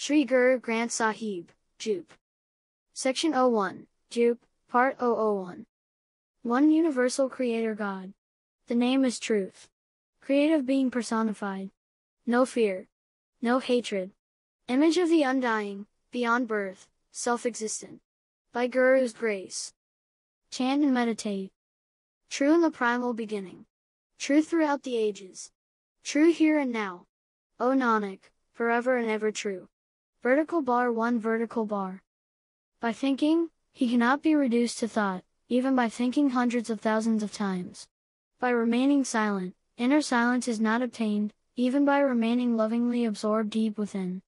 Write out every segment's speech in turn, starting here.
Sri Guru Granth Sahib, Jupe. Section 01, Jupe, Part 001. One Universal Creator God. The name is Truth. Creative being personified. No fear. No hatred. Image of the undying, beyond birth, self-existent. By Guru's grace. Chant and meditate. True in the primal beginning. True throughout the ages. True here and now. O Nanak, forever and ever true. Vertical bar 1 Vertical bar. By thinking, he cannot be reduced to thought, even by thinking hundreds of thousands of times. By remaining silent, inner silence is not obtained, even by remaining lovingly absorbed deep within.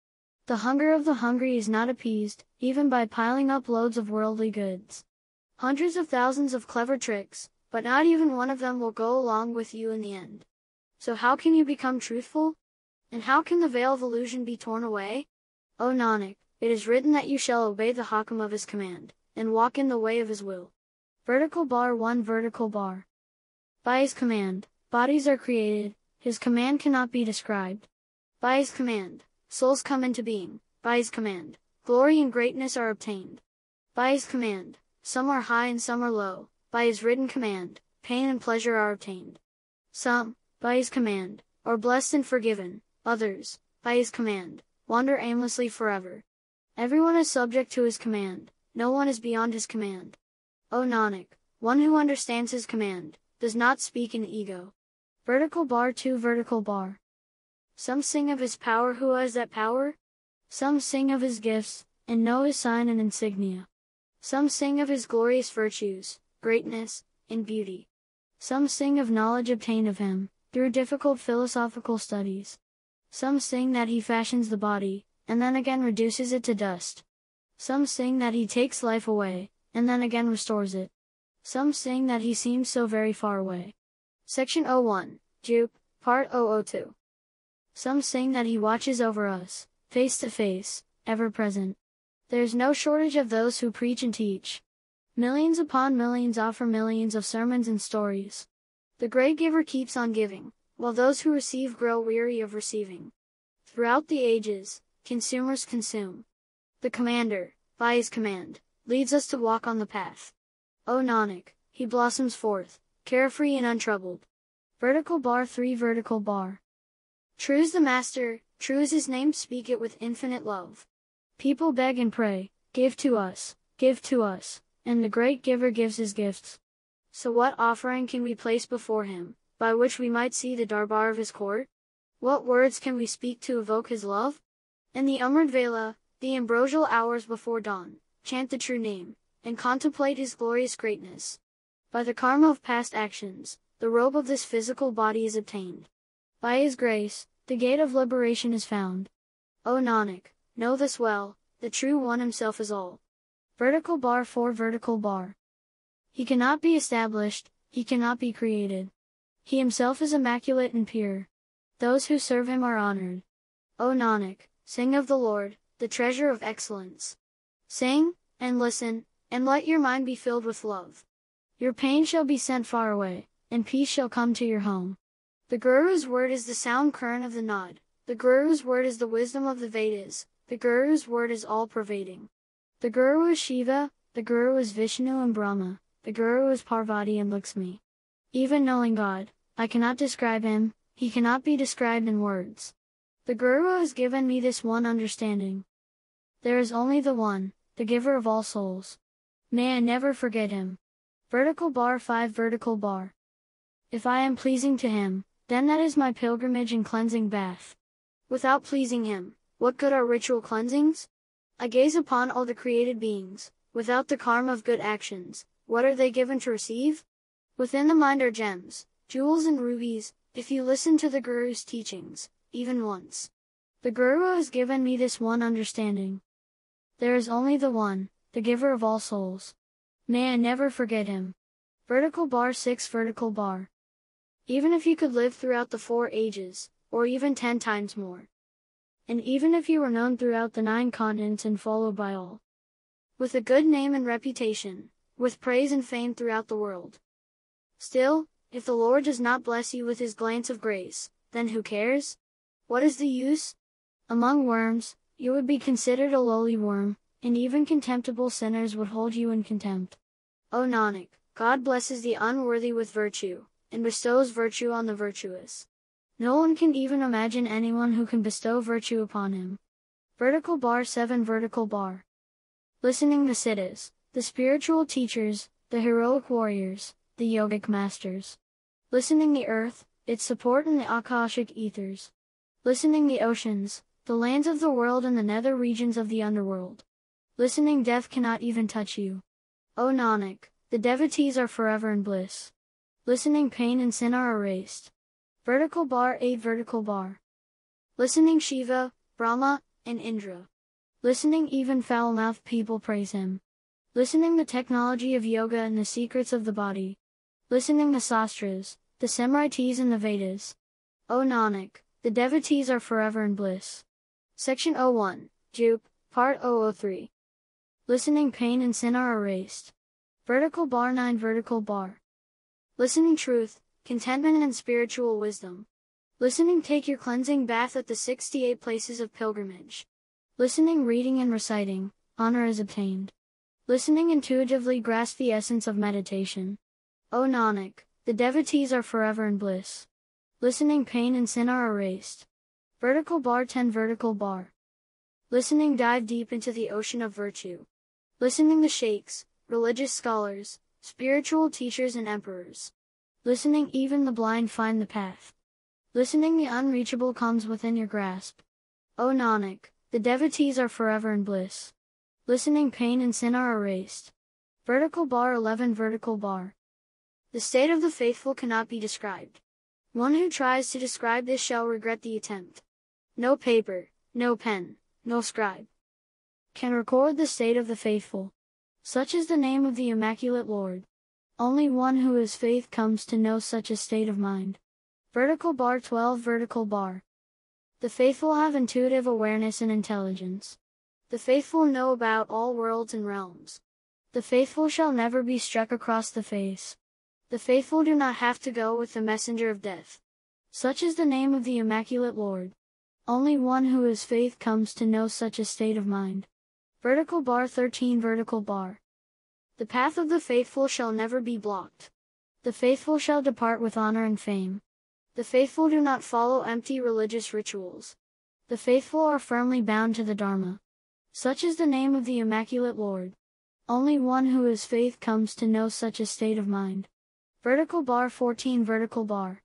The hunger of the hungry is not appeased, even by piling up loads of worldly goods. Hundreds of thousands of clever tricks, but not even one of them will go along with you in the end. So how can you become truthful? And how can the veil of illusion be torn away? O Nanak, it is written that you shall obey the Hukam of his command, and walk in the way of his will. Vertical bar 1 Vertical bar. By his command, bodies are created, his command cannot be described. By his command, souls come into being, by his command, glory and greatness are obtained. By his command, some are high and some are low, by his written command, pain and pleasure are obtained. Some, by his command, are blessed and forgiven, others, by his command, wander aimlessly forever. Everyone is subject to his command, no one is beyond his command. O Nanak, one who understands his command, does not speak in ego. Vertical bar 2 Vertical bar. Some sing of his power who has that power? Some sing of his gifts, and know his sign and insignia. Some sing of his glorious virtues, greatness, and beauty. Some sing of knowledge obtained of him, through difficult philosophical studies. Some sing that he fashions the body, and then again reduces it to dust. Some sing that he takes life away, and then again restores it. Some sing that he seems so very far away. Section 01, Jupe, Part 002. Some sing that he watches over us, face to face, ever present. There's no shortage of those who preach and teach. Millions upon millions offer millions of sermons and stories. The great giver keeps on giving, while those who receive grow weary of receiving. Throughout the ages, consumers consume. The commander, by his command, leads us to walk on the path. O Nanak, he blossoms forth, carefree and untroubled. Vertical bar 3 Vertical bar. True is the Master, true is his name speak it with infinite love. People beg and pray, give to us, give to us, and the great giver gives his gifts. So what offering can we place before him, by which we might see the darbar of his court? What words can we speak to evoke his love? In the Amrit Vela, the ambrosial hours before dawn, chant the true name, and contemplate his glorious greatness. By the karma of past actions, the robe of this physical body is obtained. By his grace, the gate of liberation is found. O Nanak, know this well, the true one himself is all. Vertical bar 4 Vertical bar. He cannot be established, he cannot be created. He himself is immaculate and pure. Those who serve him are honored. O Nanak, sing of the Lord, the treasure of excellence. Sing, and listen, and let your mind be filled with love. Your pain shall be sent far away, and peace shall come to your home. The Guru's word is the sound current of the Nad, the Guru's word is the wisdom of the Vedas, the Guru's word is all-pervading. The Guru is Shiva, the Guru is Vishnu and Brahma, the Guru is Parvati and Lakshmi. Even knowing God, I cannot describe him, he cannot be described in words. The Guru has given me this one understanding. There is only the one, the giver of all souls. May I never forget him. Vertical bar 5 Vertical bar. If I am pleasing to him, then that is my pilgrimage and cleansing bath. Without pleasing him, what good are ritual cleansings? I gaze upon all the created beings, without the karma of good actions, what are they given to receive? Within the mind are gems, jewels and rubies, if you listen to the Guru's teachings, even once. The Guru has given me this one understanding. There is only the one, the giver of all souls. May I never forget him. Vertical bar 6 Vertical bar. Even if you could live throughout the four ages, or even ten times more. And even if you were known throughout the nine continents and followed by all. With a good name and reputation, with praise and fame throughout the world. Still, if the Lord does not bless you with his glance of grace, then who cares? What is the use? Among worms, you would be considered a lowly worm, and even contemptible sinners would hold you in contempt. O Nanak, God blesses the unworthy with virtue, and bestows virtue on the virtuous. No one can even imagine anyone who can bestow virtue upon him. Vertical bar 7 Vertical bar. Listening the siddhas, the spiritual teachers, the heroic warriors, the yogic masters. Listening the earth, its support in the Akashic ethers. Listening the oceans, the lands of the world and the nether regions of the underworld. Listening death cannot even touch you. O Nanak, the devotees are forever in bliss. Listening pain and sin are erased. Vertical bar 8 Vertical bar. Listening Shiva, Brahma, and Indra. Listening even foul-mouthed people praise him. Listening the technology of yoga and the secrets of the body. Listening the sastras, the Simritis and the Vedas. O Nanak, the devotees are forever in bliss. Section 01, Jupe, Part 003. Listening pain and sin are erased. Vertical bar 9 Vertical bar. Listening truth, contentment and spiritual wisdom. Listening take your cleansing bath at the 68 places of pilgrimage. Listening reading and reciting, honor is obtained. Listening intuitively grasp the essence of meditation. O Nanak, the devotees are forever in bliss. Listening pain and sin are erased. Vertical bar 10 Vertical bar. Listening dive deep into the ocean of virtue. Listening the sheikhs, religious scholars, spiritual teachers and emperors. Listening even the blind find the path. Listening the unreachable comes within your grasp. O Nanak, the devotees are forever in bliss. Listening pain and sin are erased. Vertical bar 11 Vertical bar. The state of the faithful cannot be described. One who tries to describe this shall regret the attempt. No paper, no pen, no scribe can record the state of the faithful. Such is the name of the Immaculate Lord. Only one who has faith comes to know such a state of mind. Vertical bar 12 Vertical bar. The faithful have intuitive awareness and intelligence. The faithful know about all worlds and realms. The faithful shall never be struck across the face. The faithful do not have to go with the messenger of death. Such is the name of the Immaculate Lord. Only one who has faith comes to know such a state of mind. Vertical bar 13 Vertical bar. The path of the faithful shall never be blocked. The faithful shall depart with honor and fame. The faithful do not follow empty religious rituals. The faithful are firmly bound to the Dharma. Such is the name of the Immaculate Lord. Only one who has faith comes to know such a state of mind. Vertical bar 14 Vertical bar.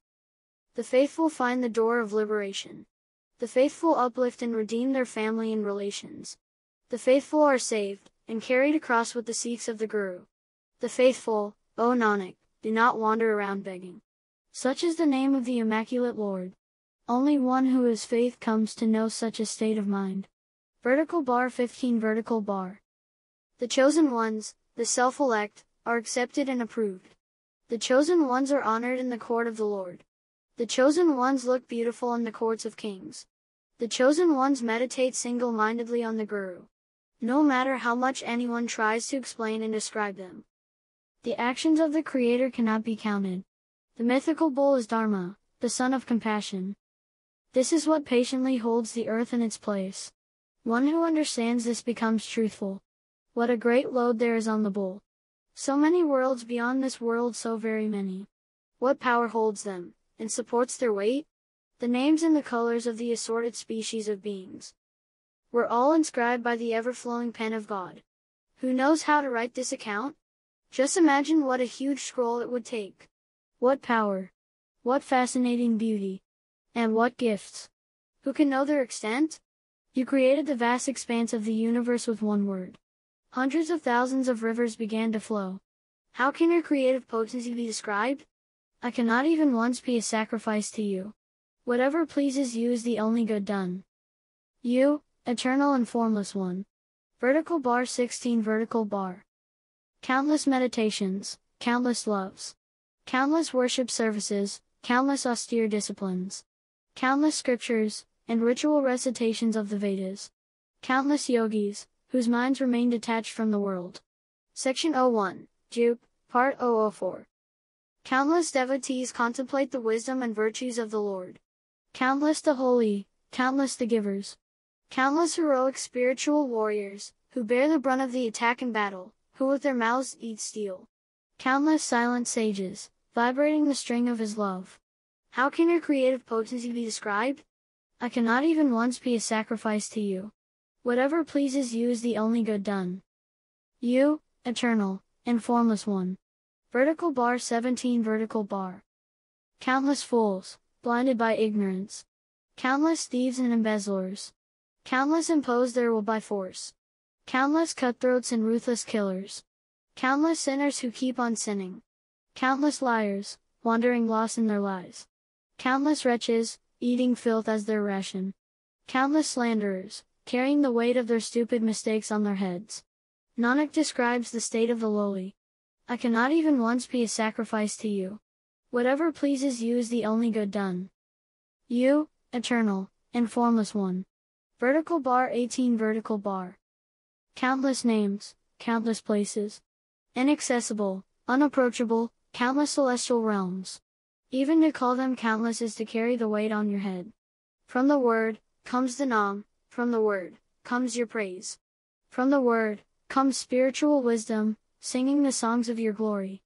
The faithful find the door of liberation. The faithful uplift and redeem their family and relations. The faithful are saved, and carried across with the Sikhs of the Guru. The faithful, O Nanak, do not wander around begging. Such is the name of the Immaculate Lord. Only one who has faith comes to know such a state of mind. Vertical bar 15 Vertical bar. The chosen ones, the self-elect, are accepted and approved. The chosen ones are honored in the court of the Lord. The chosen ones look beautiful in the courts of kings. The chosen ones meditate single-mindedly on the Guru no matter how much anyone tries to explain and describe them. The actions of the Creator cannot be counted. The mythical bull is Dharma, the son of compassion. This is what patiently holds the earth in its place. One who understands this becomes truthful. What a great load there is on the bull. So many worlds beyond this world so very many. What power holds them, and supports their weight? The names and the colors of the assorted species of beings were all inscribed by the ever-flowing pen of God. Who knows how to write this account? Just imagine what a huge scroll it would take. What power! What fascinating beauty! And what gifts! Who can know their extent? You created the vast expanse of the universe with one word. Hundreds of thousands of rivers began to flow. How can your creative potency be described? I cannot even once be a sacrifice to you. Whatever pleases you is the only good done. You, Eternal and formless one. Vertical bar 16 Vertical bar. Countless meditations, countless loves. Countless worship services, countless austere disciplines. Countless scriptures, and ritual recitations of the Vedas. Countless yogis, whose minds remain detached from the world. Section 01, Jupe, Part 004. Countless devotees contemplate the wisdom and virtues of the Lord. Countless the holy, countless the givers. Countless heroic spiritual warriors, who bear the brunt of the attack in battle, who with their mouths eat steel. Countless silent sages, vibrating the string of his love. How can your creative potency be described? I cannot even once be a sacrifice to you. Whatever pleases you is the only good done. You, eternal, and formless one. Vertical bar 17 Vertical bar. Countless fools, blinded by ignorance. Countless thieves and embezzlers. Countless impose their will by force. Countless cutthroats and ruthless killers. Countless sinners who keep on sinning. Countless liars, wandering lost in their lies. Countless wretches, eating filth as their ration. Countless slanderers, carrying the weight of their stupid mistakes on their heads. Nanak describes the state of the lowly. I cannot even once be a sacrifice to you. Whatever pleases you is the only good done. You, eternal, and formless one. Vertical bar 18 Vertical bar. Countless names, countless places. Inaccessible, unapproachable, countless celestial realms. Even to call them countless is to carry the weight on your head. From the word, comes the nam, from the word, comes your praise. From the word, comes spiritual wisdom, singing the songs of your glory.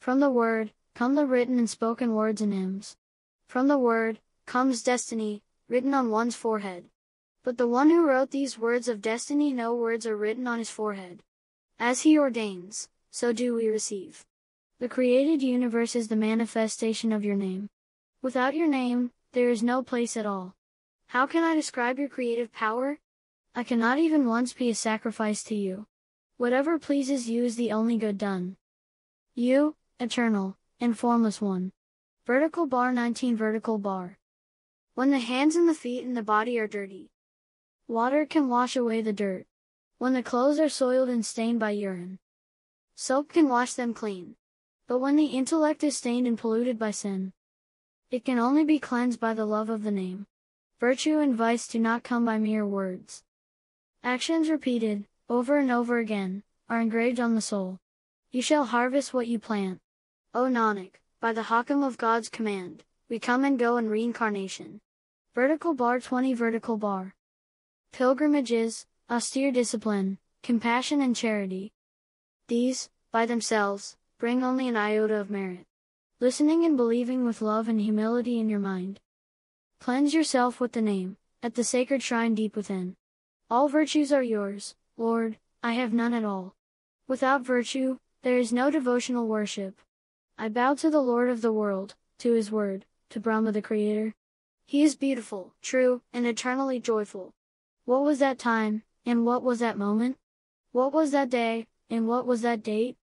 From the word, come the written and spoken words and hymns. From the word, comes destiny, written on one's forehead. But the one who wrote these words of destiny no words are written on his forehead. As he ordains, so do we receive. The created universe is the manifestation of your name. Without your name, there is no place at all. How can I describe your creative power? I cannot even once be a sacrifice to you. Whatever pleases you is the only good done. You, eternal, and formless one. Vertical bar 19 Vertical bar. When the hands and the feet and the body are dirty. Water can wash away the dirt. When the clothes are soiled and stained by urine. Soap can wash them clean. But when the intellect is stained and polluted by sin, it can only be cleansed by the love of the name. Virtue and vice do not come by mere words. Actions repeated, over and over again, are engraved on the soul. You shall harvest what you plant. O Nanak, by the Hukam of God's command, we come and go in reincarnation. Vertical bar 20 Vertical bar. Pilgrimages, austere discipline, compassion and charity. These, by themselves, bring only an iota of merit. Listening and believing with love and humility in your mind. Cleanse yourself with the name, at the sacred shrine deep within. All virtues are yours, Lord, I have none at all. Without virtue, there is no devotional worship. I bow to the Lord of the world, to his word, to Brahma the Creator. He is beautiful, true, and eternally joyful. What was that time, and what was that moment? What was that day, and what was that date?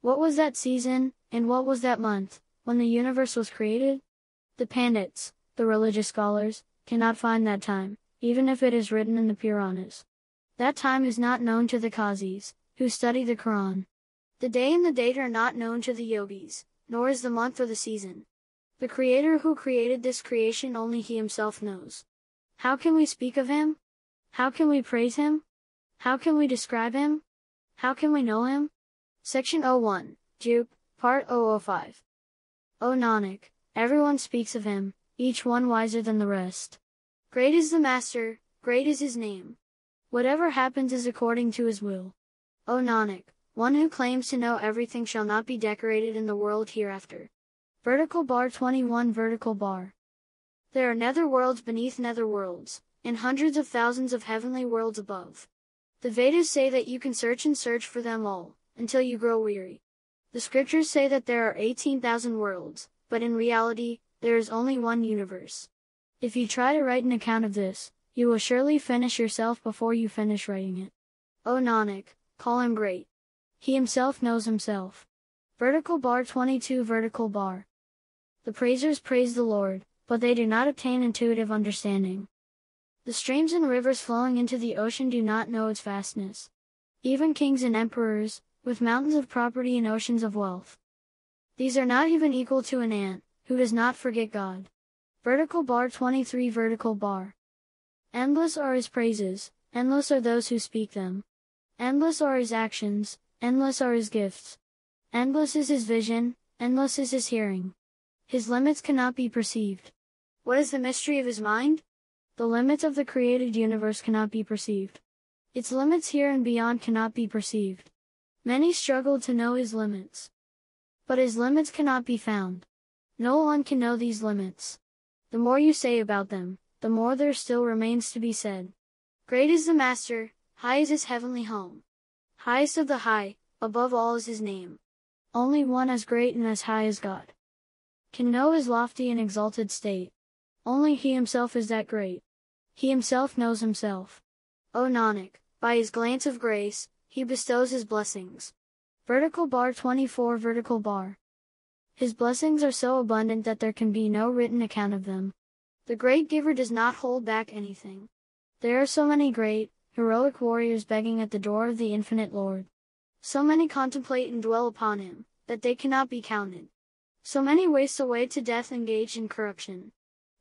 What was that season, and what was that month, when the universe was created? The Pandits, the religious scholars, cannot find that time, even if it is written in the Puranas. That time is not known to the Qazis, who study the Quran. The day and the date are not known to the yogis, nor is the month or the season. The Creator who created this creation only He Himself knows. How can we speak of Him? How can we praise Him? How can we describe Him? How can we know Him? Section 01, Jupe, Part 005. O Nanak, everyone speaks of him, each one wiser than the rest. Great is the Master, great is his name. Whatever happens is according to his will. O Nanak, one who claims to know everything shall not be decorated in the world hereafter. Vertical bar 21 Vertical bar. There are nether worlds beneath nether worlds, and hundreds of thousands of heavenly worlds above. The Vedas say that you can search and search for them all, until you grow weary. The scriptures say that there are 18,000 worlds, but in reality, there is only one universe. If you try to write an account of this, you will surely finish yourself before you finish writing it. O Nanak, call him great. He himself knows himself. Vertical bar 22 Vertical bar. The praisers praise the Lord, but they do not obtain intuitive understanding. The streams and rivers flowing into the ocean do not know its vastness. Even kings and emperors, with mountains of property and oceans of wealth. These are not even equal to an ant, who does not forget God. Vertical bar 23 Vertical bar. Endless are his praises, endless are those who speak them. Endless are his actions, endless are his gifts. Endless is his vision, endless is his hearing. His limits cannot be perceived. What is the mystery of his mind? The limits of the created universe cannot be perceived. Its limits here and beyond cannot be perceived. Many struggle to know his limits. But his limits cannot be found. No one can know these limits. The more you say about them, the more there still remains to be said. Great is the Master, high is his heavenly home. Highest of the high, above all is his name. Only one as great and as high as God. Can know his lofty and exalted state. Only he himself is that great. He himself knows himself. O Nanak, by his glance of grace, he bestows his blessings. Vertical bar 24 Vertical bar. His blessings are so abundant that there can be no written account of them. The great giver does not hold back anything. There are so many great, heroic warriors begging at the door of the infinite Lord. So many contemplate and dwell upon him, that they cannot be counted. So many waste away to death engaged in corruption.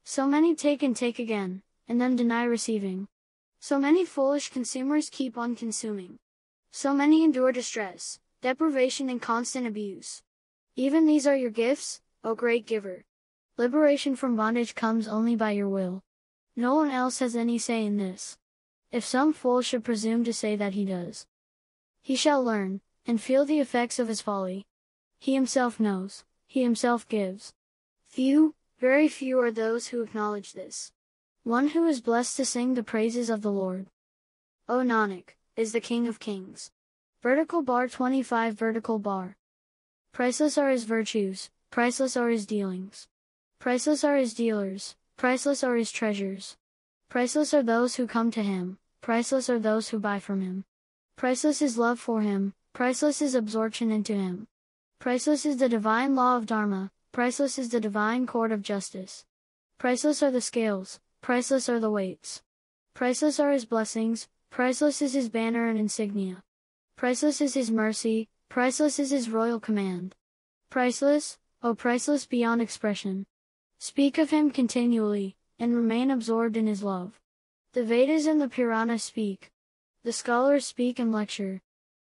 So many take and take again, and then deny receiving. So many foolish consumers keep on consuming. So many endure distress, deprivation and constant abuse. Even these are your gifts, O great giver. Liberation from bondage comes only by your will. No one else has any say in this. If some fool should presume to say that he does, he shall learn, and feel the effects of his folly. He himself knows, he himself gives. Few, very few are those who acknowledge this. One who is blessed to sing the praises of the Lord. O Nanak, is the King of Kings. Vertical bar 25 Vertical bar. Priceless are his virtues, priceless are his dealings. Priceless are his dealers, priceless are his treasures. Priceless are those who come to him, priceless are those who buy from him. Priceless is love for him, priceless is absorption into him. Priceless is the divine law of Dharma, priceless is the divine court of justice. Priceless are the scales, priceless are the weights. Priceless are his blessings, priceless is his banner and insignia. Priceless is his mercy, priceless is his royal command. Priceless, oh priceless beyond expression. Speak of him continually, and remain absorbed in his love. The Vedas and the Puranas speak. The scholars speak and lecture.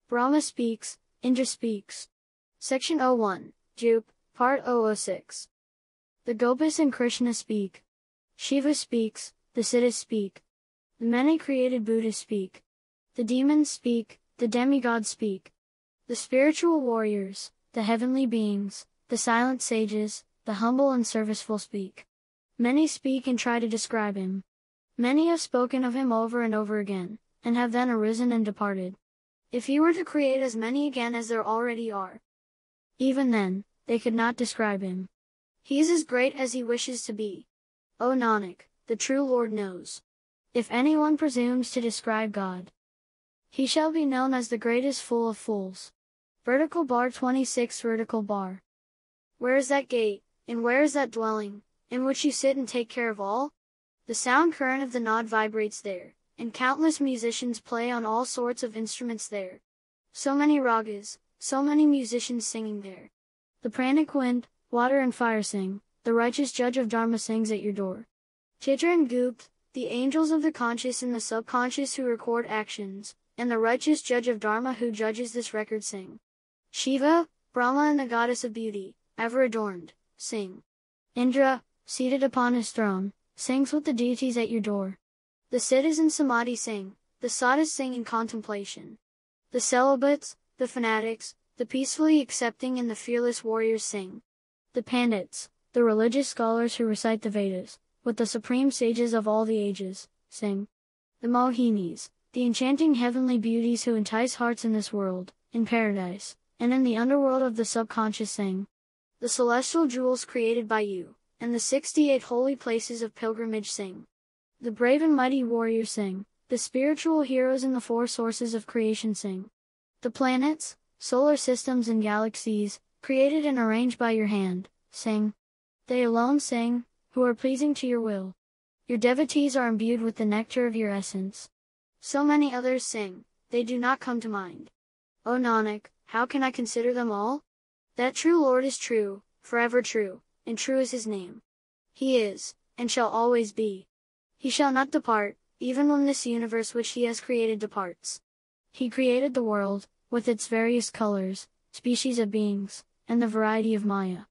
Brahma speaks, Indra speaks. Section 01, Jupe, Part 006. The Gopis and Krishna speak. Shiva speaks, the Siddhas speak. The many created Buddhas speak. The demons speak, the demigods speak. The spiritual warriors, the heavenly beings, the silent sages, the humble and serviceful speak. Many speak and try to describe him. Many have spoken of him over and over again, and have then arisen and departed. If he were to create as many again as there already are, even then, they could not describe him. He is as great as he wishes to be. O Nanak, the true Lord knows. If anyone presumes to describe God, he shall be known as the greatest fool of fools. Vertical bar 26 Vertical bar. Where is that gate, and where is that dwelling, in which you sit and take care of all? The sound current of the Naad vibrates there, and countless musicians play on all sorts of instruments there. So many ragas, so many musicians singing there. The pranic wind, water and fire sing, the righteous judge of Dharma sings at your door. Chitra and Gupt, the angels of the conscious and the subconscious who record actions, and the righteous judge of Dharma who judges this record sing. Shiva, Brahma and the goddess of beauty, ever adorned, sing. Indra, seated upon his throne, sings with the deities at your door. The in Samadhi sing, the sadhus sing in contemplation. The celibates, the fanatics, the peacefully accepting and the fearless warriors sing. The Pandits, the religious scholars who recite the Vedas, with the supreme sages of all the ages, sing. The Mohinis, the enchanting heavenly beauties who entice hearts in this world, in paradise, and in the underworld of the subconscious sing. The celestial jewels created by you, and the 68 holy places of pilgrimage sing. The brave and mighty warriors sing, the spiritual heroes in the four sources of creation sing. The planets, solar systems and galaxies, created and arranged by your hand, sing. They alone sing, who are pleasing to your will. Your devotees are imbued with the nectar of your essence. So many others sing, they do not come to mind. O Nanak, how can I consider them all? That true Lord is true, forever true, and true is his name. He is, and shall always be. He shall not depart, even when this universe which he has created departs. He created the world, with its various colors, species of beings, and the variety of Maya.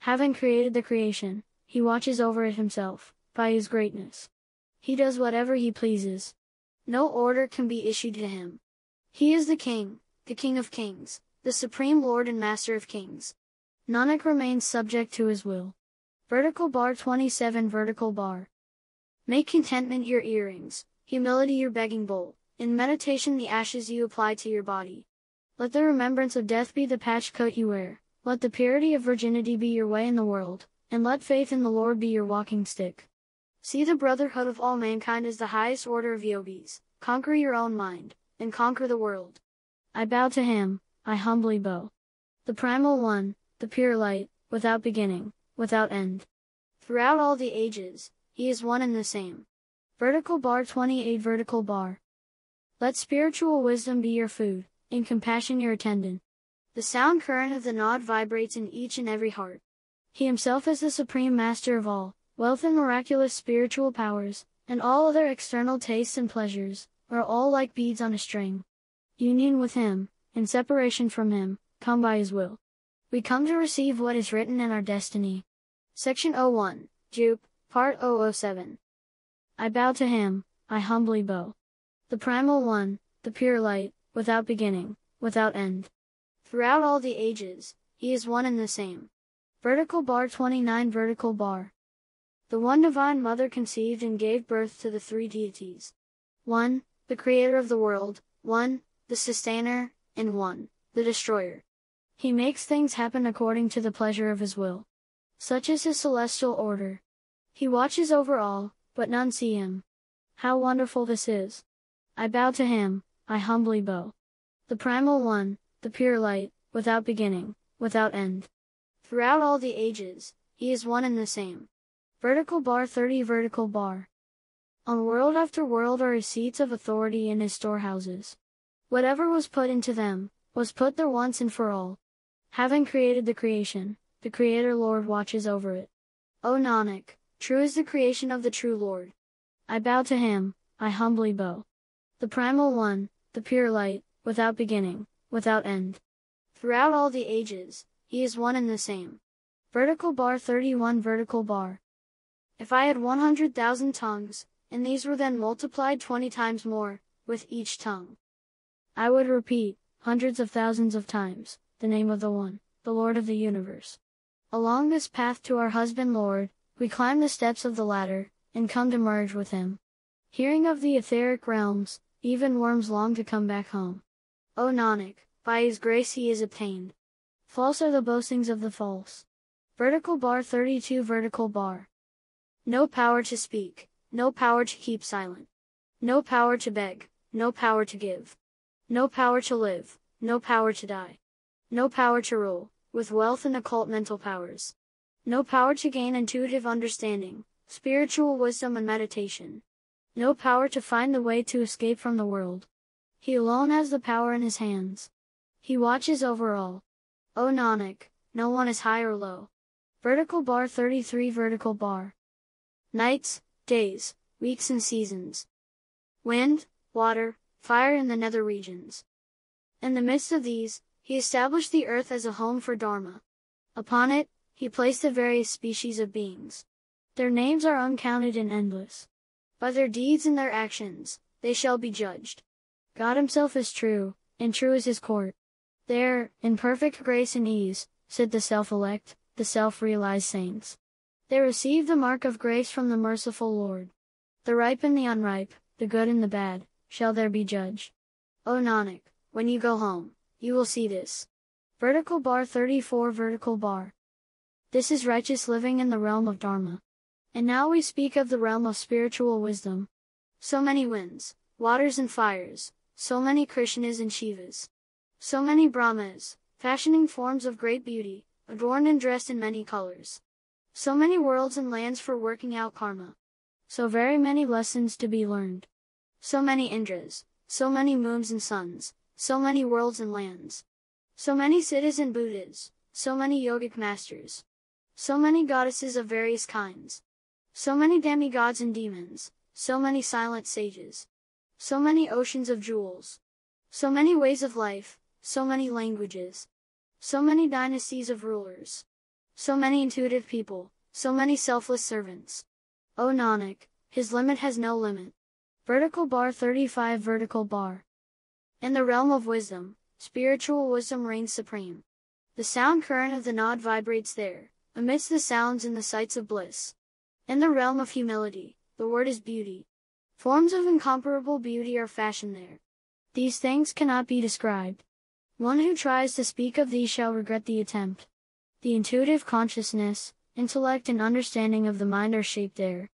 Having created the creation, he watches over it himself, by his greatness. He does whatever he pleases. No order can be issued to him. He is the king, the king of kings, the supreme lord and master of kings. Nanak remains subject to his will. Vertical bar 27 Vertical bar. Make contentment your earrings, humility your begging bowl, in meditation the ashes you apply to your body. Let the remembrance of death be the patch coat you wear, let the purity of virginity be your way in the world, and let faith in the Lord be your walking stick. See the brotherhood of all mankind as the highest order of yogis, conquer your own mind, and conquer the world. I bow to him, I humbly bow. The primal one, the pure light, without beginning, without end. Throughout all the ages, he is one and the same. Vertical bar 28 Vertical bar. Let spiritual wisdom be your food, and compassion your attendant. The sound current of the Naad vibrates in each and every heart. He himself is the supreme master of all, wealth and miraculous spiritual powers, and all other external tastes and pleasures, are all like beads on a string. Union with him, and separation from him, come by his will. We come to receive what is written in our destiny. Section 01, Jupe, Part 007. I bow to him, I humbly bow. The primal one, the pure light, without beginning, without end. Throughout all the ages, he is one and the same. Vertical bar 29 Vertical bar. The one divine mother conceived and gave birth to the three deities. 1. The creator of the world, 1. The sustainer, and 1. The destroyer. He makes things happen according to the pleasure of his will. Such is his celestial order. He watches over all, but none see him. How wonderful this is! I bow to him, I humbly bow. The primal one, the pure light, without beginning, without end. Throughout all the ages, he is one and the same. Vertical bar 30 Vertical bar. On world after world are his seats of authority in his storehouses. Whatever was put into them, was put there once and for all. Having created the creation, the Creator Lord watches over it. O Nanak, true is the creation of the true Lord. I bow to him, I humbly bow. The primal one, the pure light, without beginning, without end. Throughout all the ages, he is one and the same. Vertical bar 31 Vertical bar. If I had 100,000 tongues, and these were then multiplied 20 times more, with each tongue, I would repeat, hundreds of thousands of times, the name of the One, the Lord of the universe. Along this path to our husband Lord, we climb the steps of the ladder, and come to merge with Him. Hearing of the etheric realms, even worms long to come back home. O Nanak, by His grace he is obtained. False are the boastings of the false. Vertical bar 32 Vertical bar. No power to speak, no power to keep silent. No power to beg, no power to give. No power to live, no power to die. No power to rule, with wealth and occult mental powers. No power to gain intuitive understanding, spiritual wisdom and meditation. No power to find the way to escape from the world. He alone has the power in his hands. He watches over all. O Nanak, no one is high or low. Vertical bar 33 Vertical bar. Nights, days, weeks and seasons. Wind, water, fire in the nether regions. In the midst of these, he established the earth as a home for Dharma. Upon it, he placed the various species of beings. Their names are uncounted and endless. By their deeds and their actions, they shall be judged. God himself is true, and true is his court. There, in perfect grace and ease, sit the self-elect, the self-realized saints. They receive the mark of grace from the merciful Lord. The ripe and the unripe, the good and the bad, shall there be judge. O Nanak, when you go home, you will see this. Vertical bar 34 Vertical bar. This is righteous living in the realm of Dharma. And now we speak of the realm of spiritual wisdom. So many winds, waters and fires, so many Krishnas and Shivas. So many Brahmas, fashioning forms of great beauty, adorned and dressed in many colors. So many worlds and lands for working out karma. So very many lessons to be learned. So many Indras, so many moons and suns, so many worlds and lands. So many and buddhas, so many yogic masters. So many goddesses of various kinds. So many demigods and demons, so many silent sages. So many oceans of jewels. So many ways of life, so many languages. So many dynasties of rulers. So many intuitive people, so many selfless servants. O Nanak, his limit has no limit. Vertical bar 35 Vertical bar. In the realm of wisdom, spiritual wisdom reigns supreme. The sound current of the Naad vibrates there, amidst the sounds and the sights of bliss. In the realm of humility, the word is beauty. Forms of incomparable beauty are fashioned there. These things cannot be described. One who tries to speak of these shall regret the attempt. The intuitive consciousness, intellect and understanding of the mind are shaped there.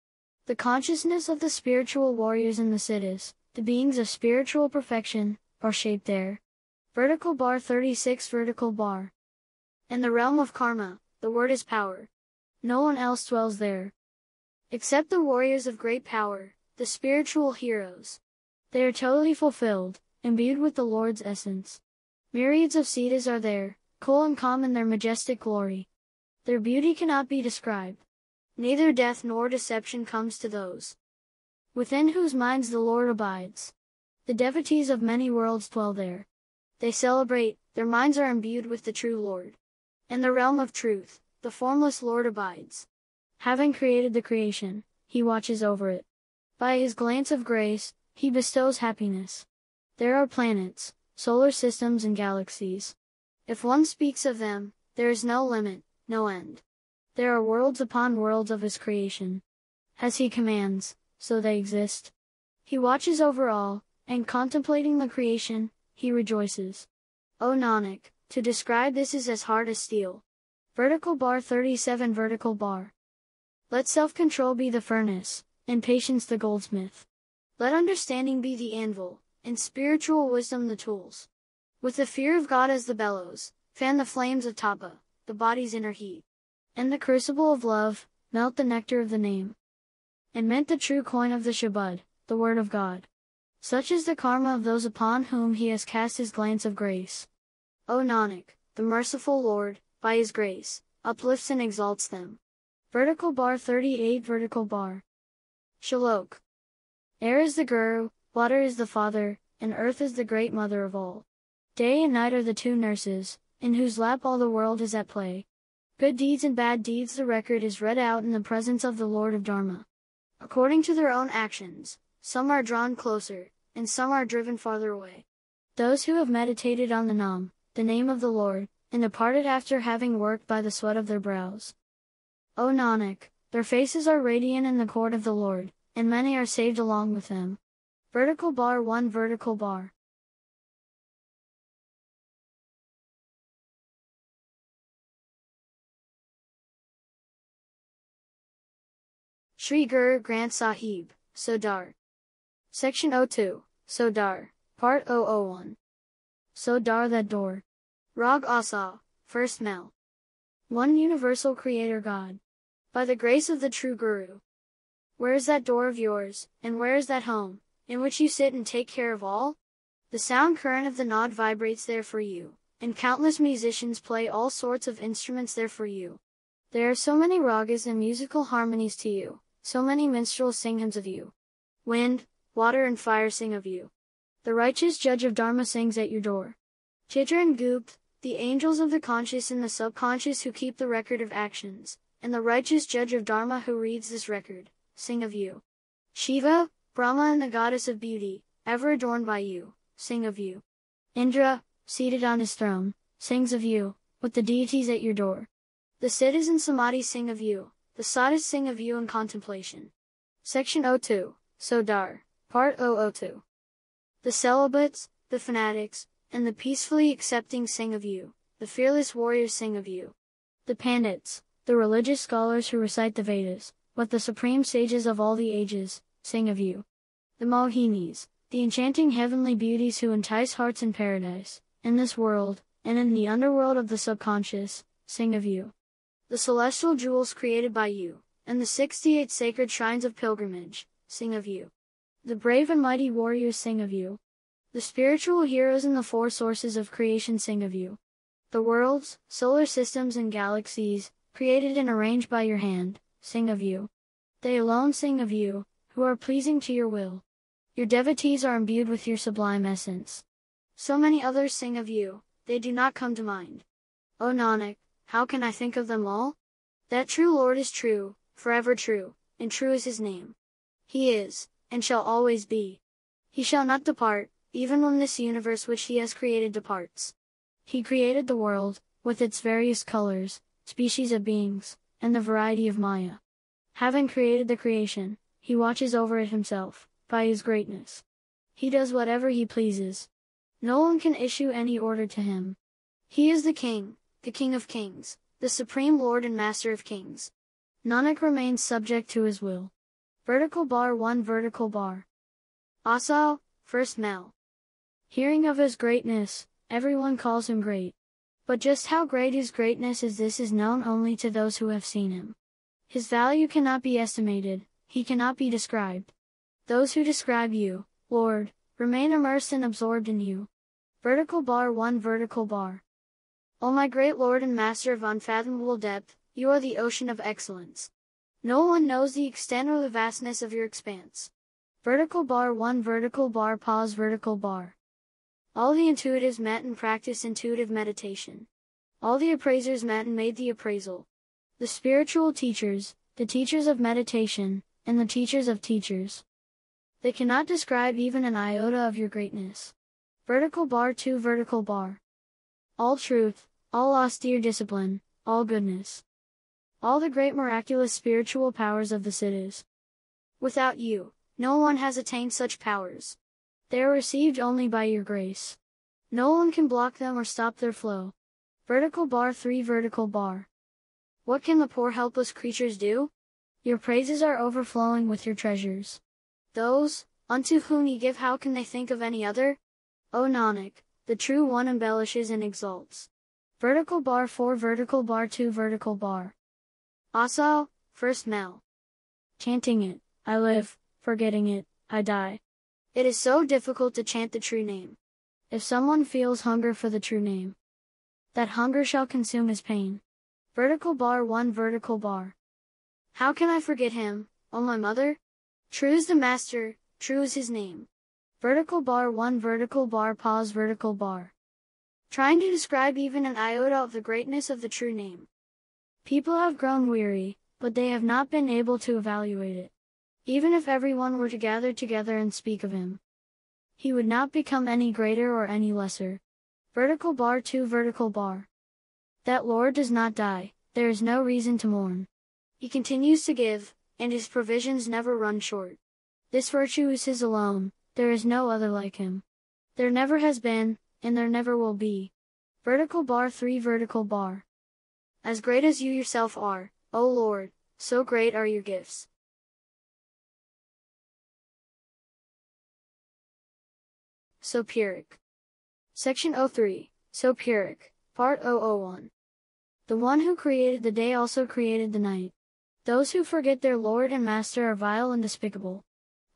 The consciousness of the spiritual warriors in the siddhis, the beings of spiritual perfection, are shaped there. Vertical bar 36 Vertical bar. In the realm of karma, the word is power. No one else dwells there. Except the warriors of great power, the spiritual heroes. They are totally fulfilled, imbued with the Lord's essence. Myriads of siddhis are there, cool and calm in their majestic glory. Their beauty cannot be described. Neither death nor deception comes to those within whose minds the Lord abides. The devotees of many worlds dwell there. They celebrate, their minds are imbued with the true Lord. In the realm of truth, the formless Lord abides. Having created the creation, he watches over it. By his glance of grace, he bestows happiness. There are planets, solar systems and galaxies. If one speaks of them, there is no limit, no end. There are worlds upon worlds of his creation. As he commands, so they exist. He watches over all, and contemplating the creation, he rejoices. O Nanak, to describe this is as hard as steel. Vertical bar 37 Vertical bar. Let self-control be the furnace, and patience the goldsmith. Let understanding be the anvil, and spiritual wisdom the tools. With the fear of God as the bellows, fan the flames of tapa, the body's inner heat. In the crucible of love, melt the nectar of the name. And mint the true coin of the Shabad, the word of God. Such is the karma of those upon whom he has cast his glance of grace. O Nanak, the merciful Lord, by his grace, uplifts and exalts them. Vertical bar 38 Vertical bar. Shalok. Air is the Guru, water is the Father, and earth is the great mother of all. Day and night are the two nurses, in whose lap all the world is at play. Good deeds and bad deeds the record is read out in the presence of the Lord of Dharma. According to their own actions, some are drawn closer, and some are driven farther away. Those who have meditated on the Nam, the name of the Lord, and departed after having worked by the sweat of their brows. O Nanak, their faces are radiant in the court of the Lord, and many are saved along with them. Vertical bar 1 Vertical bar. Sri Guru Granth Sahib, Sodar. Section 02, Sodar, Part 001. Sodar that door. Rag Asa, First Mehl. One Universal Creator God. By the grace of the true Guru. Where is that door of yours, and where is that home, in which you sit and take care of all? The sound current of the Naad vibrates there for you, and countless musicians play all sorts of instruments there for you. There are so many ragas and musical harmonies to you, so many minstrels sing hymns of you. Wind, water and fire sing of you. The righteous judge of Dharma sings at your door. Chitra and Gupt, the angels of the conscious and the subconscious who keep the record of actions, and the righteous judge of Dharma who reads this record, sing of you. Shiva, Brahma and the goddess of beauty, ever adorned by you, sing of you. Indra, seated on his throne, sings of you, with the deities at your door. The Siddhis and Samadhis sing of you, the Sadhus sing of you in contemplation. Section 02, Sodar, Part 002. The celibates, the fanatics, and the peacefully accepting sing of you, the fearless warriors sing of you. The Pandits, the religious scholars who recite the Vedas, what the supreme sages of all the ages, sing of you. The Mohinis, the enchanting heavenly beauties who entice hearts in paradise, in this world, and in the underworld of the subconscious, sing of you. The celestial jewels created by you, and the 68 sacred shrines of pilgrimage, sing of you. The brave and mighty warriors sing of you, the spiritual heroes in the four sources of creation sing of you. The worlds, solar systems and galaxies, created and arranged by your hand, sing of you. They alone sing of you, who are pleasing to your will. Your devotees are imbued with your sublime essence. So many others sing of you, they do not come to mind. O Nanak, how can I think of them all? That true Lord is true, forever true, and true is his name. He is, and shall always be. He shall not depart, even when this universe which he has created departs. He created the world, with its various colors, species of beings, and the variety of Maya. Having created the creation, he watches over it himself, by his greatness. He does whatever he pleases. No one can issue any order to him. He is the king, the king of kings, the supreme lord and master of kings. Nanak remains subject to his will. Vertical bar 1 Vertical bar. Asa, first Mehl. Hearing of his greatness, everyone calls him great. But just how great his greatness is this is known only to those who have seen him. His value cannot be estimated, he cannot be described. Those who describe you, Lord, remain immersed and absorbed in you. Vertical bar 1 Vertical bar. O my great Lord and Master of unfathomable depth, you are the ocean of excellence. No one knows the extent or the vastness of your expanse. Vertical bar 1 Vertical bar pause Vertical bar. All the intuitives met and practiced intuitive meditation. All the appraisers met and made the appraisal. The spiritual teachers, the teachers of meditation, and the teachers of teachers. They cannot describe even an iota of your greatness. Vertical bar 2 Vertical bar. All truth, all austere discipline, all goodness. All the great miraculous spiritual powers of the Siddhas. Without you, no one has attained such powers. They are received only by your grace. No one can block them or stop their flow. Vertical bar 3 Vertical bar. What can the poor helpless creatures do? Your praises are overflowing with your treasures. Those, unto whom ye give how can they think of any other? O Nanak, the true one embellishes and exalts. Vertical bar 4 Vertical bar 2 Vertical bar. Asa, first Mehl. Chanting it, I live, forgetting it, I die. It is so difficult to chant the true name. If someone feels hunger for the true name, that hunger shall consume his pain. Vertical bar 1 Vertical bar. How can I forget him, O my mother? True is the master, true is his name. Vertical bar 1 Vertical bar pause Vertical bar. Trying to describe even an iota of the greatness of the true name. People have grown weary, but they have not been able to evaluate it. Even if everyone were to gather together and speak of him, he would not become any greater or any lesser. Vertical bar 2 Vertical bar. That Lord does not die, there is no reason to mourn. He continues to give, and his provisions never run short. This virtue is his alone, there is no other like him. There never has been, and there never will be. Vertical bar 3 Vertical bar. As great as you yourself are, O Lord, so great are your gifts. So Purakh. Section 03, So Purakh, Part 001. The one who created the day also created the night. Those who forget their Lord and Master are vile and despicable.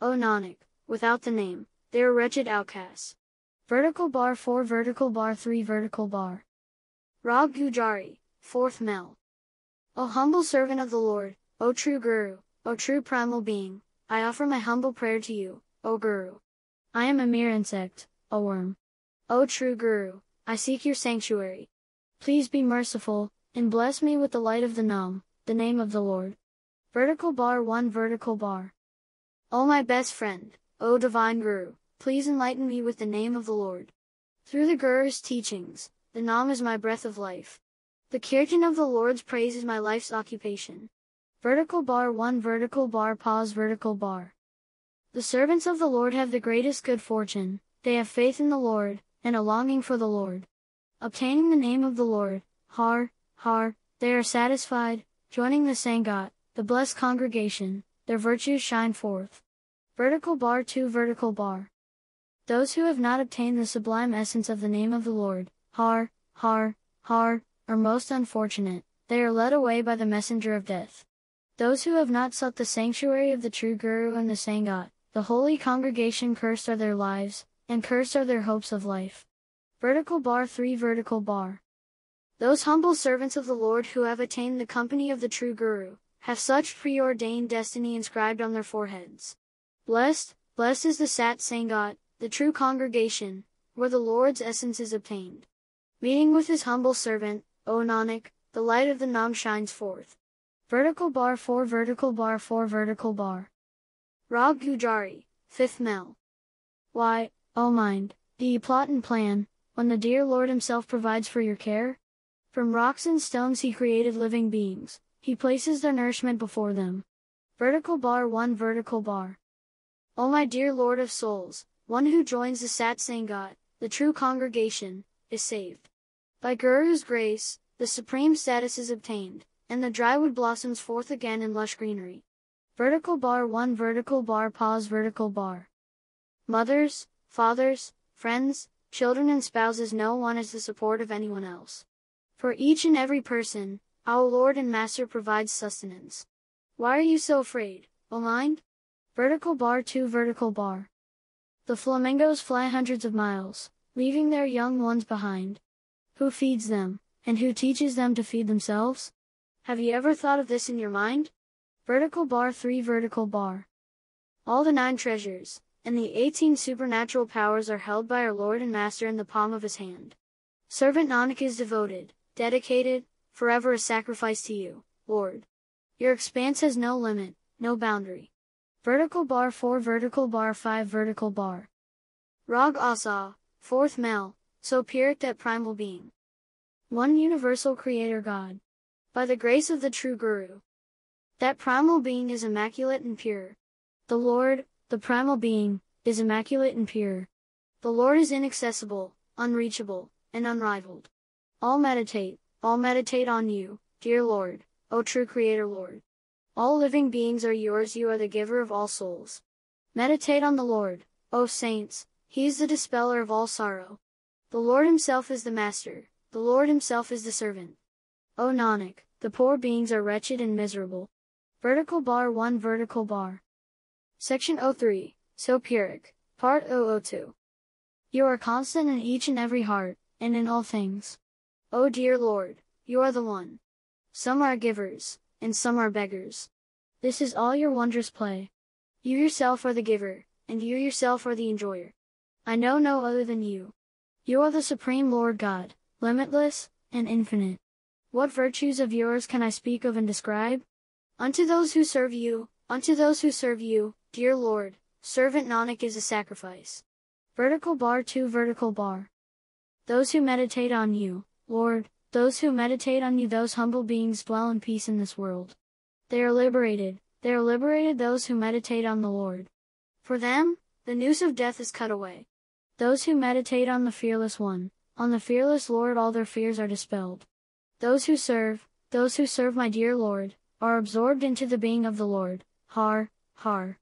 O Nanak, without the name, they are wretched outcasts. Vertical bar 4 Vertical bar 3 Vertical bar. Rag Gujari, 4th Mehl. O humble servant of the Lord, O true Guru, O true primal being, I offer my humble prayer to you, O Guru. I am a mere insect, a worm. O true Guru, I seek your sanctuary. Please be merciful, and bless me with the light of the Nam, the name of the Lord. Vertical bar 1 Vertical bar. O my best friend, O divine Guru, please enlighten me with the name of the Lord. Through the Guru's teachings, the Nam is my breath of life. The kirtan of the Lord's praise is my life's occupation. Vertical bar 1 Vertical bar pause Vertical bar. The servants of the Lord have the greatest good fortune, they have faith in the Lord, and a longing for the Lord. Obtaining the name of the Lord, Har, Har, they are satisfied, joining the Sangat, the blessed congregation, their virtues shine forth. Vertical bar 2 Vertical bar. Those who have not obtained the sublime essence of the name of the Lord, Har, Har, Har, are most unfortunate, they are led away by the messenger of death. Those who have not sought the sanctuary of the true Guru and the Sangat, the holy congregation cursed are their lives, and cursed are their hopes of life. Vertical bar 3 Vertical bar. Those humble servants of the Lord who have attained the company of the true Guru, have such preordained destiny inscribed on their foreheads. Blessed, blessed is the Sat Sangat, the true congregation, where the Lord's essence is obtained. Meeting with his humble servant, O Nanak, the light of the Nam shines forth. Vertical bar 4 Vertical bar 4 Vertical bar. Rag Gujari, 5th Mehl. Why, O mind, do ye plot and plan, when the dear Lord himself provides for your care? From rocks and stones he created living beings, he places their nourishment before them. Vertical bar 1 Vertical bar. O my dear Lord of souls, one who joins the Sat Sangat, the true congregation, is saved. By Guru's grace, the supreme status is obtained, and the drywood blossoms forth again in lush greenery. Vertical bar 1 Vertical bar pause Vertical bar. Mothers, fathers, friends, children and spouses no one is the support of anyone else. For each and every person, our Lord and Master provides sustenance. Why are you so afraid, O mind? Vertical bar 2 Vertical bar. The flamingos fly hundreds of miles, leaving their young ones behind. Who feeds them, and who teaches them to feed themselves? Have you ever thought of this in your mind? Vertical bar 3 Vertical bar. All the nine treasures, and the 18 supernatural powers are held by our Lord and Master in the palm of his hand. Servant Nanak is devoted, dedicated, forever a sacrifice to you, Lord. Your expanse has no limit, no boundary. Vertical bar 4 Vertical bar 5 Vertical bar. Rag Asa, 4th Mehl, So Purakh that primal being. One universal creator God. By the grace of the true Guru. That primal being is immaculate and pure. The Lord, the primal being, is immaculate and pure. The Lord is inaccessible, unreachable, and unrivaled. All meditate, all meditate on you, dear Lord, O true Creator Lord. All living beings are yours, you are the giver of all souls. Meditate on the Lord, O saints, He is the dispeller of all sorrow. The Lord Himself is the Master, the Lord Himself is the servant. O Nanak, the poor beings are wretched and miserable. Vertical bar 1 Vertical bar. Section 03, So Purakh, Part 002. You are constant in each and every heart, and in all things. O dear Lord, you are the one. Some are givers, and some are beggars. This is all your wondrous play. You yourself are the giver, and you yourself are the enjoyer. I know no other than you. You are the supreme Lord God, limitless, and infinite. What virtues of yours can I speak of and describe? Unto those who serve you, unto those who serve you, Dear Lord, servant Nanak is a sacrifice. Vertical bar 2 Vertical bar. Those who meditate on you, Lord, those who meditate on you those humble beings dwell in peace in this world. They are liberated, they are liberated those who meditate on the Lord. For them, the noose of death is cut away. Those who meditate on the fearless one, on the fearless Lord all their fears are dispelled. Those who serve, those who serve my dear Lord, are absorbed into the being of the Lord, Har, Har.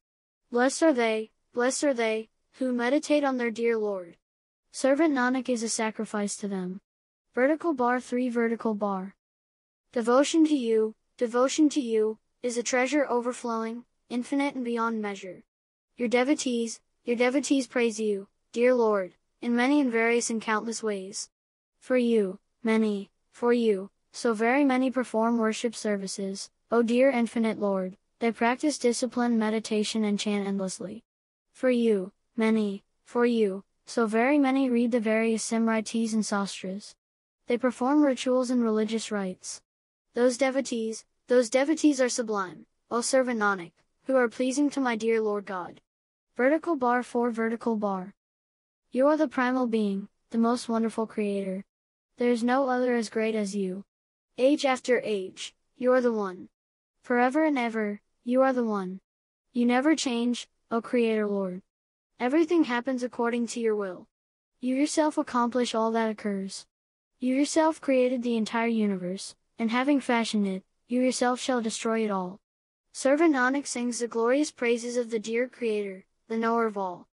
Blessed are they, blessed are they, who meditate on their dear Lord. Servant Nanak is a sacrifice to them. Vertical bar 3 Vertical bar. Devotion to you, devotion to you, is a treasure overflowing, infinite and beyond measure. Your devotees, your devotees praise you, dear Lord, in many and various and countless ways. For you, many, for you, so very many perform worship services, O dear infinite Lord. They practice discipline, meditation and chant endlessly. For you, many, for you, so very many read the various Simritis and Sastras. They perform rituals and religious rites. Those devotees, those devotees are sublime, O servant Nanak, who are pleasing to my dear Lord God. Vertical bar 4 Vertical bar. You are the primal being, the most wonderful creator. There is no other as great as you. Age after age, you are the one. Forever and ever, you are the one. You never change, O Creator Lord. Everything happens according to your will. You yourself accomplish all that occurs. You yourself created the entire universe, and having fashioned it, you yourself shall destroy it all. Servant Nanak sings the glorious praises of the dear Creator, the knower of all.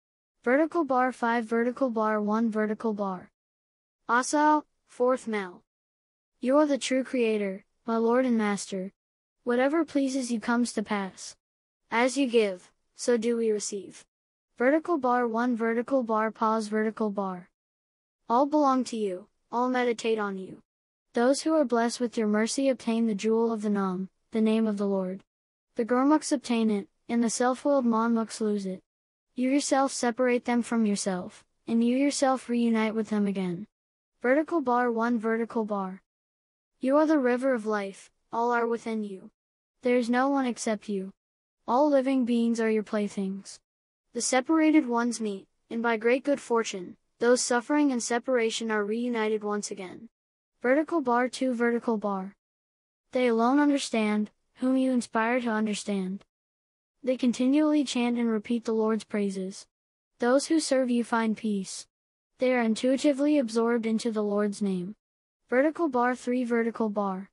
Vertical bar 5 Vertical bar 1 Vertical bar. Asa, 4th Mehl. You are the true Creator, my Lord and Master, Whatever pleases you comes to pass. As you give, so do we receive. Vertical bar 1 Vertical bar pause Vertical bar. All belong to you, all meditate on you. Those who are blessed with your mercy obtain the jewel of the Nam, the name of the Lord. The Gurmukhs obtain it, and the self-willed Manmukhs lose it. You yourself separate them from yourself, and you yourself reunite with them again. Vertical bar 1 Vertical bar. You are the river of life, all are within you. There is no one except you. All living beings are your playthings. The separated ones meet, and by great good fortune, those suffering and separation are reunited once again. Vertical bar 2 Vertical bar. They alone understand, whom you inspire to understand. They continually chant and repeat the Lord's praises. Those who serve you find peace. They are intuitively absorbed into the Lord's name. Vertical bar 3 Vertical bar.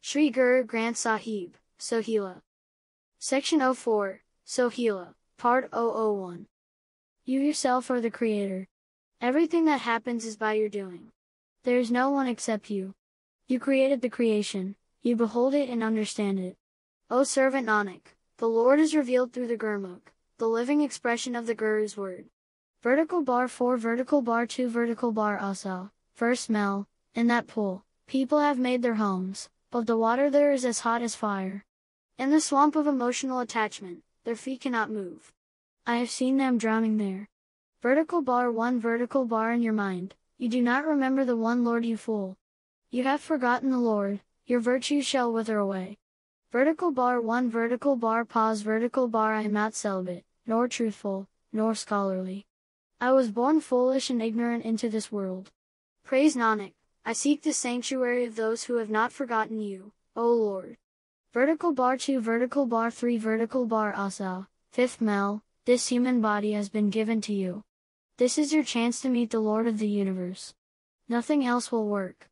Sri Guru Granth Sahib, Sohila. Section 04, Sohila, Part 001. You yourself are the creator. Everything that happens is by your doing. There is no one except you. You created the creation, you behold it and understand it. O servant Nanak, the Lord is revealed through the Gurmukh, the living expression of the Guru's word. Vertical bar 4 Vertical bar 2 Vertical bar also, first Mehl, in that pool, people have made their homes, but the water there is as hot as fire. In the swamp of emotional attachment, their feet cannot move. I have seen them drowning there. Vertical bar 1 Vertical bar in your mind, you do not remember the one Lord you fool. You have forgotten the Lord, your virtues shall wither away. Vertical bar 1 Vertical bar pause Vertical bar I am not celibate, nor truthful, nor scholarly. I was born foolish and ignorant into this world. Prays Nanak, I seek the sanctuary of those who have not forgotten you, O Lord. Vertical bar 2 Vertical bar 3 Vertical bar asa, fifth mehl, this human body has been given to you. This is your chance to meet the Lord of the universe. Nothing else will work.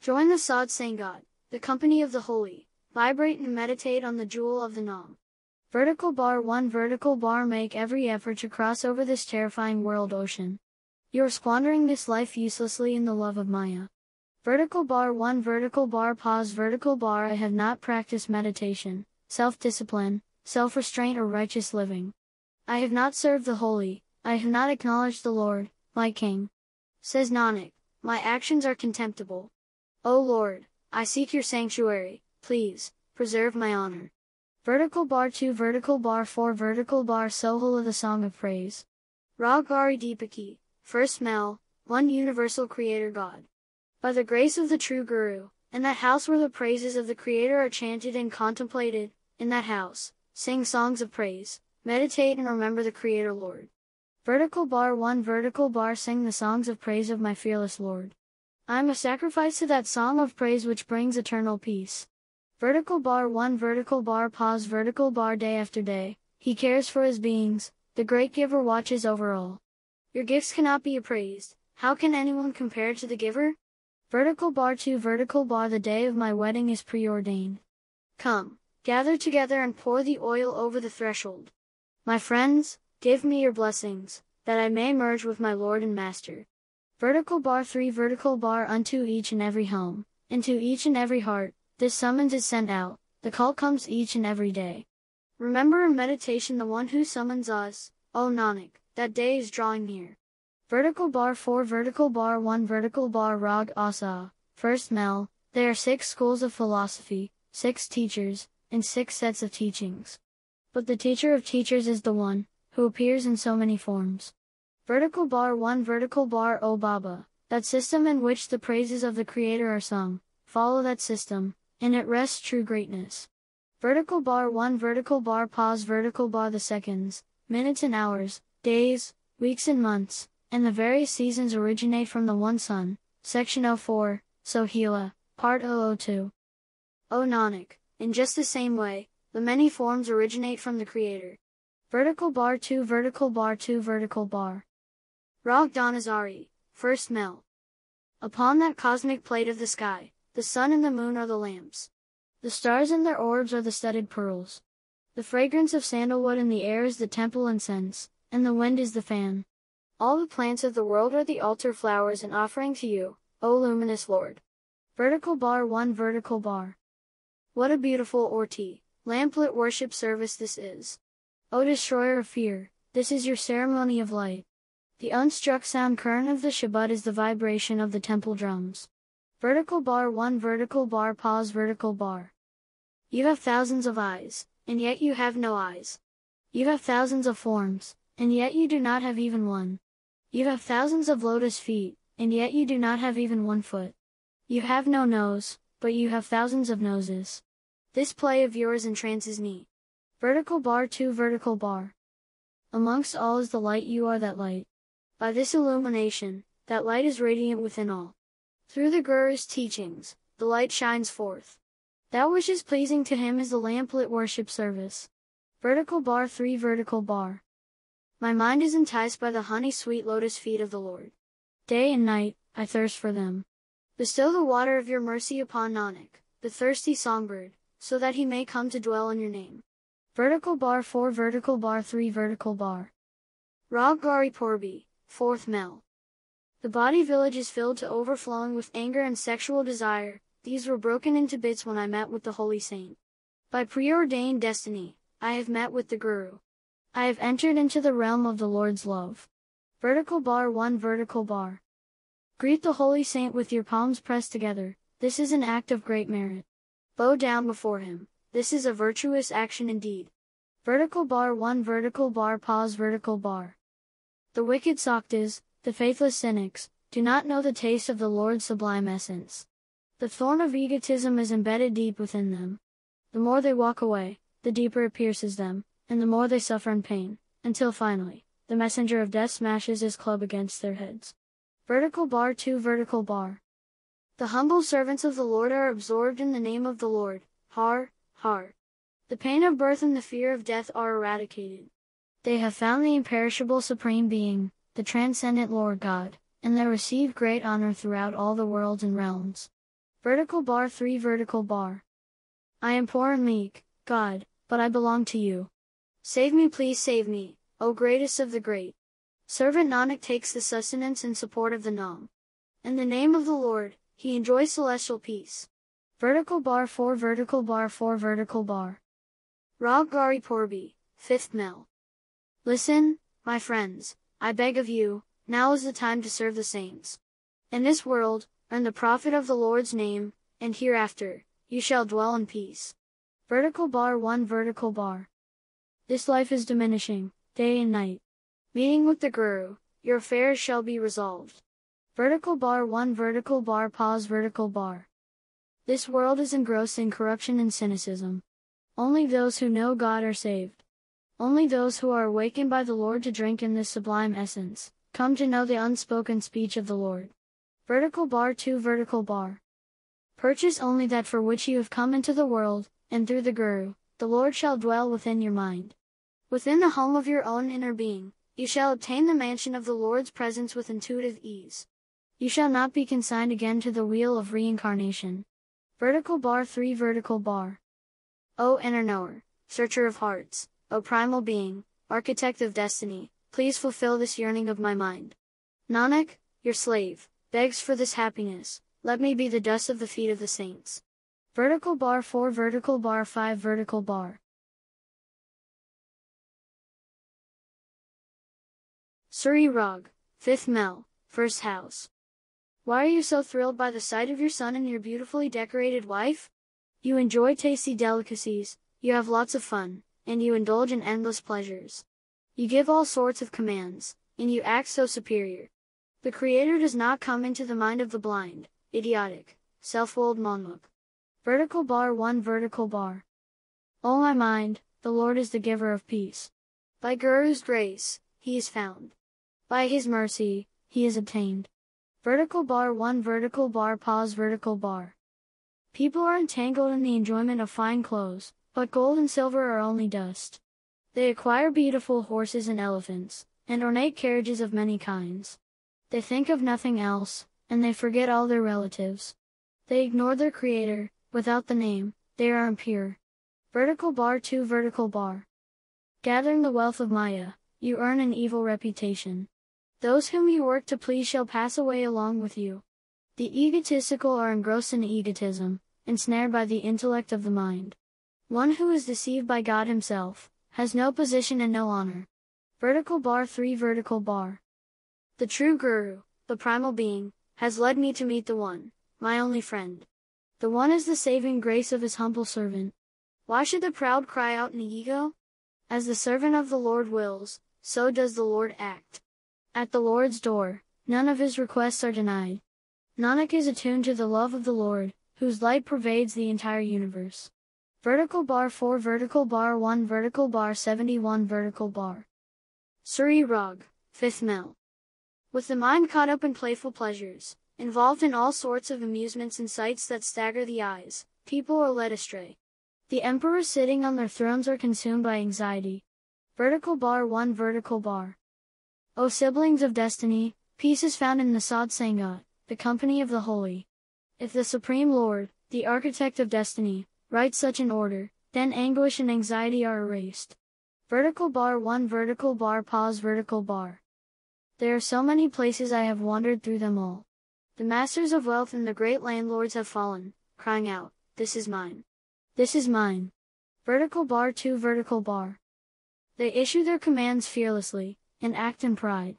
Join the Sadh Sangat, the company of the holy, vibrate and meditate on the jewel of the Nam. Vertical bar 1 Vertical bar Make every effort to cross over this terrifying world ocean. You are squandering this life uselessly in the love of Maya. Vertical bar 1 Vertical bar Pause Vertical bar I have not practiced meditation, self-discipline, self-restraint or righteous living. I have not served the holy, I have not acknowledged the Lord, my King. Says Nanak, my actions are contemptible. O Lord, I seek your sanctuary, please, preserve my honor. Vertical bar 2 Vertical bar 4 Vertical bar Sohila the Song of Praise. Ragari Deepaki, First Mehl, One Universal Creator God. By the grace of the true Guru, in that house where the praises of the Creator are chanted and contemplated, in that house, sing songs of praise, meditate and remember the Creator Lord. Vertical bar 1 Vertical bar Sing the songs of praise of my fearless Lord. I am a sacrifice to that song of praise which brings eternal peace. Vertical bar 1 Vertical bar pause Vertical bar day after day, he cares for his beings, the great giver watches over all. Your gifts cannot be appraised, how can anyone compare to the giver? Vertical bar 2 Vertical bar the day of my wedding is preordained. Come, gather together and pour the oil over the threshold. My friends, give me your blessings, that I may merge with my Lord and Master. Vertical bar 3 Vertical bar unto each and every home, into each and every heart, this summons is sent out, the call comes each and every day. Remember in meditation the one who summons us, O Nanak, that day is drawing near. Vertical bar 4 Vertical bar 1 Vertical bar Rag Asa, First Mehl, there are six schools of philosophy, six teachers, and six sets of teachings. But the teacher of teachers is the one, who appears in so many forms. Vertical bar 1 Vertical bar O Baba, that system in which the praises of the Creator are sung, follow that system, and it rests true greatness. Vertical bar 1 Vertical bar pause Vertical bar the seconds, minutes and hours, days, weeks and months, and the various seasons originate from the one sun, section 04, Sohila, part 002. O Nanak, in just the same way, the many forms originate from the Creator. Vertical bar 2 Vertical bar 2 Vertical bar. Rag Dhanasari, first mehl. Upon that cosmic plate of the sky, the sun and the moon are the lamps. The stars and their orbs are the studded pearls. The fragrance of sandalwood in the air is the temple incense, and the wind is the fan. All the plants of the world are the altar flowers and offering to you, O luminous Lord. Vertical bar 1 Vertical bar. What a beautiful aarti, lamplit worship service this is. O destroyer of fear, this is your ceremony of light. The unstruck sound current of the Shabad is the vibration of the temple drums. Vertical bar 1 Vertical bar pause Vertical bar. You have thousands of eyes, and yet you have no eyes. You have thousands of forms, and yet you do not have even one. You have thousands of lotus feet, and yet you do not have even one foot. You have no nose, but you have thousands of noses. This play of yours entrances me. Vertical bar 2 Vertical bar. Amongst all is the light you are that light. By this illumination, that light is radiant within all. Through the Guru's teachings, the light shines forth. That which is pleasing to him is the lamplit worship service. Vertical bar 3 Vertical bar. My mind is enticed by the honey sweet lotus feet of the Lord. Day and night, I thirst for them. Bestow the water of your mercy upon Nanak, the thirsty songbird, so that he may come to dwell in your name. Vertical bar 4 Vertical bar 3 Vertical bar. Rag Gauri Purbi, 4th Mehl. The body village is filled to overflowing with anger and sexual desire, these were broken into bits when I met with the holy saint. By preordained destiny, I have met with the Guru. I have entered into the realm of the Lord's love. Vertical bar 1 Vertical bar. Greet the holy saint with your palms pressed together, this is an act of great merit. Bow down before him. This is a virtuous action indeed. Vertical bar 1 Vertical bar pause Vertical bar. The wicked Saktas, the faithless cynics, do not know the taste of the Lord's sublime essence. The thorn of egotism is embedded deep within them. The more they walk away, the deeper it pierces them, and the more they suffer in pain, until finally, the messenger of death smashes his club against their heads. Vertical bar 2 Vertical bar. The humble servants of the Lord are absorbed in the name of the Lord, Har, Har. The pain of birth and the fear of death are eradicated. They have found the imperishable Supreme Being, the transcendent Lord God, and they receive great honor throughout all the worlds and realms. Vertical bar 3 Vertical bar. I am poor and meek, God, but I belong to you. Save me please save me, O greatest of the great. Servant Nanak takes the sustenance and support of the Nam. In the name of the Lord, he enjoys celestial peace. Vertical bar 4 Vertical bar 4 Vertical bar. Rag Gauri Purbi, 5th Mehl. Listen, my friends, I beg of you, now is the time to serve the saints. In this world, earn the profit of the Lord's name, and hereafter, you shall dwell in peace. Vertical bar 1 Vertical bar. This life is diminishing, day and night. Meeting with the Guru, your affairs shall be resolved. Vertical bar 1 Vertical bar pause Vertical bar. This world is engrossed in corruption and cynicism. Only those who know God are saved. Only those who are awakened by the Lord to drink in this sublime essence, come to know the unspoken speech of the Lord. Vertical bar 2 Vertical bar. Purchase only that for which you have come into the world, and through the Guru, the Lord shall dwell within your mind. Within the home of your own inner being, you shall obtain the mansion of the Lord's presence with intuitive ease. You shall not be consigned again to the wheel of reincarnation. Vertical bar 3 Vertical bar. O inner knower, searcher of hearts, O primal being, architect of destiny, please fulfill this yearning of my mind. Nanak, your slave, begs for this happiness, let me be the dust of the feet of the saints. Vertical bar 4 Vertical bar 5 Vertical bar. Sri Rag, 5th Mehl, 1st House. Why are you so thrilled by the sight of your son and your beautifully decorated wife? You enjoy tasty delicacies, you have lots of fun, and you indulge in endless pleasures. You give all sorts of commands, and you act so superior. The Creator does not come into the mind of the blind, idiotic, self-willed manmukh. Vertical bar 1 Vertical bar. O my mind, the Lord is the giver of peace. By Guru's grace, he is found. By his mercy, he is obtained. Vertical bar 1 Vertical bar pause Vertical bar. People are entangled in the enjoyment of fine clothes, but gold and silver are only dust. They acquire beautiful horses and elephants, and ornate carriages of many kinds. They think of nothing else, and they forget all their relatives. They ignore their creator, without the name, they are impure. Vertical bar 2 Vertical bar. Gathering the wealth of Maya, you earn an evil reputation. Those whom you work to please shall pass away along with you. The egotistical are engrossed in egotism, ensnared by the intellect of the mind. One who is deceived by God himself, has no position and no honor. Vertical bar 3 Vertical bar. The true Guru, the primal being, has led me to meet the One, my only friend. The One is the saving grace of his humble servant. Why should the proud cry out in the ego? As the servant of the Lord wills, so does the Lord act. At the Lord's door, none of his requests are denied. Nanak is attuned to the love of the Lord, whose light pervades the entire universe. Vertical bar 4 vertical bar 1 vertical bar 71 vertical bar. Sri Rag, 5th Mehl. With the mind caught up in playful pleasures, involved in all sorts of amusements and sights that stagger the eyes, people are led astray. The emperors sitting on their thrones are consumed by anxiety. Vertical bar 1 vertical bar. O siblings of destiny, peace is found in the Satsanga, the company of the holy. If the Supreme Lord, the architect of destiny, writes such an order, then anguish and anxiety are erased. Vertical bar 1 vertical bar pause vertical bar. There are so many places I have wandered through them all. The masters of wealth and the great landlords have fallen, crying out, This is mine. This is mine. Vertical bar 2 vertical bar. They issue their commands fearlessly, and act in pride.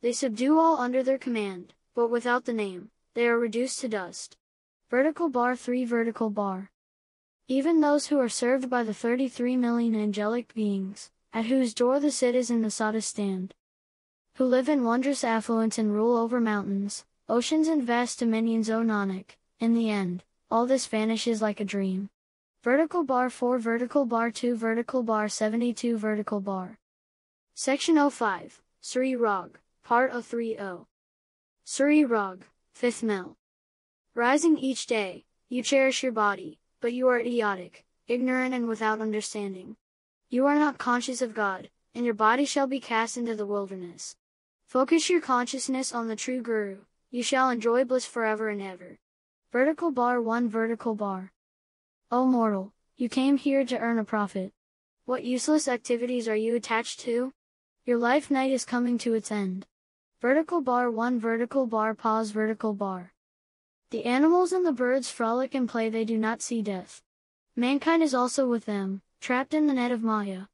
They subdue all under their command, but without the name, they are reduced to dust. Vertical bar 3 vertical bar. Even those who are served by the 33 million angelic beings, at whose door the Siddhas and the Sattvas stand, who live in wondrous affluence and rule over mountains, oceans and vast dominions O Nanak, in the end, all this vanishes like a dream. Vertical bar 4 vertical bar 2 vertical bar 72 vertical bar. Section 05, Sri Rag, Part 030. Sri Rag, 5th Mehl. Rising each day, you cherish your body, but you are idiotic, ignorant and without understanding. You are not conscious of God, and your body shall be cast into the wilderness. Focus your consciousness on the true Guru, you shall enjoy bliss forever and ever. Vertical bar 1 Vertical bar. O mortal, you came here to earn a profit. What useless activities are you attached to? Your life night is coming to its end. Vertical bar 1 Vertical bar pause Vertical bar. The animals and the birds frolic and play they do not see death. Mankind is also with them, trapped in the net of Maya.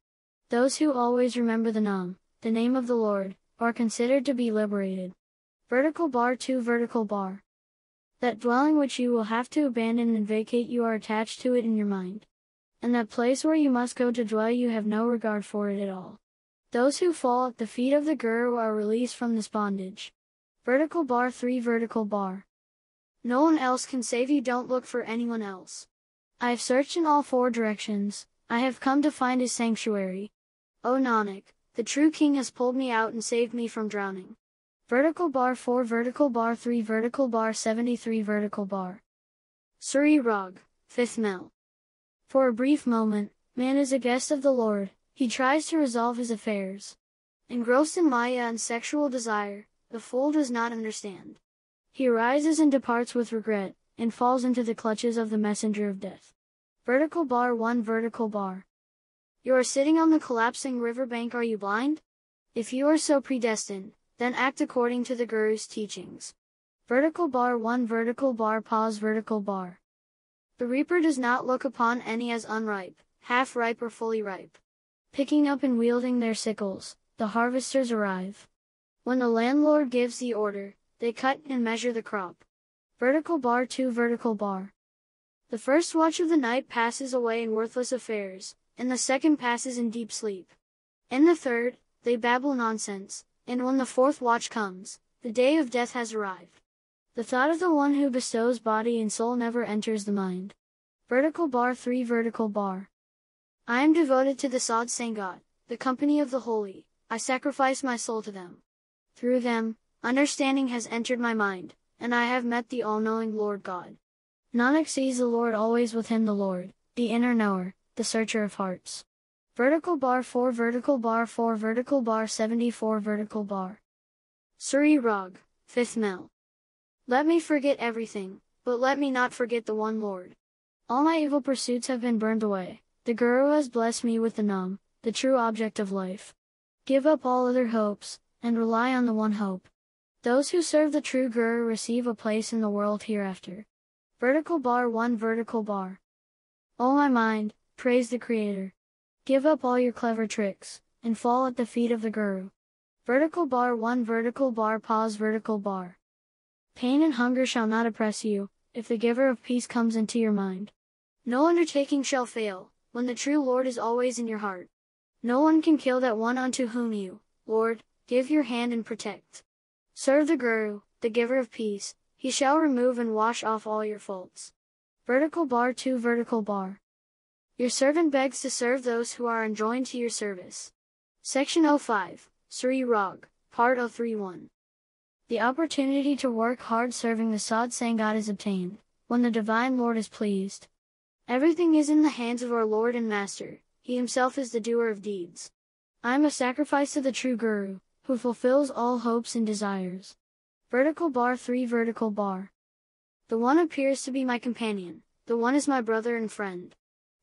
Those who always remember the Nam, the name of the Lord, are considered to be liberated. Vertical bar 2 Vertical bar. That dwelling which you will have to abandon and vacate you are attached to it in your mind. And that place where you must go to dwell you have no regard for it at all. Those who fall at the feet of the Guru are released from this bondage. Vertical bar 3 Vertical bar. No one else can save you don't look for anyone else. I have searched in all four directions, I have come to find his sanctuary. O Nanak, the true king has pulled me out and saved me from drowning. Vertical bar 4 vertical bar 3 vertical bar 73 vertical bar. Sri Rag, 5th Mehl. For a brief moment, man is a guest of the Lord, he tries to resolve his affairs. Engrossed in Maya and sexual desire, the fool does not understand. He arises and departs with regret, and falls into the clutches of the messenger of death. Vertical bar 1 vertical bar. You are sitting on the collapsing riverbank are you blind? If you are so predestined, then act according to the Guru's teachings. Vertical bar 1 vertical bar pause vertical bar. The reaper does not look upon any as unripe, half ripe or fully ripe. Picking up and wielding their sickles, the harvesters arrive. When the landlord gives the order, they cut and measure the crop. Vertical bar 2 vertical bar. The first watch of the night passes away in worthless affairs, and the second passes in deep sleep. In the third, they babble nonsense, and when the fourth watch comes, the day of death has arrived. The thought of the one who bestows body and soul never enters the mind. Vertical bar 3 Vertical bar. I am devoted to the Sadh Sangat, the company of the holy, I sacrifice my soul to them. Through them, understanding has entered my mind, and I have met the all-knowing Lord God. Nanak sees the Lord always with him the Lord, the inner knower, the searcher of hearts. Vertical bar 4 vertical bar 4 vertical bar 74 vertical bar. Sri Rag, 5th Mehl. Let me forget everything, but let me not forget the one Lord. All my evil pursuits have been burned away, the Guru has blessed me with the Nam, the true object of life. Give up all other hopes, and rely on the one hope. Those who serve the true Guru receive a place in the world hereafter. Vertical bar 1 vertical bar. O my mind, praise the Creator. Give up all your clever tricks, and fall at the feet of the Guru. Vertical bar 1 vertical bar pause vertical bar. Pain and hunger shall not oppress you, if the giver of peace comes into your mind. No undertaking shall fail, when the true Lord is always in your heart. No one can kill that one unto whom you, Lord, give your hand and protect. Serve the Guru, the giver of peace, he shall remove and wash off all your faults. Vertical bar 2 vertical bar. Your servant begs to serve those who are enjoined to your service. Section 05, Sri Rag, Part 031. The opportunity to work hard serving the Sadh Sangat is obtained, when the Divine Lord is pleased. Everything is in the hands of our Lord and Master, He Himself is the doer of deeds. I am a sacrifice to the true Guru, who fulfills all hopes and desires. Vertical bar 3 vertical bar. The one appears to be my companion, the one is my brother and friend.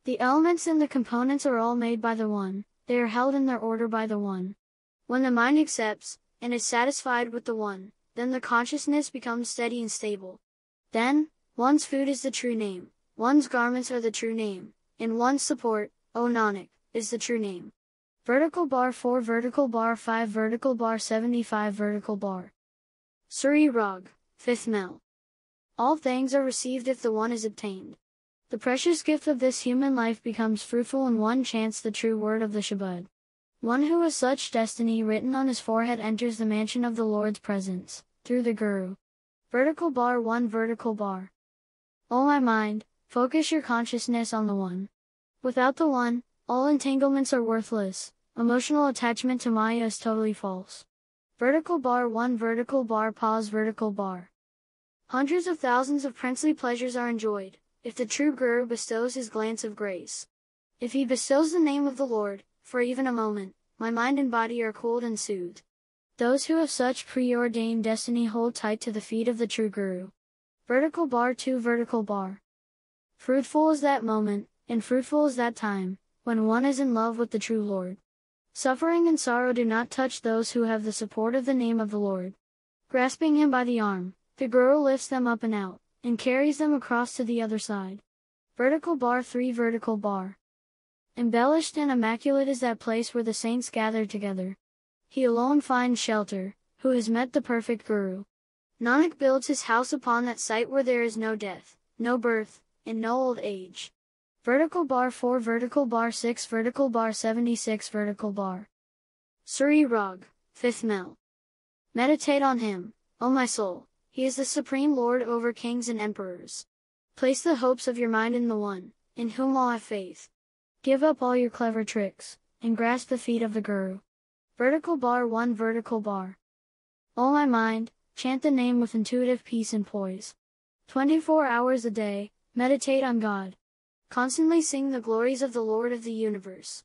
The elements and the components are all made by the one, they are held in their order by the one. When the mind accepts, and is satisfied with the one, then the consciousness becomes steady and stable. Then, one's food is the true name, one's garments are the true name, and one's support, O Nanak, is the true name. Vertical bar 4 vertical bar 5 vertical bar 75 vertical bar. Sri Rag, 5th Mehl. All things are received if the one is obtained. The precious gift of this human life becomes fruitful when one chants the true word of the Shabad. One who has such destiny written on his forehead enters the mansion of the Lord's presence through the Guru. Vertical bar 1 Vertical bar. O my mind, focus your consciousness on the One. Without the One, all entanglements are worthless, emotional attachment to Maya is totally false. Vertical bar 1 Vertical bar pause Vertical bar. Hundreds of thousands of princely pleasures are enjoyed, if the true Guru bestows his glance of grace. If he bestows the name of the Lord, for even a moment, my mind and body are cooled and soothed. Those who have such preordained destiny hold tight to the feet of the true Guru. Vertical bar 2 Vertical bar. Fruitful is that moment, and fruitful is that time, when one is in love with the true Lord. Suffering and sorrow do not touch those who have the support of the name of the Lord. Grasping him by the arm, the Guru lifts them up and out, and carries them across to the other side. Vertical bar 3 Vertical bar. Embellished and immaculate is that place where the saints gather together. He alone finds shelter, who has met the perfect Guru. Nanak builds his house upon that site where there is no death, no birth, and no old age. Vertical bar 4 Vertical bar 6 Vertical bar 76 Vertical bar. Sri Rag, 5th Mehl. Meditate on him, O my soul, he is the supreme lord over kings and emperors. Place the hopes of your mind in the one, in whom all have faith. Give up all your clever tricks, and grasp the feet of the Guru. Vertical bar 1 Vertical bar. O my mind, chant the name with intuitive peace and poise. 24 hours a day, meditate on God. Constantly sing the glories of the Lord of the universe.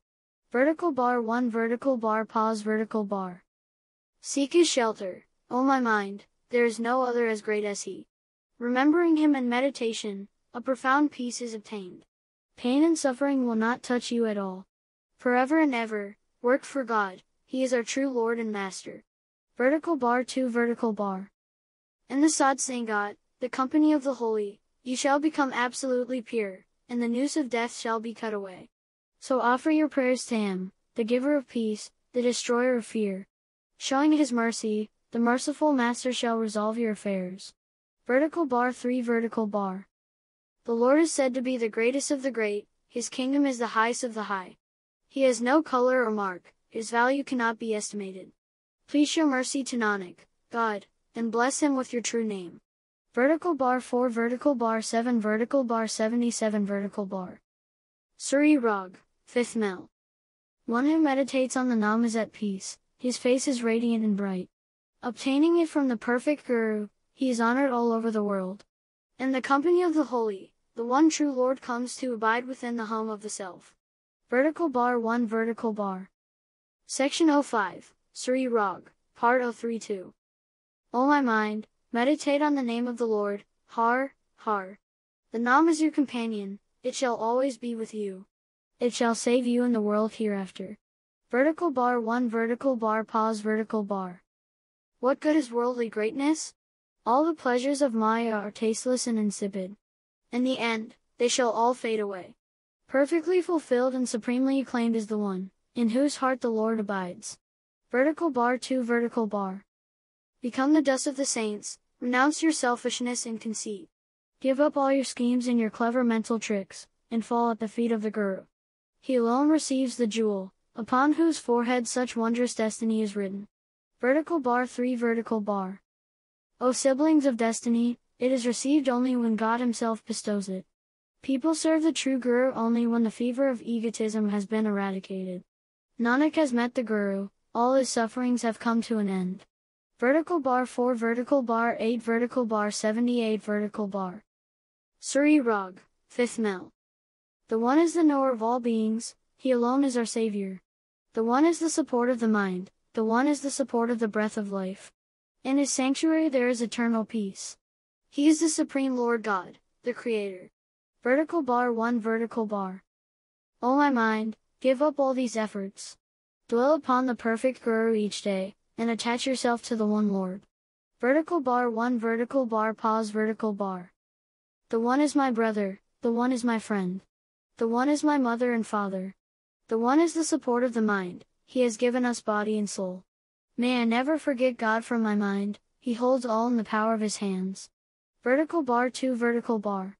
Vertical bar 1 Vertical bar pause Vertical bar. Seek his shelter, O my mind, there is no other as great as he. Remembering him in meditation, a profound peace is obtained. Pain and suffering will not touch you at all. Forever and ever, work for God, he is our true Lord and Master. Vertical bar 2 Vertical bar. In the Sadh Sangat, the company of the holy, you shall become absolutely pure, and the noose of death shall be cut away. So offer your prayers to him, the giver of peace, the destroyer of fear. Showing his mercy, the merciful Master shall resolve your affairs. Vertical bar 3 Vertical bar. The Lord is said to be the greatest of the great, his kingdom is the highest of the high. He has no color or mark, his value cannot be estimated. Please show mercy to Nanak, God, and bless him with your true name. Vertical bar 4 vertical bar 7 vertical bar 77 vertical bar. Sri Rag, 5th Mehl. One who meditates on the Nam is at peace, his face is radiant and bright. Obtaining it from the perfect Guru, he is honored all over the world. In the company of the holy, the one true Lord comes to abide within the home of the self. Vertical bar 1 vertical bar. Section 05, Sri Rag, Part 032. O my mind, meditate on the name of the Lord, Har, Har. The Nam is your companion, it shall always be with you. It shall save you in the world hereafter. Vertical bar 1 vertical bar pause vertical bar. What good is worldly greatness? All the pleasures of Maya are tasteless and insipid. In the end, they shall all fade away. Perfectly fulfilled and supremely acclaimed is the one, in whose heart the Lord abides. Vertical bar 2 Vertical bar. Become the dust of the saints, renounce your selfishness and conceit. Give up all your schemes and your clever mental tricks, and fall at the feet of the Guru. He alone receives the jewel, upon whose forehead such wondrous destiny is written. Vertical bar 3 Vertical bar. O siblings of destiny, it is received only when God Himself bestows it. People serve the true Guru only when the fever of egotism has been eradicated. Nanak has met the Guru, all his sufferings have come to an end. Vertical bar 4 vertical bar 8 vertical bar 78 vertical bar. Sri Rag, 5th Mehl. The One is the knower of all beings, He alone is our Savior. The One is the support of the mind, the One is the support of the breath of life. In His sanctuary there is eternal peace. He is the Supreme Lord God, the Creator. Vertical bar 1 vertical bar. O my mind, give up all these efforts. Dwell upon the perfect Guru each day, and attach yourself to the one Lord. Vertical bar 1 vertical bar pause vertical bar. The one is my brother, the one is my friend. The one is my mother and father. The one is the support of the mind, he has given us body and soul. May I never forget God from my mind, he holds all in the power of his hands. Vertical bar 2 vertical bar.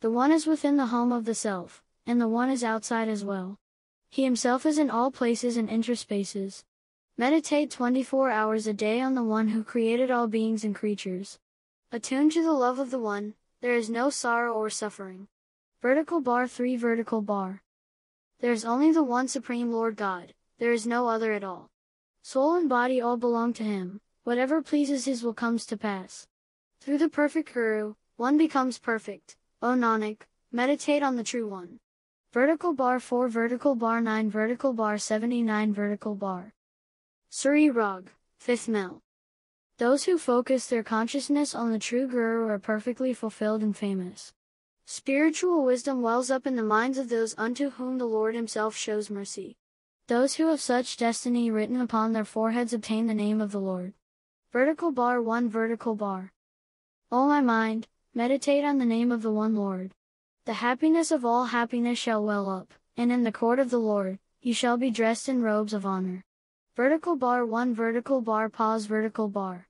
The one is within the home of the self, and the one is outside as well. He himself is in all places and interspaces. Meditate 24 hours a day on the one who created all beings and creatures. Attuned to the love of the one, there is no sorrow or suffering. Vertical bar 3 Vertical bar. There is only the one Supreme Lord God, there is no other at all. Soul and body all belong to Him, whatever pleases His will comes to pass. Through the perfect Guru, one becomes perfect, O Nanak, meditate on the true one. Vertical bar 4 Vertical bar 9 Vertical bar 79 Vertical bar. Sri Rag, 5th Mehl. Those who focus their consciousness on the true Guru are perfectly fulfilled and famous. Spiritual wisdom wells up in the minds of those unto whom the Lord Himself shows mercy. Those who have such destiny written upon their foreheads obtain the name of the Lord. Vertical bar 1 Vertical bar. O my mind, meditate on the name of the one Lord. The happiness of all happiness shall well up, and in the court of the Lord, you shall be dressed in robes of honor. Vertical bar 1 Vertical bar pause Vertical bar.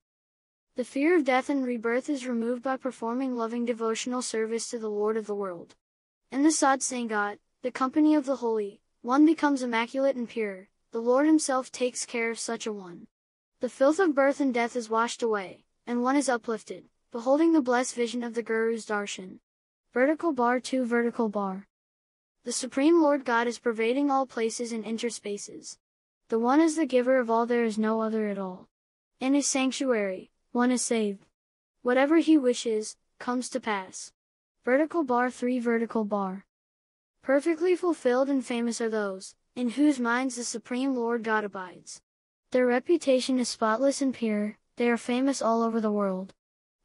The fear of death and rebirth is removed by performing loving devotional service to the Lord of the world. In the Sadh Sangat, the company of the holy, one becomes immaculate and pure, the Lord himself takes care of such a one. The filth of birth and death is washed away, and one is uplifted, beholding the blessed vision of the Guru's darshan. Vertical bar 2 Vertical bar. The Supreme Lord God is pervading all places and interspaces. The one is the giver of all there is no other at all. In his sanctuary, one is saved. Whatever he wishes, comes to pass. Vertical bar 3 Vertical bar. Perfectly fulfilled and famous are those, in whose minds the Supreme Lord God abides. Their reputation is spotless and pure, they are famous all over the world.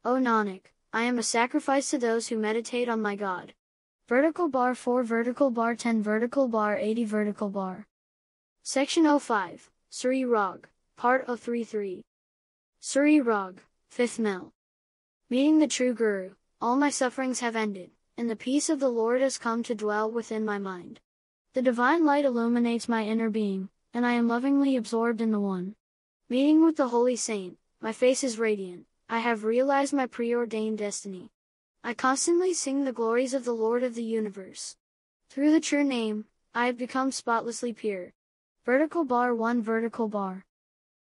O Nanak, I am a sacrifice to those who meditate on my God. Vertical bar 4 Vertical bar 10 Vertical bar 80 Vertical bar. Section 05, Sri Rag, Part 033. Sri Rag, 5th Mehl. Meeting the true Guru, all my sufferings have ended, and the peace of the Lord has come to dwell within my mind. The divine light illuminates my inner being, and I am lovingly absorbed in the One. Meeting with the holy saint, my face is radiant, I have realized my preordained destiny. I constantly sing the glories of the Lord of the universe. Through the true name, I have become spotlessly pure. Vertical bar 1 Vertical bar.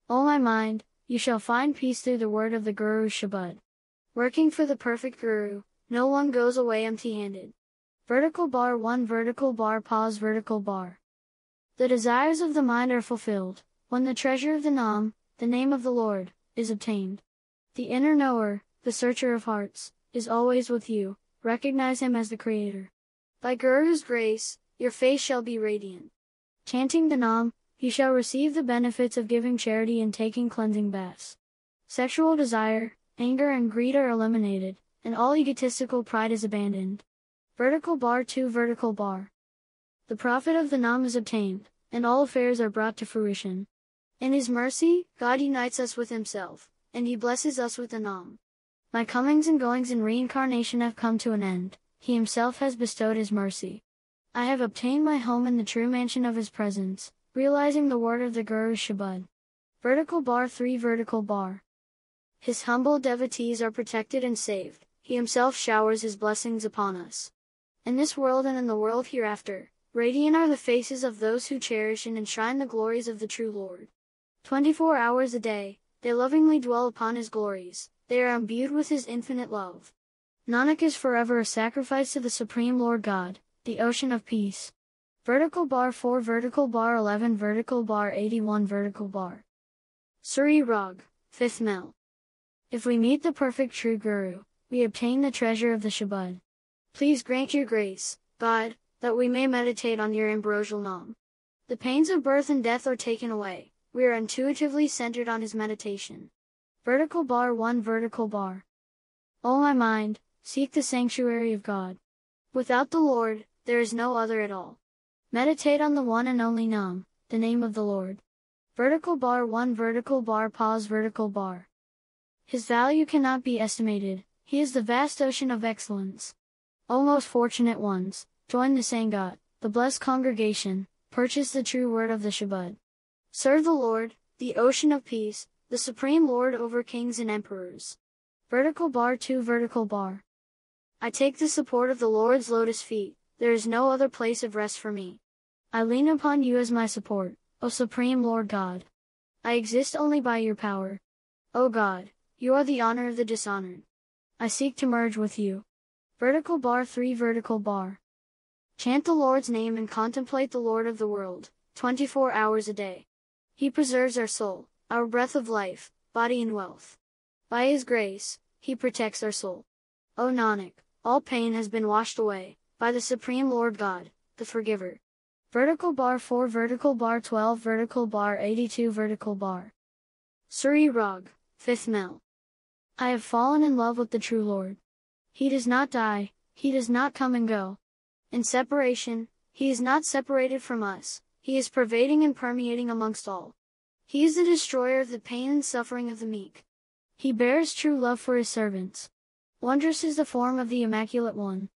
O my mind, you shall find peace through the word of the Guru Shabad. Working for the perfect Guru, no one goes away empty-handed. Vertical bar 1 Vertical bar pause Vertical bar. The desires of the mind are fulfilled, when the treasure of the Nam, the name of the Lord, is obtained. The inner knower, the searcher of hearts, is always with you, recognize him as the creator. By Guru's grace, your face shall be radiant. Chanting the Nam, you shall receive the benefits of giving charity and taking cleansing baths. Sexual desire, anger and greed are eliminated, and all egotistical pride is abandoned. Vertical bar 2 Vertical bar. The profit of the Nam is obtained, and all affairs are brought to fruition. In His mercy, God unites us with Himself, and He blesses us with the Nam. My comings and goings in reincarnation have come to an end, He Himself has bestowed His mercy. I have obtained my home in the true mansion of His presence, realizing the word of the Guru Shabad. Vertical bar 3 Vertical bar. His humble devotees are protected and saved, He Himself showers His blessings upon us. In this world and in the world hereafter, radiant are the faces of those who cherish and enshrine the glories of the true Lord. 24 hours a day, they lovingly dwell upon His glories, they are imbued with His infinite love. Nanak is forever a sacrifice to the Supreme Lord God, the ocean of peace. Vertical bar 4 vertical bar 11 vertical bar 81 vertical bar. Sri Rag, 5th Mehl. If we meet the perfect true Guru, we obtain the treasure of the Shabad. Please grant your grace, God, that we may meditate on your ambrosial Nam. The pains of birth and death are taken away, we are intuitively centered on his meditation. Vertical bar 1 vertical bar. O my mind, seek the sanctuary of God. Without the Lord, there is no other at all. Meditate on the one and only Nam, the name of the Lord. Vertical bar 1 vertical bar pause vertical bar. His value cannot be estimated, he is the vast ocean of excellence. O most fortunate ones, join the Sangat, the blessed congregation, purchase the true word of the Shabad. Serve the Lord, the ocean of peace, the supreme Lord over kings and emperors. Vertical bar 2 vertical bar. I take the support of the Lord's lotus feet, there is no other place of rest for me. I lean upon you as my support, O Supreme Lord God. I exist only by your power. O God, you are the honor of the dishonored. I seek to merge with you. Vertical bar 3 vertical bar. Chant the Lord's name and contemplate the Lord of the world, 24 hours a day. He preserves our soul, our breath of life, body and wealth. By His grace, He protects our soul. O Nanak, all pain has been washed away, by the Supreme Lord God, the Forgiver. Vertical bar 4 vertical bar 12 vertical bar 82 vertical bar. Sri Rag, 5th Mehl. I have fallen in love with the true Lord. He does not die, he does not come and go. In separation, he is not separated from us, he is pervading and permeating amongst all. He is the destroyer of the pain and suffering of the meek. He bears true love for his servants. Wondrous is the form of the Immaculate One.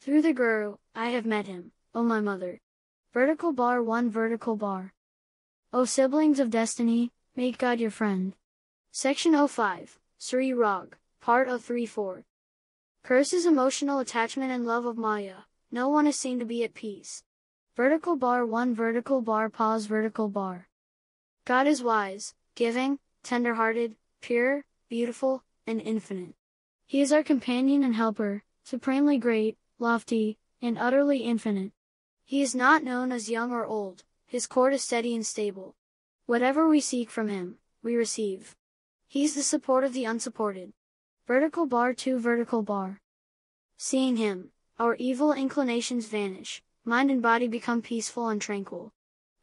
Through the Guru, I have met him, O my mother. Vertical bar 1 vertical bar. O siblings of destiny, make God your friend. Section 05, Sri Rag, Part of 3-4. Curses emotional attachment and love of Maya, no one is seen to be at peace. Vertical bar 1 vertical bar pause vertical bar. God is wise, giving, tender-hearted, pure, beautiful, and infinite. He is our companion and helper, supremely great, lofty, and utterly infinite. He is not known as young or old, his court is steady and stable. Whatever we seek from him, we receive. He's the support of the unsupported. Vertical bar 2 vertical bar. Seeing him, our evil inclinations vanish, mind and body become peaceful and tranquil.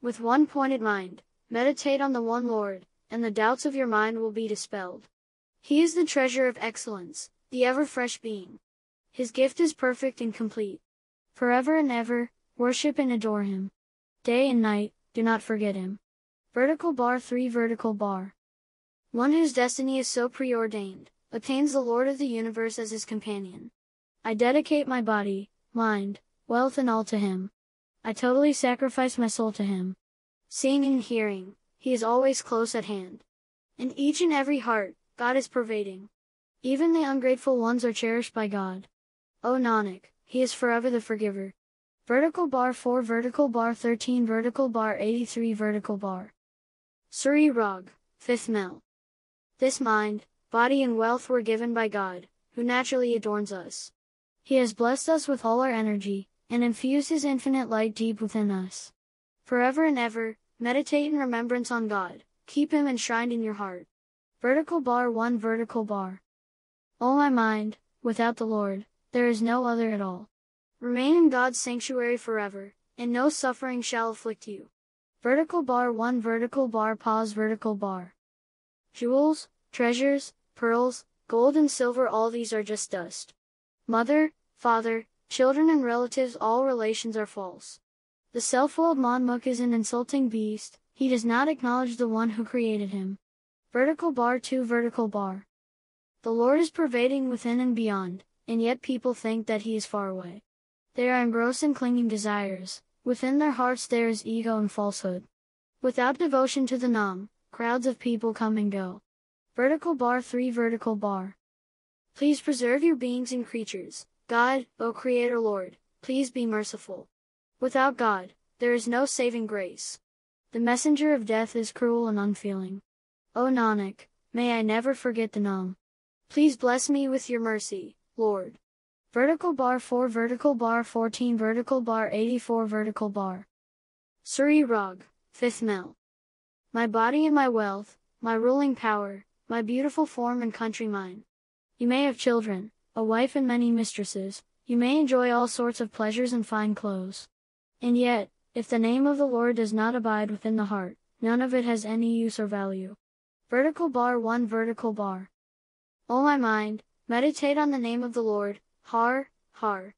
With one pointed mind, meditate on the one Lord, and the doubts of your mind will be dispelled. He is the treasure of excellence, the ever fresh being. His gift is perfect and complete. Forever and ever, worship and adore him. Day and night, do not forget him. Vertical bar 3 vertical bar. One whose destiny is so preordained, attains the Lord of the universe as his companion. I dedicate my body, mind, wealth and all to him. I totally sacrifice my soul to him. Seeing and hearing, he is always close at hand. In each and every heart, God is pervading. Even the ungrateful ones are cherished by God. O Nanak, he is forever the forgiver. Vertical bar 4 vertical bar 13 vertical bar 83 vertical bar. Sri Rag, 5th Mehl. This mind, body and wealth were given by God, who naturally adorns us. He has blessed us with all our energy, and infused His infinite light deep within us. Forever and ever, meditate in remembrance on God, keep Him enshrined in your heart. Vertical bar 1 vertical bar. O my mind, without the Lord, there is no other at all. Remain in God's sanctuary forever, and no suffering shall afflict you. Vertical bar 1 vertical bar pause vertical bar. Jewels, treasures, pearls, gold and silver all these are just dust. Mother, father, children and relatives all relations are false. The self-willed Manmukh is an insulting beast, he does not acknowledge the one who created him. Vertical bar 2 vertical bar. The Lord is pervading within and beyond, and yet people think that he is far away. They are engrossed in clinging desires, within their hearts there is ego and falsehood. Without devotion to the Nam, crowds of people come and go. Vertical bar 3 Vertical bar. Please preserve your beings and creatures, God, O Creator Lord, please be merciful. Without God, there is no saving grace. The messenger of death is cruel and unfeeling. O Nanak, may I never forget the Nam. Please bless me with your mercy, Lord. Vertical bar 4 vertical bar 14 vertical bar 84 vertical bar. Sri Rag, 5th Mehl. My body and my wealth, my ruling power, my beautiful form and country mine. You may have children, a wife and many mistresses, you may enjoy all sorts of pleasures and fine clothes. And yet, if the name of the Lord does not abide within the heart, none of it has any use or value. Vertical bar 1 vertical bar. O my mind, meditate on the name of the Lord, Har, Har.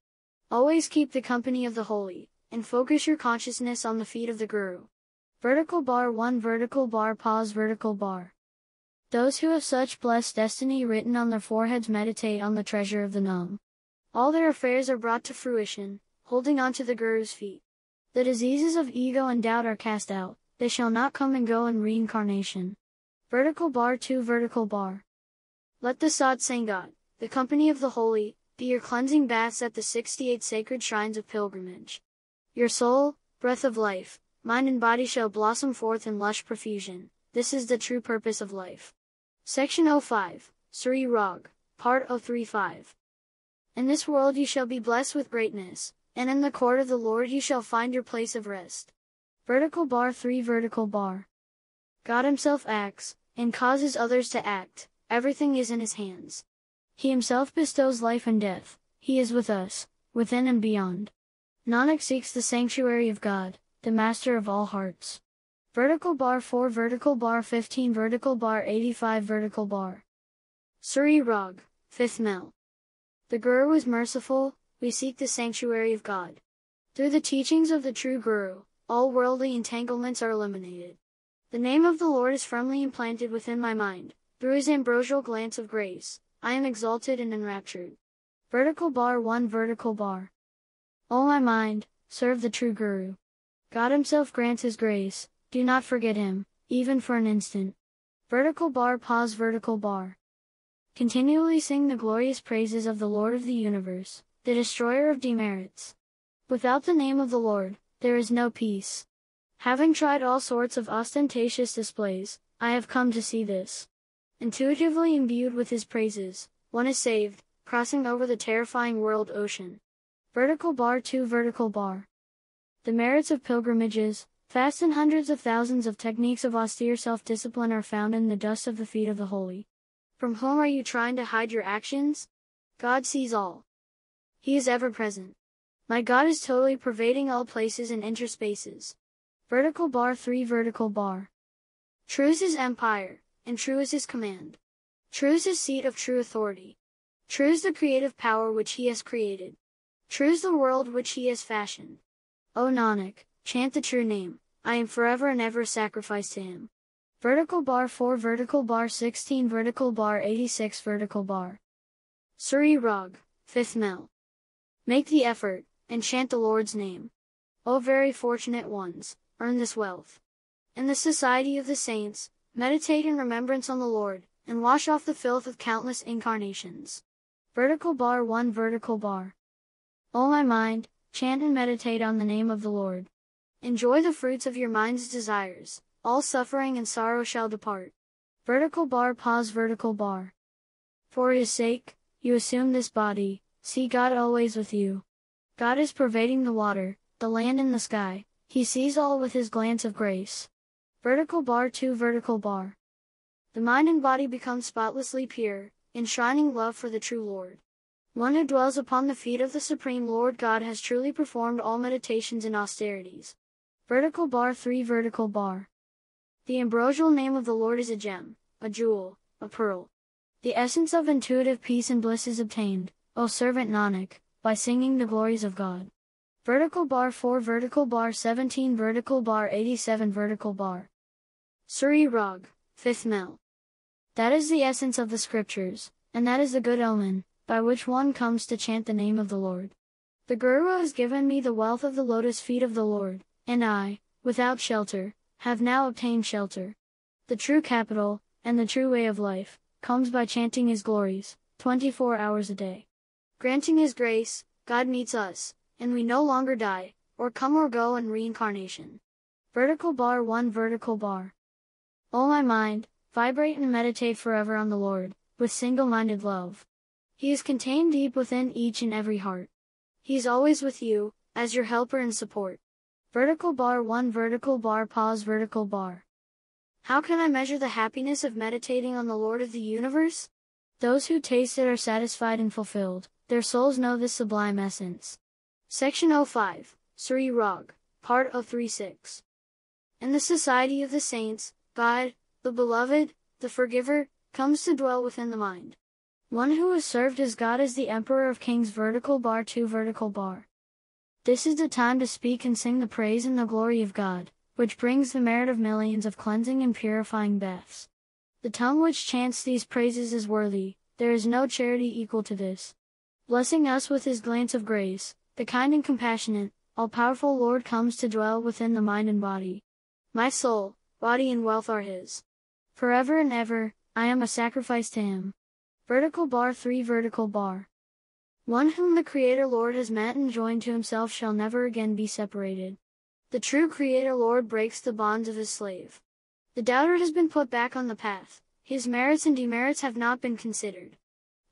Always keep the company of the holy, and focus your consciousness on the feet of the Guru. Vertical bar 1 vertical bar pause vertical bar. Those who have such blessed destiny written on their foreheads meditate on the treasure of the Nam. All their affairs are brought to fruition, holding on to the Guru's feet. The diseases of ego and doubt are cast out, they shall not come and go in reincarnation. Vertical bar 2 vertical bar. Let the Sat Sangat, the company of the holy, be your cleansing baths at the 68 sacred shrines of pilgrimage. Your soul, breath of life, mind and body shall blossom forth in lush profusion. This is the true purpose of life. Section 05, Sri Rag, Part 035. In this world you shall be blessed with greatness, and in the court of the Lord you shall find your place of rest. Vertical bar 3 Vertical bar. God himself acts, and causes others to act, everything is in his hands. He himself bestows life and death, he is with us, within and beyond. Nanak seeks the sanctuary of God, the master of all hearts. Vertical bar 4 vertical bar 15 vertical bar 85 vertical bar. Sri Rag, 5th Mehl. The Guru is merciful, we seek the sanctuary of God. Through the teachings of the true Guru, all worldly entanglements are eliminated. The name of the Lord is firmly implanted within my mind, through his ambrosial glance of grace, I am exalted and enraptured. Vertical bar 1 Vertical bar. O my mind, serve the true Guru. God himself grants his grace, do not forget him, even for an instant. Vertical bar pause vertical bar. Continually sing the glorious praises of the Lord of the universe, the destroyer of demerits. Without the name of the Lord, there is no peace. Having tried all sorts of ostentatious displays, I have come to see this. Intuitively imbued with his praises, one is saved, crossing over the terrifying world ocean. Vertical bar 2 Vertical bar. The merits of pilgrimages, fasts, and hundreds of thousands of techniques of austere self-discipline are found in the dust of the feet of the holy. From whom are you trying to hide your actions? God sees all. He is ever present. My God is totally pervading all places and interspaces. Vertical bar 3 Vertical bar. True is his empire, and true is his command. True is his seat of true authority. True is the creative power which he has created. True is the world which he has fashioned. O Nanak, chant the true name, I am forever and ever sacrificed to him. Vertical bar 4 vertical bar 16 vertical bar 86 vertical bar. Sri Rag, 5th Mehl. Make the effort, and chant the Lord's name. O very fortunate ones, earn this wealth. In the society of the saints, Meditate in remembrance on the Lord, and wash off the filth of countless incarnations. Vertical bar 1 Vertical bar. O my mind, chant and meditate on the name of the Lord. Enjoy the fruits of your mind's desires, all suffering and sorrow shall depart. Vertical bar pause vertical bar. For his sake, you assume this body, see God always with you. God is pervading the water, the land and the sky, he sees all with his glance of grace. Vertical bar 2 Vertical bar. The mind and body become spotlessly pure, enshrining love for the true Lord. One who dwells upon the feet of the Supreme Lord God has truly performed all meditations and austerities. Vertical bar 3 Vertical bar. The ambrosial name of the Lord is a gem, a jewel, a pearl. The essence of intuitive peace and bliss is obtained, O servant Nanak, by singing the glories of God. Vertical bar 4 Vertical bar 17 Vertical bar 87 Vertical bar. Sri Rag, 5th Mehl. That is the essence of the scriptures, and that is the good omen, by which one comes to chant the name of the Lord. The Guru has given me the wealth of the lotus feet of the Lord, and I, without shelter, have now obtained shelter. The true capital, and the true way of life, comes by chanting His glories, 24 hours a day. Granting His grace, God meets us, and we no longer die, or come or go in reincarnation. Vertical bar 1 Vertical bar. O my mind, vibrate and meditate forever on the Lord, with single-minded love. He is contained deep within each and every heart. He is always with you, as your helper and support. Vertical bar 1 Vertical bar pause Vertical bar. How can I measure the happiness of meditating on the Lord of the universe? Those who taste it are satisfied and fulfilled, their souls know this sublime essence. Section 05, Sri Rag, Part 036. In the society of the saints, God, the beloved, the forgiver, comes to dwell within the mind. One who is served as God is the Emperor of Kings vertical bar 2 vertical bar. This is the time to speak and sing the praise and the glory of God, which brings the merit of millions of cleansing and purifying deaths. The tongue which chants these praises is worthy, there is no charity equal to this. Blessing us with his glance of grace, the kind and compassionate, all-powerful Lord comes to dwell within the mind and body. My soul, body and wealth are his. Forever and ever, I am a sacrifice to him. Vertical bar 3 Vertical bar. One whom the Creator Lord has met and joined to himself shall never again be separated. The true Creator Lord breaks the bonds of his slave. The doubter has been put back on the path, his merits and demerits have not been considered.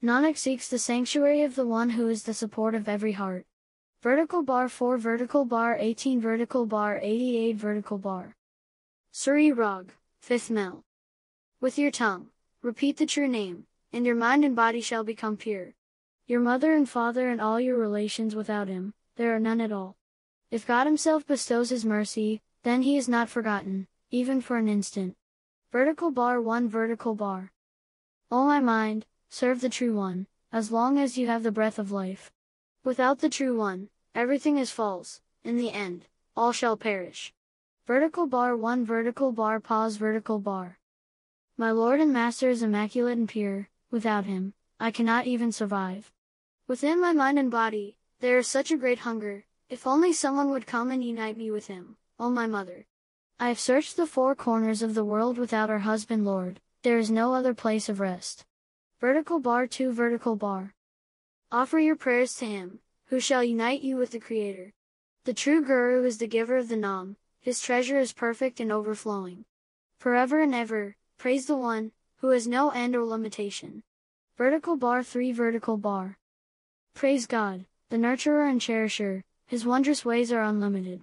Nanak seeks the sanctuary of the one who is the support of every heart. Vertical bar 4 Vertical bar 18 Vertical bar 88 Vertical bar. Sri Rag, 5th Mehl. With your tongue, repeat the true name, and your mind and body shall become pure. Your mother and father and all your relations without him, there are none at all. If God himself bestows his mercy, then he is not forgotten, even for an instant. Vertical bar 1 Vertical bar. O my mind, serve the true one, as long as you have the breath of life. Without the true one, everything is false, in the end, all shall perish. Vertical bar 1 Vertical bar pause Vertical bar. My Lord and Master is immaculate and pure, without him, I cannot even survive. Within my mind and body, there is such a great hunger, if only someone would come and unite me with him, O my mother. I have searched the four corners of the world without our husband Lord, there is no other place of rest. Vertical bar 2 Vertical bar. Offer your prayers to him, who shall unite you with the Creator. The true Guru is the giver of the Nam, his treasure is perfect and overflowing. Forever and ever, praise the one, who has no end or limitation. Vertical bar 3 Vertical bar. Praise God, the nurturer and cherisher, his wondrous ways are unlimited.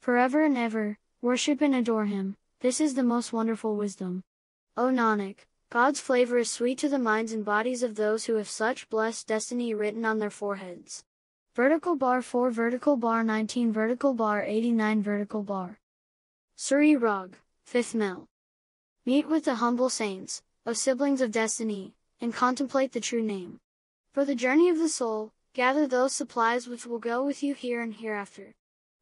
Forever and ever, worship and adore him, this is the most wonderful wisdom. O Nanak, God's flavor is sweet to the minds and bodies of those who have such blessed destiny written on their foreheads. Vertical bar 4 Vertical bar 19 Vertical bar 89 Vertical bar. Sri Rag, 5th Mehl. Meet with the humble saints, O siblings of destiny, and contemplate the true name. For the journey of the soul, Gather those supplies which will go with you here and hereafter.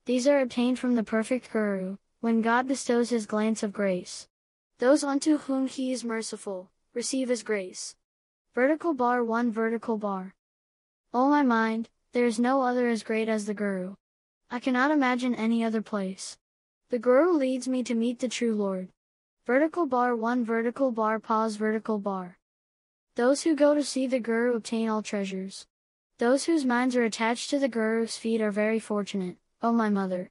These are obtained from the perfect Guru, when God bestows his glance of grace. Those unto whom he is merciful, receive his grace. Vertical bar 1 Vertical bar. O my mind, there is no other as great as the Guru. I cannot imagine any other place. The Guru leads me to meet the true Lord. Vertical bar 1 Vertical bar pause Vertical bar. Those who go to see the Guru obtain all treasures. Those whose minds are attached to the Guru's feet are very fortunate, O my mother.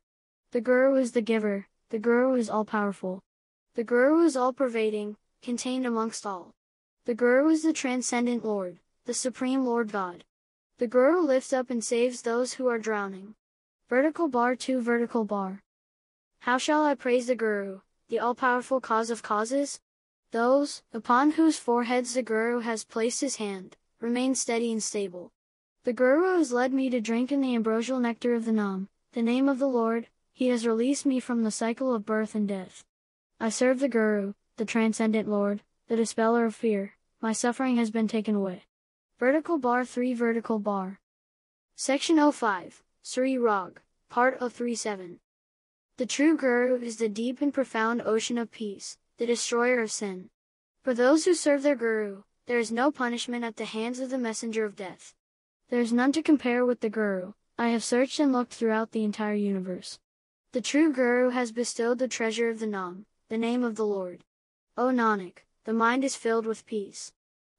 The Guru is the giver, the Guru is all-powerful. The Guru is all-pervading, contained amongst all. The Guru is the transcendent Lord, the Supreme Lord God. The Guru lifts up and saves those who are drowning. Vertical bar 2 Vertical bar. How shall I praise the Guru, the all-powerful cause of causes? Those, upon whose foreheads the Guru has placed his hand, remain steady and stable. The Guru has led me to drink in the ambrosial nectar of the Nam, the name of the Lord, he has released me from the cycle of birth and death. I serve the Guru, the transcendent Lord, the dispeller of fear, my suffering has been taken away. Vertical bar 3 Vertical bar. Section 05, Sri Rag, Part 037. The true Guru is the deep and profound ocean of peace, the destroyer of sin. For those who serve their Guru, there is no punishment at the hands of the messenger of death. There is none to compare with the Guru. I have searched and looked throughout the entire universe. The true Guru has bestowed the treasure of the Nam, the name of the Lord. O Nanak, the mind is filled with peace.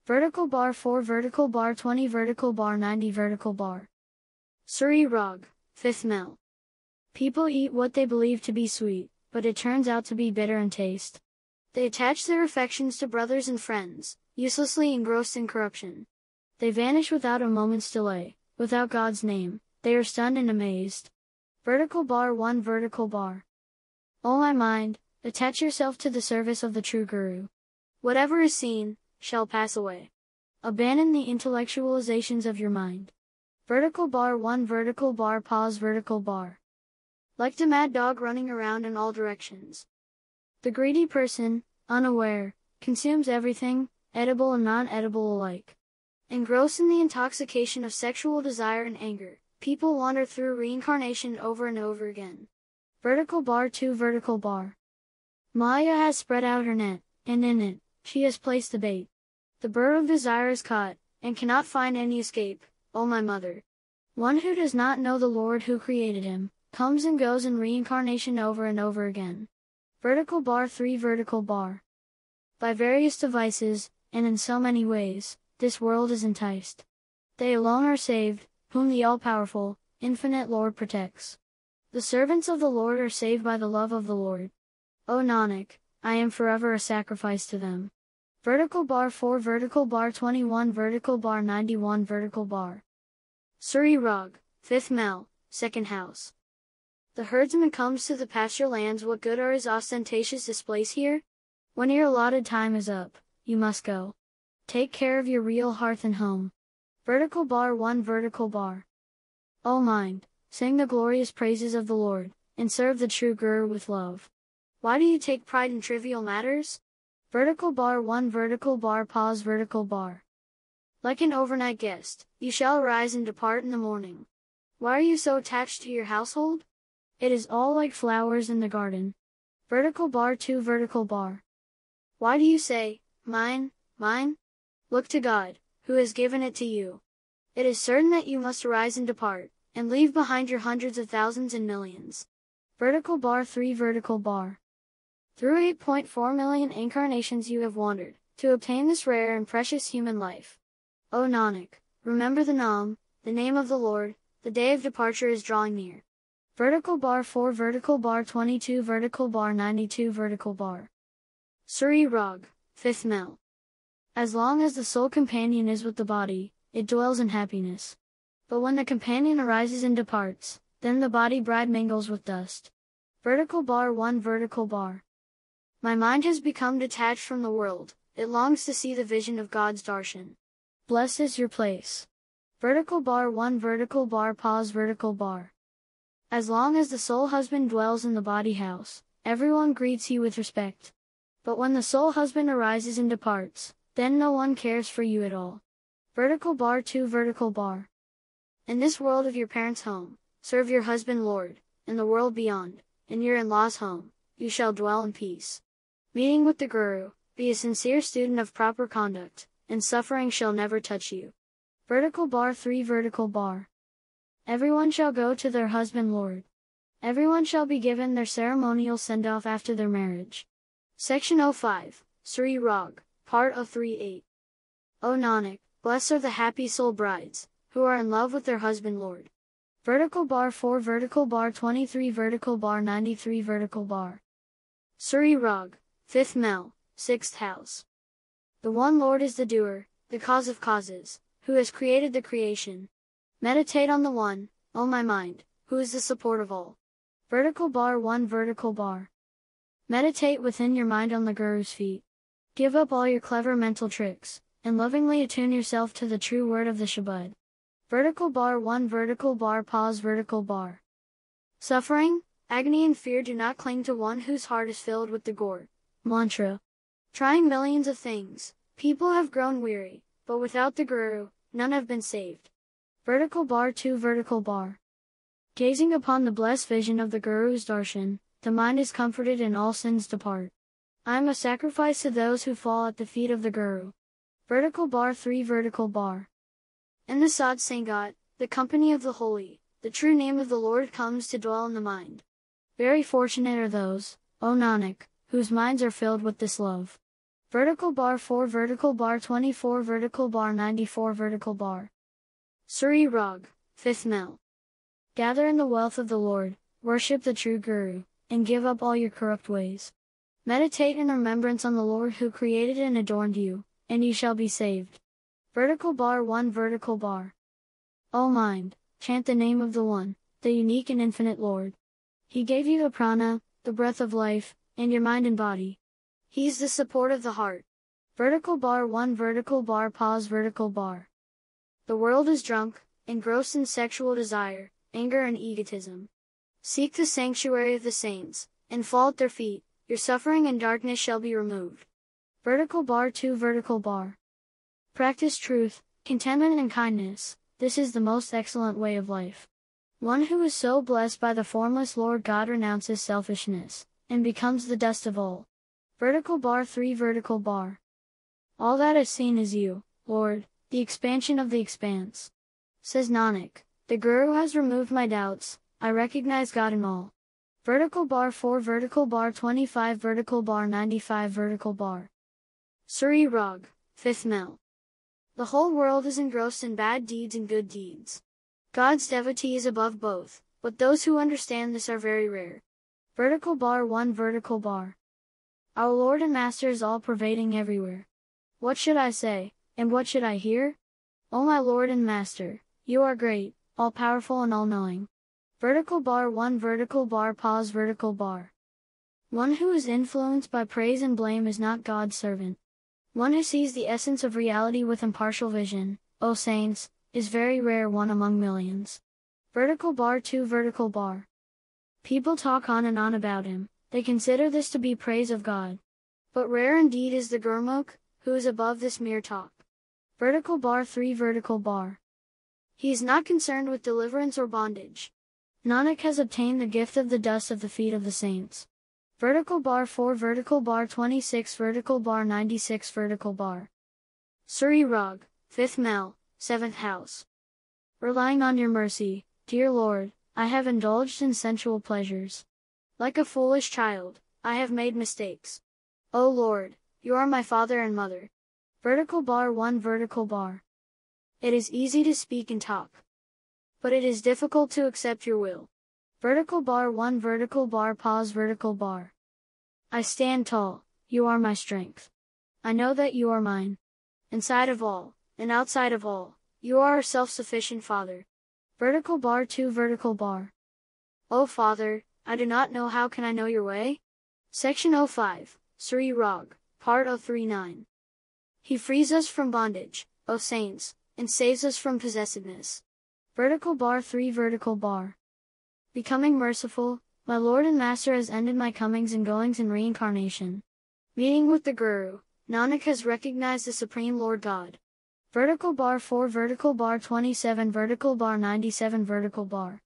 Vertical bar 4 Vertical bar 20 Vertical bar 90 Vertical bar. Sri Rag, 5th Mehl. People eat what they believe to be sweet, but it turns out to be bitter in taste. They attach their affections to brothers and friends, uselessly engrossed in corruption. They vanish without a moment's delay, without God's name, they are stunned and amazed. Vertical bar 1 Vertical bar. O my mind, attach yourself to the service of the true Guru. Whatever is seen, shall pass away. Abandon the intellectualizations of your mind. Vertical bar 1 Vertical bar pause Vertical bar. Like the mad dog running around in all directions. The greedy person, unaware, consumes everything, edible and non-edible alike. Engrossed in the intoxication of sexual desire and anger, people wander through reincarnation over and over again. Vertical bar 2 Vertical bar. Maya has spread out her net, and in it, she has placed the bait. The bird of desire is caught, and cannot find any escape, O my mother. One who does not know the Lord who created him, comes and goes in reincarnation over and over again. Vertical bar 3 Vertical bar. By various devices, and in so many ways, this world is enticed. They alone are saved, whom the all-powerful, infinite Lord protects. The servants of the Lord are saved by the love of the Lord. O Nanak, I am forever a sacrifice to them. Vertical bar 4 Vertical bar 21 Vertical bar 91 Vertical bar Sri Rag, 5th Mehl, 2nd House. The herdsman comes to the pasture lands what good are his ostentatious displays here? When your allotted time is up, you must go. Take care of your real hearth and home. Vertical bar 1 Vertical bar. O mind, sing the glorious praises of the Lord, and serve the true Guru with love. Why do you take pride in trivial matters? Vertical bar 1 Vertical bar pause Vertical bar. Like an overnight guest, you shall arise and depart in the morning. Why are you so attached to your household? It is all like flowers in the garden. Vertical bar 2 Vertical bar. Why do you say, mine, mine? Look to God, who has given it to you. It is certain that you must arise and depart, and leave behind your hundreds of thousands and millions. Vertical bar 3 Vertical bar. Through 8.4 million incarnations you have wandered, to obtain this rare and precious human life. O Nanak, remember the Nam, the name of the Lord, the day of departure is drawing near. Vertical bar 4 Vertical bar 22 Vertical bar 92 Vertical bar. Sri Rag, 5th Mehl. As long as the soul companion is with the body, it dwells in happiness. But when the companion arises and departs, then the body bride mingles with dust. Vertical bar 1 Vertical bar. My mind has become detached from the world, it longs to see the vision of God's darshan. Blessed is your place. Vertical bar 1 Vertical bar pause Vertical bar. As long as the soul husband dwells in the body house, everyone greets you with respect. But when the soul husband arises and departs, then no one cares for you at all. Vertical bar 2 Vertical bar. In this world of your parents' home, serve your husband Lord, in the world beyond, in your in-laws' home, you shall dwell in peace. Meeting with the Guru, be a sincere student of proper conduct, and suffering shall never touch you. Vertical bar 3 Vertical bar. Everyone shall go to their husband Lord. Everyone shall be given their ceremonial send-off after their marriage. Section 05, Sri Rag, Part of 3-8. O Nanak, blessed are the happy soul brides, who are in love with their husband Lord. Vertical bar 4 Vertical bar 23 Vertical bar 93 Vertical bar. Sri Rag, 5th Mehl, 6th House. The one Lord is the doer, the cause of causes, who has created the creation. Meditate on the one, O my mind, who is the support of all. Vertical bar 1 Vertical bar. Meditate within your mind on the Guru's feet. Give up all your clever mental tricks, and lovingly attune yourself to the true word of the Shabad. Vertical bar 1 Vertical bar pause Vertical bar. Suffering, agony and fear do not cling to one whose heart is filled with the gourd. Mantra. Trying millions of things, people have grown weary, but without the Guru, none have been saved. Vertical bar 2 Vertical bar. Gazing upon the blessed vision of the Guru's darshan, the mind is comforted and all sins depart. I am a sacrifice to those who fall at the feet of the Guru. Vertical bar 3 Vertical bar. In the Sadh Sangat, the company of the holy, the true name of the Lord comes to dwell in the mind. Very fortunate are those, O Nanak, whose minds are filled with this love. Vertical bar 4 Vertical bar 24 Vertical bar 94 Vertical bar. Sri Rag, 5th Mehl. Gather in the wealth of the Lord, worship the true Guru, and give up all your corrupt ways. Meditate in remembrance on the Lord who created and adorned you, and you shall be saved. Vertical bar 1 vertical bar. O mind, chant the name of the One, the unique and infinite Lord. He gave you the prana, the breath of life, and your mind and body. He's the support of the heart. Vertical bar 1 vertical bar pause vertical bar. The world is drunk, engrossed in sexual desire, anger and egotism. Seek the sanctuary of the saints, and fall at their feet, your suffering and darkness shall be removed. Vertical bar 2 vertical bar. Practice truth, contentment and kindness, this is the most excellent way of life. One who is so blessed by the formless Lord God renounces selfishness, and becomes the dust of all. Vertical bar 3 vertical bar. All that is seen is you, Lord, the expansion of the expanse. Says Nanak, the Guru has removed my doubts, I recognize God in all. Vertical bar 4 vertical bar 25 vertical bar 95 vertical bar. Sri Rag, 5th Mehl. The whole world is engrossed in bad deeds and good deeds. God's devotee is above both, but those who understand this are very rare. Vertical bar 1 vertical bar. Our Lord and Master is all pervading everywhere. What should I say, and what should I hear? O my Lord and Master, you are great, all powerful and all knowing. Vertical bar 1 vertical bar pause vertical bar. One who is influenced by praise and blame is not God's servant. One who sees the essence of reality with impartial vision, O saints, is very rare one among millions. Vertical bar 2 vertical bar. People talk on and on about him, they consider this to be praise of God. But rare indeed is the Gurmukh, who is above this mere talk. Vertical bar 3 vertical bar. He is not concerned with deliverance or bondage. Nanak has obtained the gift of the dust of the feet of the saints. Vertical bar 4 vertical bar 26 vertical bar 96 vertical bar. Sri Rag, 5th Mehl, 7th House. Relying on your mercy, dear Lord, I have indulged in sensual pleasures. Like a foolish child, I have made mistakes. O Lord, you are my father and mother. Vertical bar 1 vertical bar. It is easy to speak and talk. But it is difficult to accept your will. Vertical bar 1 vertical bar pause vertical bar. I stand tall, you are my strength. I know that you are mine. Inside of all, and outside of all, you are our self-sufficient Father. Vertical bar 2 vertical bar. O Father, I do not know how can I know your way? Section 05, Sri Rag, Part 039. He frees us from bondage, O saints, and saves us from possessiveness. Vertical bar 3 vertical bar. Becoming merciful, my Lord and Master has ended my comings and goings in reincarnation. Meeting with the Guru, Nanak has recognized the Supreme Lord God. Vertical bar 4 vertical bar 27 vertical bar 97 vertical bar.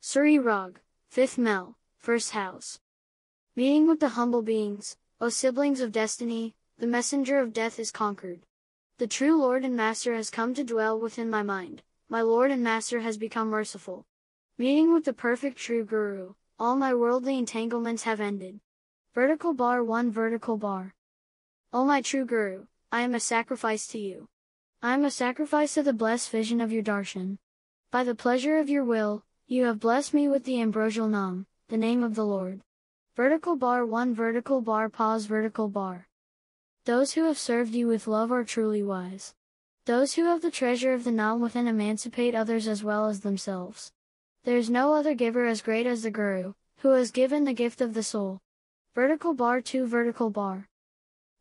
Sri Rag, 5th Mehl, 1st House. Meeting with the humble beings, O siblings of destiny, the messenger of death is conquered. The true Lord and Master has come to dwell within my mind, my Lord and Master has become merciful. Meeting with the perfect true Guru, all my worldly entanglements have ended. Vertical bar 1 vertical bar. O my true Guru, I am a sacrifice to you. I am a sacrifice to the blessed vision of your darshan. By the pleasure of your will, you have blessed me with the ambrosial nam, the name of the Lord. Vertical bar 1 vertical bar pause vertical bar. Those who have served you with love are truly wise. Those who have the treasure of the nam within emancipate others as well as themselves. There is no other giver as great as the Guru, who has given the gift of the soul. Vertical bar 2 Vertical bar.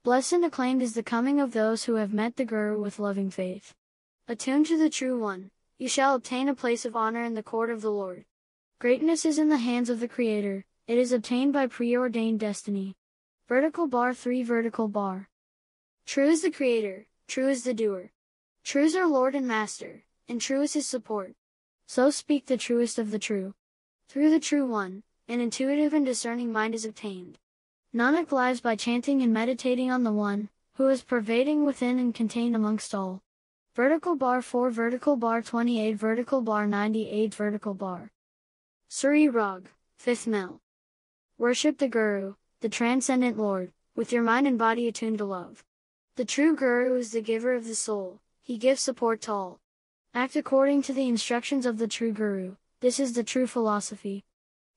Blessed and acclaimed is the coming of those who have met the Guru with loving faith. Attuned to the True One, you shall obtain a place of honor in the court of the Lord. Greatness is in the hands of the Creator, it is obtained by preordained destiny. Vertical bar 3 Vertical bar. True is the Creator, true is the doer. True is our Lord and Master, and true is his support. So speak the truest of the true. Through the true one, an intuitive and discerning mind is obtained. Nanak lives by chanting and meditating on the one, who is pervading within and contained amongst all. Vertical bar 4 vertical bar 28 vertical bar 98 vertical bar. Sri Rag, 5th Mehl. Worship the Guru, the transcendent Lord, with your mind and body attuned to love. The true Guru is the giver of the soul, he gives support to all. Act according to the instructions of the true Guru, this is the true philosophy.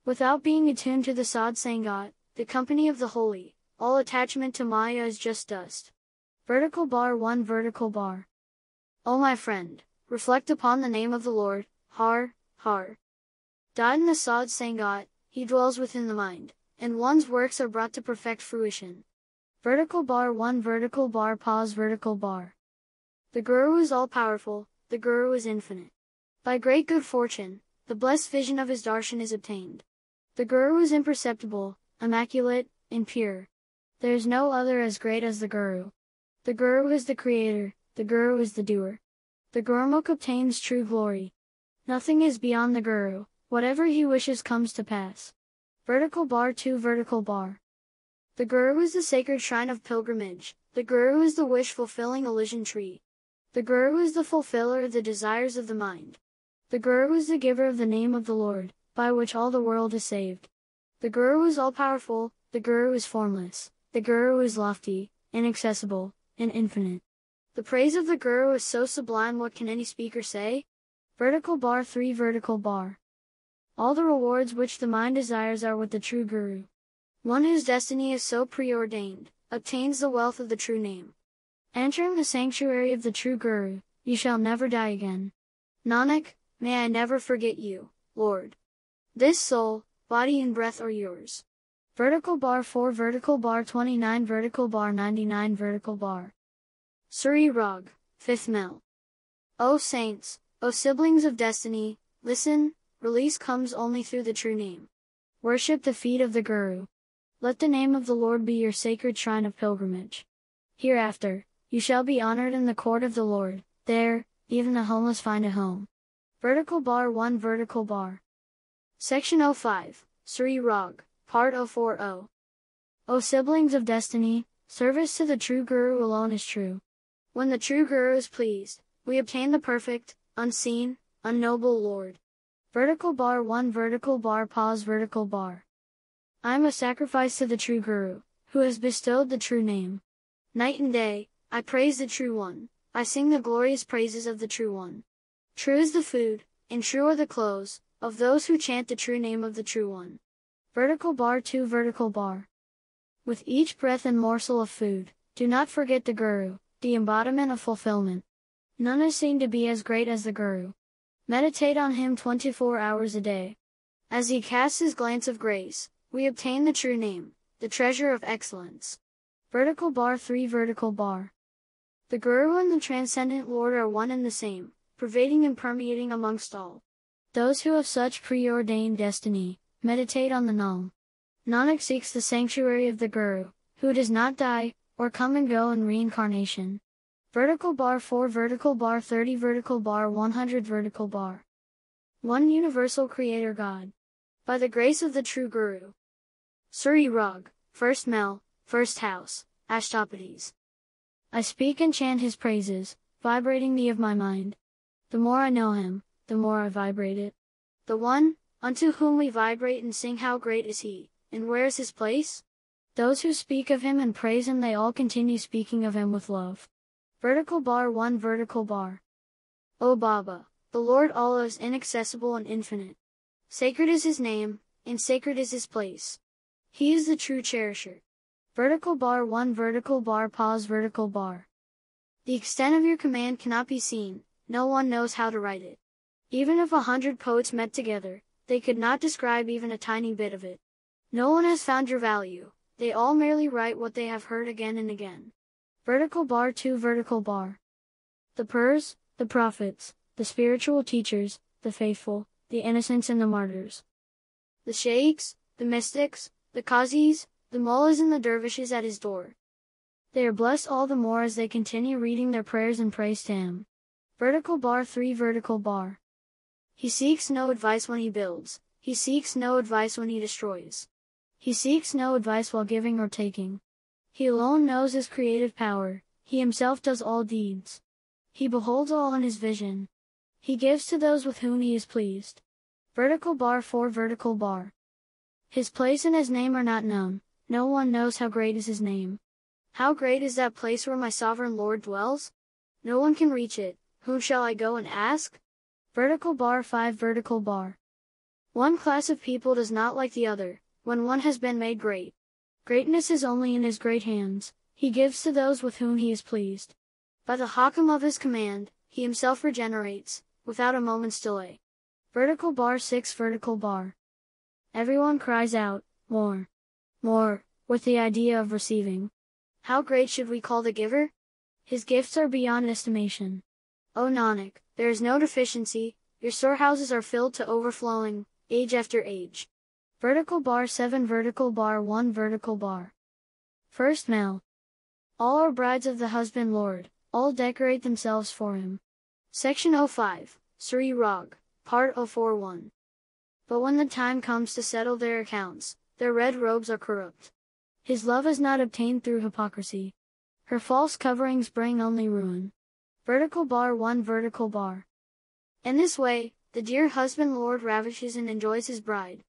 Without being attuned to the Sadh Sangat, the company of the holy, all attachment to Maya is just dust. Vertical bar 1 Vertical bar. O my friend, reflect upon the name of the Lord, Har, Har. Dot in the Sadh Sangat, he dwells within the mind, and one's works are brought to perfect fruition. Vertical bar 1 vertical bar pause vertical bar. The Guru is all powerful, the Guru is infinite. By great good fortune, the blessed vision of his darshan is obtained. The Guru is imperceptible, immaculate, and pure. There is no other as great as the Guru. The Guru is the creator, the Guru is the doer. The Gurmukh obtains true glory. Nothing is beyond the Guru, whatever he wishes comes to pass. Vertical bar 2 Vertical bar. The Guru is the sacred shrine of pilgrimage, the Guru is the wish fulfilling Elysian tree. The Guru is the fulfiller of the desires of the mind. The Guru is the giver of the name of the Lord, by which all the world is saved. The Guru is all powerful, the Guru is formless, the Guru is lofty, inaccessible, and infinite. The praise of the Guru is so sublime what can any speaker say? Vertical bar 3 Vertical bar. All the rewards which the mind desires are with the true Guru. One whose destiny is so preordained, obtains the wealth of the true name. Entering the sanctuary of the true Guru, you shall never die again. Nanak, may I never forget you, Lord. This soul, body and breath are yours. Vertical bar 4 Vertical bar 29 Vertical bar 99 Vertical bar. Sri Rag, 5th Mehl. O saints, O siblings of destiny, listen, release comes only through the true name. Worship the feet of the Guru. Let the name of the Lord be your sacred shrine of pilgrimage. Hereafter, you shall be honored in the court of the Lord, there, even the homeless find a home. Vertical bar 1 Vertical bar. Section 05, Sri Rag, Part 040. O siblings of destiny, service to the true Guru alone is true. When the true Guru is pleased, we obtain the perfect, unseen, unknowable Lord. Vertical bar 1 Vertical bar pause Vertical bar. I am a sacrifice to the true Guru, who has bestowed the true name. Night and day, I praise the True One, I sing the glorious praises of the True One. True is the food, and true are the clothes, of those who chant the true name of the True One. Vertical bar 2 Vertical bar. With each breath and morsel of food, do not forget the Guru, the embodiment of fulfillment. None is seen to be as great as the Guru. Meditate on him 24 hours a day. As he casts his glance of grace, we obtain the true name, the treasure of excellence. Vertical bar 3 Vertical bar. The Guru and the Transcendent Lord are one and the same, pervading and permeating amongst all. Those who have such preordained destiny, meditate on the Nam. Nanak seeks the sanctuary of the Guru, who does not die, or come and go in reincarnation. Vertical bar 4 Vertical bar 30 Vertical bar 100 Vertical bar. One Universal Creator God. By the grace of the true Guru. Sri Rag, First Mehl, First House, Ashtapadees. I speak and chant his praises, vibrating me of my mind. The more I know him, the more I vibrate it. The one, unto whom we vibrate and sing how great is he, and where is his place? Those who speak of him and praise him they all continue speaking of him with love. Vertical bar 1 Vertical bar. O Baba, the Lord Allah is inaccessible and infinite. Sacred is his name, and sacred is his place. He is the true cherisher. Vertical bar 1 Vertical bar pause Vertical bar. The extent of your command cannot be seen, no one knows how to write it. Even if a hundred poets met together, they could not describe even a tiny bit of it. No one has found your value, they all merely write what they have heard again and again. Vertical bar 2 Vertical bar. The Pirs, the prophets, the spiritual teachers, the faithful, the innocents and the martyrs. The sheikhs, the mystics, the qazis, the mullahs and the dervishes at his door. They are blessed all the more as they continue reading their prayers and praise to him. Vertical bar 3 Vertical bar. He seeks no advice when he builds, he seeks no advice when he destroys. He seeks no advice while giving or taking. He alone knows his creative power, he himself does all deeds. He beholds all in his vision. He gives to those with whom he is pleased. Vertical bar 4 Vertical bar. His place and his name are not known, no one knows how great is his name. How great is that place where my sovereign Lord dwells? No one can reach it, whom shall I go and ask? Vertical bar 5 Vertical bar. One class of people does not like the other, when one has been made great. Greatness is only in his great hands, he gives to those with whom he is pleased. By the Hukam of his command, he himself regenerates, without a moment's delay. Vertical bar 6 Vertical bar. Everyone cries out, more. More, with the idea of receiving. How great should we call the giver? His gifts are beyond estimation. O Nanak, there is no deficiency, your storehouses are filled to overflowing, age after age. Vertical bar 7 Vertical bar 1 Vertical bar. First Mehl. All are brides of the husband Lord, all decorate themselves for him. Section 05, Sri Rag, Part 041. But when the time comes to settle their accounts, their red robes are corrupt. His love is not obtained through hypocrisy. Her false coverings bring only ruin. Vertical bar 1 Vertical bar. In this way, the dear husband Lord ravishes and enjoys his bride.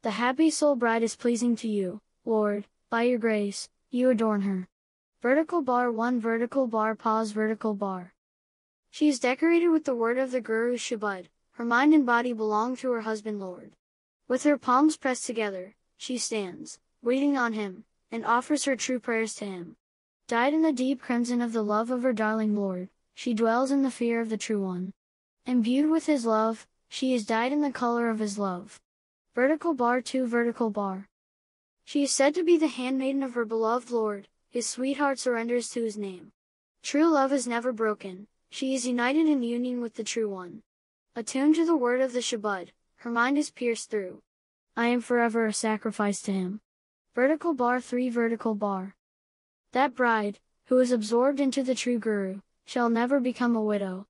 The happy soul bride is pleasing to you, Lord, by your grace, you adorn her. Vertical bar 1 Vertical bar pause Vertical bar. She is decorated with the word of the Guru Shabad, her mind and body belong to her husband Lord. With her palms pressed together, she stands, waiting on him, and offers her true prayers to him. Dyed in the deep crimson of the love of her darling Lord, she dwells in the fear of the True One. Imbued with his love, she is dyed in the color of his love. Vertical bar 2 Vertical bar. She is said to be the handmaiden of her beloved Lord, his sweetheart surrenders to his name. True love is never broken, she is united in union with the True One. Attuned to the word of the Shabad, her mind is pierced through. I am forever a sacrifice to him. Vertical bar 3 Vertical bar. That bride, who is absorbed into the true Guru, shall never become a widow.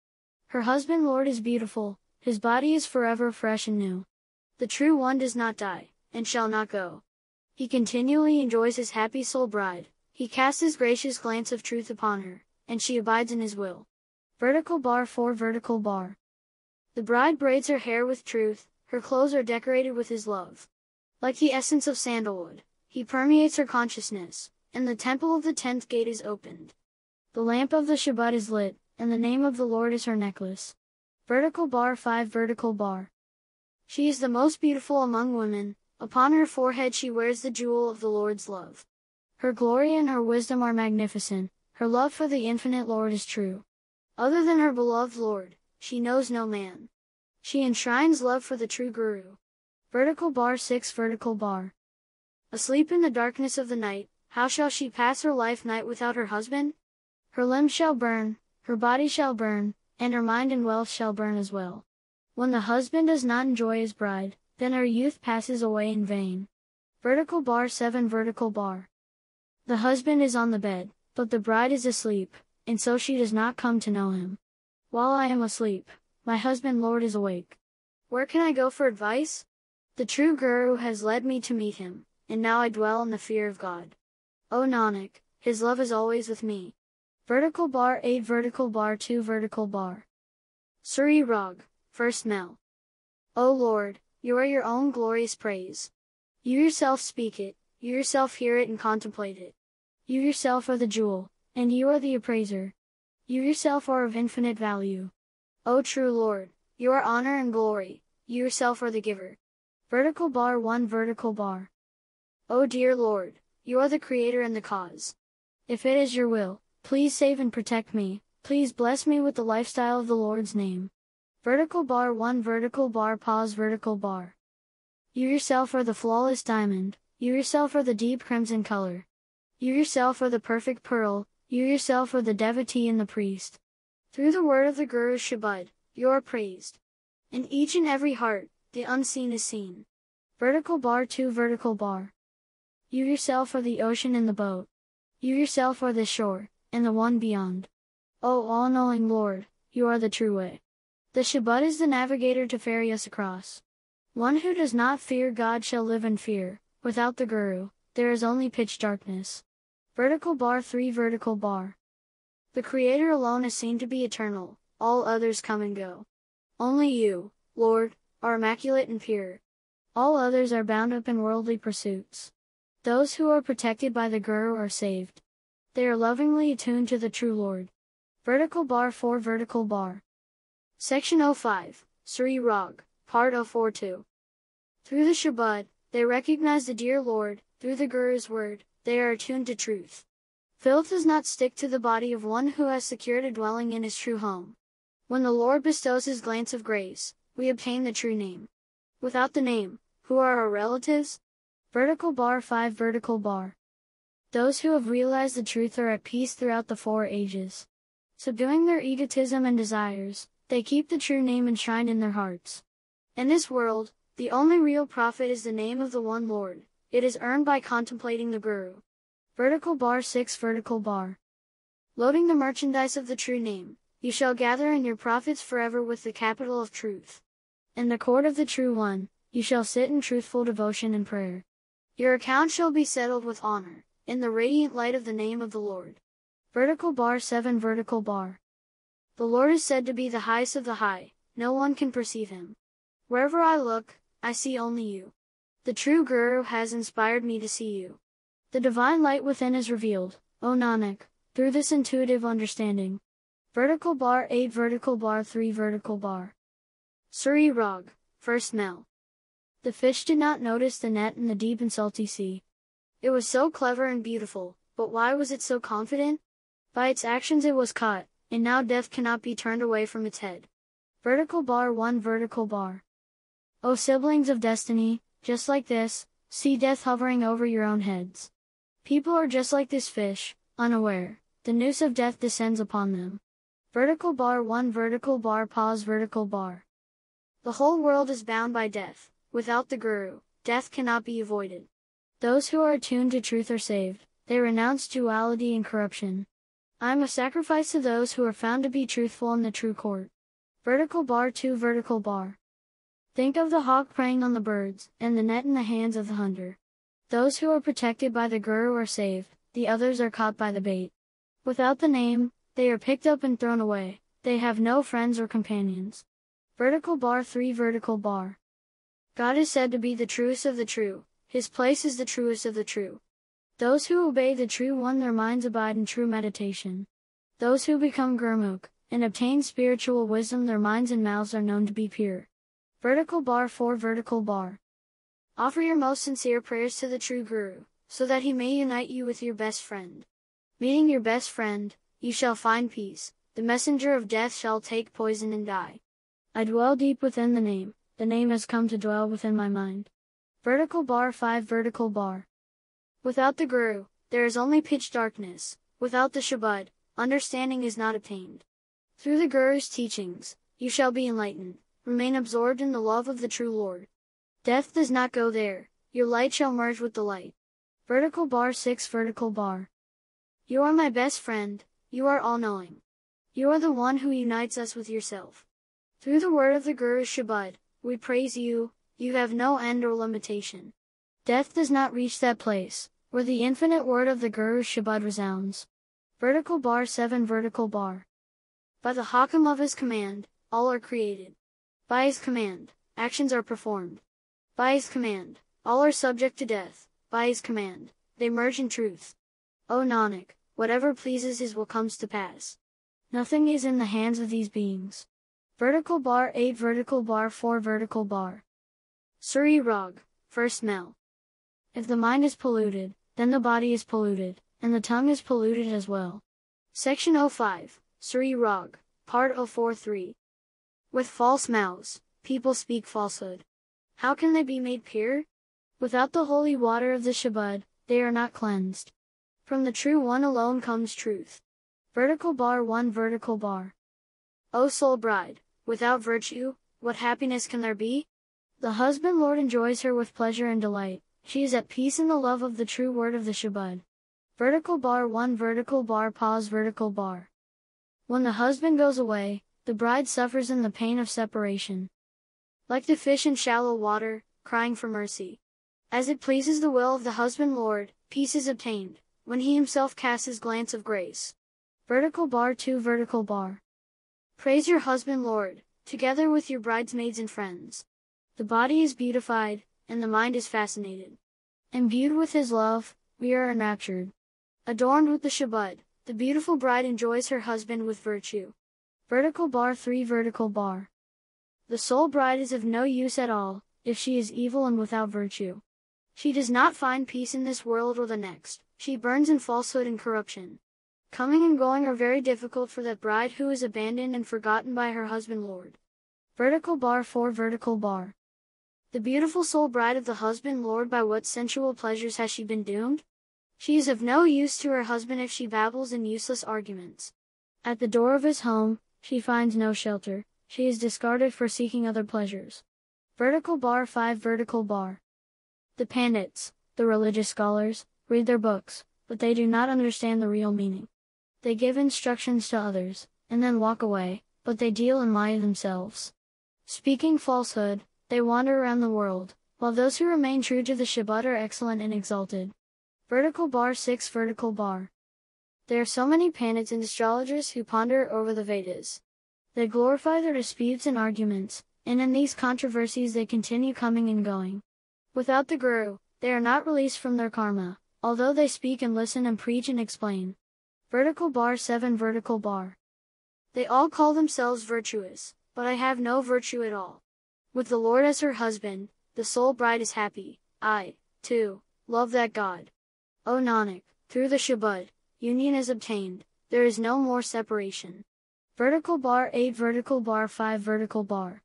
Her husband Lord is beautiful, his body is forever fresh and new. The true one does not die, and shall not go. He continually enjoys his happy soul bride, he casts his gracious glance of truth upon her, and she abides in his will. Vertical bar 4 Vertical bar. The bride braids her hair with truth, her clothes are decorated with his love. Like the essence of sandalwood, he permeates her consciousness, and the temple of the tenth gate is opened. The lamp of the Shabad is lit, and the name of the Lord is her necklace. Vertical bar 5 Vertical bar. She is the most beautiful among women, upon her forehead she wears the jewel of the Lord's love. Her glory and her wisdom are magnificent, her love for the infinite Lord is true. Other than her beloved Lord, she knows no man. She enshrines love for the true Guru. Vertical bar 6 Vertical bar. Asleep in the darkness of the night, how shall she pass her life night without her husband? Her limbs shall burn, her body shall burn, and her mind and wealth shall burn as well. When the husband does not enjoy his bride, then her youth passes away in vain. Vertical bar 7 Vertical bar. The husband is on the bed, but the bride is asleep, and so she does not come to know him. While I am asleep, my husband Lord is awake. Where can I go for advice? The true Guru has led me to meet him, and now I dwell in the fear of God. O Nanak, his love is always with me. Vertical bar 8 Vertical bar 2 Vertical bar. Sri Rag. First Mehl. O Lord, you are your own glorious praise. You yourself speak it, you yourself hear it and contemplate it. You yourself are the jewel, and you are the appraiser. You yourself are of infinite value. O true Lord, you are honor and glory, you yourself are the giver. Vertical bar 1 Vertical bar. O dear Lord, you are the creator and the cause. If it is your will, please save and protect me, please bless me with the lifestyle of the Lord's name. Vertical bar 1 Vertical bar pause Vertical bar. You yourself are the flawless diamond, you yourself are the deep crimson color. You yourself are the perfect pearl, you yourself are the devotee and the priest. Through the word of the Guru Shabad, you are praised. In each and every heart, the unseen is seen. Vertical bar 2 Vertical bar. You yourself are the ocean and the boat. You yourself are the shore, and the one beyond. O all-knowing Lord, you are the true way. The Shabad is the navigator to ferry us across. One who does not fear God shall live in fear, without the Guru, there is only pitch darkness. Vertical bar 3 Vertical bar. The Creator alone is seen to be eternal, all others come and go. Only you, Lord, are immaculate and pure. All others are bound up in worldly pursuits. Those who are protected by the Guru are saved. They are lovingly attuned to the true Lord. Vertical bar 4 Vertical bar. Section 05, Sri Rag, Part 042. Through the Shabad, they recognize the dear Lord, through the Guru's word, they are attuned to truth. Filth does not stick to the body of one who has secured a dwelling in his true home. When the Lord bestows his glance of grace, we obtain the true name. Without the name, who are our relatives? Vertical bar 5 Vertical bar. Those who have realized the truth are at peace throughout the four ages. Subduing their egotism and desires, they keep the true name enshrined in their hearts. In this world, the only real profit is the name of the one Lord. It is earned by contemplating the Guru. Vertical bar 6 Vertical bar. Loading the merchandise of the true name, you shall gather in your profits forever with the capital of truth. In the court of the true one, you shall sit in truthful devotion and prayer. Your account shall be settled with honor, in the radiant light of the name of the Lord. Vertical bar 7 Vertical bar. The Lord is said to be the highest of the high, no one can perceive him. Wherever I look, I see only you. The true Guru has inspired me to see you. The divine light within is revealed, O Nanak, through this intuitive understanding. Vertical bar 8 Vertical bar 3 Vertical bar. Sri Rag, first Mehl. The fish did not notice the net in the deep and salty sea. It was so clever and beautiful, but why was it so confident? By its actions it was caught, and now death cannot be turned away from its head. Vertical bar 1 Vertical bar. O siblings of destiny, just like this, see death hovering over your own heads. People are just like this fish, unaware, the noose of death descends upon them. Vertical bar 1 Vertical bar pause Vertical bar. The whole world is bound by death, Without the Guru, death cannot be avoided. Those who are attuned to truth are saved, they renounce duality and corruption. I am a sacrifice to those who are found to be truthful in the true court. Vertical bar 2 Vertical bar. Think of the hawk preying on the birds, and the net in the hands of the hunter. Those who are protected by the Guru are saved, the others are caught by the bait. Without the name, they are picked up and thrown away, they have no friends or companions. Vertical bar 3 Vertical bar. God is said to be the truest of the true, his place is the truest of the true. Those who obey the true one their minds abide in true meditation. Those who become Gurmukh, and obtain spiritual wisdom their minds and mouths are known to be pure. Vertical bar 4 Vertical bar. Offer your most sincere prayers to the true Guru, so that he may unite you with your best friend. Meeting your best friend, you shall find peace, the messenger of death shall take poison and die. I dwell deep within the name, the name has come to dwell within my mind. Vertical bar 5 Vertical bar. Without the Guru, there is only pitch darkness, without the Shabad, understanding is not attained. Through the Guru's teachings, you shall be enlightened, remain absorbed in the love of the true Lord. Death does not go there, your light shall merge with the light. Vertical bar 6 Vertical bar. You are my best friend, you are all-knowing. You are the one who unites us with yourself. Through the word of the Guru Shabad, we praise you, you have no end or limitation. Death does not reach that place, where the infinite word of the Guru Shabad resounds. Vertical bar 7 Vertical bar. By the Hukam of his command, all are created. By his command, actions are performed. By his command, all are subject to death, by his command, they merge in truth. O Nanak, whatever pleases his will comes to pass. Nothing is in the hands of these beings. Vertical bar 8 Vertical bar 4 Vertical bar. Sri Rag, first Mehl. If the mind is polluted, then the body is polluted, and the tongue is polluted as well. Section 05, Sri Rag, Part 043. With false mouths, people speak falsehood. How can they be made pure? Without the holy water of the Shabad, they are not cleansed. From the true one alone comes truth. Vertical bar 1 Vertical bar. O soul bride, Without virtue, what happiness can there be? The husband Lord enjoys her with pleasure and delight, she is at peace in the love of the true word of the Shabad. Vertical bar 1 Vertical bar pause Vertical bar. When the husband goes away, the bride suffers in the pain of separation. Like the fish in shallow water, crying for mercy. As it pleases the will of the husband Lord, peace is obtained, when he himself casts his glance of grace. Vertical bar 2 Vertical bar. Praise your husband Lord, together with your bridesmaids and friends. The body is beautified, and the mind is fascinated. Imbued with his love, we are enraptured. Adorned with the Shabad, the beautiful bride enjoys her husband with virtue. Vertical bar 3 Vertical bar. The soul bride is of no use at all, if she is evil and without virtue. She does not find peace in this world or the next, she burns in falsehood and corruption. Coming and going are very difficult for that bride who is abandoned and forgotten by her husband Lord. Vertical bar 4 Vertical bar. The beautiful soul bride of the husband Lord by what sensual pleasures has she been doomed? She is of no use to her husband if she babbles in useless arguments. At the door of his home, she finds no shelter, she is discarded for seeking other pleasures. Vertical bar 5 Vertical bar. The Pandits, the religious scholars, read their books, but they do not understand the real meaning. They give instructions to others, and then walk away, but they deal in lie themselves. Speaking falsehood, they wander around the world, while those who remain true to the Shabad are excellent and exalted. Vertical bar 6 Vertical bar. There are so many Pandits and astrologers who ponder over the Vedas. They glorify their disputes and arguments, and in these controversies they continue coming and going. Without the Guru, they are not released from their karma, although they speak and listen and preach and explain. Vertical bar 7 Vertical bar. They all call themselves virtuous, but I have no virtue at all. With the Lord as her husband, the soul bride is happy. I, too, love that God. O Nanak, through the Shabad, union is obtained, there is no more separation. Vertical bar 8 Vertical bar 5 Vertical bar.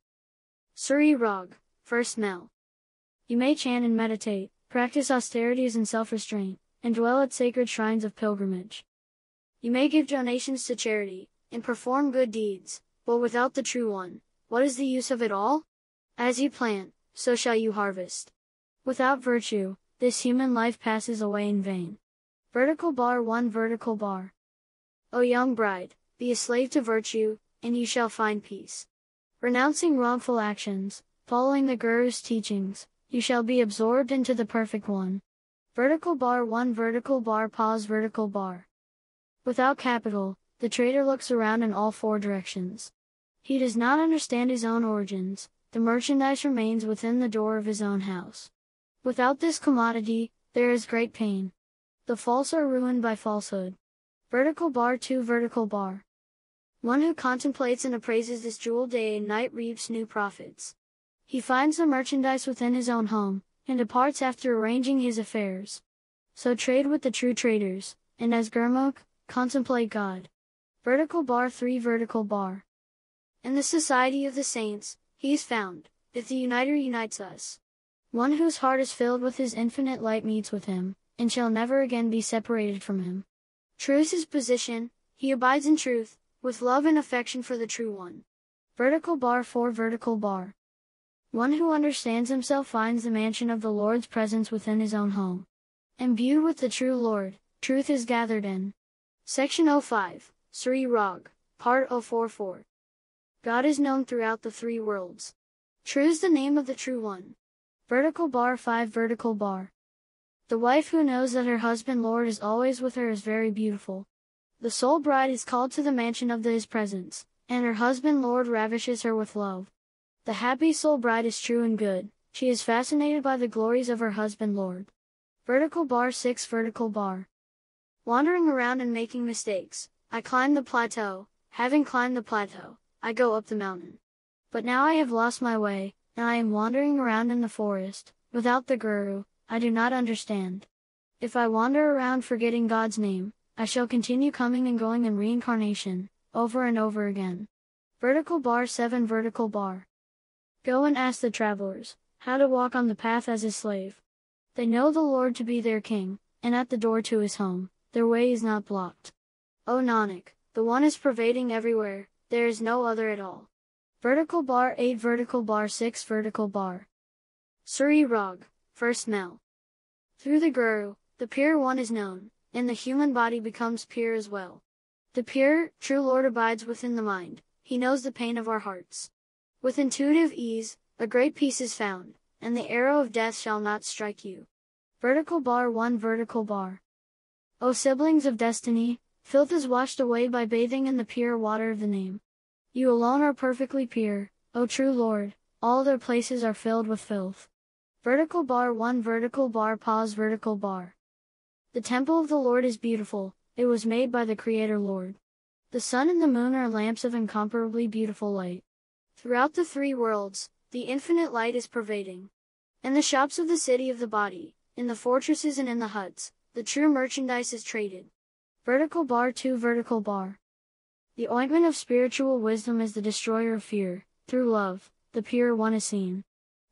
Sri Rag, first Mehl. You may chant and meditate, practice austerities and self-restraint, and dwell at sacred shrines of pilgrimage. You may give donations to charity, and perform good deeds, but without the true one, what is the use of it all? As you plant, so shall you harvest. Without virtue, this human life passes away in vain. Vertical bar 1 Vertical bar. O young bride, be a slave to virtue, and you shall find peace. Renouncing wrongful actions, following the Guru's teachings, you shall be absorbed into the perfect one. Vertical bar 1 Vertical bar pause Vertical bar. Without capital, the trader looks around in all four directions. He does not understand his own origins, the merchandise remains within the door of his own house. Without this commodity, there is great pain. The false are ruined by falsehood. Vertical bar 2 Vertical bar. One who contemplates and appraises this jewel day and night reaps new profits. He finds the merchandise within his own home, and departs after arranging his affairs. So trade with the true traders, and as Gurmukh, contemplate God. Vertical bar 3 Vertical bar. In the society of the saints, he is found, if the uniter unites us. One whose heart is filled with his infinite light meets with him, and shall never again be separated from him. True is his position, he abides in truth, with love and affection for the true one. Vertical bar 4 Vertical bar. One who understands himself finds the mansion of the Lord's presence within his own home. Imbued with the true Lord, truth is gathered in. Section 05, Sri Rag, Part 044. God is known throughout the three worlds. True is the name of the true one. Vertical bar 5 Vertical bar. The wife who knows that her husband Lord is always with her is very beautiful. The soul bride is called to the mansion of the His presence, and her husband Lord ravishes her with love. The happy soul bride is true and good, she is fascinated by the glories of her husband Lord. Vertical bar 6 Vertical bar. Wandering around and making mistakes, I climb the plateau, having climbed the plateau, I go up the mountain. But now I have lost my way, and I am wandering around in the forest, without the Guru, I do not understand. If I wander around forgetting God's name, I shall continue coming and going in reincarnation, over and over again. Vertical bar 7 Vertical bar. Go and ask the travelers, how to walk on the path as his slave. They know the Lord to be their king, and at the door to his home, their way is not blocked. O Nanak, the one is pervading everywhere, there is no other at all. Vertical bar 8 Vertical bar 6 Vertical bar. Sri Rag, first Mehl. Through the Guru, the pure one is known, and the human body becomes pure as well. The pure, true Lord abides within the mind, he knows the pain of our hearts. With intuitive ease, a great peace is found, and the arrow of death shall not strike you. Vertical bar 1 Vertical bar. O siblings of destiny, filth is washed away by bathing in the pure water of the name. You alone are perfectly pure, O true Lord, all their places are filled with filth. Vertical bar 1 Vertical bar pause Vertical bar. The temple of the Lord is beautiful, it was made by the Creator Lord. The sun and the moon are lamps of incomparably beautiful light. Throughout the three worlds, the infinite light is pervading. In the shops of the city of the body, in the fortresses and in the huts, the true merchandise is traded. Vertical bar 2 Vertical bar. The ointment of spiritual wisdom is the destroyer of fear, through love, the pure one is seen.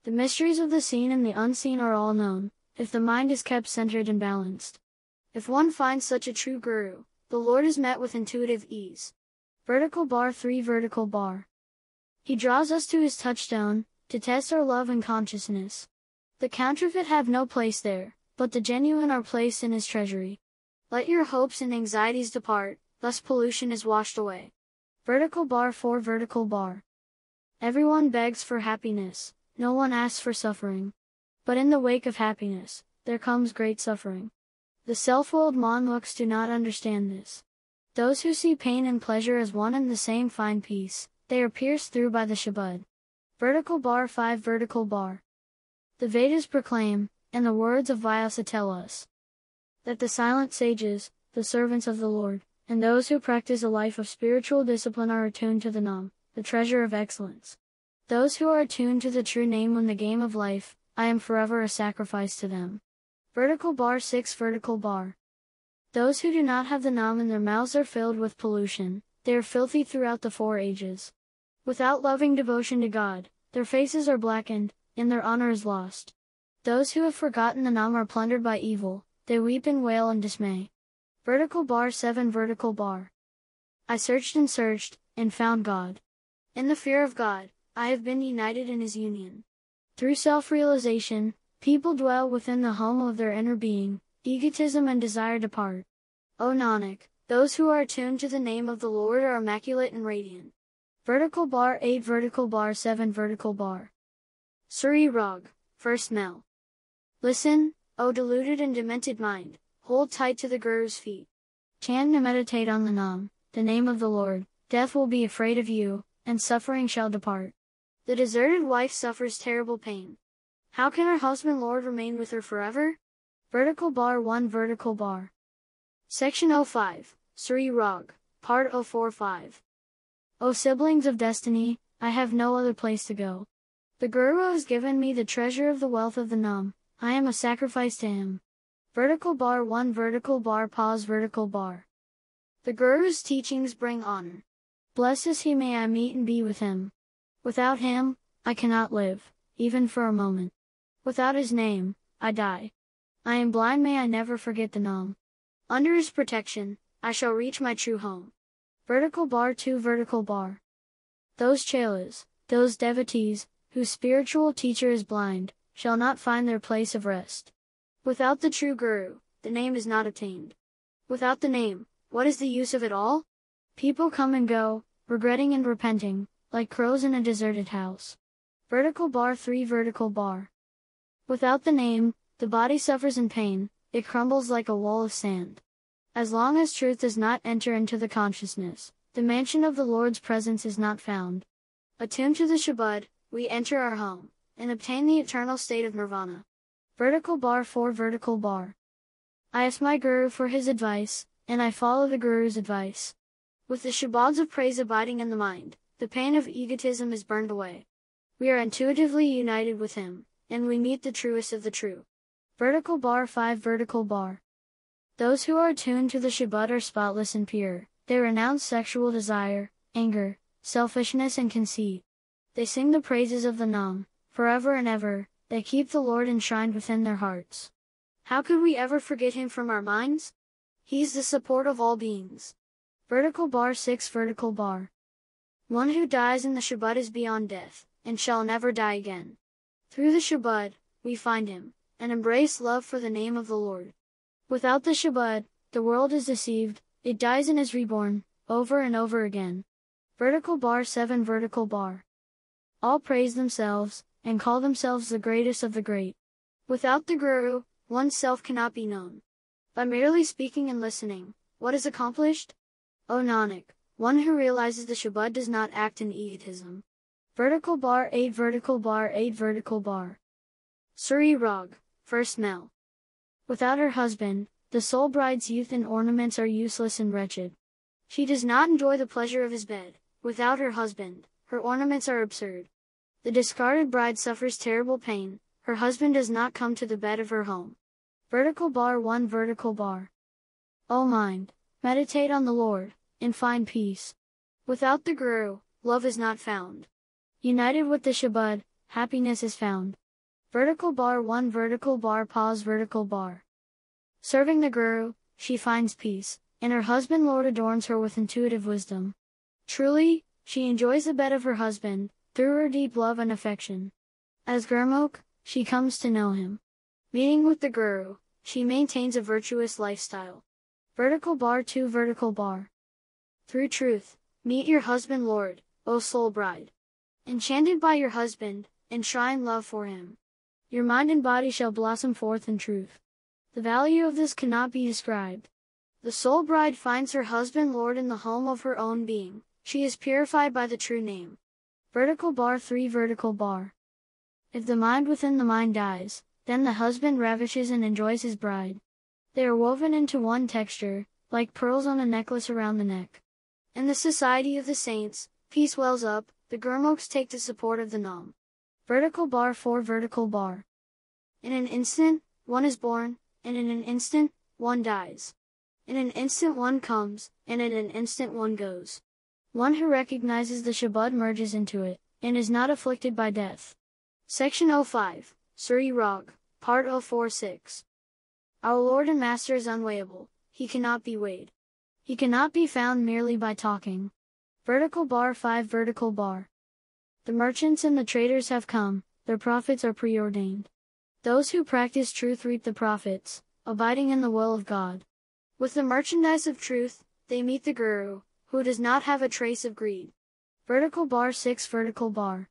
The mysteries of the seen and the unseen are all known, if the mind is kept centered and balanced. If one finds such a true guru, the Lord is met with intuitive ease. Vertical bar 3 Vertical bar. He draws us to his touchstone, to test our love and consciousness. The counterfeit have no place there, but the genuine are placed in his treasury. Let your hopes and anxieties depart, thus pollution is washed away. Vertical bar 4 Vertical bar. Everyone begs for happiness, no one asks for suffering. But in the wake of happiness, there comes great suffering. The self-willed manmukhs do not understand this. Those who see pain and pleasure as one and the same find peace, they are pierced through by the Shabad. Vertical bar 5 Vertical bar. The Vedas proclaim, and the words of Vyasa tell us, that the silent sages, the servants of the Lord, and those who practice a life of spiritual discipline are attuned to the Nam, the treasure of excellence. Those who are attuned to the true name win the game of life, I am forever a sacrifice to them. Vertical bar 6 Vertical bar. Those who do not have the Nam in their mouths are filled with pollution, they are filthy throughout the four ages. Without loving devotion to God, their faces are blackened, and their honor is lost. Those who have forgotten the Nam are plundered by evil, they weep and wail in dismay. Vertical bar 7 Vertical bar. I searched and searched, and found God. In the fear of God, I have been united in His union. Through self-realization, people dwell within the home of their inner being, egotism and desire depart. O Nanak, those who are attuned to the name of the Lord are immaculate and radiant. Vertical bar 8 Vertical bar 7 Vertical bar. Sri Rag, First Mehl. Listen, O deluded and demented mind, hold tight to the Guru's feet. Chant and meditate on the Nam, the name of the Lord, death will be afraid of you, and suffering shall depart. The deserted wife suffers terrible pain. How can her husband Lord remain with her forever? Vertical bar 1 Vertical bar. Section 05, Sri Rag, Part 045. O siblings of destiny, I have no other place to go. The Guru has given me the treasure of the wealth of the Nam, I am a sacrifice to him. Vertical bar 1 Vertical bar pause Vertical bar. The Guru's teachings bring honor. Blessed is he may I meet and be with him. Without him, I cannot live, even for a moment. Without his name, I die. I am blind may I never forget the Nam. Under his protection, I shall reach my true home. Vertical bar 2 Vertical bar. Those chelas, those devotees, whose spiritual teacher is blind, shall not find their place of rest. Without the true Guru, the name is not attained. Without the name, what is the use of it all? People come and go, regretting and repenting, like crows in a deserted house. Vertical bar 3 Vertical bar. Without the name, the body suffers in pain, it crumbles like a wall of sand. As long as truth does not enter into the consciousness, the mansion of the Lord's presence is not found. Attuned to the Shabad, we enter our home, and obtain the eternal state of nirvana. Vertical bar 4 Vertical bar. I ask my Guru for his advice, and I follow the Guru's advice. With the shabads of praise abiding in the mind, the pain of egotism is burned away. We are intuitively united with him, and we meet the truest of the true. Vertical bar 5 Vertical bar. Those who are attuned to the Shabad are spotless and pure, they renounce sexual desire, anger, selfishness and conceit. They sing the praises of the Nam, forever and ever, they keep the Lord enshrined within their hearts. How could we ever forget him from our minds? He's the support of all beings. Vertical bar 6 Vertical bar. One who dies in the Shabad is beyond death, and shall never die again. Through the Shabad, we find him, and embrace love for the name of the Lord. Without the Shabad, the world is deceived, it dies and is reborn, over and over again. Vertical bar 7 Vertical bar. All praise themselves, and call themselves the greatest of the great. Without the Guru, one's self cannot be known. By merely speaking and listening, what is accomplished? O Nanak, one who realizes the Shabad does not act in egotism. Vertical bar 8 Vertical bar 8 Vertical bar. Sri Rag, First Mehl. Without her husband, the soul bride's youth and ornaments are useless and wretched. She does not enjoy the pleasure of his bed. Without her husband, her ornaments are absurd. The discarded bride suffers terrible pain, her husband does not come to the bed of her home. Vertical bar 1 Vertical bar. O mind, Meditate on the Lord, and find peace. Without the Guru, love is not found. United with the Shabad, happiness is found. Vertical bar 1 vertical bar pause vertical bar. Serving the Guru, she finds peace, and her husband Lord adorns her with intuitive wisdom. Truly, she enjoys the bed of her husband, through her deep love and affection. As Gurmukh, she comes to know him. Meeting with the Guru, she maintains a virtuous lifestyle. Vertical bar 2 vertical bar. Through truth, meet your husband Lord, O soul bride. Enchanted by your husband, enshrine love for him. Your mind and body shall blossom forth in truth. The value of this cannot be described. The soul bride finds her husband Lord in the home of her own being. She is purified by the true name. Vertical bar 3 vertical bar. If the mind within the mind dies, then the husband ravishes and enjoys his bride. They are woven into one texture, like pearls on a necklace around the neck. In the society of the saints, peace wells up, the Gurmukhs take the support of the Nam. Vertical bar 4 vertical bar. In an instant, one is born, and in an instant, one dies. In an instant one comes, and in an instant one goes. One who recognizes the Shabad merges into it, and is not afflicted by death. Section 05, Sri Rag, Part 046. Our Lord and Master is unweighable, he cannot be weighed. He cannot be found merely by talking. Vertical bar 5 Vertical bar. The merchants and the traders have come, their profits are preordained. Those who practice truth reap the profits, abiding in the will of God. With the merchandise of truth, they meet the Guru, who does not have a trace of greed. Vertical bar 6 Vertical bar.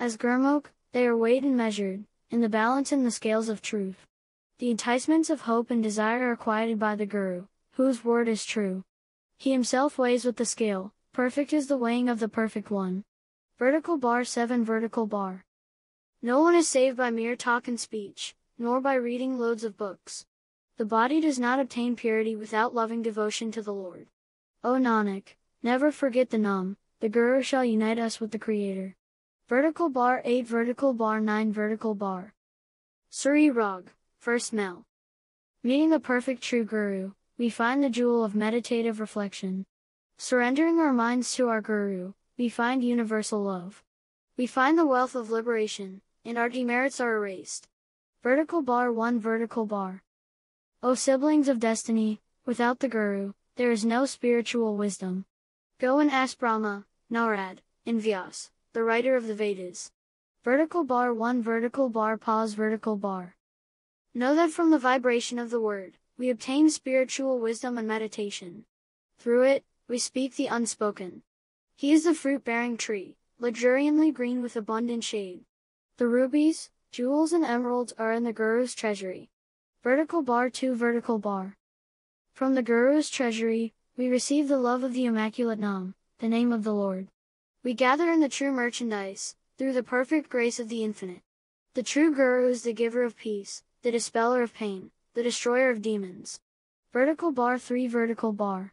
As Gurmukh, they are weighed and measured, in the balance and the scales of truth. The enticements of hope and desire are quieted by the Guru, whose word is true. He himself weighs with the scale, perfect is the weighing of the perfect one. Vertical bar 7 Vertical bar. No one is saved by mere talk and speech, nor by reading loads of books. The body does not obtain purity without loving devotion to the Lord. O Nanak, never forget the Nam, the Guru shall unite us with the Creator. Vertical bar 8 Vertical bar 9 Vertical bar. Sri Rag, First Mehl. Meeting the perfect true Guru, we find the jewel of meditative reflection. Surrendering our minds to our Guru, we find universal love. We find the wealth of liberation, and our demerits are erased. Vertical bar 1 Vertical bar. O siblings of destiny, without the Guru, there is no spiritual wisdom. Go and ask Brahma, Narad, and Vyas, the writer of the Vedas. Vertical bar 1 Vertical bar pause Vertical bar. Know that from the vibration of the word, we obtain spiritual wisdom and meditation. Through it, we speak the unspoken. He is the fruit-bearing tree, luxuriantly green with abundant shade. The rubies, jewels and emeralds are in the Guru's treasury. Vertical bar 2 Vertical bar. From the Guru's treasury, we receive the love of the Immaculate Nam, the name of the Lord. We gather in the true merchandise, through the perfect grace of the Infinite. The true Guru is the giver of peace, the dispeller of pain, the destroyer of demons. Vertical bar 3 Vertical bar.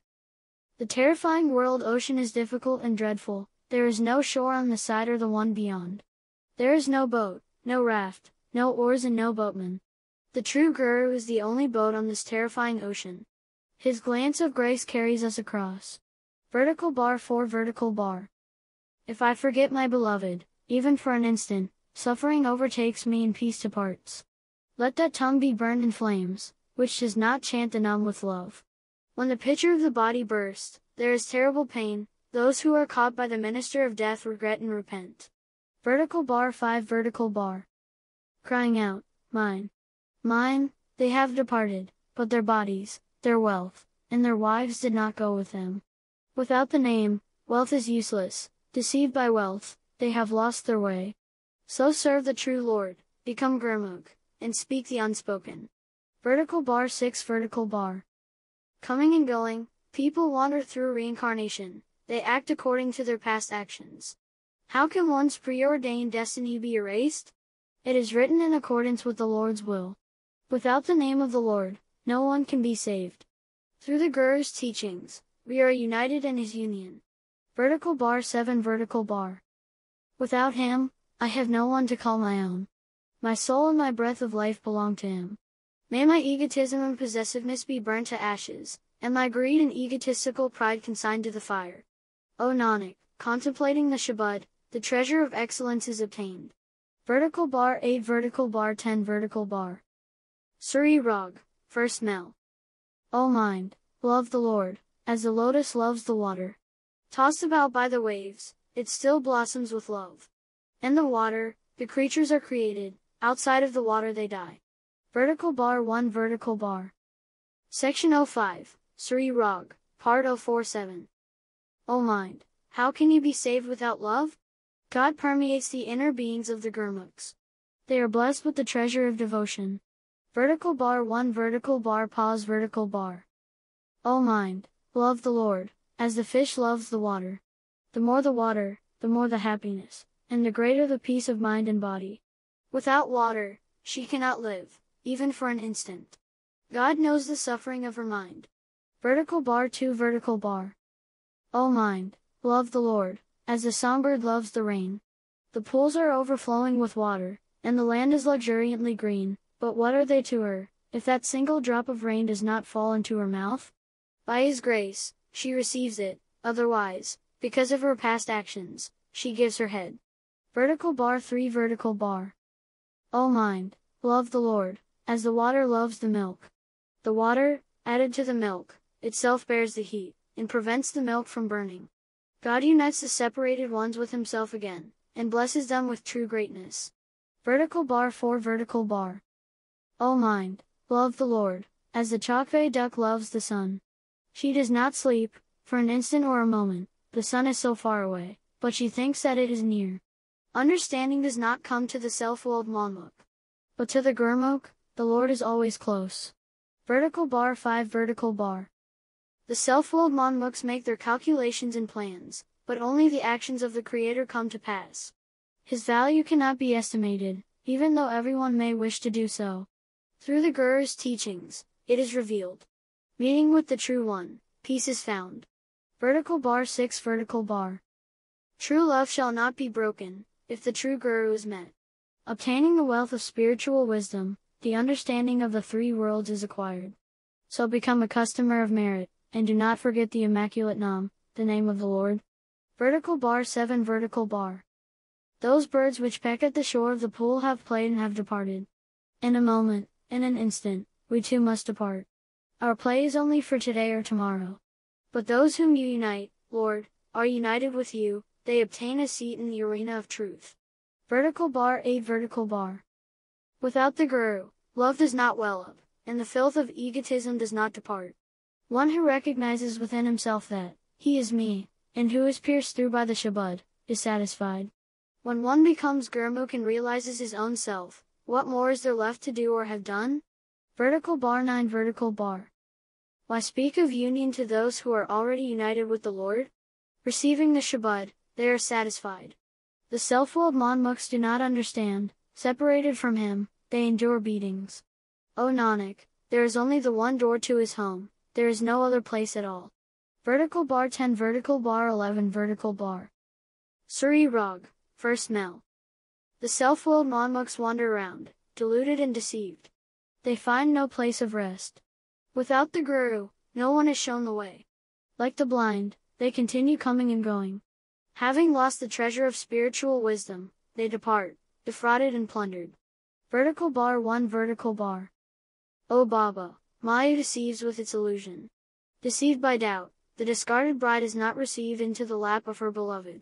The terrifying world ocean is difficult and dreadful, there is no shore on the side or the one beyond. There is no boat, no raft, no oars and no boatman. The true Guru is the only boat on this terrifying ocean. His glance of grace carries us across. Vertical bar 4 Vertical bar. If I forget my beloved, even for an instant, suffering overtakes me and peace departs. Let that tongue be burned in flames, which does not chant the Nam with love. When the pitcher of the body bursts, there is terrible pain, those who are caught by the minister of death regret and repent. Vertical bar 5 Vertical bar. Crying out, Mine. Mine, they have departed, but their bodies, their wealth, and their wives did not go with them. Without the name, wealth is useless, deceived by wealth, they have lost their way. So serve the true Lord, become Gurmukh, and speak the unspoken. Vertical bar 6 Vertical bar. Coming and going, people wander through reincarnation, they act according to their past actions. How can one's preordained destiny be erased? It is written in accordance with the Lord's will. Without the name of the Lord, no one can be saved. Through the Guru's teachings, we are united in his union. Vertical bar 7 Vertical bar. Without him, I have no one to call my own. My soul and my breath of life belong to him. May my egotism and possessiveness be burned to ashes, and my greed and egotistical pride consigned to the fire. O Nanak, contemplating the Shabad, the treasure of excellence is obtained. Vertical bar 8 vertical bar 10 vertical bar. Sri Rag, first mehl. O mind, love the Lord, as the lotus loves the water. Tossed about by the waves, it still blossoms with love. In the water, the creatures are created, outside of the water they die. Vertical bar 1 vertical bar. Section 05, Sri Rag, Part 047. O mind, how can you be saved without love? God permeates the inner beings of the Gurmukhs. They are blessed with the treasure of devotion. Vertical bar 1 vertical bar pause vertical bar. O mind, love the Lord, as the fish loves the water. The more the water, the more the happiness, and the greater the peace of mind and body. Without water, she cannot live, even for an instant. God knows the suffering of her mind. Vertical bar 2 vertical bar. O mind, love the Lord, as the songbird loves the rain. The pools are overflowing with water, and the land is luxuriantly green, but what are they to her, if that single drop of rain does not fall into her mouth? By His grace, she receives it, otherwise, because of her past actions, she gives her head. Vertical bar 3 vertical bar. O mind, love the Lord, as the water loves the milk. The water, added to the milk, itself bears the heat, and prevents the milk from burning. God unites the separated ones with himself again, and blesses them with true greatness. Vertical bar 4 Vertical bar. O mind, love the Lord, as the chakve duck loves the sun. She does not sleep, for an instant or a moment, the sun is so far away, but she thinks that it is near. Understanding does not come to the self-willed Manmukh. But to the Gurmukh, the Lord is always close. Vertical bar 5 Vertical bar. The self-willed Manmukhs make their calculations and plans, but only the actions of the Creator come to pass. His value cannot be estimated, even though everyone may wish to do so. Through the Guru's teachings, it is revealed. Meeting with the True One, peace is found. Vertical bar 6 Vertical bar. True love shall not be broken, if the true Guru is met. Obtaining the wealth of spiritual wisdom, the understanding of the three worlds is acquired. So become a customer of merit, and do not forget the Immaculate Nam, the name of the Lord. Vertical bar 7 Vertical bar. Those birds which peck at the shore of the pool have played and have departed. In a moment, in an instant, we too must depart. Our play is only for today or tomorrow. But those whom you unite, Lord, are united with you, they obtain a seat in the arena of truth. Vertical bar 8 Vertical bar. Without the Guru, love does not well up, and the filth of egotism does not depart. One who recognizes within himself that, he is me, and who is pierced through by the Shabad, is satisfied. When one becomes Gurmukh and realizes his own self, what more is there left to do or have done? Vertical bar 9 Vertical bar. Why speak of union to those who are already united with the Lord? Receiving the Shabad, they are satisfied. The self-willed Manmukhs do not understand, separated from him, they endure beatings. O Nanak, there is only the one door to his home, there is no other place at all. Vertical bar 10 vertical bar 11 vertical bar. Sri Rag, first Mehl. The self-willed Manmukhs wander around, deluded and deceived. They find no place of rest. Without the Guru, no one is shown the way. Like the blind, they continue coming and going. Having lost the treasure of spiritual wisdom, they depart, defrauded and plundered. Vertical bar 1 Vertical bar. O Baba, Maya deceives with its illusion. Deceived by doubt, the discarded bride is not received into the lap of her beloved.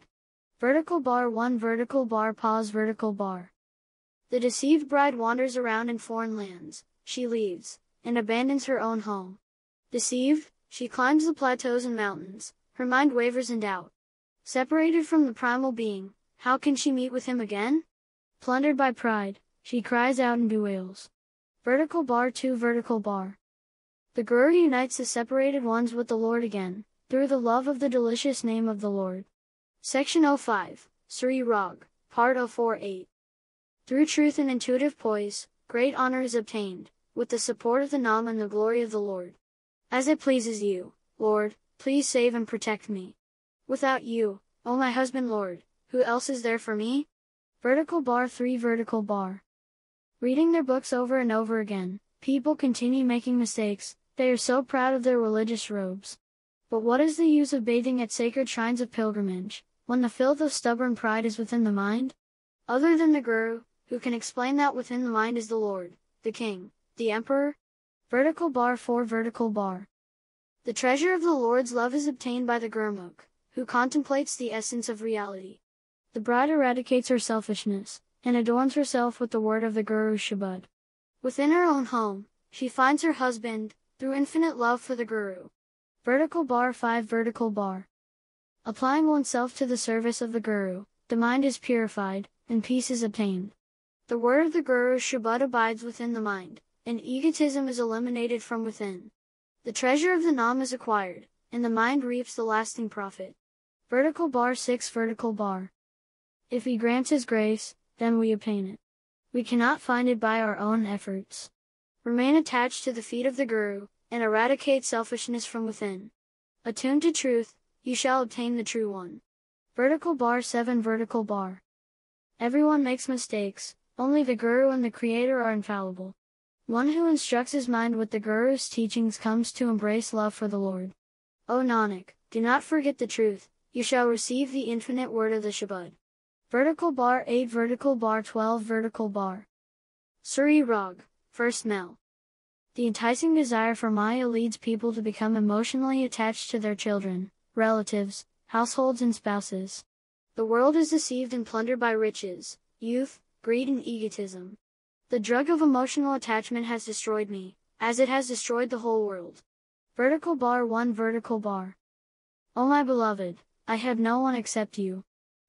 Vertical bar 1 Vertical bar pause Vertical bar. The deceived bride wanders around in foreign lands, she leaves, and abandons her own home. Deceived, she climbs the plateaus and mountains, her mind wavers in doubt. Separated from the primal being, how can she meet with him again? Plundered by pride, she cries out and bewails. Vertical bar 2 Vertical bar. The Guru unites the separated ones with the Lord again, through the love of the delicious name of the Lord. Section 05, Sri Rag, Part 048. Through truth and intuitive poise, great honor is obtained, with the support of the Nam and the glory of the Lord. As it pleases you, Lord, please save and protect me. Without you, O my husband Lord, who else is there for me? Vertical bar 3 Vertical bar. Reading their books over and over again, people continue making mistakes, They are so proud of their religious robes. But what is the use of bathing at sacred shrines of pilgrimage, when the filth of stubborn pride is within the mind? Other than the Guru, who can explain that within the mind is the Lord, the King, the Emperor? Vertical bar 4 Vertical bar. The treasure of the Lord's love is obtained by the Gurmukh, who contemplates the essence of reality. The bride eradicates her selfishness, and adorns herself with the word of the Guru Shabad. Within her own home, she finds her husband, through infinite love for the Guru. Vertical bar 5 Vertical bar. Applying oneself to the service of the Guru, the mind is purified, and peace is obtained. The word of the Guru Shabad abides within the mind, and egotism is eliminated from within. The treasure of the Nam is acquired, and the mind reaps the lasting profit. Vertical bar 6 Vertical bar. If he grants his grace, then we obtain it. We cannot find it by our own efforts. Remain attached to the feet of the Guru, and eradicate selfishness from within. Attuned to truth, you shall obtain the true one. Vertical bar 7 Vertical bar. Everyone makes mistakes, only the Guru and the Creator are infallible. One who instructs his mind with the Guru's teachings comes to embrace love for the Lord. O Nanak, do not forget the truth, you shall receive the infinite word of the Shabad. Vertical bar 8 Vertical bar 12 Vertical bar. Sri Rag, First Mehl. The enticing desire for Maya leads people to become emotionally attached to their children, relatives, households and spouses. The world is deceived and plundered by riches, youth, greed and egotism. The drug of emotional attachment has destroyed me, as it has destroyed the whole world. Vertical bar 1 Vertical bar. O oh my beloved, I have no one except you.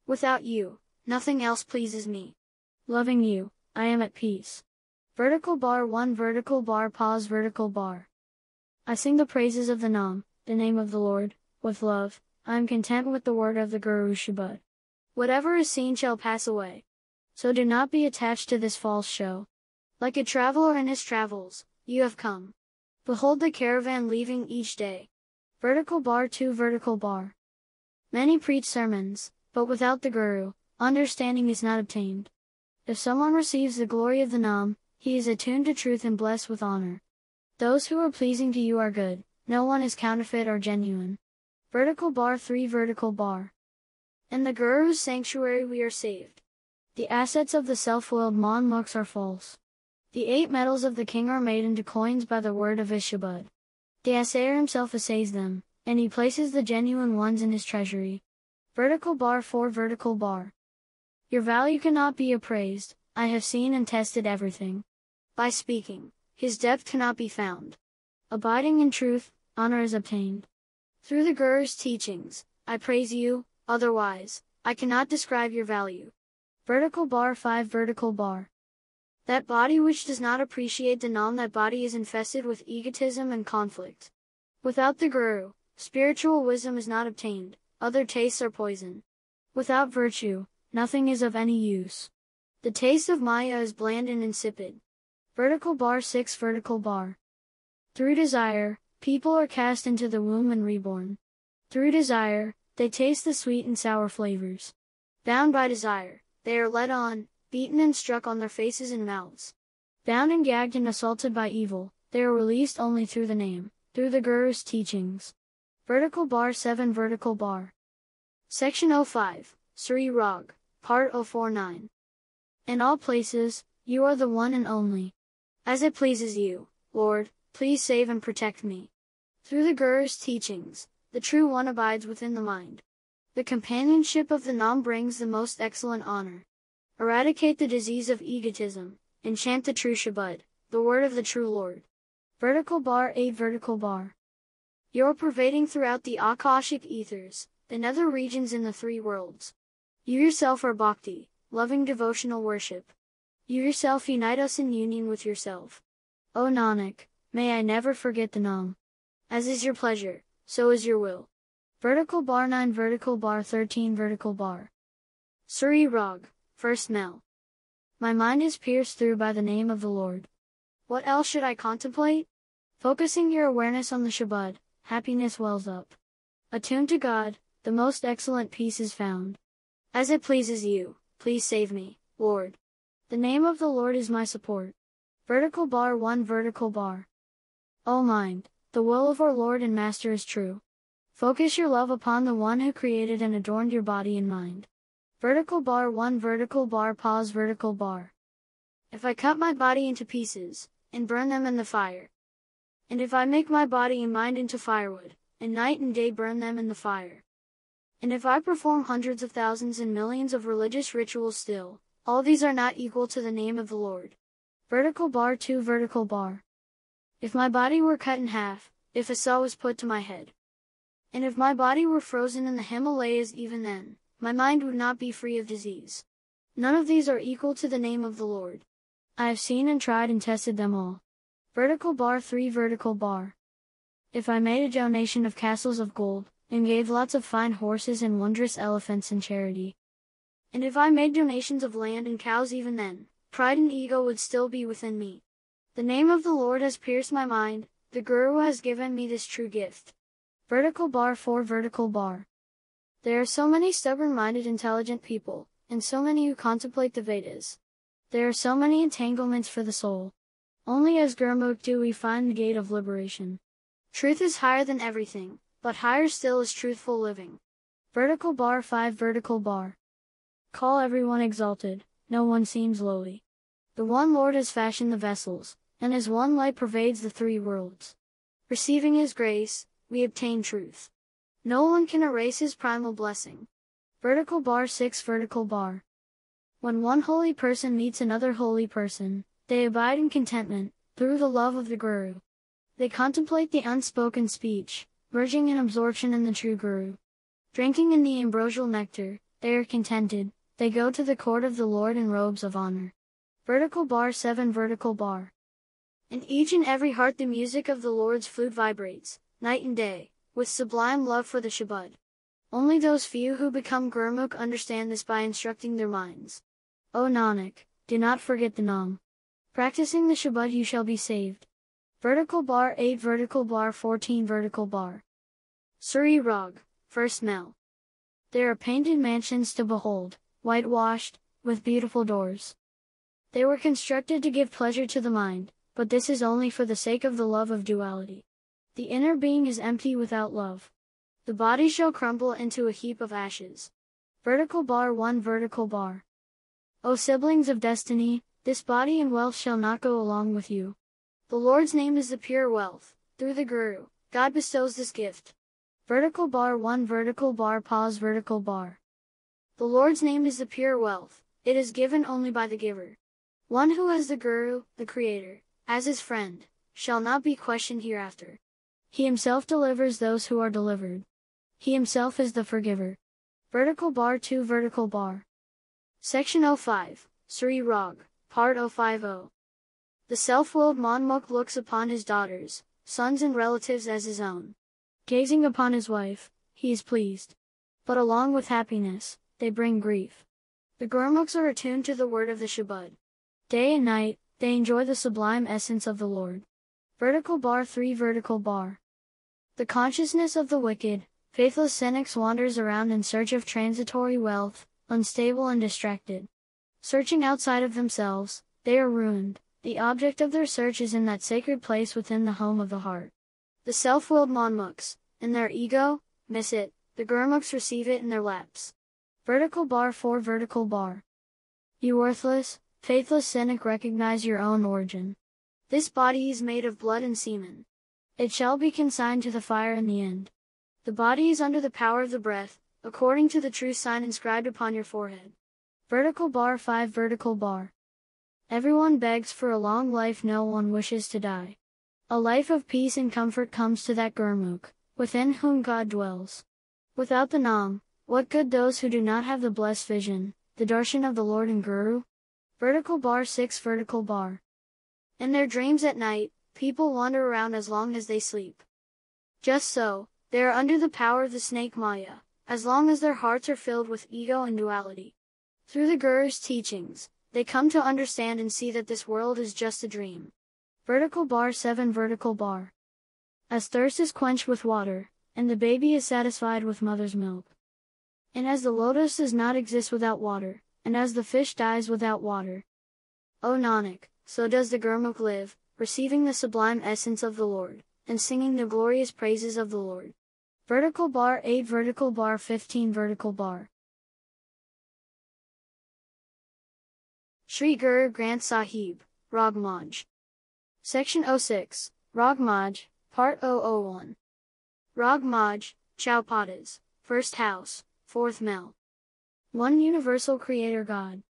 Without you, nothing else pleases me. Loving you, I am at peace. Vertical bar 1 Vertical bar pause Vertical bar. I sing the praises of the Nam, the name of the Lord, with love, I am content with the word of the Guru Shabad. Whatever is seen shall pass away. So do not be attached to this false show. Like a traveler in his travels, you have come. Behold the caravan leaving each day. Vertical bar 2 Vertical bar. Many preach sermons, but without the Guru, understanding is not obtained. If someone receives the glory of the Nam, he is attuned to truth and blessed with honor. Those who are pleasing to you are good, no one is counterfeit or genuine. Vertical bar 3 Vertical bar. In the Guru's sanctuary we are saved. The assets of the self-willed manmukhs are false. The eight metals of the king are made into coins by the word of Ishabad. The assayer himself assays them, and he places the genuine ones in his treasury. Vertical bar 4 Vertical bar. Your value cannot be appraised, I have seen and tested everything. By speaking, his depth cannot be found. Abiding in truth, honor is obtained. Through the Guru's teachings, I praise you, otherwise, I cannot describe your value. Vertical bar 5 Vertical bar. That body which does not appreciate the Nam that body is infested with egotism and conflict. Without the Guru, spiritual wisdom is not obtained, other tastes are poison. Without virtue, nothing is of any use. The taste of Maya is bland and insipid. Vertical bar 6 Vertical bar. Through desire, people are cast into the womb and reborn. Through desire, they taste the sweet and sour flavors. Bound by desire, they are led on, beaten and struck on their faces and mouths. Bound and gagged and assaulted by evil, they are released only through the name, through the Guru's teachings. Vertical bar 7 Vertical bar. Section 05, Sri Rag, Part 049. In all places, you are the one and only. As it pleases you, Lord, please save and protect me. Through the Guru's teachings, the true one abides within the mind. The companionship of the Nam brings the most excellent honor. Eradicate the disease of egotism, and chant the true Shabad, the word of the true Lord. Vertical bar 8 Vertical bar. You are pervading throughout the Akashic ethers, the nether regions in the three worlds. You yourself are bhakti, loving devotional worship. You yourself unite us in union with yourself. O Nanak, may I never forget the Nam. As is your pleasure, so is your will. Vertical bar 9 Vertical bar 13 Vertical bar. Sri Rag, First Mehl. My mind is pierced through by the name of the Lord. What else should I contemplate? Focusing your awareness on the Shabad, happiness wells up. Attuned to God, the most excellent peace is found. As it pleases you, please save me, Lord. The name of the Lord is my support. Vertical bar 1 Vertical bar. O mind, The will of our Lord and Master is true. Focus your love upon the one who created and adorned your body and mind. Vertical bar 1 Vertical bar pause Vertical bar. If I cut my body into pieces, and burn them in the fire. And if I make my body and mind into firewood, and night and day burn them in the fire. And if I perform hundreds of thousands and millions of religious rituals still, all these are not equal to the name of the Lord. Vertical bar 2 Vertical bar. If my body were cut in half, if a saw was put to my head. And if my body were frozen in the Himalayas even then, my mind would not be free of disease. None of these are equal to the name of the Lord. I have seen and tried and tested them all. Vertical bar 3 Vertical bar. If I made a donation of castles of gold, and gave lots of fine horses and wondrous elephants in charity. And if I made donations of land and cows even then, pride and ego would still be within me. The name of the Lord has pierced my mind, the Guru has given me this true gift. Vertical bar 4 Vertical bar. There are so many stubborn-minded intelligent people, and so many who contemplate the Vedas. There are so many entanglements for the soul. Only as Gurmukh do we find the gate of liberation. Truth is higher than everything, but higher still is truthful living. Vertical bar 5 Vertical bar. Call everyone exalted, no one seems lowly. The one Lord has fashioned the vessels, and His one light pervades the three worlds. Receiving His grace, we obtain truth. No one can erase His primal blessing. Vertical bar 6 Vertical bar. When one holy person meets another holy person, they abide in contentment, through the love of the Guru. They contemplate the unspoken speech, merging in absorption in the true Guru. Drinking in the ambrosial nectar, they are contented, they go to the court of the Lord in robes of honor. Vertical bar 7 Vertical bar. In each and every heart the music of the Lord's flute vibrates, night and day, with sublime love for the Shabad. Only those few who become Gurmukh understand this by instructing their minds. O Nanak, do not forget the Nam. Practicing the Shabad you shall be saved. Vertical bar 8 Vertical bar 14 Vertical bar. Sri Rag, First Mehl. There are painted mansions to behold, whitewashed, with beautiful doors. They were constructed to give pleasure to the mind, but this is only for the sake of the love of duality. The inner being is empty without love. The body shall crumble into a heap of ashes. Vertical bar 1 Vertical bar. O siblings of destiny, this body and wealth shall not go along with you. The Lord's name is the pure wealth. Through the Guru, God bestows this gift. Vertical bar 1 Vertical bar pause Vertical bar. The Lord's name is the pure wealth. It is given only by the giver. One who has the Guru, the Creator, as his friend, shall not be questioned hereafter. He himself delivers those who are delivered. He himself is the forgiver. Vertical bar 2 Vertical bar. Section 05, Sri Rag, Part 050. The self-willed Manmukh looks upon his daughters, sons and relatives as his own. Gazing upon his wife, he is pleased. But along with happiness, they bring grief. The Gurmukhs are attuned to the word of the Shabad. Day and night, they enjoy the sublime essence of the Lord. Vertical bar 3 Vertical bar. The consciousness of the wicked, faithless cynics wanders around in search of transitory wealth, unstable and distracted. Searching outside of themselves, they are ruined. The object of their search is in that sacred place within the home of the heart. The self-willed Manmukhs, in their ego, miss it, the Gurmukhs receive it in their laps. Vertical bar 4 Vertical bar. You worthless, faithless cynic recognize your own origin. This body is made of blood and semen. It shall be consigned to the fire in the end. The body is under the power of the breath, according to the true sign inscribed upon your forehead. Vertical bar 5 Vertical bar. Everyone begs for a long life no one wishes to die. A life of peace and comfort comes to that Gurmukh, within whom God dwells. Without the Nam, what good those who do not have the blessed vision, the darshan of the Lord and Guru? Vertical bar 6 Vertical bar. In their dreams at night, people wander around as long as they sleep. Just so, they are under the power of the snake Maya, as long as their hearts are filled with ego and duality. Through the Guru's teachings, they come to understand and see that this world is just a dream. Vertical bar 7 Vertical bar. As thirst is quenched with water, and the baby is satisfied with mother's milk. And as the lotus does not exist without water, and as the fish dies without water. O Nanak, so does the Gurmukh live, receiving the sublime essence of the Lord, and singing the glorious praises of the Lord. Vertical bar 8 vertical bar 15 vertical bar. Sri Guru Granth Sahib, Rag Maj. Section 06, Rag Maj, Part 001. Rag Maj, Chaupadas, First House, Fourth Mel. One Universal Creator God.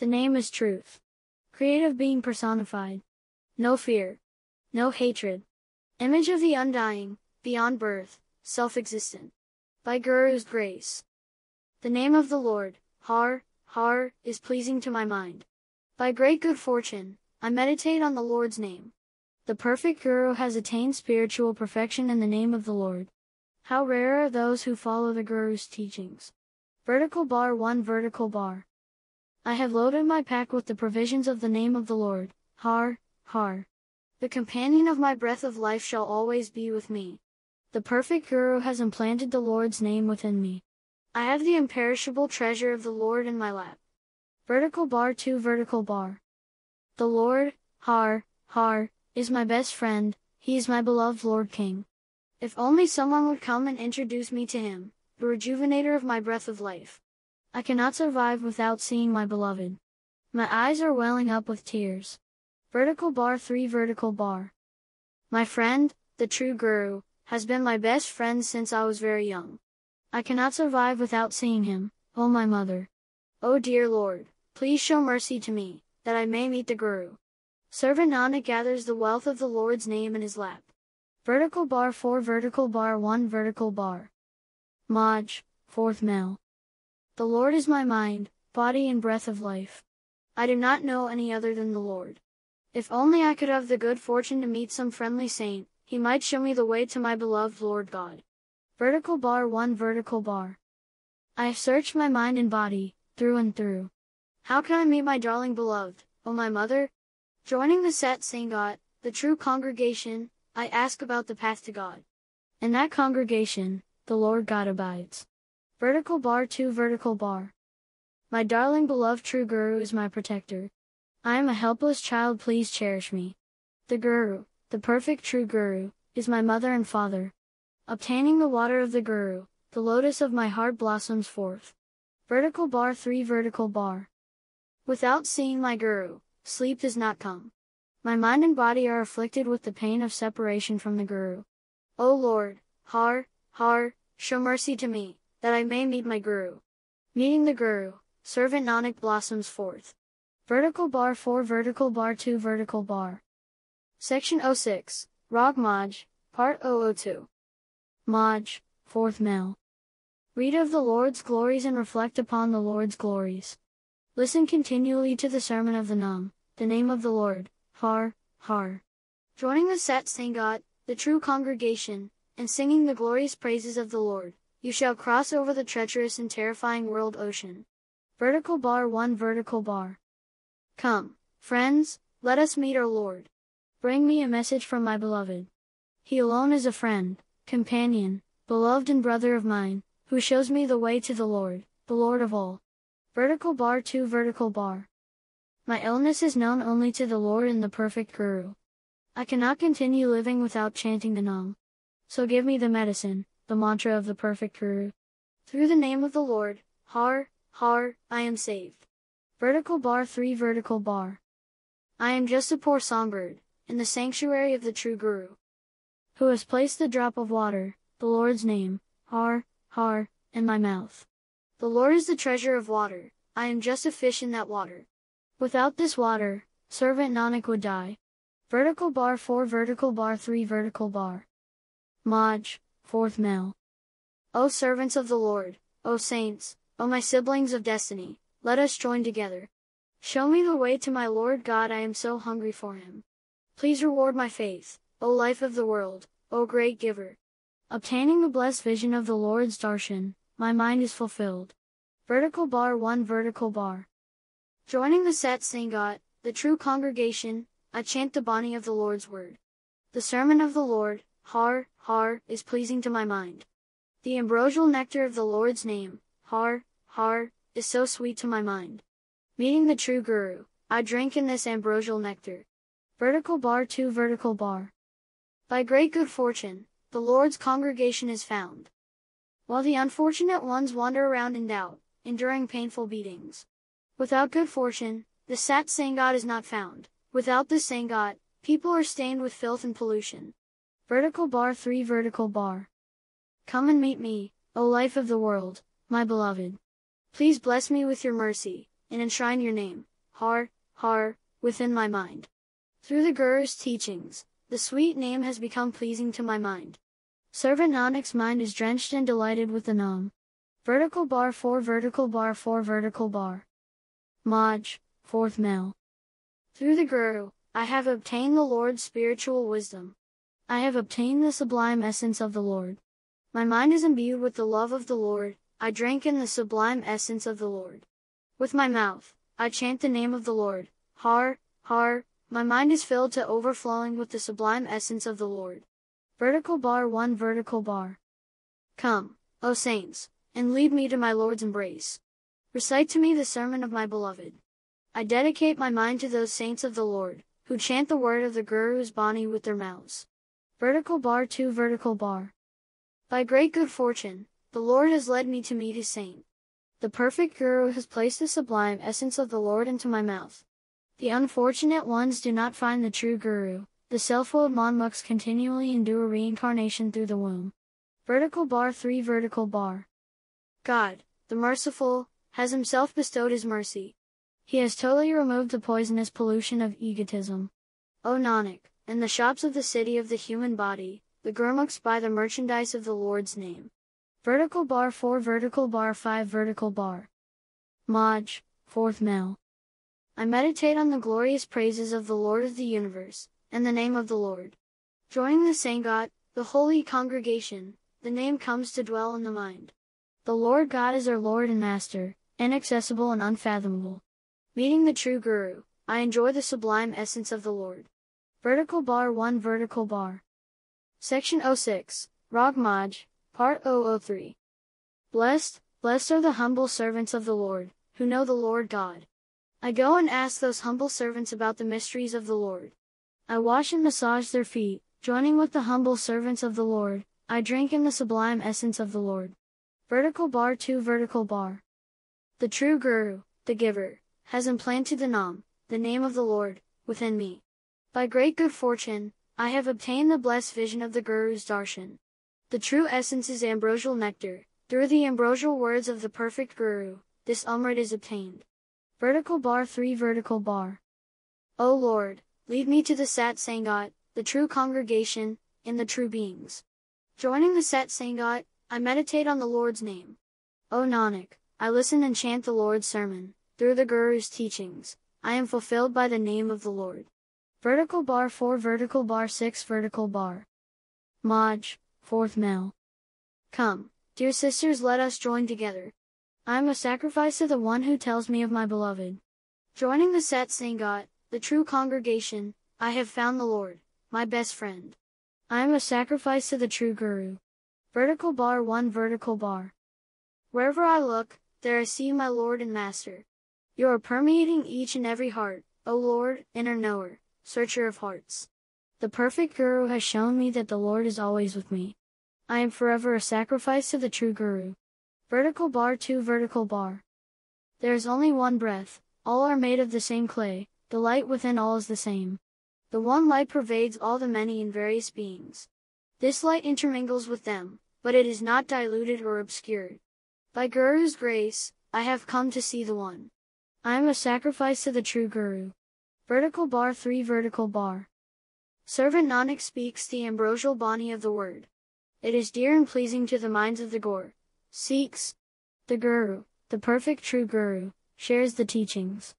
The name is Truth. Creative being personified. No fear. No hatred. Image of the undying, beyond birth, self-existent. By Guru's grace. The name of the Lord, Har, Har, is pleasing to my mind. By great good fortune, I meditate on the Lord's name. The perfect Guru has attained spiritual perfection in the name of the Lord. How rare are those who follow the Guru's teachings. Vertical bar 1 Vertical bar. I have loaded my pack with the provisions of the name of the Lord, Har, Har. The companion of my breath of life shall always be with me. The perfect Guru has implanted the Lord's name within me. I have the imperishable treasure of the Lord in my lap. Vertical bar 2 Vertical bar. The Lord, Har, Har, is my best friend, he is my beloved Lord King. If only someone would come and introduce me to him, the rejuvenator of my breath of life. I cannot survive without seeing my beloved. My eyes are welling up with tears. Vertical bar 3 Vertical bar. My friend, the true Guru, has been my best friend since I was very young. I cannot survive without seeing him, O oh my mother. O oh dear Lord, Please show mercy to me, that I may meet the Guru. Servant Nanak gathers the wealth of the Lord's name in his lap. Vertical bar 4 vertical bar 1 vertical bar. Maj, 4th Mehl. The Lord is my mind, body and breath of life. I do not know any other than the Lord. If only I could have the good fortune to meet some friendly saint, he might show me the way to my beloved Lord God. Vertical bar 1 vertical bar. I have searched my mind and body, through and through. How can I meet my darling beloved, O my mother? Joining the Sat Sangat, the true congregation, I ask about the path to God. In that congregation, the Lord God abides. Vertical bar 2 vertical bar. My darling beloved true Guru is my protector. I am a helpless child please cherish me. The Guru, the perfect true Guru, is my mother and father. Obtaining the water of the Guru, the lotus of my heart blossoms forth. Vertical bar 3 vertical bar. Without seeing my Guru, sleep does not come. My mind and body are afflicted with the pain of separation from the Guru. O Lord, Har, Har, show mercy to me, that I may meet my Guru. Meeting the Guru, servant Nanak blossoms forth. Vertical bar 4 vertical bar 2 vertical bar. Section 06, Rag Maj, Part 002. Maj, 4th Mehl. Read of the Lord's glories and reflect upon the Lord's glories. Listen continually to the sermon of the Nam, the name of the Lord, Har, Har. Joining the Sat Sangat, the true congregation, and singing the glorious praises of the Lord, you shall cross over the treacherous and terrifying world ocean. Vertical bar 1 Vertical bar. Come, friends, let us meet our Lord. Bring me a message from my beloved. He alone is a friend, companion, beloved and brother of mine, who shows me the way to the Lord, the Lord of all. Vertical bar 2 Vertical bar. My illness is known only to the Lord and the perfect Guru. I cannot continue living without chanting the Nam. So give me the medicine, the mantra of the perfect Guru. Through the name of the Lord, Har, Har, I am saved. Vertical bar 3 Vertical bar. I am just a poor songbird, in the sanctuary of the true Guru. Who has placed the drop of water, the Lord's name, Har, Har, in my mouth. The Lord is the treasure of water, I am just a fish in that water. Without this water, servant Nanak would die. Vertical bar 4 vertical bar 3 vertical bar. Maj, 4th Mehl. O servants of the Lord, O saints, O my siblings of destiny, let us join together. Show me the way to my Lord God I am so hungry for him. Please reward my faith, O life of the world, O great giver. Obtaining the blessed vision of the Lord's darshan, my mind is fulfilled. Vertical bar 1 Vertical bar. Joining the Sat Sangat, the true congregation, I chant the Bani of the Lord's word. The sermon of the Lord, Har, Har, is pleasing to my mind. The ambrosial nectar of the Lord's name, Har, Har, is so sweet to my mind. Meeting the true Guru, I drink in this ambrosial nectar. Vertical bar 2 Vertical bar. By great good fortune, the Lord's congregation is found. While the unfortunate ones wander around in doubt, enduring painful beatings. Without good fortune, the Sat Sangat is not found. Without the Sangat, people are stained with filth and pollution. Vertical bar 3 Vertical bar. Come and meet me, O life of the world, my beloved. Please bless me with your mercy, and enshrine your name, Har, Har, within my mind. Through the Guru's teachings, the sweet name has become pleasing to my mind. Servant Nanak's mind is drenched and delighted with the Nam. Vertical bar 4 Vertical bar 4 Vertical bar. Maj, 4th Mehl. Through the Guru, I have obtained the Lord's spiritual wisdom. I have obtained the sublime essence of the Lord. My mind is imbued with the love of the Lord, I drink in the sublime essence of the Lord. With my mouth, I chant the name of the Lord, Har, Har, my mind is filled to overflowing with the sublime essence of the Lord. Vertical bar 1 Vertical bar. Come, O saints, and lead me to my Lord's embrace. Recite to me the sermon of my beloved. I dedicate my mind to those saints of the Lord, who chant the word of the Guru's Bani with their mouths. Vertical bar 2 Vertical bar. By great good fortune, the Lord has led me to meet his saint. The perfect Guru has placed the sublime essence of the Lord into my mouth. The unfortunate ones do not find the true Guru, the self-willed manmukhs continually endure reincarnation through the womb. Vertical bar 3 Vertical bar. God, the merciful, has himself bestowed his mercy. He has totally removed the poisonous pollution of egotism. O Nanak, in the shops of the city of the human body, the Gurmukhs buy the merchandise of the Lord's name. Vertical bar 4 Vertical bar 5 Vertical bar. Maj, 4th Mehl. I meditate on the glorious praises of the Lord of the universe, and the name of the Lord. Joining the Sangat, the holy congregation, the name comes to dwell in the mind. The Lord God is our Lord and Master, inaccessible and unfathomable. Meeting the true Guru, I enjoy the sublime essence of the Lord. Vertical bar 1 Vertical bar. Section 06, Rag Maj, Part 003. Blessed, blessed are the humble servants of the Lord, who know the Lord God. I go and ask those humble servants about the mysteries of the Lord. I wash and massage their feet, joining with the humble servants of the Lord, I drink in the sublime essence of the Lord. Vertical bar 2 Vertical bar. The true Guru, the giver, has implanted the Nam, the name of the Lord, within me. By great good fortune, I have obtained the blessed vision of the Guru's darshan. The true essence is ambrosial nectar, through the ambrosial words of the perfect Guru, this Amrit is obtained. Vertical bar 3 Vertical bar. O Lord, Lead me to the Sat Sangat, the true congregation, in the true beings. Joining the Sat Sangat, I meditate on the Lord's name. O Nanak, I listen and chant the Lord's sermon, through the Guru's teachings, I am fulfilled by the name of the Lord. Vertical bar 4 Vertical bar 6 Vertical bar. Maj, 4th Mehl. Come, dear sisters let us join together. I am a sacrifice to the one who tells me of my beloved. Joining the Sat Sangat, the true congregation, I have found the Lord, my best friend. I am a sacrifice to the true Guru. Vertical bar 1 Vertical bar. Wherever I look, there I see my Lord and Master. You are permeating each and every heart, O Lord, inner knower, searcher of hearts. The perfect Guru has shown me that the Lord is always with me. I am forever a sacrifice to the true Guru. Vertical bar 2 Vertical bar. There is only one breath, all are made of the same clay, the light within all is the same. The one light pervades all the many and various beings. This light intermingles with them, but it is not diluted or obscured. By Guru's grace, I have come to see the One. I am a sacrifice to the true Guru. Vertical bar 3 Vertical bar. Servant Nanak speaks the ambrosial Bani of the word. It is dear and pleasing to the minds of the Gur. Sikhs. The Guru, the perfect true Guru, shares the teachings.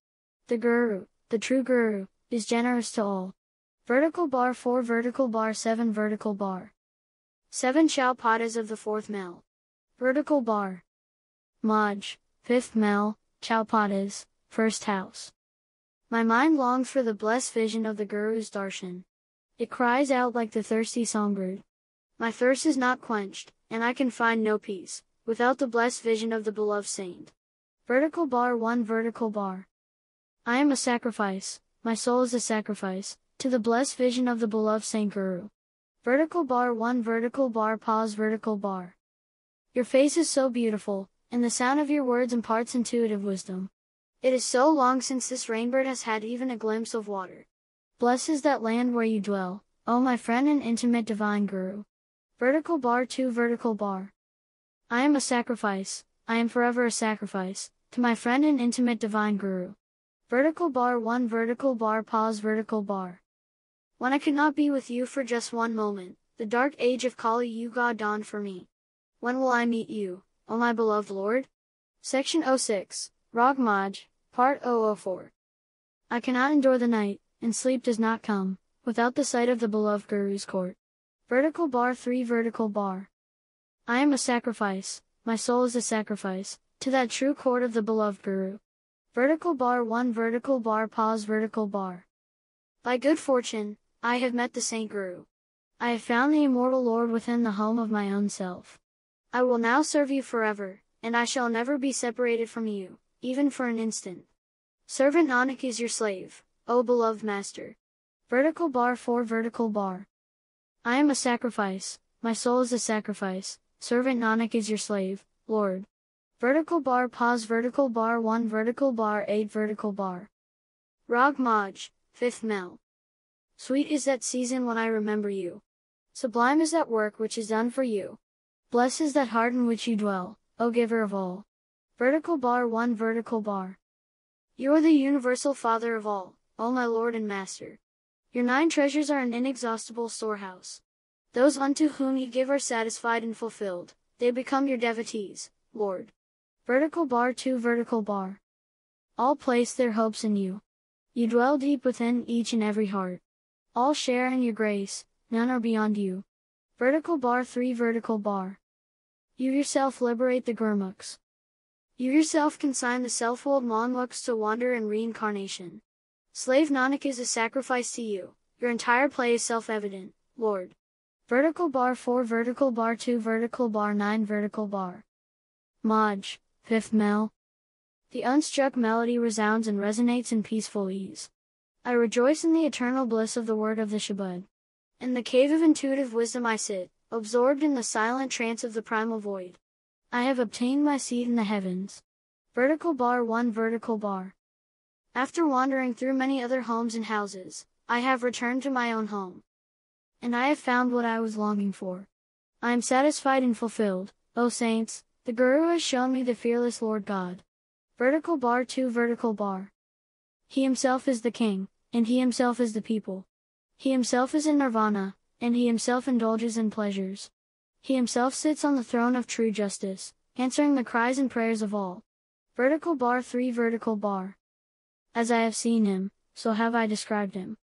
The Guru, the true Guru, is generous to all. Vertical bar 4 Vertical bar 7 Vertical bar. 7 Chaupadas of the 4th Mehl. Vertical bar. Maj, 5th Mehl, Chaupadas, 1st house. My mind longs for the blessed vision of the Guru's darshan. It cries out like the thirsty songbird. My thirst is not quenched, and I can find no peace, without the blessed vision of the beloved saint. Vertical bar 1 Vertical bar. I am a sacrifice, my soul is a sacrifice, to the blessed vision of the beloved Saint Guru. Vertical bar 1 vertical bar pause vertical bar. Your face is so beautiful, and the sound of your words imparts intuitive wisdom. It is so long since this rainbird has had even a glimpse of water. Blessed is that land where you dwell, O my friend and intimate divine Guru. Vertical bar 2 vertical bar. I am a sacrifice, I am forever a sacrifice, to my friend and intimate divine Guru. Vertical bar 1 vertical bar pause vertical bar. When I could not be with you for just one moment, the dark age of Kali Yuga dawned for me. When will I meet you, O my beloved Lord? Section 06, Rag Maj, Part 004. I cannot endure the night, and sleep does not come, without the sight of the beloved Guru's court. Vertical bar 3 vertical bar. I am a sacrifice, my soul is a sacrifice, to that true court of the beloved Guru. Vertical bar 1 vertical bar pause vertical bar. By good fortune, I have met the Saint Guru. I have found the immortal Lord within the home of my own self. I will now serve you forever, and I shall never be separated from you, even for an instant. Servant Nanak is your slave, O beloved Master. Vertical bar 4 vertical bar. I am a sacrifice, my soul is a sacrifice, servant Nanak is your slave, Lord. Vertical bar pause vertical bar 1 vertical bar 8 vertical bar. Rag Maj, 5th Mehl. Sweet is that season when I remember you. Sublime is that work which is done for you. Blessed is that heart in which you dwell, O giver of all. Vertical bar 1 vertical bar. You are the universal Father of all, O my Lord and Master. Your nine treasures are an inexhaustible storehouse. Those unto whom you give are satisfied and fulfilled, they become your devotees, Lord. Vertical bar 2 vertical bar. All place their hopes in you. You dwell deep within each and every heart. All share in your grace, none are beyond you. Vertical bar 3 vertical bar. You yourself liberate the Gurmukhs. You yourself consign the self-willed Manmukhs to wander in reincarnation. Slave Nanak is a sacrifice to you, your entire play is self-evident, Lord. Vertical bar 4 vertical bar 2 vertical bar 9 vertical bar. Maj, 5th Mehl. The unstruck melody resounds and resonates in peaceful ease. I rejoice in the eternal bliss of the word of the Shabad. In the cave of intuitive wisdom I sit, absorbed in the silent trance of the primal void. I have obtained my seat in the heavens. Vertical bar 1 vertical bar. After wandering through many other homes and houses, I have returned to my own home. And I have found what I was longing for. I am satisfied and fulfilled, O saints, the Guru has shown me the fearless Lord God. Vertical bar 2 vertical bar. He himself is the king, and he himself is the people. He himself is in nirvana, and he himself indulges in pleasures. He himself sits on the throne of true justice, answering the cries and prayers of all. Vertical bar 3 vertical bar. As I have seen him, so have I described him.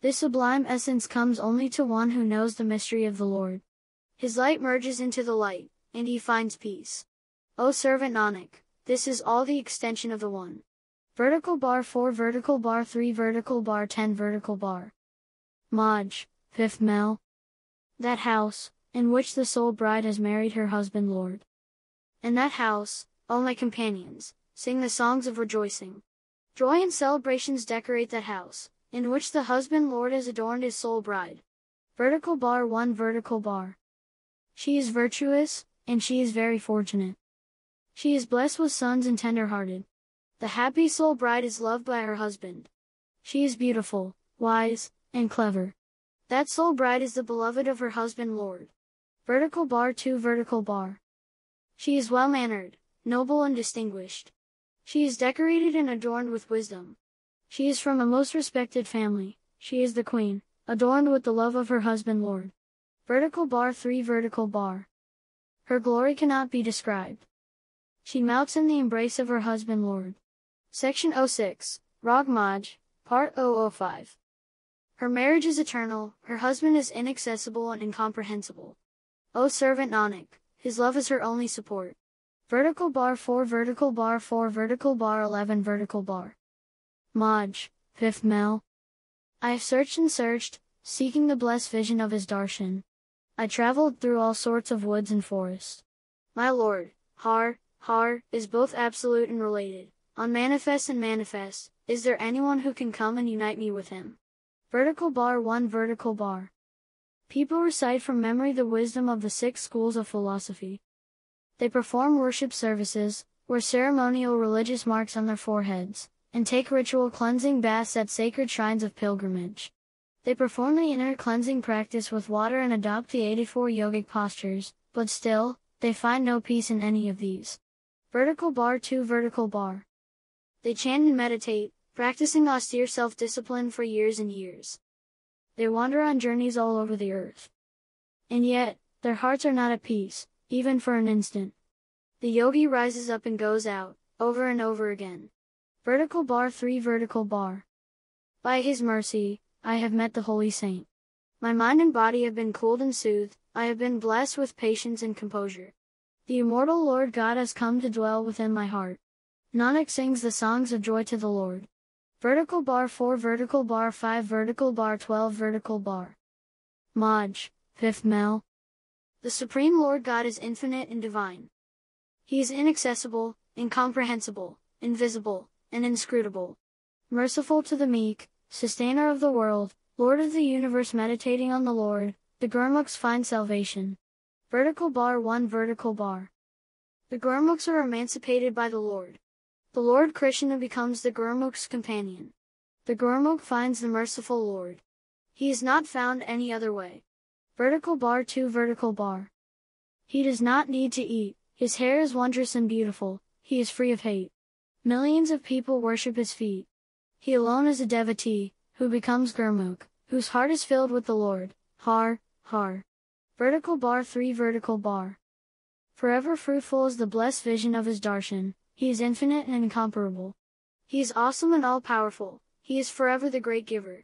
This sublime essence comes only to one who knows the mystery of the Lord. His light merges into the light, and he finds peace. O servant Nanak, this is all the extension of the One. Vertical bar 4 vertical bar 3 vertical bar 10 vertical bar. Maj, 5th Mehl. That house, in which the soul bride has married her husband Lord. In that house, all my companions, sing the songs of rejoicing. Joy and celebrations decorate that house, in which the husband Lord has adorned his soul bride. Vertical bar 1 vertical bar. She is virtuous, and she is very fortunate. She is blessed with sons and tender-hearted. The happy soul bride is loved by her husband. She is beautiful, wise, and clever. That soul bride is the beloved of her husband Lord. Vertical bar 2 vertical bar. She is well-mannered, noble and distinguished. She is decorated and adorned with wisdom. She is from a most respected family, she is the queen, adorned with the love of her husband Lord. Vertical bar 3 vertical bar. Her glory cannot be described. She melts in the embrace of her husband Lord. Section 06, Rag Maj, Part 005. Her marriage is eternal, her husband is inaccessible and incomprehensible. O servant Nanak, his love is her only support. Vertical bar 4 vertical bar 4 vertical bar 11 vertical bar. Maj, 5th Mehl. I have searched and searched, seeking the blessed vision of his darshan. I traveled through all sorts of woods and forests. My lord, Har, Har, is both absolute and related, unmanifest and manifest, is there anyone who can come and unite me with him? Vertical bar 1 vertical bar. People recite from memory the wisdom of the six schools of philosophy. They perform worship services, wear ceremonial religious marks on their foreheads, and take ritual cleansing baths at sacred shrines of pilgrimage. They perform the inner cleansing practice with water and adopt the 84 yogic postures, but still, they find no peace in any of these. Vertical bar 2 Vertical bar. They chant and meditate, practicing austere self-discipline for years and years. They wander on journeys all over the earth. And yet, their hearts are not at peace, even for an instant. The yogi rises up and goes out, over and over again. Vertical bar 3 Vertical bar. By his mercy, I have met the holy saint. My mind and body have been cooled and soothed, I have been blessed with patience and composure. The immortal Lord God has come to dwell within my heart. Nanak sings the songs of joy to the Lord. Vertical bar 4 Vertical bar 5 Vertical bar 12 Vertical bar. Maj, 5th Mehl. The Supreme Lord God is infinite and divine. He is inaccessible, incomprehensible, invisible, and inscrutable. Merciful to the meek, Sustainer of the world, Lord of the universe meditating on the Lord, the Gurmukhs find salvation. Vertical bar 1 Vertical bar. The Gurmukhs are emancipated by the Lord. The Lord Krishna becomes the Gurmukh's companion. The Gurmukh finds the merciful Lord. He is not found any other way. Vertical bar 2 Vertical bar. He does not need to eat, his hair is wondrous and beautiful, he is free of hate. Millions of people worship his feet. He alone is a devotee, who becomes Gurmukh, whose heart is filled with the Lord. Har, Har. Vertical bar 3 Vertical bar. Forever fruitful is the blessed vision of his darshan, he is infinite and incomparable. He is awesome and all-powerful, he is forever the great giver.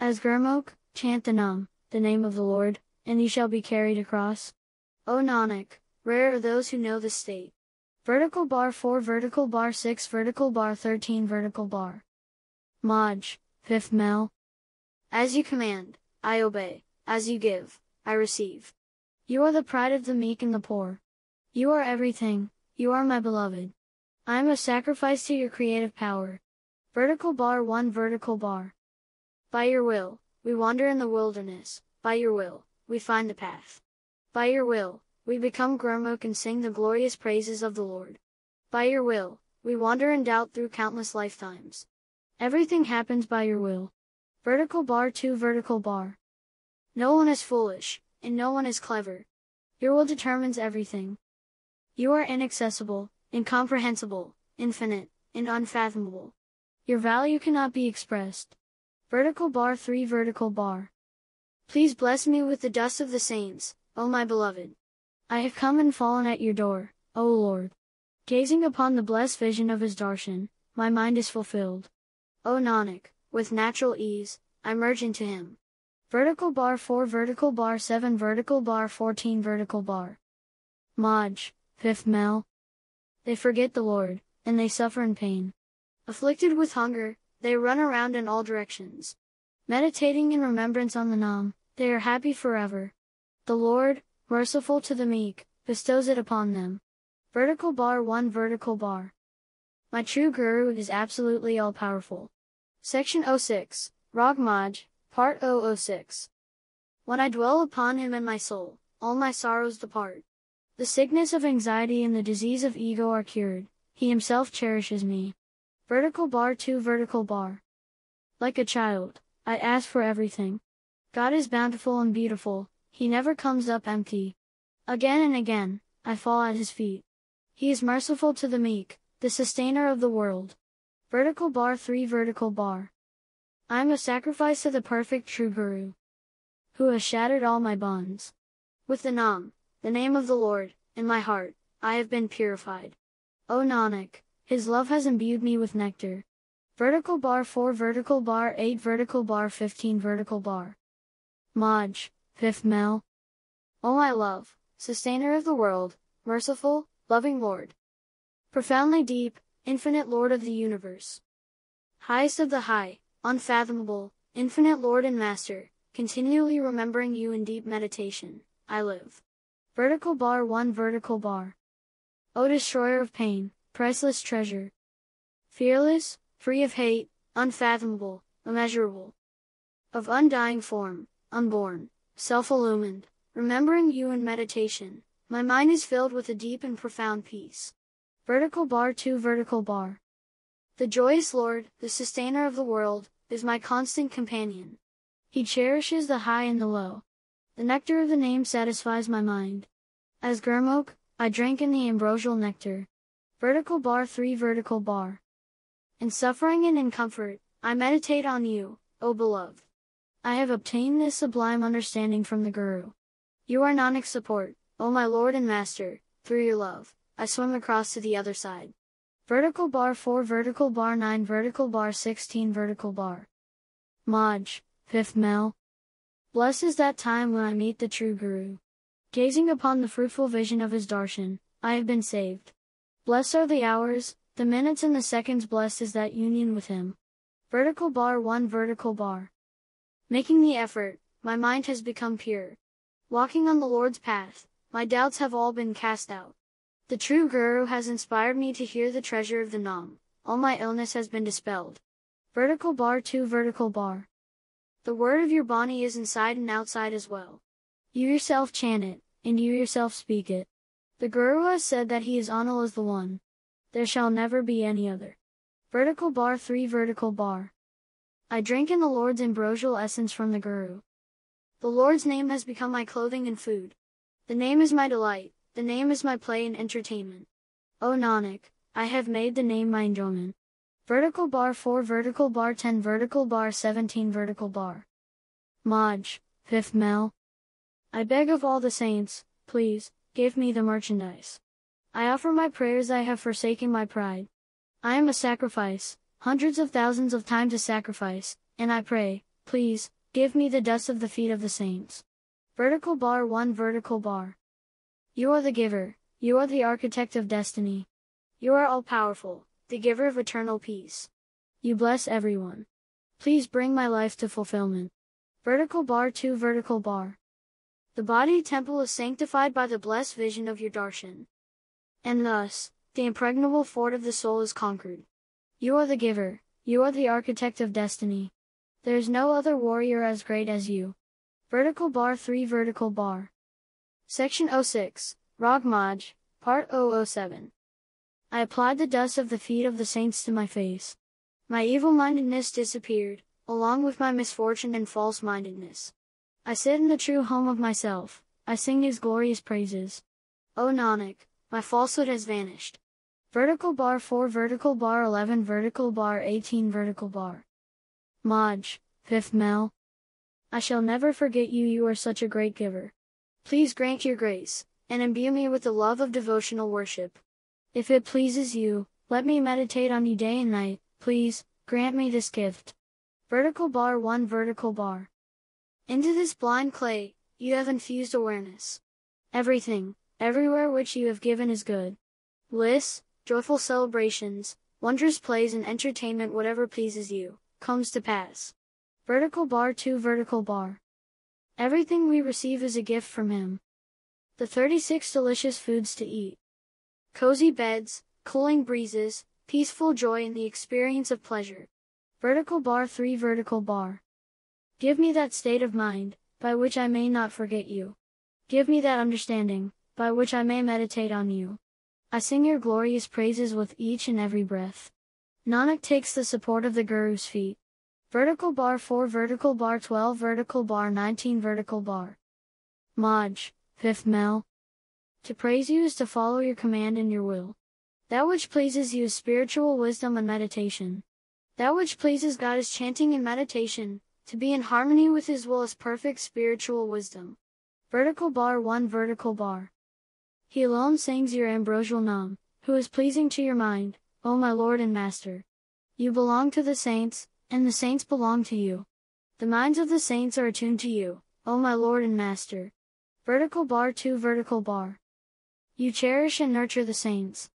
As Gurmukh, chant the Nam, the name of the Lord, and ye shall be carried across. O Nanak, rare are those who know this state. Vertical bar 4 Vertical bar 6 Vertical bar 13 Vertical bar. Maj, 5th Mehl. As you command, I obey, as you give, I receive. You are the pride of the meek and the poor. You are everything, you are my beloved. I am a sacrifice to your creative power. Vertical bar 1 Vertical bar. By your will, we wander in the wilderness, by your will, we find the path. By your will, we become Gurmukh and sing the glorious praises of the Lord. By your will, we wander in doubt through countless lifetimes. Everything happens by your will. Vertical bar 2 Vertical bar. No one is foolish, and no one is clever. Your will determines everything. You are inaccessible, incomprehensible, infinite, and unfathomable. Your value cannot be expressed. Vertical bar 3 Vertical bar. Please bless me with the dust of the saints, O my beloved. I have come and fallen at your door, O Lord. Gazing upon the blessed vision of his darshan, my mind is fulfilled. O Nanak, with natural ease, I merge into him. Vertical bar 4 Vertical bar 7 Vertical bar 14 Vertical bar. Maj, 5th Mehl. They forget the Lord, and they suffer in pain. Afflicted with hunger, they run around in all directions. Meditating in remembrance on the Nam, they are happy forever. The Lord, merciful to the meek, bestows it upon them. Vertical bar 1 Vertical bar. My true Guru is absolutely all-powerful. Section 06, Rag Maj, Part 006. When I dwell upon him in my soul, all my sorrows depart. The sickness of anxiety and the disease of ego are cured, he himself cherishes me. Vertical bar 2 Vertical bar. Like a child, I ask for everything. God is bountiful and beautiful, he never comes up empty. Again and again, I fall at his feet. He is merciful to the meek, the sustainer of the world. Vertical bar 3 Vertical bar. I am a sacrifice to the perfect true Guru. Who has shattered all my bonds. With the Nam, the name of the Lord, in my heart, I have been purified. O Nanak, his love has imbued me with nectar. Vertical bar 4 Vertical bar 8 Vertical bar 15 Vertical bar. Maj, 5th Mehl. O my love, sustainer of the world, merciful, loving Lord. Profoundly deep, infinite Lord of the universe. Highest of the high, unfathomable, infinite Lord and Master, continually remembering you in deep meditation, I live. Vertical bar 1 Vertical bar. O destroyer of pain, priceless treasure. Fearless, free of hate, unfathomable, immeasurable. Of undying form, unborn, self-illumined, remembering you in meditation, my mind is filled with a deep and profound peace. Vertical bar 2 Vertical bar. The joyous Lord, the sustainer of the world, is my constant companion. He cherishes the high and the low. The nectar of the name satisfies my mind. As Gurmukh, I drank in the ambrosial nectar. Vertical bar 3 Vertical bar. In suffering and in comfort, I meditate on you, O beloved. I have obtained this sublime understanding from the Guru. You are Nanak's support, O my Lord and Master, through your love, I swim across to the other side. Vertical bar 4 Vertical bar 9 Vertical bar 16 Vertical bar. Maj, 5th Mehl. Blessed is that time when I meet the true Guru. Gazing upon the fruitful vision of his darshan, I have been saved. Blessed are the hours, the minutes and the seconds blessed is that union with him. Vertical bar 1 Vertical bar. Making the effort, my mind has become pure. Walking on the Lord's path, my doubts have all been cast out. The true Guru has inspired me to hear the treasure of the Nam, all my illness has been dispelled. Vertical bar 2 Vertical bar. The word of your Bani is inside and outside as well. You yourself chant it, and you yourself speak it. The Guru has said that he is Anil as the one. There shall never be any other. Vertical bar 3 Vertical bar. I drink in the Lord's ambrosial essence from the Guru. The Lord's name has become my clothing and food. The name is my delight, the name is my play and entertainment. O Nanak, I have made the name my enjoyment. Vertical bar 4 Vertical bar 10 Vertical bar 17 Vertical bar. Maj, 5th Mehl. I beg of all the saints, please, give me the merchandise. I offer my prayers I have forsaken my pride. I am a sacrifice, hundreds of thousands of times a sacrifice, and I pray, please, give me the dust of the feet of the saints. Vertical bar 1 Vertical bar. You are the giver, you are the architect of destiny. You are all powerful, the giver of eternal peace. You bless everyone. Please bring my life to fulfillment. Vertical bar 2 Vertical bar. The body temple is sanctified by the blessed vision of your darshan. And thus, the impregnable fort of the soul is conquered. You are the giver, you are the architect of destiny. There is no other warrior as great as you. Vertical bar 3 Vertical bar. Section 06, Rag Maj, Part 007. I applied the dust of the feet of the saints to my face. My evil-mindedness disappeared, along with my misfortune and false-mindedness. I sit in the true home of myself, I sing his glorious praises. O Nanak, my falsehood has vanished. Vertical bar 4 Vertical bar 11 Vertical bar 18 Vertical bar. Maj, 5th Mehl. I shall never forget you you are such a great giver. Please grant your grace, and imbue me with the love of devotional worship. If it pleases you, let me meditate on you day and night, please, grant me this gift. Vertical bar 1 Vertical bar. Into this blind clay, you have infused awareness. Everything, everywhere which you have given is good. Bliss, joyful celebrations, wondrous plays and entertainment whatever pleases you, comes to pass. Vertical bar 2 Vertical bar. Everything we receive is a gift from Him. The 36 delicious foods to eat. Cozy beds, cooling breezes, peaceful joy and the experience of pleasure. Vertical bar 3 Vertical bar. Give me that state of mind, by which I may not forget you. Give me that understanding, by which I may meditate on you. I sing your glorious praises with each and every breath. Nanak takes the support of the Guru's feet. Vertical bar 4 Vertical bar 12 Vertical bar 19 Vertical bar. Maj, 5th Mehl. To praise you is to follow your command and your will. That which pleases you is spiritual wisdom and meditation. That which pleases God is chanting and meditation, to be in harmony with His will is perfect spiritual wisdom. Vertical bar 1 Vertical bar. He alone sings your ambrosial nam, who is pleasing to your mind, O my Lord and Master. You belong to the saints, and the saints belong to you. The minds of the saints are attuned to you, O my Lord and Master. Vertical bar 2 Vertical bar. You cherish and nurture the saints.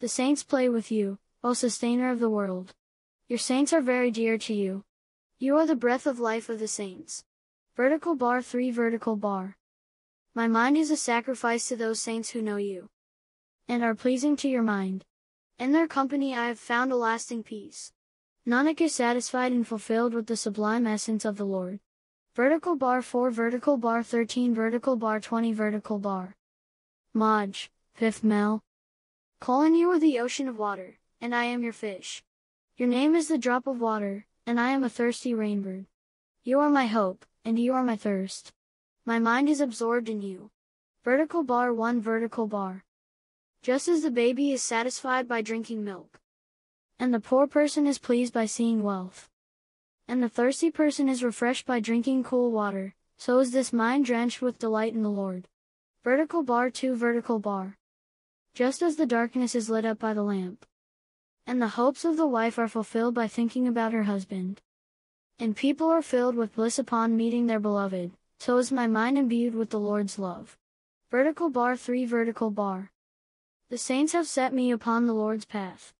The saints play with you, O sustainer of the world. Your saints are very dear to you, you are the breath of life of the saints. Vertical bar 3 Vertical bar. My mind is a sacrifice to those saints who know you. And are pleasing to your mind. In their company I have found a lasting peace. Nanak is satisfied and fulfilled with the sublime essence of the Lord. Vertical bar 4 vertical bar 13 vertical bar 20 vertical bar. Maj, 5th mehl. Calling you are the ocean of water, and I am your fish. Your name is the drop of water, and I am a thirsty rainbird. You are my hope, and you are my thirst. My mind is absorbed in you. Vertical bar 1 vertical bar. Just as the baby is satisfied by drinking milk. And the poor person is pleased by seeing wealth. And the thirsty person is refreshed by drinking cool water, so is this mind drenched with delight in the Lord. Vertical bar 2 vertical bar. Just as the darkness is lit up by the lamp. And the hopes of the wife are fulfilled by thinking about her husband. And people are filled with bliss upon meeting their beloved, so is my mind imbued with the Lord's love. Vertical bar 3 vertical bar. The saints have set me upon the Lord's path.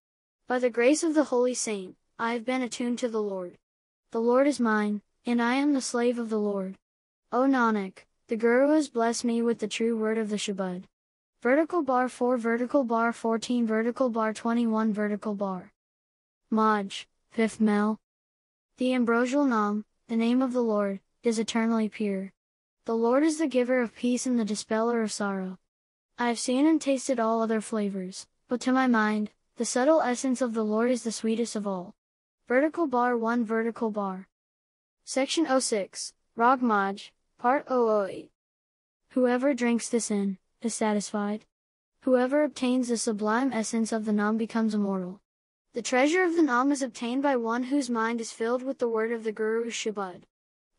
By the grace of the Holy Saint, I have been attuned to the Lord. The Lord is mine, and I am the slave of the Lord. O Nanak, the Guru has blessed me with the true word of the Shabad. Vertical bar 4 vertical bar 14 vertical bar 21 vertical bar. Maj, 5th mehl. The ambrosial Nam, the name of the Lord, is eternally pure. The Lord is the giver of peace and the dispeller of sorrow. I have seen and tasted all other flavors, but to my mind, the subtle essence of the Lord is the sweetest of all. Vertical bar 1 Vertical bar. Section 06, Rag Maj, Part 008. Whoever drinks this in, is satisfied. Whoever obtains the sublime essence of the Nam becomes immortal. The treasure of the Nam is obtained by one whose mind is filled with the word of the Guru Shabad.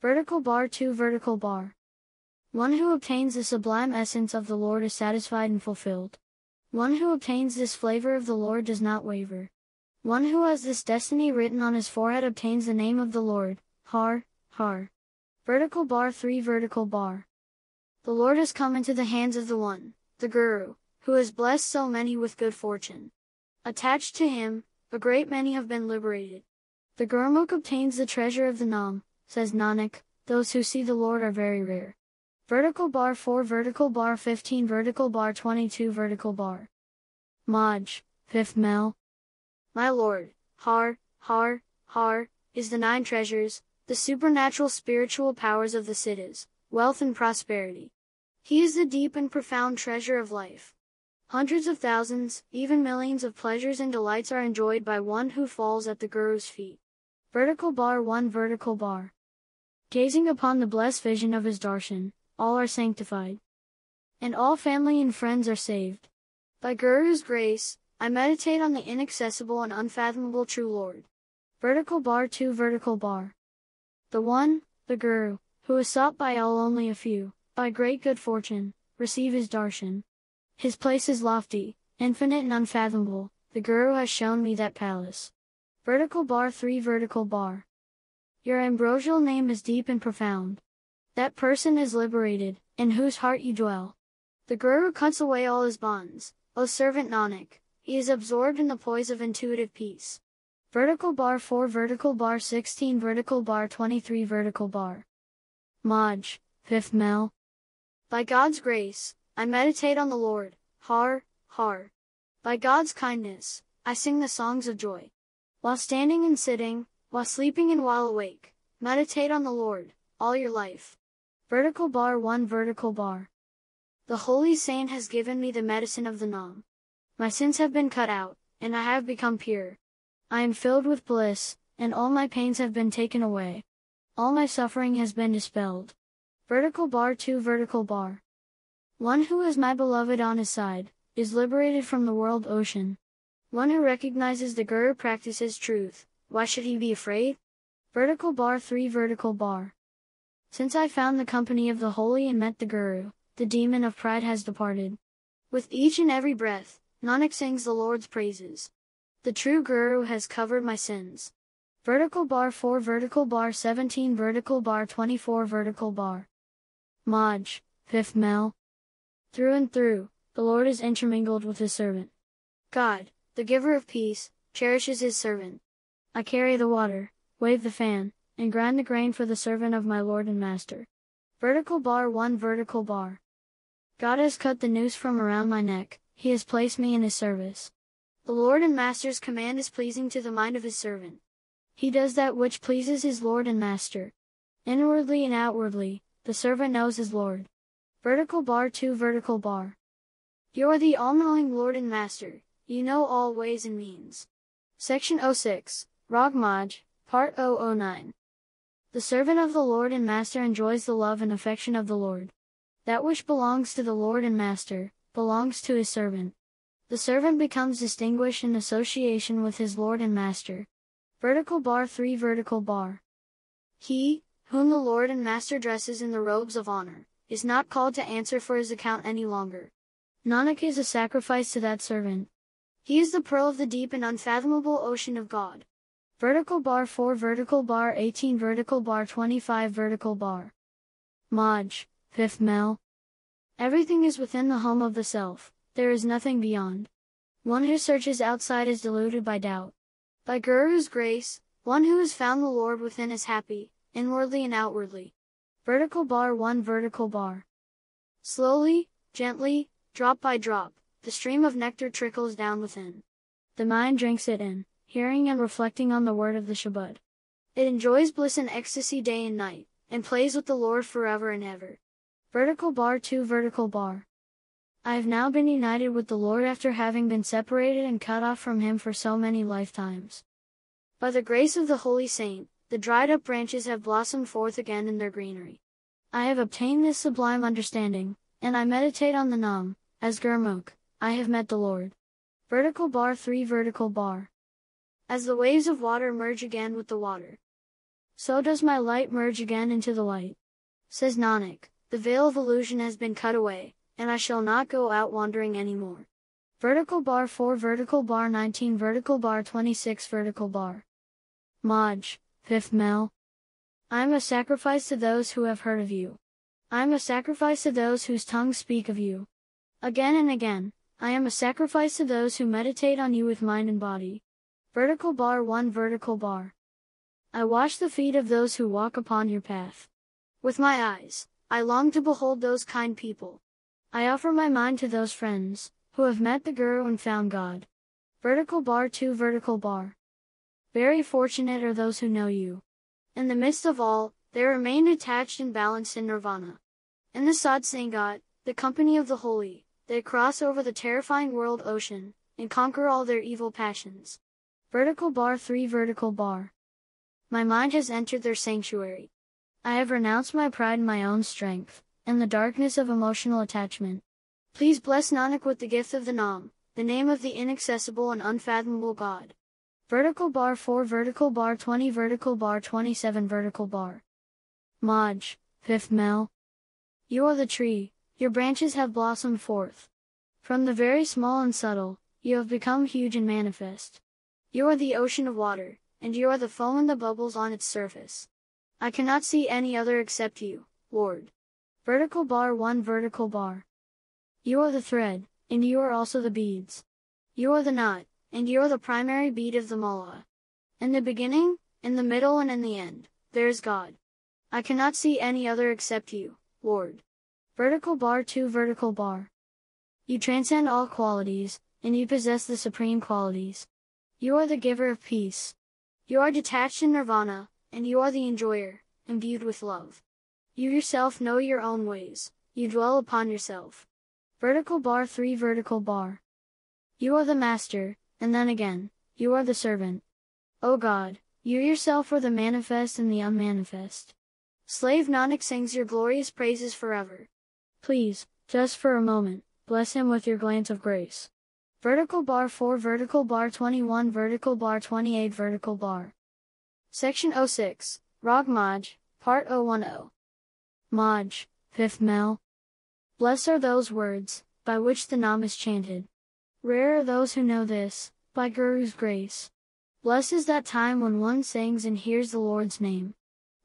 Vertical bar 2 Vertical bar. One who obtains the sublime essence of the Lord is satisfied and fulfilled. One who obtains this flavor of the Lord does not waver. One who has this destiny written on his forehead obtains the name of the Lord, Har, Har. Vertical bar 3 Vertical bar. The Lord has come into the hands of the one, the Guru, who has blessed so many with good fortune. Attached to him, a great many have been liberated. The Gurmukh obtains the treasure of the Nam, says Nanak, those who see the Lord are very rare. Vertical bar 4 Vertical bar 15 Vertical bar 22 Vertical bar. Maj, 5th mehl. My Lord, Har, Har, Har, is the nine treasures, the supernatural spiritual powers of the Siddhas, wealth and prosperity. He is the deep and profound treasure of life. Hundreds of thousands, even millions of pleasures and delights are enjoyed by one who falls at the Guru's feet. Vertical bar 1 Vertical bar. Gazing upon the blessed vision of his darshan, all are sanctified. And all family and friends are saved. By Guru's grace, I meditate on the inaccessible and unfathomable true Lord. Vertical bar 2 Vertical bar. The one, the Guru, who is sought by all only a few, by great good fortune, receive his darshan. His place is lofty, infinite and unfathomable, the Guru has shown me that palace. Vertical bar 3 Vertical bar. Your ambrosial name is deep and profound. That person is liberated, in whose heart you dwell. The Guru cuts away all his bonds, O servant Nanak. He is absorbed in the poise of intuitive peace. Vertical bar 4 vertical bar 16 vertical bar 23 vertical bar. Maj, 5th mehl. By God's grace, I meditate on the Lord, Har, Har. By God's kindness, I sing the songs of joy. While standing and sitting, while sleeping and while awake, meditate on the Lord, all your life. Vertical bar 1 vertical bar. The Holy Saint has given me the medicine of the Nam. My sins have been cut out, and I have become pure. I am filled with bliss, and all my pains have been taken away. All my suffering has been dispelled. Vertical bar 2 Vertical bar. One who has my beloved on his side, is liberated from the world ocean. One who recognizes the Guru practices truth, why should he be afraid? Vertical bar 3 Vertical bar. Since I found the company of the holy and met the Guru, the demon of pride has departed. With each and every breath, Nanak sings the Lord's praises. The true Guru has covered my sins. Vertical bar 4 vertical bar 17 vertical bar 24 vertical bar. Maj, 5th mehl. Through and through, the Lord is intermingled with his servant. God, the giver of peace, cherishes his servant. I carry the water, wave the fan, and grind the grain for the servant of my Lord and Master. Vertical bar 1 vertical bar. God has cut the noose from around my neck, he has placed me in his service. The Lord and Master's command is pleasing to the mind of his servant. He does that which pleases his Lord and Master. Inwardly and outwardly, the servant knows his Lord. Vertical bar 2 Vertical bar. You are the all-knowing Lord and Master, you know all ways and means. Section 06, Rag Maj, Part 009. The servant of the Lord and Master enjoys the love and affection of the Lord. That which belongs to the Lord and Master, belongs to his servant. The servant becomes distinguished in association with his Lord and Master. Vertical bar 3 Vertical bar. He, whom the Lord and Master dresses in the robes of honor, is not called to answer for his account any longer. Nanak is a sacrifice to that servant. He is the pearl of the deep and unfathomable ocean of God. Vertical bar 4 Vertical bar 18 Vertical bar 25 Vertical bar. Maj, 5th Mehl. Everything is within the home of the self, there is nothing beyond. One who searches outside is deluded by doubt. By Guru's grace, one who has found the Lord within is happy, inwardly and outwardly. Vertical bar 1 Vertical bar. Slowly, gently, drop by drop, the stream of nectar trickles down within. The mind drinks it in, hearing and reflecting on the word of the Shabad. It enjoys bliss and ecstasy day and night, and plays with the Lord forever and ever. Vertical bar 2 Vertical bar. I have now been united with the Lord after having been separated and cut off from Him for so many lifetimes. By the grace of the Holy Saint, the dried up branches have blossomed forth again in their greenery. I have obtained this sublime understanding, and I meditate on the Nam, as Gurmukh, I have met the Lord. Vertical bar 3 Vertical bar. As the waves of water merge again with the water. So does my light merge again into the light. Says Nanak the veil of illusion has been cut away, and I shall not go out wandering anymore. Vertical bar 4 Vertical bar 19 Vertical bar 26 Vertical bar. Maj, 5th Mehl. I am a sacrifice to those who have heard of you. I am a sacrifice to those whose tongues speak of you. Again and again, I am a sacrifice to those who meditate on you with mind and body. Vertical bar 1 Vertical bar. I wash the feet of those who walk upon your path. With my eyes, I long to behold those kind people. I offer my mind to those friends, who have met the Guru and found God. Vertical bar 2 Vertical bar. Very fortunate are those who know you. In the midst of all, they remain attached and balanced in nirvana. In the Satsangat, the company of the holy, they cross over the terrifying world ocean, and conquer all their evil passions. Vertical bar 3 Vertical bar. My mind has entered their sanctuary. I have renounced my pride in my own strength, and the darkness of emotional attachment. Please bless Nanak with the gift of the Nam, the name of the inaccessible and unfathomable God. Vertical bar 4 Vertical bar 20 Vertical bar 27 Vertical bar. Maj, 5th Mehl. You are the tree, your branches have blossomed forth. From the very small and subtle, you have become huge and manifest. You are the ocean of water, and you are the foam and the bubbles on its surface. I cannot see any other except you, Lord. Vertical bar 1 Vertical bar. You are the thread, and you are also the beads. You are the knot, and you are the primary bead of the mala. In the beginning, in the middle and in the end, there is God. I cannot see any other except you, Lord. Vertical bar 2 Vertical bar. You transcend all qualities, and you possess the supreme qualities. You are the giver of peace. You are detached in nirvana, and you are the enjoyer, imbued with love. You yourself know your own ways, you dwell upon yourself. Vertical bar 3 Vertical bar. You are the master, and then again, you are the servant. O God, you yourself are the manifest and the unmanifest. Slave Nanak sings your glorious praises forever. Please, just for a moment, bless him with your glance of grace. Vertical bar 4 Vertical bar 21 Vertical bar 28 Vertical bar. Section 06, Rag Maj, Part 010. Maj, 5th Mehl. Blessed are those words, by which the Nam is chanted. Rare are those who know this, by Guru's grace. Blessed is that time when one sings and hears the Lord's name.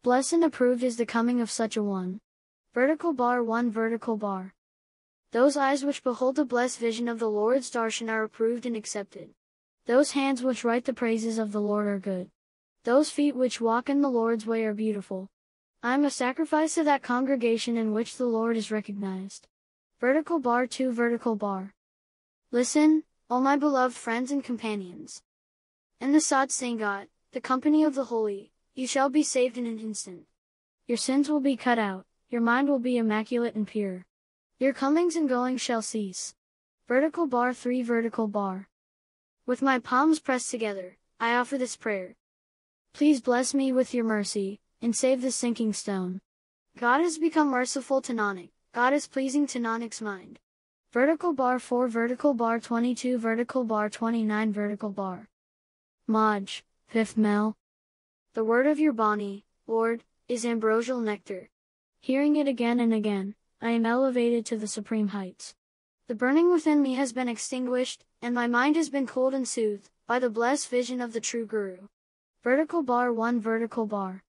Blessed and approved is the coming of such a one. Vertical bar 1 Vertical bar. Those eyes which behold the blessed vision of the Lord's darshan are approved and accepted. Those hands which write the praises of the Lord are good. Those feet which walk in the Lord's way are beautiful. I am a sacrifice to that congregation in which the Lord is recognized. Vertical bar 2 Vertical bar. Listen, all my beloved friends and companions. In the Sat Sangat, the company of the holy, you shall be saved in an instant. Your sins will be cut out, your mind will be immaculate and pure. Your comings and goings shall cease. Vertical bar 3 vertical bar. With my palms pressed together, I offer this prayer. Please bless me with your mercy, and save the sinking stone. God has become merciful to Nanak, God is pleasing to Nanak's mind. Vertical bar 4 vertical bar 22 vertical bar 29 vertical bar. Maj, 5th Mehl. The word of your Bani, Lord, is ambrosial nectar. Hearing it again and again, I am elevated to the supreme heights. The burning within me has been extinguished, and my mind has been cooled and soothed, by the blessed vision of the true Guru. Vertical bar 1 vertical bar.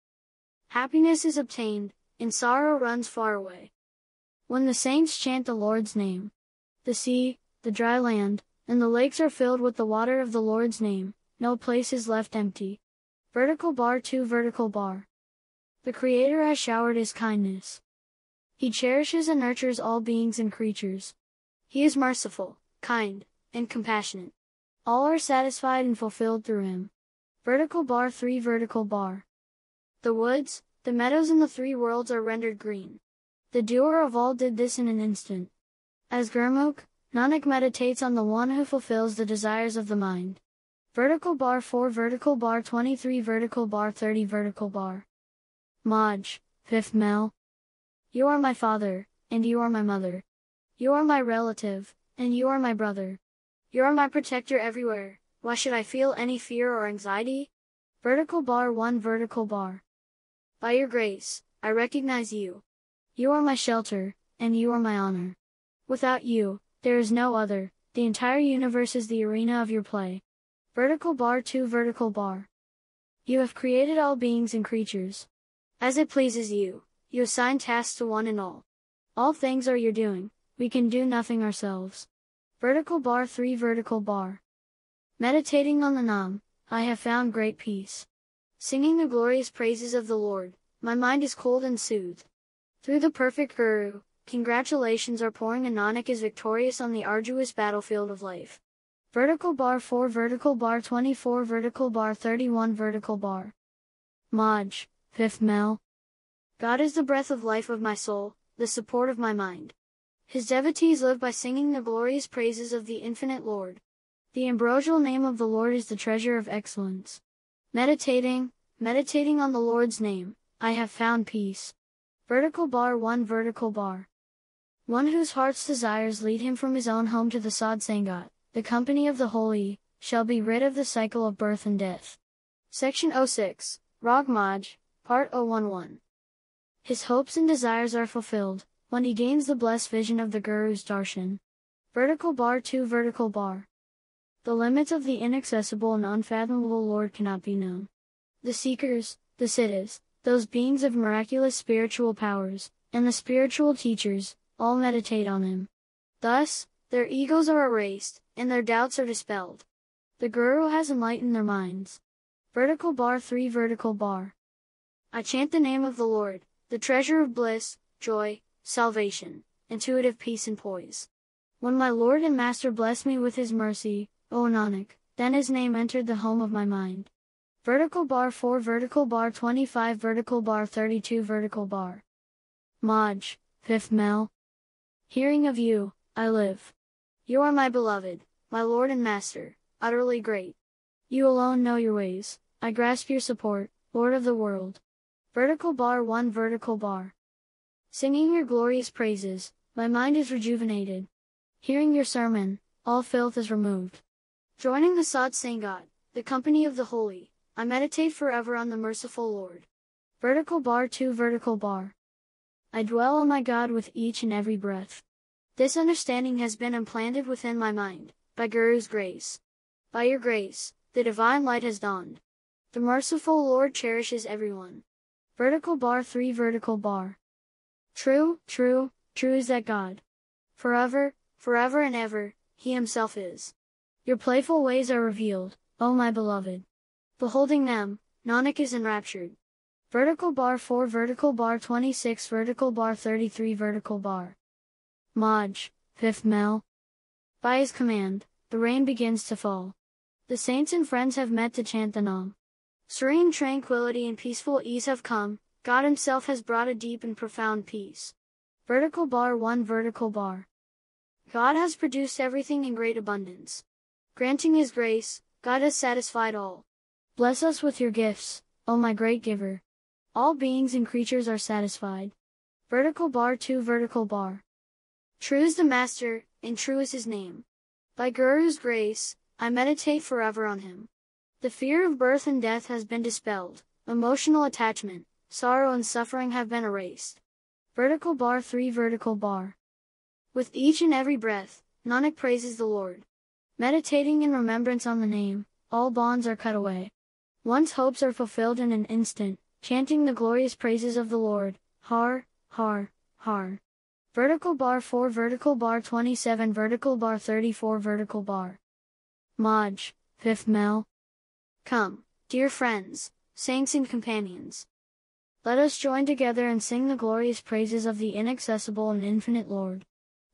Happiness is obtained, and sorrow runs far away. When the saints chant the Lord's name, the sea, the dry land, and the lakes are filled with the water of the Lord's name, no place is left empty. Vertical bar 2 Vertical bar. The Creator has showered His kindness. He cherishes and nurtures all beings and creatures. He is merciful, kind, and compassionate. All are satisfied and fulfilled through Him. Vertical bar 3 Vertical bar. The woods, the meadows and the three worlds are rendered green. The doer of all did this in an instant. As Gurmukh, Nanak meditates on the one who fulfills the desires of the mind. Vertical bar 4 vertical bar 23 vertical bar 30 vertical bar. Maj, 5th Mehl. You are my father, and you are my mother. You are my relative, and you are my brother. You are my protector everywhere, why should I feel any fear or anxiety? Vertical bar 1 vertical bar. By your grace, I recognize you. You are my shelter, and you are my honor. Without you, there is no other, the entire universe is the arena of your play. Vertical bar 2 Vertical bar. You have created all beings and creatures. As it pleases you, you assign tasks to one and all. All things are your doing, we can do nothing ourselves. Vertical bar 3 Vertical bar. Meditating on the Nam, I have found great peace. Singing the glorious praises of the Lord, my mind is cooled and soothed. Through the perfect Guru, Congratulations are pouring and Nanak is victorious on the arduous battlefield of life. Vertical bar 4 vertical bar 24 vertical bar 31 vertical bar. Maj, 5th Mehl. God is the breath of life of my soul, the support of my mind. His devotees live by singing the glorious praises of the infinite Lord. The ambrosial name of the Lord is the treasure of excellence. Meditating, meditating on the Lord's name, I have found peace. Vertical bar 1 vertical bar. One whose heart's desires lead him from his own home to the Sadh Sangat, the company of the holy, shall be rid of the cycle of birth and death. Section 06, Rag Maj, Part 011. His hopes and desires are fulfilled, when he gains the blessed vision of the Guru's darshan. Vertical bar 2 Vertical bar. The limits of the inaccessible and unfathomable Lord cannot be known. The seekers, the siddhas, those beings of miraculous spiritual powers, and the spiritual teachers, all meditate on him. Thus, their egos are erased, and their doubts are dispelled. The Guru has enlightened their minds. Vertical bar 3 Vertical bar. I chant the name of the Lord, the treasure of bliss, joy, salvation, intuitive peace and poise. When my Lord and Master blessed me with his mercy, O Nanak, then his name entered the home of my mind. Vertical bar 4 Vertical bar 25 Vertical bar 32 Vertical bar. Maj, 5th Mehl. Hearing of you, I live. You are my beloved, my Lord and Master, utterly great. You alone know your ways, I grasp your support, Lord of the world. Vertical bar 1 Vertical bar. Singing your glorious praises, my mind is rejuvenated. Hearing your sermon, all filth is removed. Joining the Sadh Sangat, the company of the holy, I meditate forever on the merciful Lord. Vertical bar 2 Vertical bar. I dwell on my God with each and every breath. This understanding has been implanted within my mind, by Guru's grace. By your grace, the divine light has dawned. The merciful Lord cherishes everyone. Vertical bar 3 Vertical bar. True, true, true is that God. Forever, forever and ever, He Himself is. Your playful ways are revealed, O my beloved. Beholding them, Nanak is enraptured. Vertical bar 4 vertical bar 26 vertical bar 33 vertical bar. Maj, 5th Mehl. By his command, the rain begins to fall. The saints and friends have met to chant the Nam. Serene tranquility and peaceful ease have come, God himself has brought a deep and profound peace. Vertical bar 1 Vertical bar. God has produced everything in great abundance. Granting his grace, God has satisfied all. Bless us with your gifts, O my great giver. All beings and creatures are satisfied. Vertical bar 2 Vertical bar. True is the Master, and true is his name. By Guru's grace, I meditate forever on him. The fear of birth and death has been dispelled, emotional attachment, sorrow and suffering have been erased. Vertical bar 3 Vertical bar. With each and every breath, Nanak praises the Lord. Meditating in remembrance on the name, all bonds are cut away. One's hopes are fulfilled in an instant, chanting the glorious praises of the Lord, Har, Har, Har. Vertical bar 4 Vertical bar 27 Vertical bar 34 Vertical bar. Maj, 5th Mehl. Come, dear friends, saints and companions. Let us join together and sing the glorious praises of the inaccessible and infinite Lord.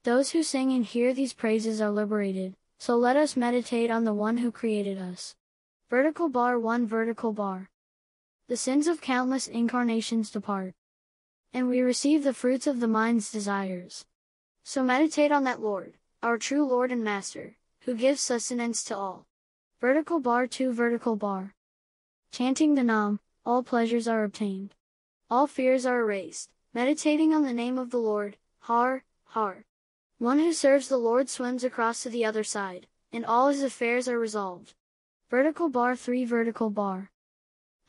Those who sing and hear these praises are liberated, so let us meditate on the one who created us. Vertical bar 1 Vertical bar. The sins of countless incarnations depart. And we receive the fruits of the mind's desires. So meditate on that Lord, our true Lord and Master, who gives sustenance to all. Vertical bar 2 Vertical bar. Chanting the Nam, all pleasures are obtained. All fears are erased, meditating on the name of the Lord, Har, Har. One who serves the Lord swims across to the other side, and all his affairs are resolved. Vertical bar 3 Vertical bar.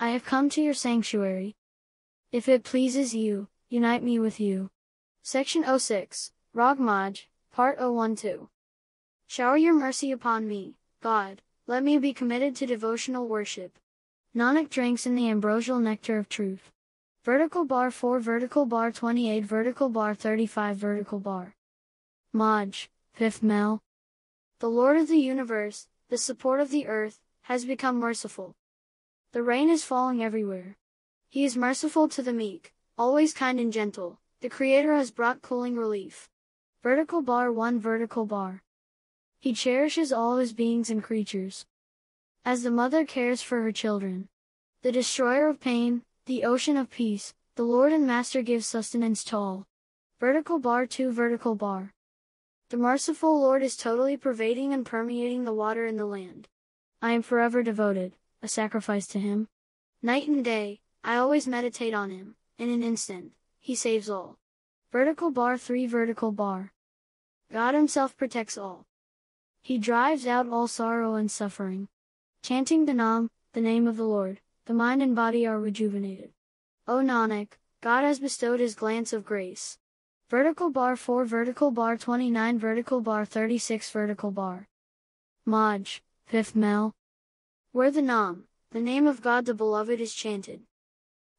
I have come to your sanctuary. If it pleases you, unite me with you. Section 06, Rag Maj, Part 012. Shower your mercy upon me, God, let me be committed to devotional worship. Nanak drinks in the ambrosial nectar of truth. Vertical bar 4 Vertical bar 28 Vertical bar 35 Vertical bar. Maj, 5th Mehl. The Lord of the universe, the support of the earth, has become merciful. The rain is falling everywhere. He is merciful to the meek, always kind and gentle, the Creator has brought cooling relief. Vertical bar 1 Vertical bar. He cherishes all his beings and creatures. As the mother cares for her children. The destroyer of pain, the ocean of peace, the Lord and Master gives sustenance to all. Vertical bar 2 Vertical bar. The merciful Lord is totally pervading and permeating the water in the land. I am forever devoted, a sacrifice to him. Night and day, I always meditate on him, in an instant, he saves all. Vertical bar 3 Vertical bar. God himself protects all. He drives out all sorrow and suffering. Chanting the Nam, the name of the Lord, the mind and body are rejuvenated. O Nanak, God has bestowed his glance of grace. Vertical bar 4 Vertical bar 29 Vertical bar 36 Vertical bar. Maj. Fifth Mehl. Where the Nam, the name of God the Beloved is chanted.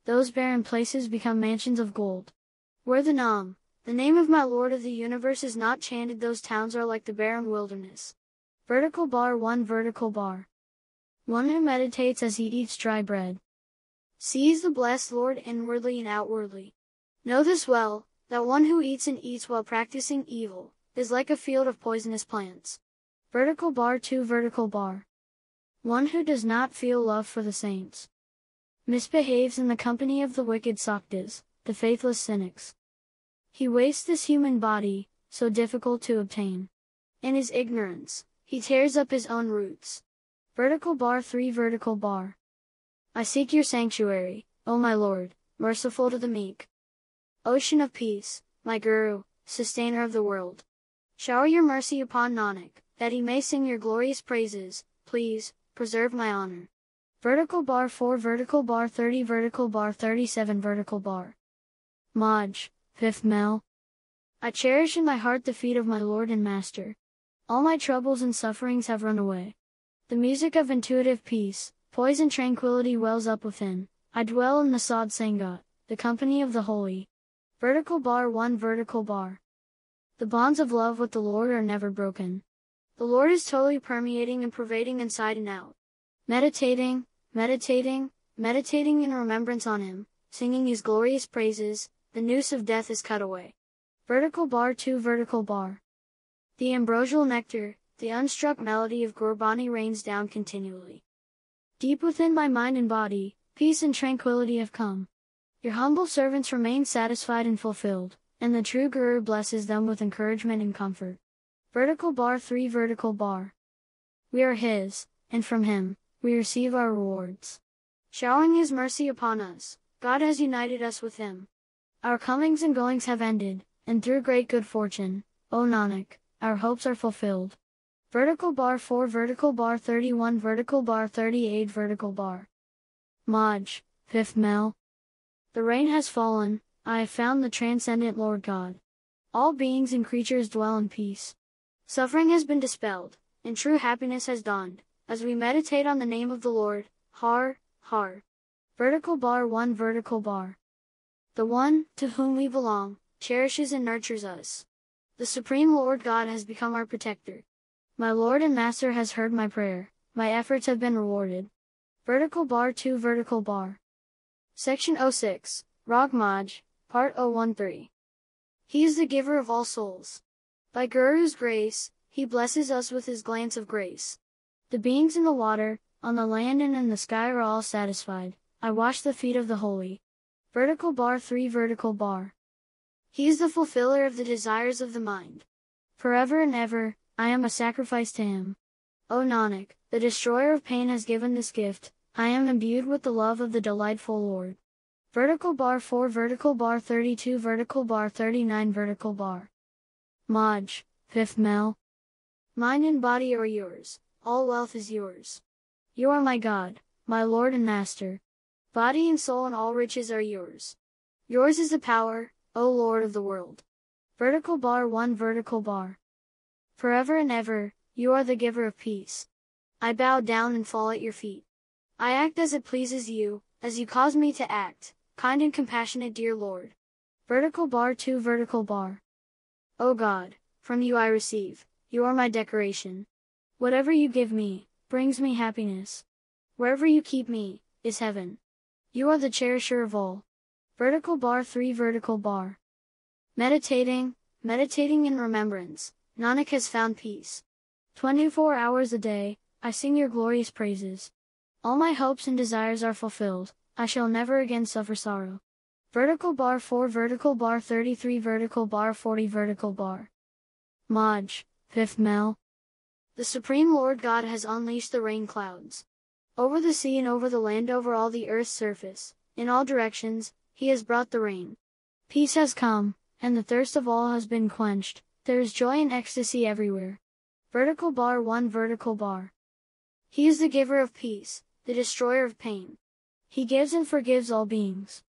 Those barren places become mansions of gold. Where the Nam, the name of my Lord of the universe is not chanted those towns are like the barren wilderness. Vertical bar 1 Vertical bar. One who meditates as he eats dry bread. Sees the blessed Lord inwardly and outwardly. Know this well, that one who eats and eats while practicing evil, is like a field of poisonous plants. Vertical bar 2 Vertical bar. One who does not feel love for the saints. Misbehaves in the company of the wicked Saktas, the faithless cynics. He wastes this human body, so difficult to obtain. In his ignorance, he tears up his own roots. Vertical bar 3 Vertical bar. I seek your sanctuary, O my Lord, merciful to the meek. Ocean of peace, my Guru, sustainer of the world. Shower your mercy upon Nanak that he may sing your glorious praises, please, preserve my honor. Vertical bar 4 Vertical bar 30 Vertical bar 37 Vertical bar. Maj, 5th Mehl. I cherish in my heart the feet of my Lord and Master. All my troubles and sufferings have run away. The music of intuitive peace, poise and tranquility wells up within. I dwell in the Sadh Sangat, the company of the holy. Vertical bar 1 Vertical bar. The bonds of love with the Lord are never broken. The Lord is totally permeating and pervading inside and out. Meditating, meditating, meditating in remembrance on Him, singing His glorious praises, the noose of death is cut away. Vertical bar 2 Vertical bar. The ambrosial nectar, the unstruck melody of Gurbani rains down continually. Deep within my mind and body, peace and tranquility have come. Your humble servants remain satisfied and fulfilled, and the true Guru blesses them with encouragement and comfort. Vertical bar 3 Vertical bar. We are His, and from Him, we receive our rewards. Showering His mercy upon us, God has united us with Him. Our comings and goings have ended, and through great good fortune, O Nanak, our hopes are fulfilled. Vertical bar 4 Vertical bar 31 Vertical bar 38 Vertical bar. Maj, 5th Mehl. The rain has fallen, I have found the transcendent Lord God. All beings and creatures dwell in peace. Suffering has been dispelled, and true happiness has dawned, as we meditate on the name of the Lord, Har, Har. Vertical bar 1 Vertical bar. The One, to whom we belong, cherishes and nurtures us. The Supreme Lord God has become our protector. My Lord and Master has heard my prayer, my efforts have been rewarded. Vertical bar 2 Vertical bar. Section 06, Rag Maj, Part 013. He is the giver of all souls. By Guru's grace, he blesses us with his glance of grace. The beings in the water, on the land and in the sky are all satisfied. I wash the feet of the holy. Vertical bar 3 Vertical bar. He is the fulfiller of the desires of the mind. Forever and ever, I am a sacrifice to him. O Nanak, the destroyer of pain has given this gift, I am imbued with the love of the delightful Lord. Vertical bar 4 Vertical bar 32 Vertical bar 39 Vertical bar. Maj, 5th Mehl. Mind and body are yours, all wealth is yours. You are my God, my Lord and Master. Body and soul and all riches are yours. Yours is the power, O Lord of the world. Vertical bar 1 Vertical bar. Forever and ever, you are the giver of peace. I bow down and fall at your feet. I act as it pleases you, as you cause me to act, kind and compassionate dear Lord. Vertical bar 2 Vertical bar. O God, from you I receive, you are my decoration. Whatever you give me, brings me happiness. Wherever you keep me, is heaven. You are the cherisher of all. Vertical bar 3 Vertical bar. Meditating, meditating in remembrance, Nanak has found peace. 24 hours a day, I sing your glorious praises. All my hopes and desires are fulfilled, I shall never again suffer sorrow. Vertical bar 4 Vertical bar 33 Vertical bar 40 Vertical bar. Maj, 5th Mehl. The Supreme Lord God has unleashed the rain clouds. Over the sea and over the land over all the earth's surface, in all directions, he has brought the rain. Peace has come, and the thirst of all has been quenched, there is joy and ecstasy everywhere. Vertical bar 1 Vertical bar. He is the giver of peace, the destroyer of pain. He gives and forgives all beings.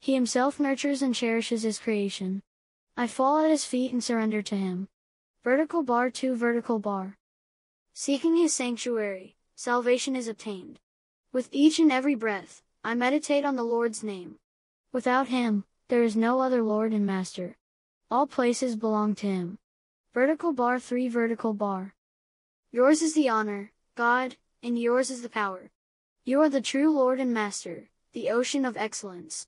He himself nurtures and cherishes his creation. I fall at his feet and surrender to him. Vertical bar 2 Vertical bar. Seeking his sanctuary, salvation is obtained. With each and every breath, I meditate on the Lord's name. Without him, there is no other Lord and Master. All places belong to him. Vertical bar 3 Vertical bar. Yours is the honor, God, and yours is the power. You are the true Lord and Master, the ocean of excellence.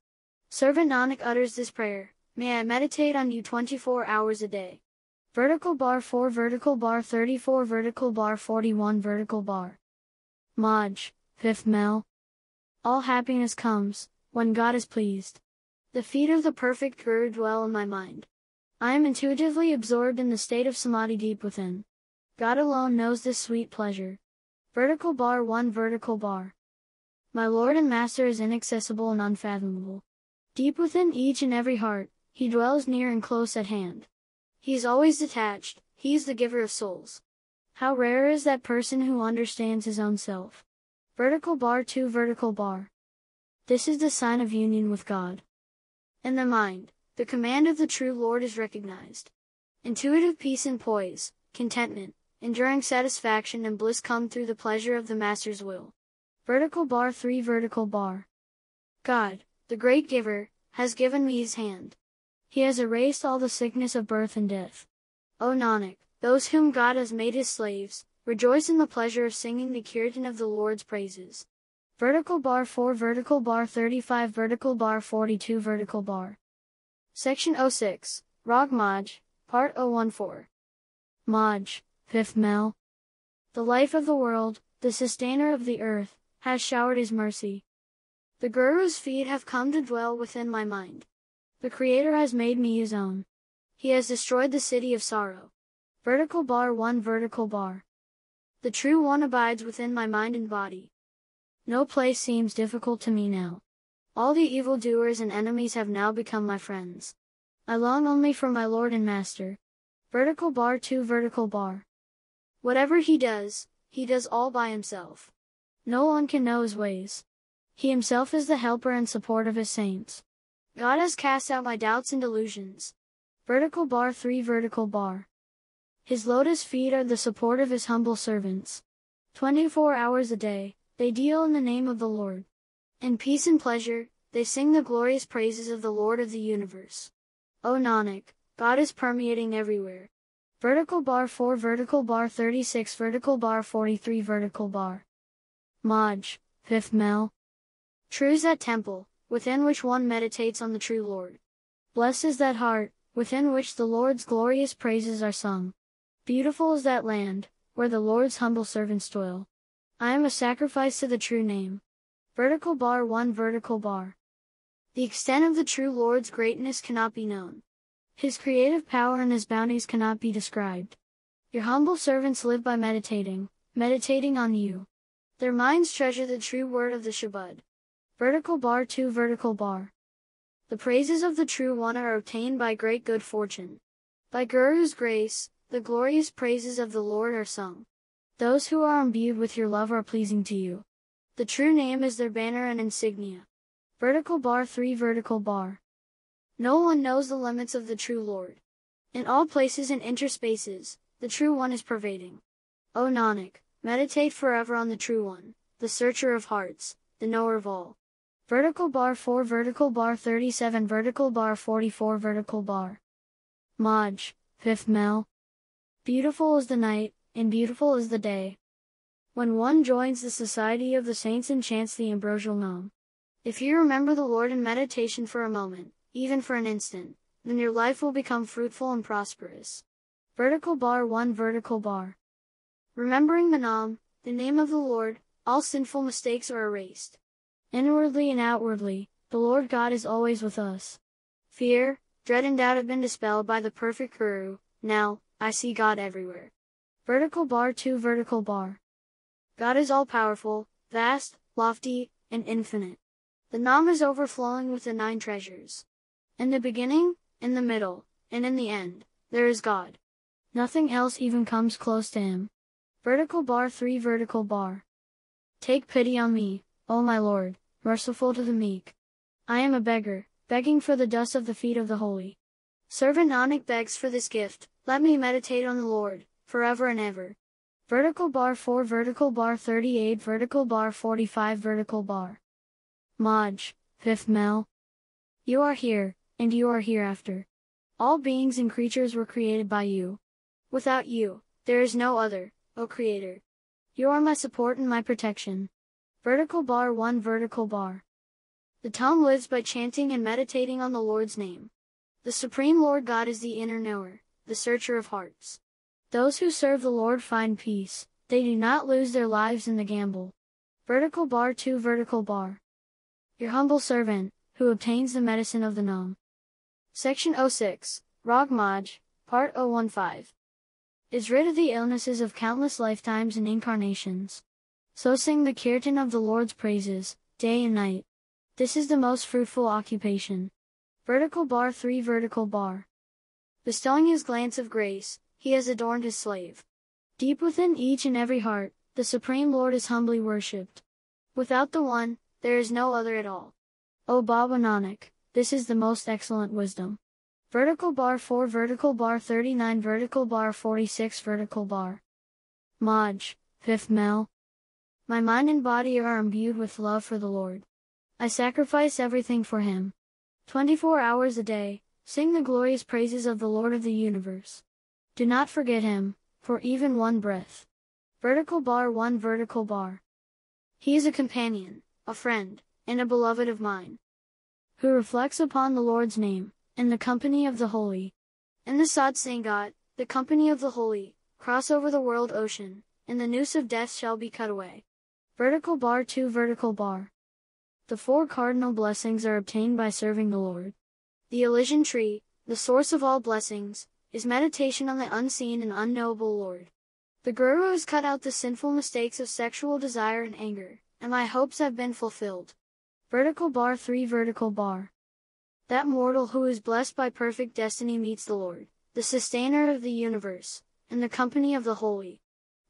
Servant Nanak utters this prayer, may I meditate on you 24 hours a day. Vertical bar 4 Vertical bar 34 Vertical bar 41 Vertical bar. Maj, 5th Mehl. All happiness comes, when God is pleased. The feet of the perfect Guru dwell in my mind. I am intuitively absorbed in the state of samadhi deep within. God alone knows this sweet pleasure. Vertical bar 1 Vertical bar. My Lord and Master is inaccessible and unfathomable. Deep within each and every heart, He dwells near and close at hand. He is always detached, He is the giver of souls. How rare is that person who understands his own self. Vertical bar 2 Vertical bar. This is the sign of union with God. In the mind, the command of the true Lord is recognized. Intuitive peace and poise, contentment, enduring satisfaction and bliss come through the pleasure of the Master's will. Vertical bar 3 Vertical bar. God, the great giver, has given me his hand. He has erased all the sickness of birth and death. O Nanak, those whom God has made his slaves, rejoice in the pleasure of singing the kirtan of the Lord's praises. Vertical bar 4 Vertical bar 35 Vertical bar 42 Vertical bar. Section 06, Rag Maj, Part 014. Maj, 5th Mehl. The life of the world, the sustainer of the earth, has showered his mercy. The Guru's feet have come to dwell within my mind. The Creator has made me his own. He has destroyed the city of sorrow. Vertical bar 1 Vertical bar. The true one abides within my mind and body. No place seems difficult to me now. All the evildoers and enemies have now become my friends. I long only for my Lord and Master. Vertical bar 2 Vertical bar. Whatever he does, he does all by himself. No one can know his ways. He himself is the helper and support of his saints. God has cast out my doubts and delusions. Vertical bar 3 Vertical bar. His lotus feet are the support of his humble servants. 24 hours a day, they deal in the name of the Lord. In peace and pleasure, they sing the glorious praises of the Lord of the universe. O Nanak, God is permeating everywhere. Vertical bar 4 Vertical bar 36 Vertical bar 43 Vertical bar. Maj, 5th Mehl. True is that temple, within which one meditates on the true Lord. Blessed is that heart, within which the Lord's glorious praises are sung. Beautiful is that land, where the Lord's humble servants toil. I am a sacrifice to the true name. Vertical bar 1 Vertical bar. The extent of the true Lord's greatness cannot be known. His creative power and his bounties cannot be described. Your humble servants live by meditating, meditating on you. Their minds treasure the true word of the Shabad. Vertical bar 2 Vertical bar. The praises of the true one are obtained by great good fortune. By Guru's grace, the glorious praises of the Lord are sung. Those who are imbued with your love are pleasing to you. The true name is their banner and insignia. Vertical bar 3 Vertical bar. No one knows the limits of the true Lord. In all places and interspaces, the true one is pervading. O Nanak, meditate forever on the true one, the searcher of hearts, the knower of all. Vertical bar 4 Vertical bar 37 Vertical bar 44 Vertical bar. Maj, 5th Mehl. Beautiful is the night, and beautiful is the day. When one joins the society of the saints and chants the ambrosial Nam. If you remember the Lord in meditation for a moment, even for an instant, then your life will become fruitful and prosperous. Vertical bar 1 Vertical bar. Remembering the Nam, the name of the Lord, all sinful mistakes are erased. Inwardly and outwardly, the Lord God is always with us. Fear, dread and doubt have been dispelled by the perfect Guru, now, I see God everywhere. Vertical bar 2 Vertical bar. God is all powerful, vast, lofty, and infinite. The Nam is overflowing with the nine treasures. In the beginning, in the middle, and in the end, there is God. Nothing else even comes close to him. Vertical bar 3 Vertical bar. Take pity on me, O my Lord, merciful to the meek. I am a beggar, begging for the dust of the feet of the holy. Servant Nanak begs for this gift, let me meditate on the Lord, forever and ever. Vertical bar 4 Vertical bar 38 Vertical bar 45 Vertical bar. Maj, 5th Mehl. You are here, and you are hereafter. All beings and creatures were created by you. Without you, there is no other, O Creator. You are my support and my protection. Vertical bar 1 Vertical bar. The tongue lives by chanting and meditating on the Lord's name. The Supreme Lord God is the inner knower the searcher of hearts. Those who serve the Lord find peace, they do not lose their lives in the gamble. Vertical bar 2 Vertical bar. Your humble servant, who obtains the medicine of the Nam. Section 06, Rag Maj, Part 015. Is rid of the illnesses of countless lifetimes and incarnations. So sing the kirtan of the Lord's praises, day and night. This is the most fruitful occupation. Vertical bar 3 Vertical bar. Bestowing his glance of grace, he has adorned his slave. Deep within each and every heart, the Supreme Lord is humbly worshipped. Without the One, there is no other at all. O Baba Nanak, this is the most excellent wisdom. Vertical bar 4 Vertical bar 39 Vertical bar 46 Vertical bar. Maj, 5th Mehl. My mind and body are imbued with love for the Lord. I sacrifice everything for Him. 24 hours a day, Sing the glorious praises of the Lord of the universe. Do not forget him, for even one breath. Vertical bar 1 Vertical bar. He is a companion, a friend, and a beloved of mine. Who reflects upon the Lord's name, in the company of the holy. In the Sadh Sangat, the company of the holy, cross over the world ocean, and the noose of death shall be cut away. Vertical bar 2 Vertical bar. The four cardinal blessings are obtained by serving the Lord. The Elysian tree, the source of all blessings, is meditation on the unseen and unknowable Lord. The Guru has cut out the sinful mistakes of sexual desire and anger, and my hopes have been fulfilled. Vertical bar 3 Vertical bar. That mortal who is blessed by perfect destiny meets the Lord, the sustainer of the universe, in the company of the holy.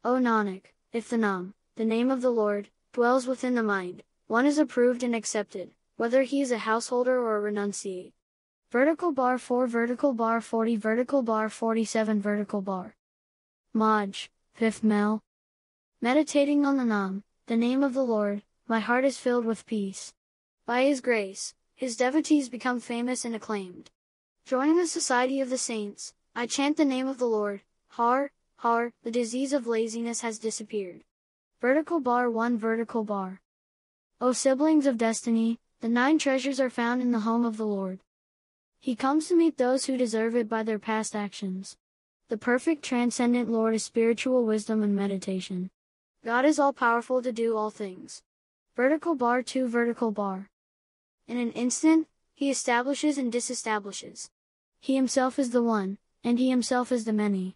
O Nanak, if the Nam, the name of the Lord, dwells within the mind, one is approved and accepted, whether he is a householder or a renunciate. Vertical bar 4 Vertical bar 40 Vertical bar 47 Vertical bar. Maj. Fifth Mehl. Meditating on the Nam, the name of the Lord, my heart is filled with peace. By His grace, His devotees become famous and acclaimed. Joining the society of the saints, I chant the name of the Lord, Har, Har, the disease of laziness has disappeared. Vertical bar 1 Vertical bar. O siblings of destiny, the nine treasures are found in the home of the Lord. He comes to meet those who deserve it by their past actions. The perfect transcendent Lord is spiritual wisdom and meditation. God is all powerful to do all things. Vertical bar 2 Vertical bar. In an instant, he establishes and disestablishes. He himself is the one, and he himself is the many.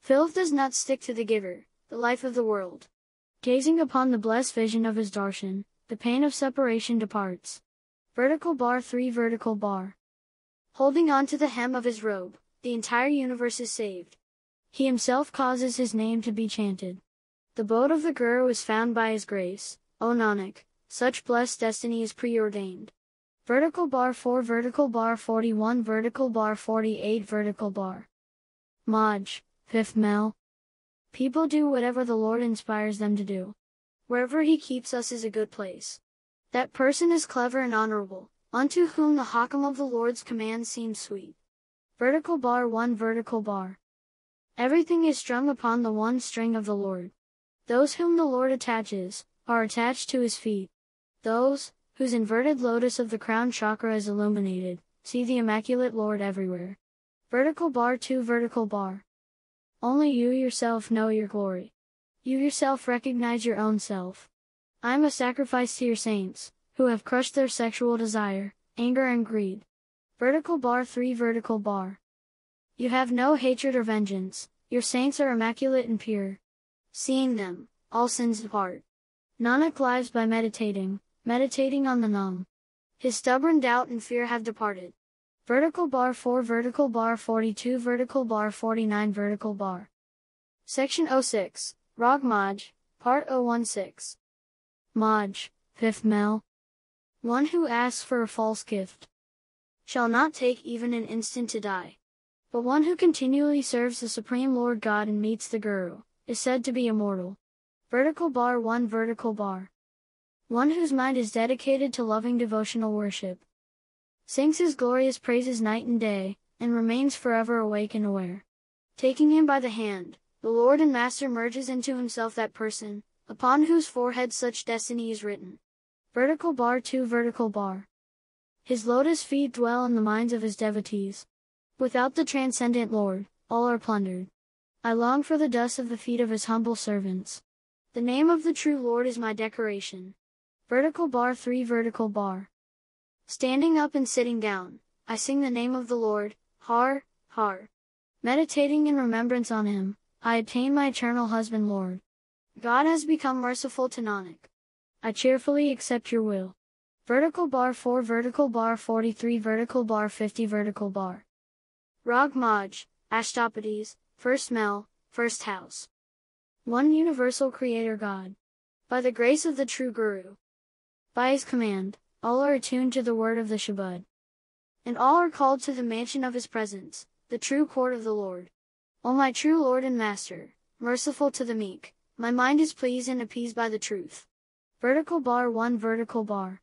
Filth does not stick to the giver, the life of the world. Gazing upon the blessed vision of his darshan, the pain of separation departs. Vertical bar 3 Vertical bar. Holding on to the hem of his robe, the entire universe is saved. He himself causes his name to be chanted. The boat of the Guru is found by his grace, O Nanak, such blessed destiny is preordained. Vertical bar 4 Vertical bar 41 Vertical bar 48 Vertical bar. Maj. 5th Mehl. People do whatever the Lord inspires them to do. Wherever he keeps us is a good place. That person is clever and honorable, unto whom the Hukam of the Lord's command seems sweet. Vertical bar 1 Vertical bar. Everything is strung upon the one string of the Lord. Those whom the Lord attaches, are attached to his feet. Those, whose inverted lotus of the crown chakra is illuminated, see the immaculate Lord everywhere. Vertical bar 2 Vertical bar. Only you yourself know your glory. You yourself recognize your own self. I am a sacrifice to your saints, who have crushed their sexual desire, anger and greed. Vertical bar 3 Vertical bar. You have no hatred or vengeance, your saints are immaculate and pure. Seeing them, all sins depart. Nanak lives by meditating, meditating on the Nam. His stubborn doubt and fear have departed. Vertical bar 4 Vertical bar 42 Vertical bar 49 Vertical bar. Section 06, Rag Maj, Part 016. Maj, 5th Mehl. One who asks for a false gift shall not take even an instant to die. But one who continually serves the Supreme Lord God and meets the Guru, is said to be immortal. Vertical bar 1 Vertical bar. One whose mind is dedicated to loving devotional worship. Sings his glorious praises night and day, and remains forever awake and aware. Taking him by the hand, the Lord and Master merges into himself that person, upon whose forehead such destiny is written. Vertical bar 2 Vertical bar. His lotus feet dwell in the minds of his devotees. Without the transcendent Lord, all are plundered. I long for the dust of the feet of his humble servants. The name of the true Lord is my decoration. Vertical bar 3 Vertical bar. Standing up and sitting down, I sing the name of the Lord, Har, Har. Meditating in remembrance on him, I attain my eternal husband Lord. God has become merciful to Nanak. I cheerfully accept your will. Vertical bar 4 Vertical bar 43 Vertical bar 50 Vertical bar. Rag Maj, Ashtapadees, First Mehl, First House. One Universal Creator God. By the grace of the true Guru. By his command, all are attuned to the word of the Shabad. And all are called to the mansion of his presence, the true court of the Lord. O my true Lord and Master, merciful to the meek, my mind is pleased and appeased by the truth. Vertical bar 1 Vertical bar.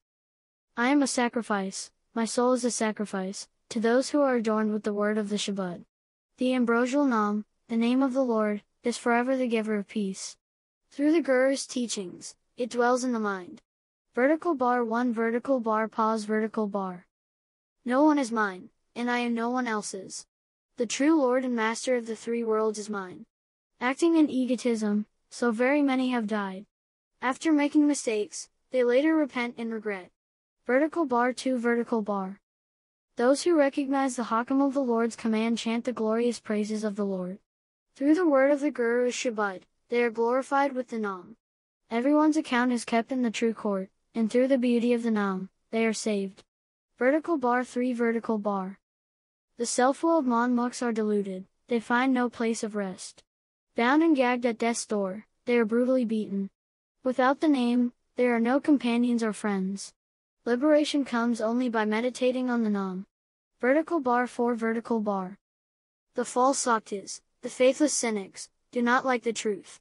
I am a sacrifice, my soul is a sacrifice, to those who are adorned with the word of the Shabad. The ambrosial Nam, the name of the Lord, is forever the giver of peace. Through the Guru's teachings, it dwells in the mind. Vertical bar 1 Vertical bar pause Vertical bar. No one is mine, and I am no one else's. The true Lord and Master of the three worlds is mine. Acting in egotism, so very many have died. After making mistakes, they later repent and regret. Vertical bar 2 Vertical bar. Those who recognize the Hukam of the Lord's command chant the glorious praises of the Lord. Through the word of the Guru Shabad, they are glorified with the Nam. Everyone's account is kept in the true court, and through the beauty of the Nam, they are saved. Vertical bar 3 Vertical bar. The self-willed manmukhs are deluded, they find no place of rest. Bound and gagged at death's door, they are brutally beaten. Without the name, there are no companions or friends. Liberation comes only by meditating on the Nam. Vertical bar 4 Vertical bar. The false Saktas, the faithless cynics, do not like the truth.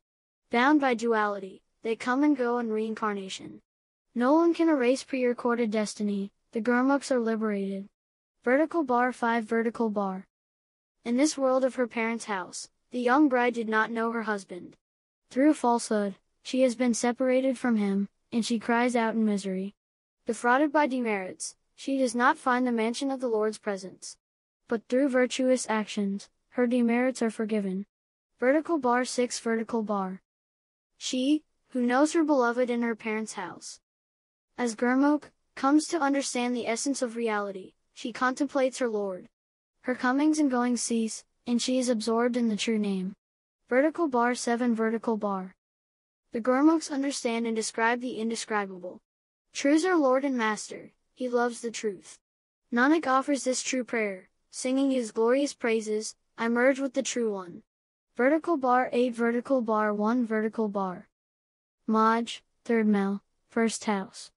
Bound by duality, they come and go in reincarnation. No one can erase pre-recorded destiny, the Gurmukhs are liberated. Vertical bar 5 Vertical bar. In this world of her parents' house, the young bride did not know her husband. Through falsehood, she has been separated from him, and she cries out in misery. Defrauded by demerits, she does not find the mansion of the Lord's presence. But through virtuous actions, her demerits are forgiven. Vertical bar 6 Vertical bar. She, who knows her beloved in her parents' house. As Gurmukh, comes to understand the essence of reality, she contemplates her Lord. Her comings and goings cease, and she is absorbed in the true name. Vertical bar 7 Vertical bar. The Gurmukhs understand and describe the indescribable. True is our Lord and Master, He loves the truth. Nanak offers this true prayer, singing His glorious praises, I merge with the True One. Vertical bar 8 Vertical bar 1 Vertical bar. Maj, 3rd Mehl, 1st House.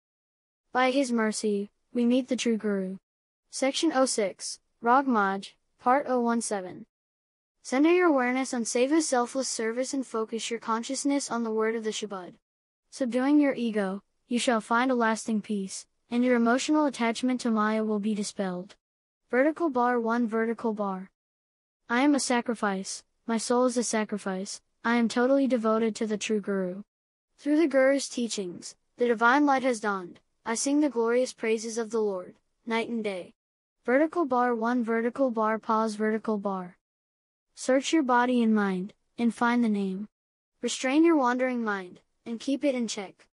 By His mercy, we meet the true Guru. Section 06, Rag Maj, Part 017. Center your awareness on Seva's selfless service and focus your consciousness on the word of the Shabad. Subduing your ego, you shall find a lasting peace, and your emotional attachment to Maya will be dispelled. Vertical bar 1 Vertical bar. I am a sacrifice, my soul is a sacrifice, I am totally devoted to the true Guru. Through the Guru's teachings, the divine light has dawned, I sing the glorious praises of the Lord, night and day. Vertical bar 1 Vertical bar pause Vertical bar. Search your body and mind, and find the name. Restrain your wandering mind, and keep it in check.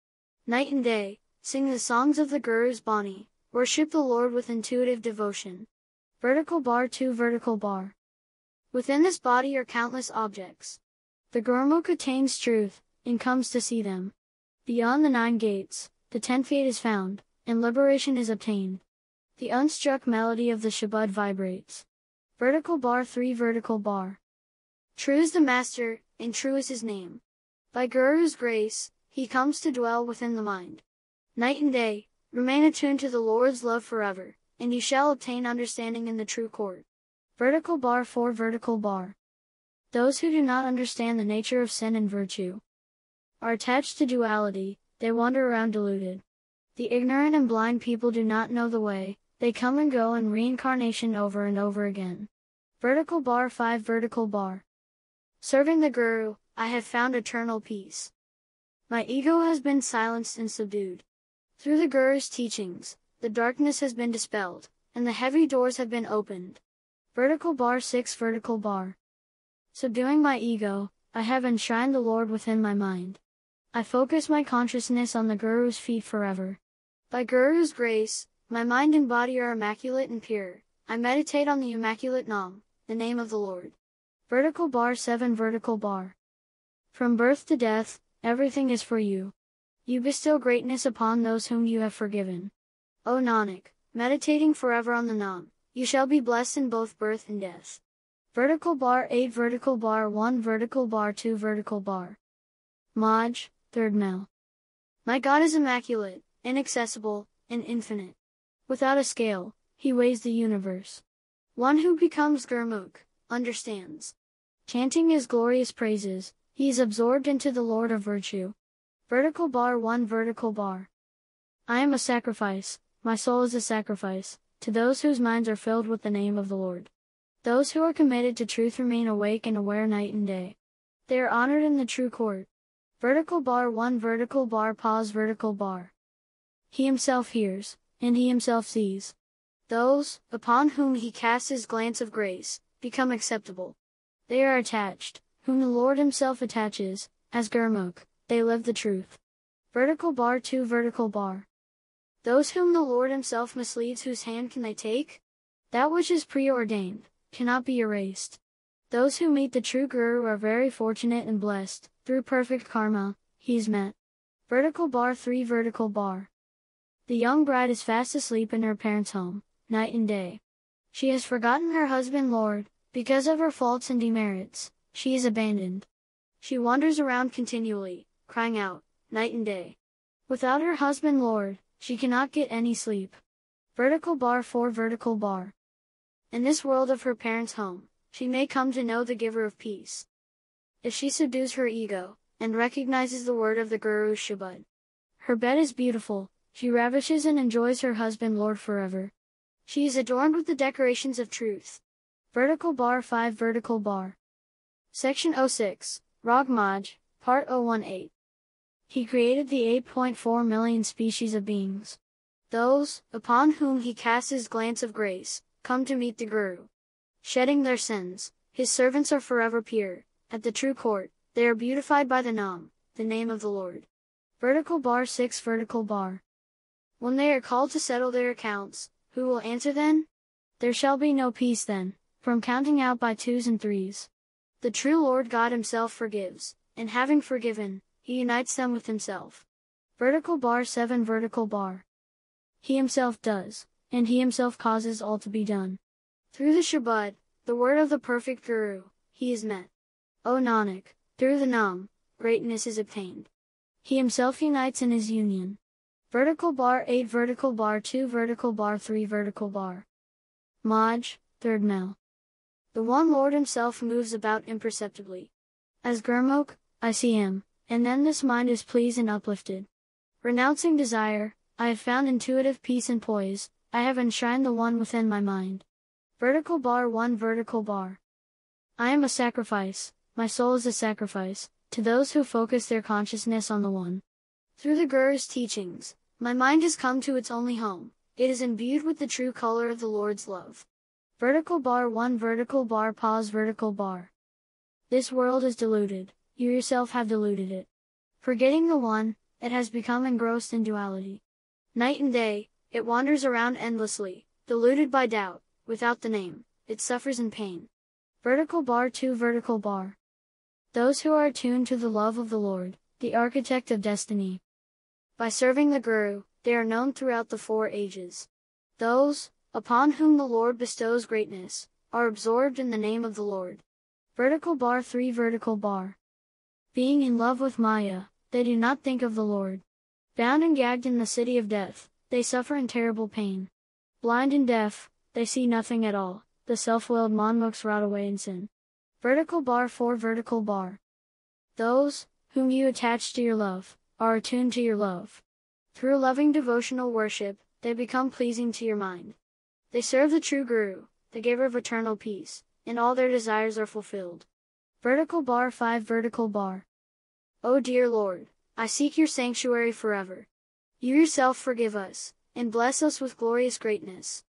Night and day, sing the songs of the Guru's Bani, worship the Lord with intuitive devotion. Vertical bar 2 Vertical bar. Within this body are countless objects. The Gurmukh attains truth, and comes to see them. Beyond the nine gates, the tenth fate is found, and liberation is obtained. The unstruck melody of the Shabad vibrates. Vertical bar 3 Vertical bar. True is the Master, and true is his name. By Guru's grace, he comes to dwell within the mind. Night and day, remain attuned to the Lord's love forever, and you shall obtain understanding in the true court. Vertical bar 4 Vertical bar. Those who do not understand the nature of sin and virtue are attached to duality, they wander around deluded. The ignorant and blind people do not know the way, they come and go in reincarnation over and over again. Vertical bar 5 Vertical bar. Serving the Guru, I have found eternal peace. My ego has been silenced and subdued. Through the Guru's teachings, the darkness has been dispelled, and the heavy doors have been opened. Vertical bar 6 Vertical bar. Subduing my ego, I have enshrined the Lord within my mind. I focus my consciousness on the Guru's feet forever. By Guru's grace, my mind and body are immaculate and pure. I meditate on the immaculate Nam, the name of the Lord. Vertical bar 7 Vertical bar. From birth to death, Everything is for you. You bestow greatness upon those whom you have forgiven. O Nanak, meditating forever on the Nam, you shall be blessed in both birth and death. Vertical bar 8 Vertical bar 1 Vertical bar 2 Vertical bar. Maj, 3rd Mehl. My God is immaculate, inaccessible, and infinite. Without a scale, he weighs the universe. One who becomes Gurmukh, understands. Chanting his glorious praises, he is absorbed into the Lord of Virtue. Vertical bar 1 Vertical bar. I am a sacrifice, my soul is a sacrifice, to those whose minds are filled with the name of the Lord. Those who are committed to truth remain awake and aware night and day. They are honored in the true court. Vertical bar 1 Vertical bar pause Vertical bar. He himself hears, and he himself sees. Those, upon whom he casts his glance of grace, become acceptable. They are attached, whom the Lord himself attaches, as Gurmukh, they live the truth. Vertical bar 2 Vertical bar. Those whom the Lord himself misleads whose hand can they take? That which is preordained, cannot be erased. Those who meet the true Guru are very fortunate and blessed, through perfect karma, he's met. Vertical bar 3 Vertical bar. The young bride is fast asleep in her parents' home, night and day. She has forgotten her husband Lord, because of her faults and demerits, she is abandoned. She wanders around continually, crying out, night and day. Without her husband Lord, she cannot get any sleep. Vertical bar 4 Vertical bar. In this world of her parents' home, she may come to know the giver of peace. If she subdues her ego, and recognizes the word of the Guru Shabad. Her bed is beautiful, she ravishes and enjoys her husband Lord forever. She is adorned with the decorations of truth. Vertical bar 5 Vertical bar. Section 06, Rag Maj, Part 018. He created the 8.4 million species of beings. Those, upon whom he casts his glance of grace, come to meet the Guru. Shedding their sins, his servants are forever pure, at the true court, they are beautified by the Nam, the name of the Lord. Vertical bar 6 Vertical bar. When they are called to settle their accounts, who will answer then? There shall be no peace then, from counting out by twos and threes. The true Lord God himself forgives, and having forgiven, he unites them with himself. Vertical bar 7 Vertical bar. He himself does, and he himself causes all to be done. Through the Shabad, the word of the perfect Guru, he is met. O Nanak, through the Nam, greatness is obtained. He himself unites in his union. Vertical bar 8 Vertical bar 2 Vertical bar 3 Vertical bar. Maj, third Mehl. The one Lord himself moves about imperceptibly. As Gurmukh, I see him, and then this mind is pleased and uplifted. Renouncing desire, I have found intuitive peace and poise, I have enshrined the one within my mind. Vertical bar 1 Vertical bar. I am a sacrifice, my soul is a sacrifice, to those who focus their consciousness on the One. Through the Guru's teachings, my mind has come to its only home, it is imbued with the true color of the Lord's love. Vertical bar 1 Vertical bar pause Vertical bar. This world is deluded, you yourself have deluded it. Forgetting the One, it has become engrossed in duality. Night and day, it wanders around endlessly, deluded by doubt, without the name, it suffers in pain. Vertical bar 2 Vertical bar. Those who are attuned to the love of the Lord, the architect of destiny. By serving the Guru, they are known throughout the four ages. Those, upon whom the Lord bestows greatness, are absorbed in the name of the Lord. Vertical bar 3 Vertical bar. Being in love with Maya, they do not think of the Lord. Bound and gagged in the city of death, they suffer in terrible pain. Blind and deaf, they see nothing at all, the self-willed manmukhs rot away in sin. Vertical bar 4 Vertical bar. Those, whom you attach to your love, are attuned to your love. Through loving devotional worship, they become pleasing to your mind. They serve the true Guru, the giver of eternal peace, and all their desires are fulfilled. Vertical bar 5 Vertical bar. O dear Lord, I seek your sanctuary forever. You yourself forgive us, and bless us with glorious greatness.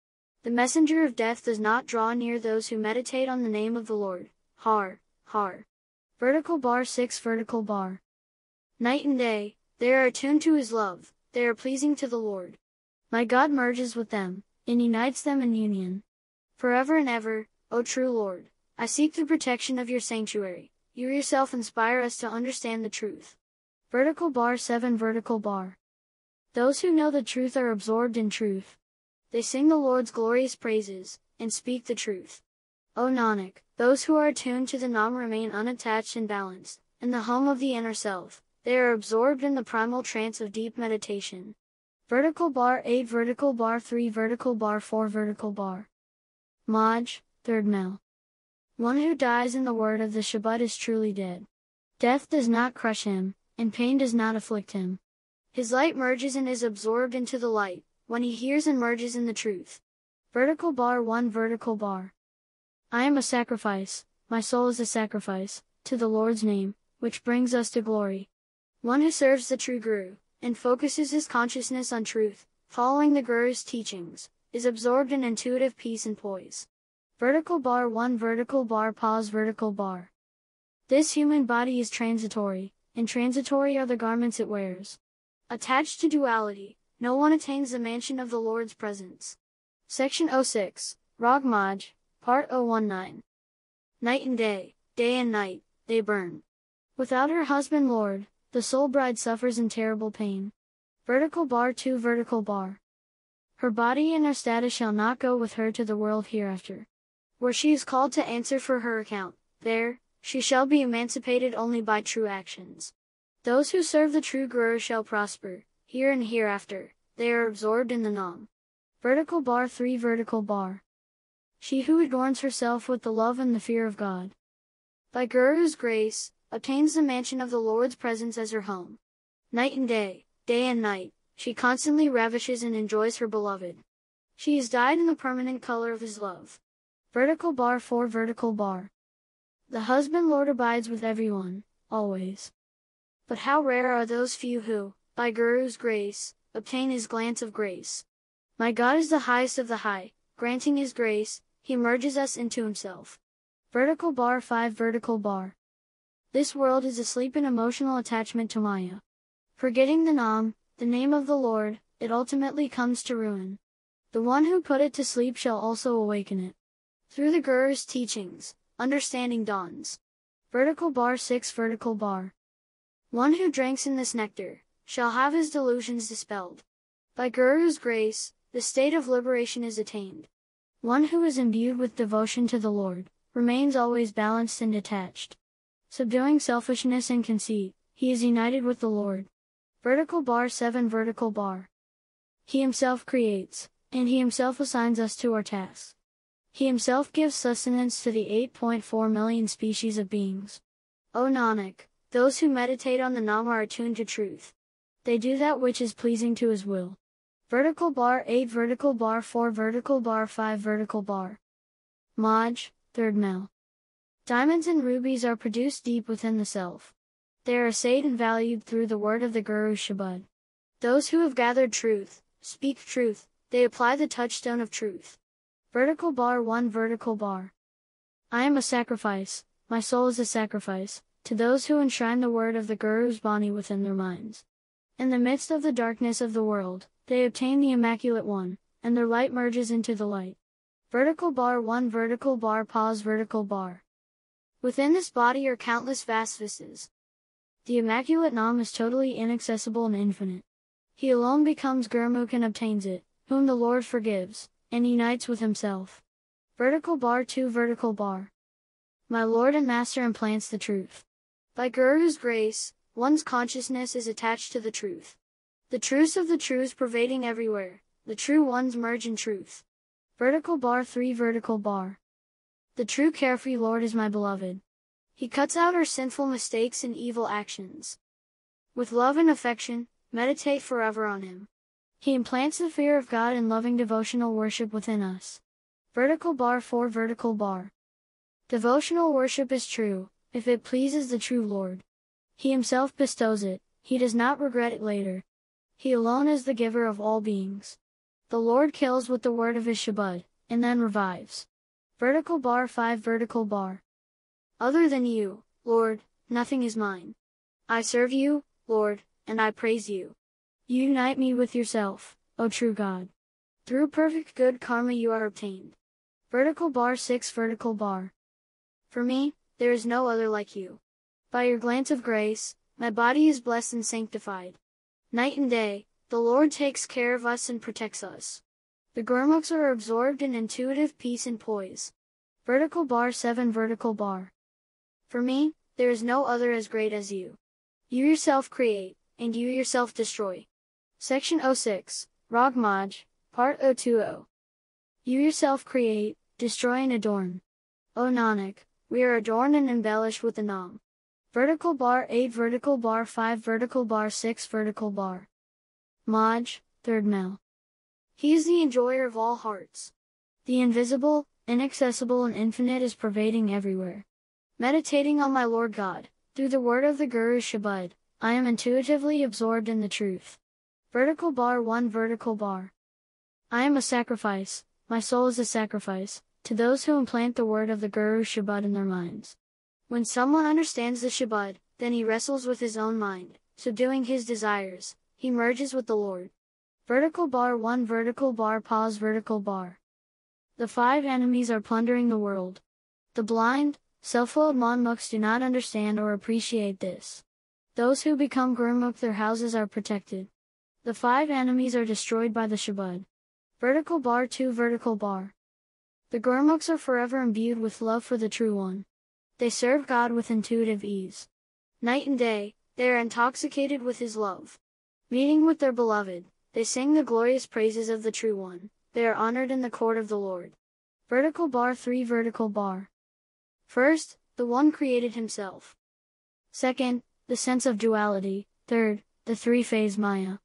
The messenger of death does not draw near those who meditate on the name of the Lord. Har, har. Vertical bar 6 Vertical bar. Night and day, they are attuned to his love, they are pleasing to the Lord. My God merges with them, and unites them in union. Forever and ever, O true Lord, I seek the protection of your sanctuary, you yourself inspire us to understand the truth. Vertical bar 7 Vertical bar. Those who know the truth are absorbed in truth. They sing the Lord's glorious praises, and speak the truth. O Nanak, those who are attuned to the Nam remain unattached and balanced, in the home of the inner self, they are absorbed in the primal trance of deep meditation. Vertical bar 8 Vertical bar 3 Vertical bar 4 Vertical bar. Maj, third Mehl. One who dies in the word of the Shabad is truly dead. Death does not crush him, and pain does not afflict him. His light merges and is absorbed into the light, when he hears and merges in the truth. Vertical bar 1 Vertical bar. I am a sacrifice, my soul is a sacrifice, to the Lord's name, which brings us to glory. One who serves the true Guru, and focuses his consciousness on truth, following the Guru's teachings, is absorbed in intuitive peace and poise. Vertical bar 1 Vertical bar pause Vertical bar. This human body is transitory, and transitory are the garments it wears. Attached to duality, no one attains the mansion of the Lord's presence. Section 06, Rag Maj, Part 019. Night and day, day and night, they burn. Without her husband Lord, the soul bride suffers in terrible pain. Vertical bar 2 Vertical bar. Her body and her status shall not go with her to the world hereafter. Where she is called to answer for her account, there, she shall be emancipated only by true actions. Those who serve the true Guru shall prosper, here and hereafter, they are absorbed in the Nam. Vertical bar 3 Vertical bar. She who adorns herself with the love and the fear of God. By Guru's grace, obtains the mansion of the Lord's presence as her home. Night and day, day and night, she constantly ravishes and enjoys her beloved. She is dyed in the permanent color of his love. Vertical bar 4 Vertical bar. The husband Lord abides with everyone, always. But how rare are those few who, by Guru's grace, obtain his glance of grace. My God is the highest of the high, granting his grace, he merges us into himself. Vertical bar 5 Vertical bar. This world is asleep in emotional attachment to Maya. Forgetting the Nam, the name of the Lord, it ultimately comes to ruin. The one who put it to sleep shall also awaken it. Through the Guru's teachings, understanding dawns. Vertical bar 6 Vertical bar. One who drinks in this nectar, shall have his delusions dispelled. By Guru's grace, the state of liberation is attained. One who is imbued with devotion to the Lord, remains always balanced and detached. Subduing selfishness and conceit, he is united with the Lord. Vertical bar 7 Vertical bar. He himself creates, and he himself assigns us to our tasks. He himself gives sustenance to the 8.4 million species of beings. O Nanak, those who meditate on the Nama are attuned to truth. They do that which is pleasing to his will. Vertical bar 8 Vertical bar 4 Vertical bar 5 Vertical bar. Maj, third Mehl. Diamonds and rubies are produced deep within the self. They are assayed and valued through the word of the Guru Shabad. Those who have gathered truth, speak truth, they apply the touchstone of truth. Vertical bar 1 Vertical bar. I am a sacrifice, my soul is a sacrifice, to those who enshrine the word of the Guru's Bani within their minds. In the midst of the darkness of the world, they obtain the Immaculate One, and their light merges into the light. Vertical bar 1 Vertical bar pause Vertical bar. Within this body are countless vast vistas. The Immaculate Nam is totally inaccessible and infinite. He alone becomes Gurmukh and obtains it, whom the Lord forgives and unites with himself. Vertical bar 2 Vertical bar. My Lord and Master implants the truth. By Guru's grace, one's consciousness is attached to the truth. The truths of the truths pervading everywhere, the true ones merge in truth. Vertical bar 3 Vertical bar. The true carefree Lord is my beloved. He cuts out our sinful mistakes and evil actions. With love and affection, meditate forever on him. He implants the fear of God and loving devotional worship within us. Vertical bar 4 Vertical bar. Devotional worship is true, if it pleases the true Lord. He himself bestows it, he does not regret it later. He alone is the giver of all beings. The Lord kills with the word of his Shabad, and then revives. Vertical bar 5 Vertical bar. Other than you, Lord, nothing is mine. I serve you, Lord, and I praise you. You unite me with yourself, O true God. Through perfect good karma you are obtained. Vertical bar 6 Vertical bar. For me, there is no other like you. By your glance of grace, my body is blessed and sanctified. Night and day, the Lord takes care of us and protects us. The Gurmukhs are absorbed in intuitive peace and poise. Vertical bar 7 Vertical bar. For me, there is no other as great as you. You yourself create, and you yourself destroy. Section 06, Rag Maj, Part 020. You yourself create, destroy and adorn. O Nanak, we are adorned and embellished with the Nam. Vertical bar 8 vertical bar 5 vertical bar 6 vertical bar. Maj, third Mehl. He is the enjoyer of all hearts. The invisible, inaccessible and infinite is pervading everywhere. Meditating on my Lord God, through the word of the Guru Shabad, I am intuitively absorbed in the truth. Vertical bar 1 Vertical bar. I am a sacrifice, my soul is a sacrifice, to those who implant the word of the Guru Shabad in their minds. When someone understands the Shabad, then he wrestles with his own mind, subduing his desires, he merges with the Lord. Vertical bar 1 vertical bar pause vertical bar. The five enemies are plundering the world. The blind, self-willed Manmukhs do not understand or appreciate this. Those who become Gurmukh their houses are protected. The five enemies are destroyed by the Shabad. Vertical bar 2 vertical bar. The Gurmukhs are forever imbued with love for the True One. They serve God with intuitive ease. Night and day, they are intoxicated with His love. Meeting with their beloved, they sing the glorious praises of the True One, they are honored in the court of the Lord. Vertical bar 3 Vertical bar. First, the One created himself. Second, the sense of duality. Third, the three-phase Maya.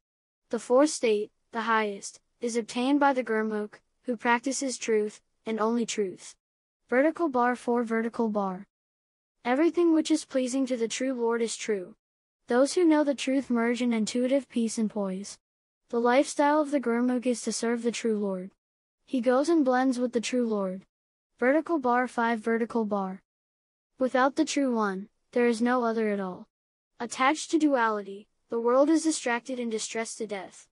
The fourth state, the highest, is obtained by the Gurmukh, who practices truth, and only truth. Vertical bar 4 Vertical bar. Everything which is pleasing to the true Lord is true. Those who know the truth merge in intuitive peace and poise. The lifestyle of the Gurmukh is to serve the true Lord. He goes and blends with the true Lord. Vertical bar 5 Vertical bar. Without the true one, there is no other at all. Attached to duality, the world is distracted and distressed to death.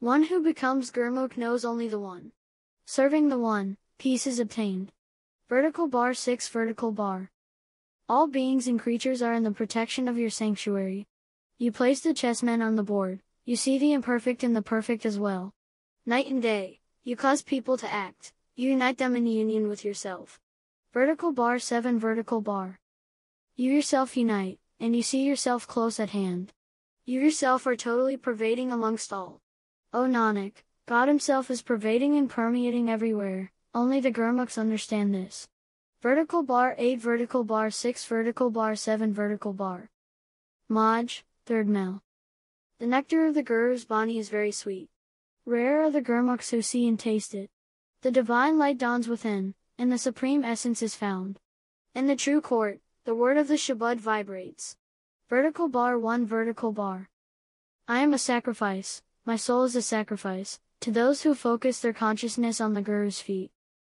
One who becomes Gurmukh knows only the one. Serving the one, peace is obtained. Vertical bar 6 Vertical bar. All beings and creatures are in the protection of your sanctuary. You place the chessmen on the board, you see the imperfect and the perfect as well. Night and day, you cause people to act, you unite them in union with yourself. Vertical bar 7 Vertical bar. You yourself unite, and you see yourself close at hand. You yourself are totally pervading amongst all. O Nanak, God Himself is pervading and permeating everywhere, only the Gurmukhs understand this. Vertical bar 8 Vertical bar 6 Vertical bar 7 Vertical bar. Maj, 3rd Mehl. The nectar of the Guru's Bani is very sweet. Rare are the Gurmukhs who see and taste it. The divine light dawns within, and the supreme essence is found. In the true court, the word of the Shabad vibrates. Vertical bar 1 Vertical bar. I am a sacrifice, my soul is a sacrifice, to those who focus their consciousness on the Guru's feet.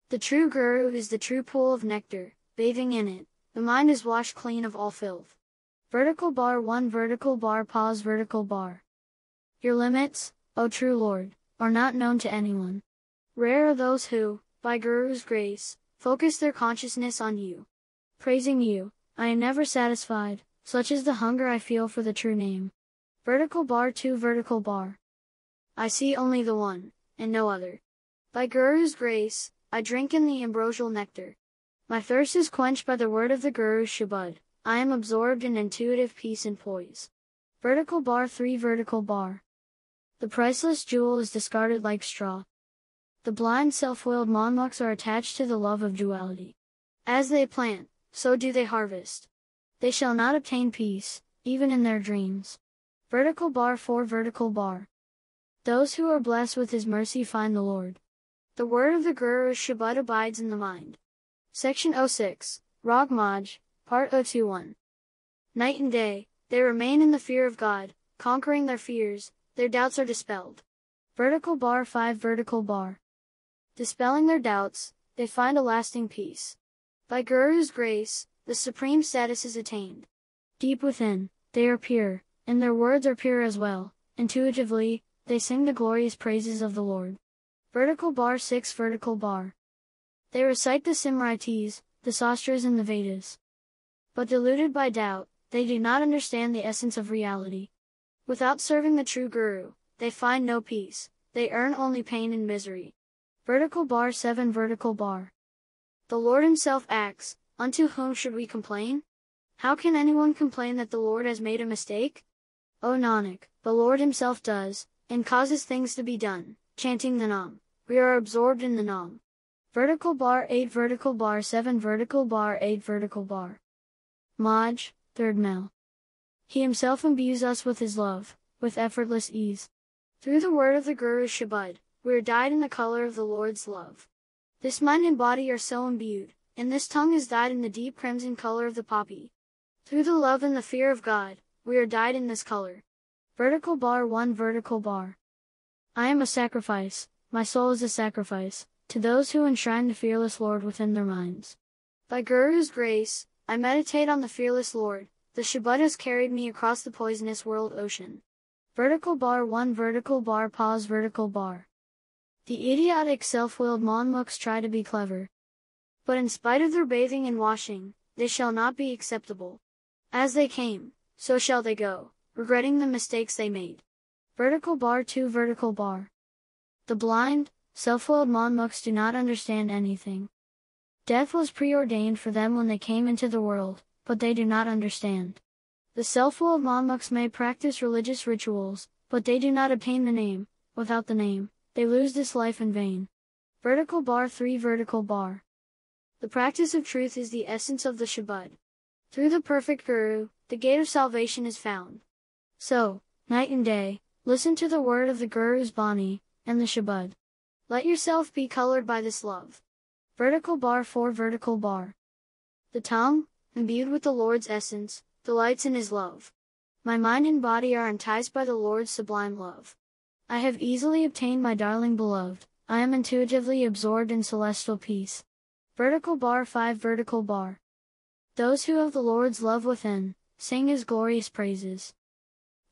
The true Guru is the true pool of nectar, bathing in it, the mind is washed clean of all filth. Vertical bar 1 Vertical bar pause Vertical bar. Your limits, O true Lord, are not known to anyone. Rare are those who, by Guru's grace, focus their consciousness on you. Praising you, I am never satisfied, such is the hunger I feel for the true name. Vertical bar 2 Vertical bar. I see only the one, and no other. By Guru's grace, I drink in the ambrosial nectar. My thirst is quenched by the word of the Guru's Shabad. I am absorbed in intuitive peace and poise. Vertical bar 3 Vertical bar. The priceless jewel is discarded like straw. The blind self-willed manmukhs are attached to the love of duality. As they plant, so do they harvest. They shall not obtain peace, even in their dreams. Vertical bar 4 Vertical bar. Those who are blessed with his mercy find the Lord. The word of the Guru Shabad abides in the mind. Section 06, Rag Maj, Part 021. Night and day, they remain in the fear of God, conquering their fears, their doubts are dispelled. Vertical bar 5 Vertical bar. Dispelling their doubts, they find a lasting peace. By Guru's grace, the supreme status is attained. Deep within, they are pure, and their words are pure as well. Intuitively, they sing the glorious praises of the Lord. Vertical bar 6 Vertical bar. They recite the Simritis, the Sastras and the Vedas. But deluded by doubt, they do not understand the essence of reality. Without serving the true Guru, they find no peace, they earn only pain and misery. Vertical bar 7 Vertical bar. The Lord Himself acts, unto whom should we complain? How can anyone complain that the Lord has made a mistake? O Nanak, the Lord Himself does, and causes things to be done, chanting the Nam. We are absorbed in the Nam. Vertical bar 8 Vertical bar 7 Vertical bar 8 Vertical bar. Maj, 3rd Mehl. He himself imbues us with his love, with effortless ease. Through the word of the Guru Shabad, we are dyed in the color of the Lord's love. This mind and body are so imbued, and this tongue is dyed in the deep crimson color of the poppy. Through the love and the fear of God, we are dyed in this color. Vertical bar 1 Vertical bar. I am a sacrifice, my soul is a sacrifice, to those who enshrine the fearless Lord within their minds. By Guru's grace, I meditate on the fearless Lord, the Shabad has carried me across the poisonous world ocean. Vertical bar 1 vertical bar pause vertical bar. The idiotic self-willed manmukhs try to be clever. But in spite of their bathing and washing, they shall not be acceptable. As they came, so shall they go, regretting the mistakes they made. Vertical bar 2 vertical bar. The blind, self-willed manmukhs do not understand anything. Death was preordained for them when they came into the world, but they do not understand. The self-willed manmukhs may practice religious rituals, but they do not obtain the name, without the name, they lose this life in vain. Vertical bar 3 Vertical bar. The practice of truth is the essence of the Shabad. Through the perfect Guru, the gate of salvation is found. So, night and day, listen to the word of the Guru's Bani, and the Shabad. Let yourself be colored by this love. Vertical bar 4 Vertical bar. The tongue, imbued with the Lord's essence, delights in his love. My mind and body are enticed by the Lord's sublime love. I have easily obtained my darling beloved, I am intuitively absorbed in celestial peace. Vertical bar 5 Vertical bar. Those who have the Lord's love within, sing his glorious praises.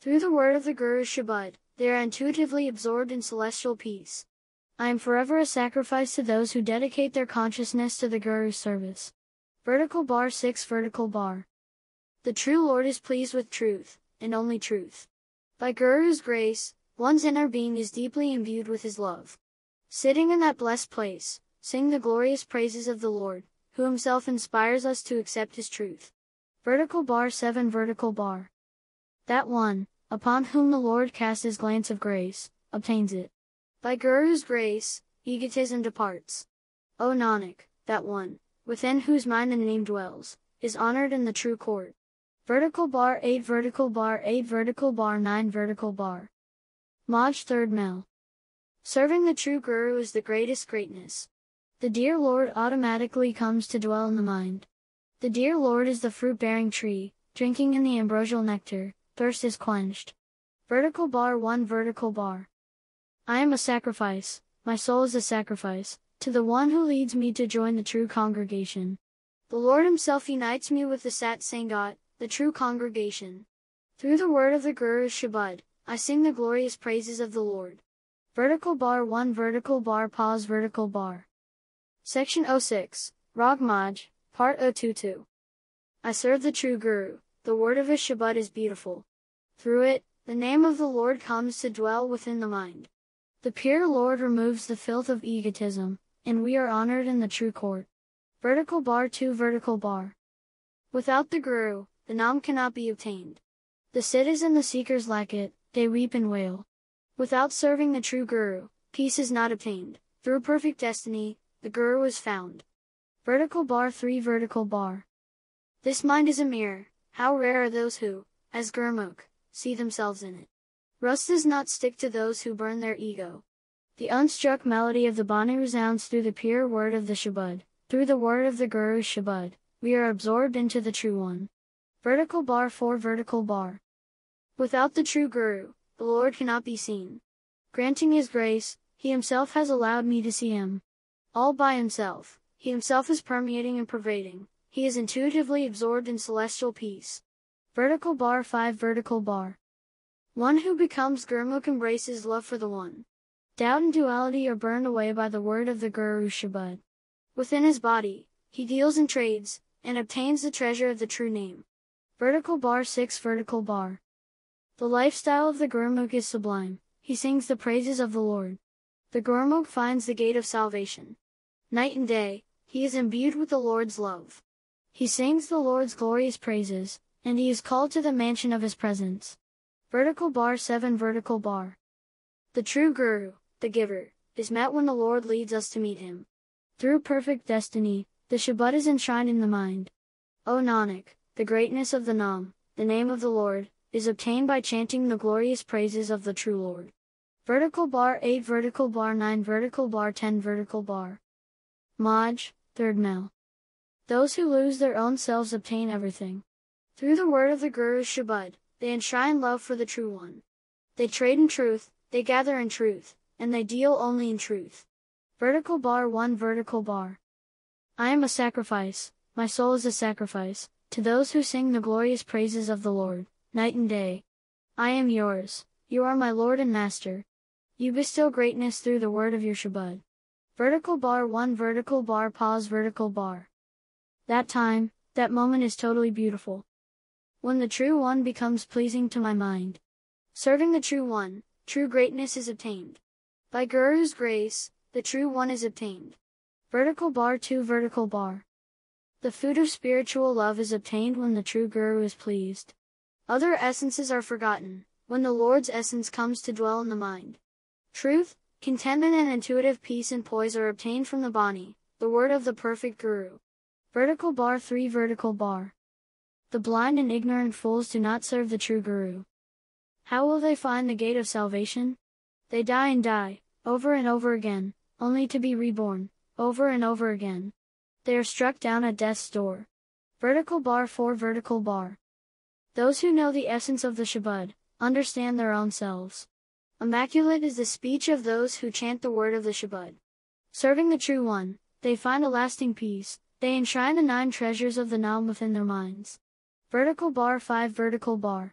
Through the word of the Guru Shabad, they are intuitively absorbed in celestial peace. I am forever a sacrifice to those who dedicate their consciousness to the Guru's service. Vertical bar 6 Vertical bar. The true Lord is pleased with truth, and only truth. By Guru's grace, One's inner being is deeply imbued with His love. Sitting in that blessed place, sing the glorious praises of the Lord, who Himself inspires us to accept His truth. Vertical bar 7 Vertical bar. That one, upon whom the Lord casts His glance of grace, obtains it. By Guru's grace, egotism departs. O Nanak, that one, within whose mind the name dwells, is honored in the true court. Vertical bar 8 Vertical bar 8 Vertical bar 9 Vertical bar. Maj 3rd Mehl. Serving the true Guru is the greatest greatness. The dear Lord automatically comes to dwell in the mind. The dear Lord is the fruit-bearing tree, drinking in the ambrosial nectar, thirst is quenched. Vertical bar 1 Vertical bar. I am a sacrifice, my soul is a sacrifice, to the one who leads me to join the true congregation. The Lord himself unites me with the Sat Sangat, the true congregation. Through the word of the Guru Shabad, I sing the glorious praises of the Lord. Vertical bar 1 Vertical bar pause Vertical bar. Section 06, Rag Maj, Part 022. I serve the true Guru, the word of his Shabad is beautiful. Through it, the name of the Lord comes to dwell within the mind. The pure Lord removes the filth of egotism, and we are honored in the true court. Vertical bar 2 Vertical bar. Without the Guru, the Nam cannot be obtained. The siddhas and the seekers lack it, they weep and wail. Without serving the true Guru, peace is not obtained. Through perfect destiny, the Guru is found. Vertical bar 3 Vertical bar. This mind is a mirror, how rare are those who, as Gurmukh, see themselves in it. Rust does not stick to those who burn their ego. The unstruck melody of the Bani resounds through the pure word of the Shabad. Through the word of the Guru Shabad, we are absorbed into the true one. Vertical bar 4 Vertical bar. Without the true Guru, the Lord cannot be seen. Granting His grace, He Himself has allowed me to see Him. All by Himself, He Himself is permeating and pervading, He is intuitively absorbed in celestial peace. Vertical bar 5 Vertical bar. One who becomes Gurmukh embraces love for the One. Doubt and duality are burned away by the word of the Guru Shabad. Within his body, he deals in trades, and obtains the treasure of the true name. Vertical bar 6 Vertical bar. The lifestyle of the Gurmukh is sublime, he sings the praises of the Lord. The Gurmukh finds the gate of salvation. Night and day, he is imbued with the Lord's love. He sings the Lord's glorious praises, and he is called to the mansion of his presence. Vertical bar 7 Vertical bar. The true Guru, the giver, is met when the Lord leads us to meet him. Through perfect destiny, the Shabad is enshrined in the mind. O Nanak, the greatness of the Nam, the name of the Lord, is obtained by chanting the glorious praises of the true Lord. Vertical bar 8 vertical bar 9 vertical bar 10 vertical bar. Maj, 3rd Mehl. Those who lose their own selves obtain everything. Through the word of the Guru Shabad, they enshrine love for the true one. They trade in truth, they gather in truth, and they deal only in truth. Vertical bar 1 vertical bar. I am a sacrifice, my soul is a sacrifice, to those who sing the glorious praises of the Lord night and day. I am yours, you are my Lord and Master. You bestow greatness through the word of your Shabad. Vertical bar 1 vertical bar pause vertical bar. That time, that moment is totally beautiful. When the true one becomes pleasing to my mind. Serving the true one, true greatness is obtained. By Guru's grace, the true one is obtained. Vertical bar 2 vertical bar. The food of spiritual love is obtained when the true Guru is pleased. Other essences are forgotten, when the Lord's essence comes to dwell in the mind. Truth, Contentment and intuitive peace and poise are obtained from the Bani, the word of the perfect Guru. Vertical bar 3 Vertical bar. The blind and ignorant fools do not serve the true Guru. How will they find the gate of salvation? They die and die, over and over again, only to be reborn, over and over again. They are struck down at death's door. Vertical bar 4 Vertical bar. Those who know the essence of the Shabad, understand their own selves. Immaculate is the speech of those who chant the word of the Shabad. Serving the true one, they find a lasting peace, they enshrine the nine treasures of the Naam within their minds. Vertical bar 5 Vertical bar.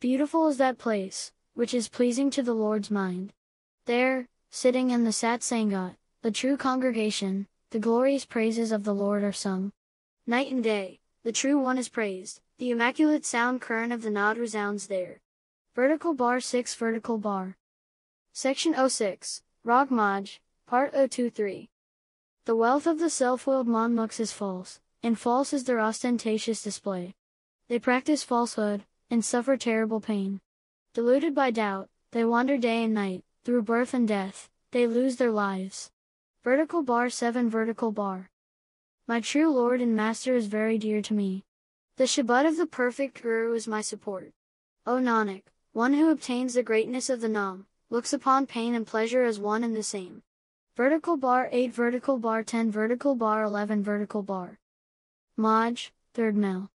Beautiful is that place, which is pleasing to the Lord's mind. There, sitting in the Sat Sangat, the true congregation, the glorious praises of the Lord are sung. Night and day, the true one is praised, the immaculate sound current of the Naad resounds there. Vertical bar 6 Vertical bar. Section 06, Rag Maj, Part 023. The wealth of the self-willed Manmukhs is false, and false is their ostentatious display. They practice falsehood, and suffer terrible pain. Deluded by doubt, they wander day and night, through birth and death, they lose their lives. Vertical bar 7 Vertical bar. My true Lord and Master is very dear to me. The Shabad of the perfect Guru is my support. O Nanak, one who obtains the greatness of the Nam, looks upon pain and pleasure as one and the same. Vertical bar 8 vertical bar 10 vertical bar 11 vertical bar. Maj, third Mehl.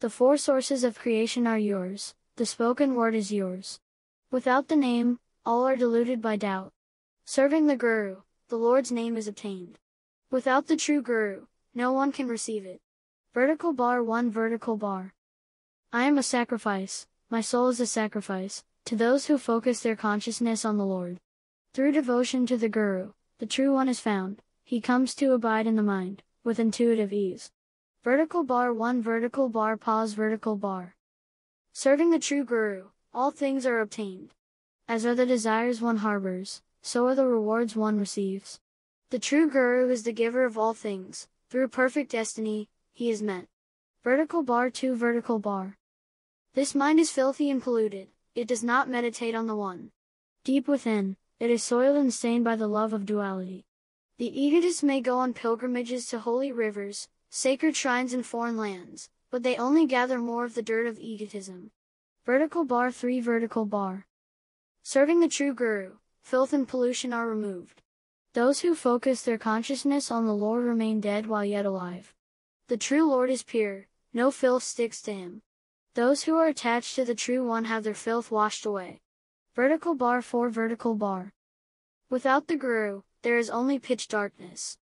The four sources of creation are yours, the spoken word is yours. Without the name, all are deluded by doubt. Serving the Guru, the Lord's name is obtained. Without the true Guru, no one can receive it. Vertical bar 1 vertical bar. I am a sacrifice, my soul is a sacrifice, to those who focus their consciousness on the Lord. Through devotion to the Guru, the true one is found, he comes to abide in the mind, with intuitive ease. Vertical bar 1 Vertical bar pause Vertical bar. Serving the true Guru, all things are obtained. As are the desires one harbors, so are the rewards one receives. The true Guru is the giver of all things, through perfect destiny, he is meant. Vertical bar 2 Vertical bar. This mind is filthy and polluted, it does not meditate on the One. Deep within, it is soiled and stained by the love of duality. The egotist may go on pilgrimages to holy rivers, sacred shrines in foreign lands, but they only gather more of the dirt of egotism. Vertical bar 3 Vertical bar. Serving the true Guru, filth and pollution are removed. Those who focus their consciousness on the Lord remain dead while yet alive. The true Lord is pure, no filth sticks to him. Those who are attached to the true one have their filth washed away. Vertical bar 4 Vertical bar. Without the Guru, there is only pitch darkness.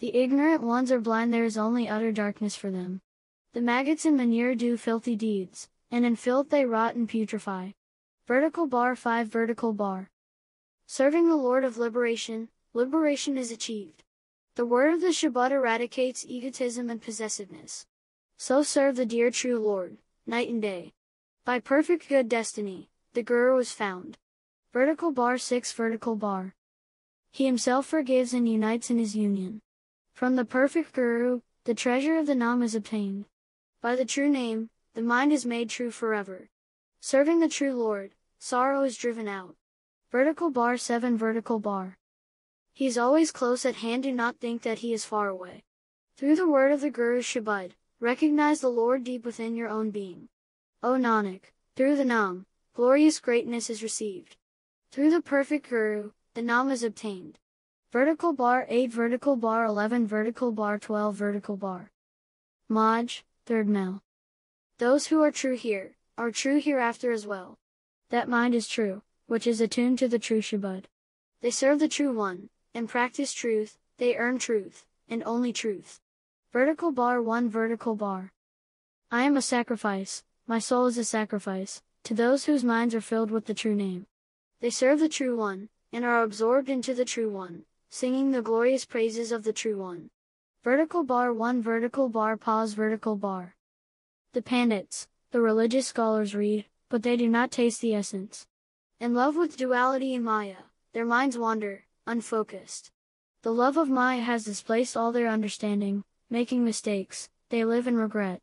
The ignorant ones are blind there is only utter darkness for them. The maggots in manure do filthy deeds, and in filth they rot and putrefy. Vertical bar 5 Vertical bar. Serving the Lord of Liberation, liberation is achieved. The word of the Shabad eradicates egotism and possessiveness. So serve the dear true Lord night and day. By perfect good destiny, the Guru was found. Vertical bar 6 Vertical bar. He himself forgives and unites in his union. From the perfect Guru, the treasure of the Nam is obtained. By the true name, the mind is made true forever. Serving the true Lord, sorrow is driven out. Vertical bar 7 Vertical bar. He is always close at hand do not think that he is far away. Through the word of the Guru Shabad, Recognize the Lord deep within your own being. O Nanak, through the Nam, glorious greatness is received. Through the perfect Guru, the Nam is obtained. Vertical bar 8 vertical bar 11 vertical bar 12 vertical bar. Maj, third Mehl. Those who are true here, are true hereafter as well. That mind is true, which is attuned to the true Shabad. They serve the true one, and practice truth, they earn truth, and only truth. Vertical bar 1 Vertical bar. I am a sacrifice, my soul is a sacrifice, to those whose minds are filled with the true name. They serve the true one, and are absorbed into the true one, singing the glorious praises of the true one. Vertical bar 1 vertical bar pause vertical bar. The Pandits, the religious scholars read, but they do not taste the essence. In love with duality and Maya, their minds wander, unfocused. The love of Maya has displaced all their understanding, making mistakes, they live in regret.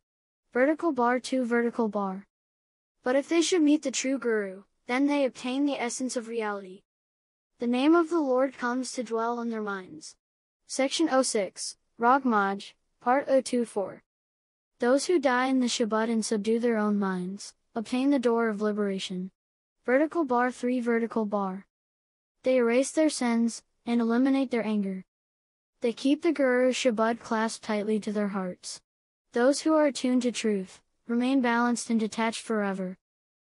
Vertical bar 2 vertical bar. But if they should meet the true Guru, then they obtain the essence of reality. The name of the Lord comes to dwell in their minds. Section 06, Rag Maj, Part 024. Those who die in the Shabad and subdue their own minds, obtain the door of liberation. Vertical bar 3 vertical bar. They erase their sins, and eliminate their anger. They keep the Guru Shabad clasped tightly to their hearts. Those who are attuned to truth, remain balanced and detached forever.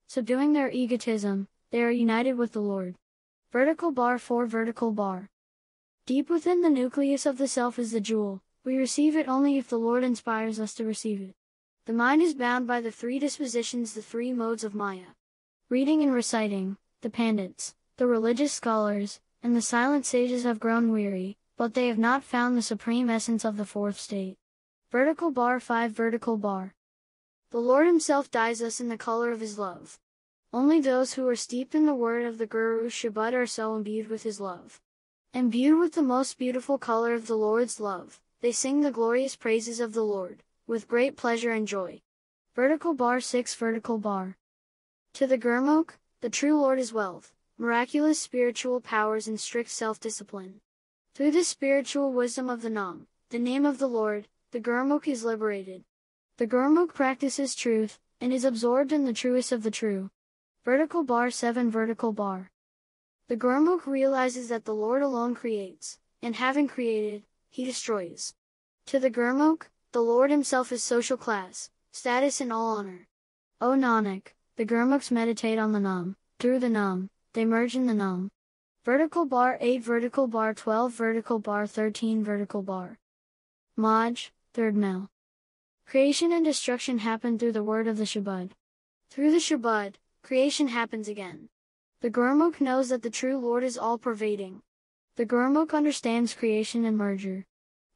Subduing their egotism, they are united with the Lord. Vertical bar 4 Vertical bar. Deep within the nucleus of the self is the jewel, we receive it only if the Lord inspires us to receive it. The mind is bound by the three dispositions the three modes of Maya. Reading and reciting, the Pandits, the religious scholars, and the silent sages have grown weary, but they have not found the supreme essence of the fourth state. Vertical bar 5 Vertical bar. The Lord Himself dyes us in the color of His love. Only those who are steeped in the word of the Guru Shabad are so imbued with His love. Imbued with the most beautiful color of the Lord's love, they sing the glorious praises of the Lord, with great pleasure and joy. Vertical bar 6 Vertical bar. To the Gurmukh, the true Lord is wealth miraculous spiritual powers and strict self-discipline. Through the spiritual wisdom of the Nam, the name of the Lord, the Gurmukh is liberated. The Gurmukh practices truth, and is absorbed in the truest of the true. Vertical bar 7 Vertical bar. The Gurmukh realizes that the Lord alone creates, and having created, he destroys. To the Gurmukh, the Lord himself is social class, status and all honor. O Nanak, the Gurmukhs meditate on the Nam, through the Nam, they merge in the Nam. Vertical bar 8 vertical bar 12 vertical bar 13 vertical bar. Maj, third Mehl. Creation and destruction happen through the word of the Shabad. Through the Shabad, creation happens again. The Gurmukh knows that the true Lord is all-pervading. The Gurmukh understands creation and merger.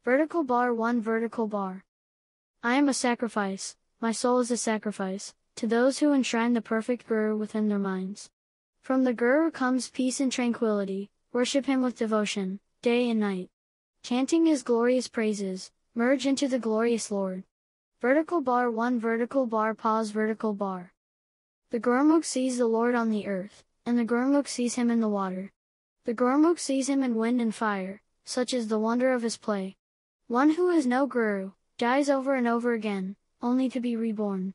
Vertical bar 1 vertical bar. I am a sacrifice, my soul is a sacrifice, to those who enshrine the perfect Guru within their minds. From the Guru comes peace and tranquility, worship him with devotion, day and night. Chanting his glorious praises, merge into the glorious Lord. Vertical bar 1 vertical bar pause vertical bar. The Gurmukh sees the Lord on the earth, and the Gurmukh sees him in the water. The Gurmukh sees him in wind and fire, such is the wonder of his play. One who has no Guru, dies over and over again, only to be reborn.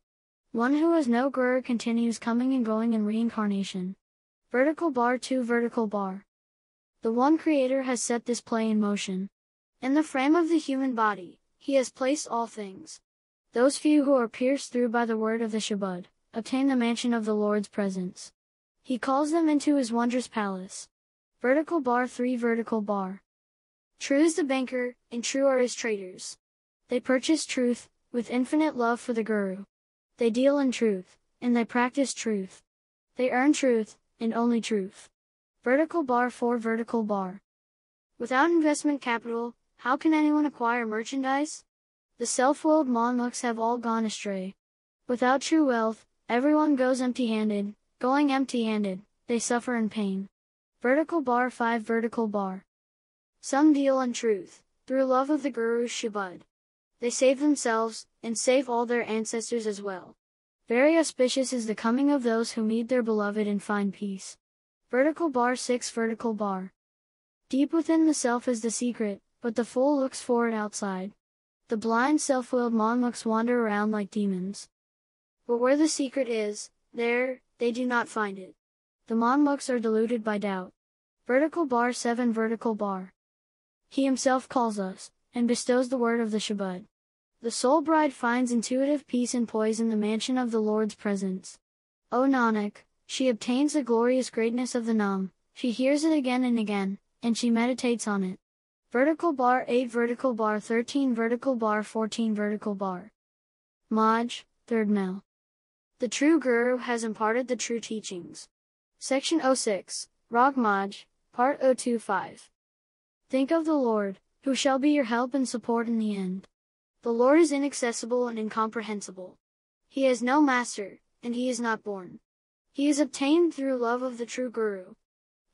One who has no Guru continues coming and going in reincarnation. Vertical bar 2 Vertical bar. The one creator has set this play in motion. In the frame of the human body, he has placed all things. Those few who are pierced through by the word of the Shabad, obtain the mansion of the Lord's presence. He calls them into his wondrous palace. Vertical bar 3 Vertical bar. True is the banker, and true are his traders. They purchase truth, with infinite love for the Guru. They deal in truth, and they practice truth. They earn truth, and only truth. Vertical bar 4 Vertical bar. Without investment capital, how can anyone acquire merchandise? The self-willed manmukhs have all gone astray. Without true wealth, everyone goes empty-handed, going empty-handed, they suffer in pain. Vertical bar 5 Vertical bar. Some deal in truth, through love of the Guru's Shabad. They save themselves, and save all their ancestors as well. Very auspicious is the coming of those who meet their beloved and find peace. Vertical bar 6 Vertical bar. Deep within the self is the secret, but the fool looks for it outside. The blind self-willed manmukhs wander around like demons. But where the secret is, there, they do not find it. The manmukhs are deluded by doubt. Vertical bar 7 Vertical bar. He himself calls us, and bestows the word of the Shabad. The soul bride finds intuitive peace and poise in the mansion of the Lord's presence. O Nanak, she obtains the glorious greatness of the Nam, she hears it again and again, and she meditates on it. Vertical bar 8 vertical bar 13 vertical bar 14 vertical bar. Maj, third Mehl. The true Guru has imparted the true teachings. Section 06, Rag Maj, Part 025. Think of the Lord, who shall be your help and support in the end. The Lord is inaccessible and incomprehensible. He has no master, and he is not born. He is obtained through love of the true Guru.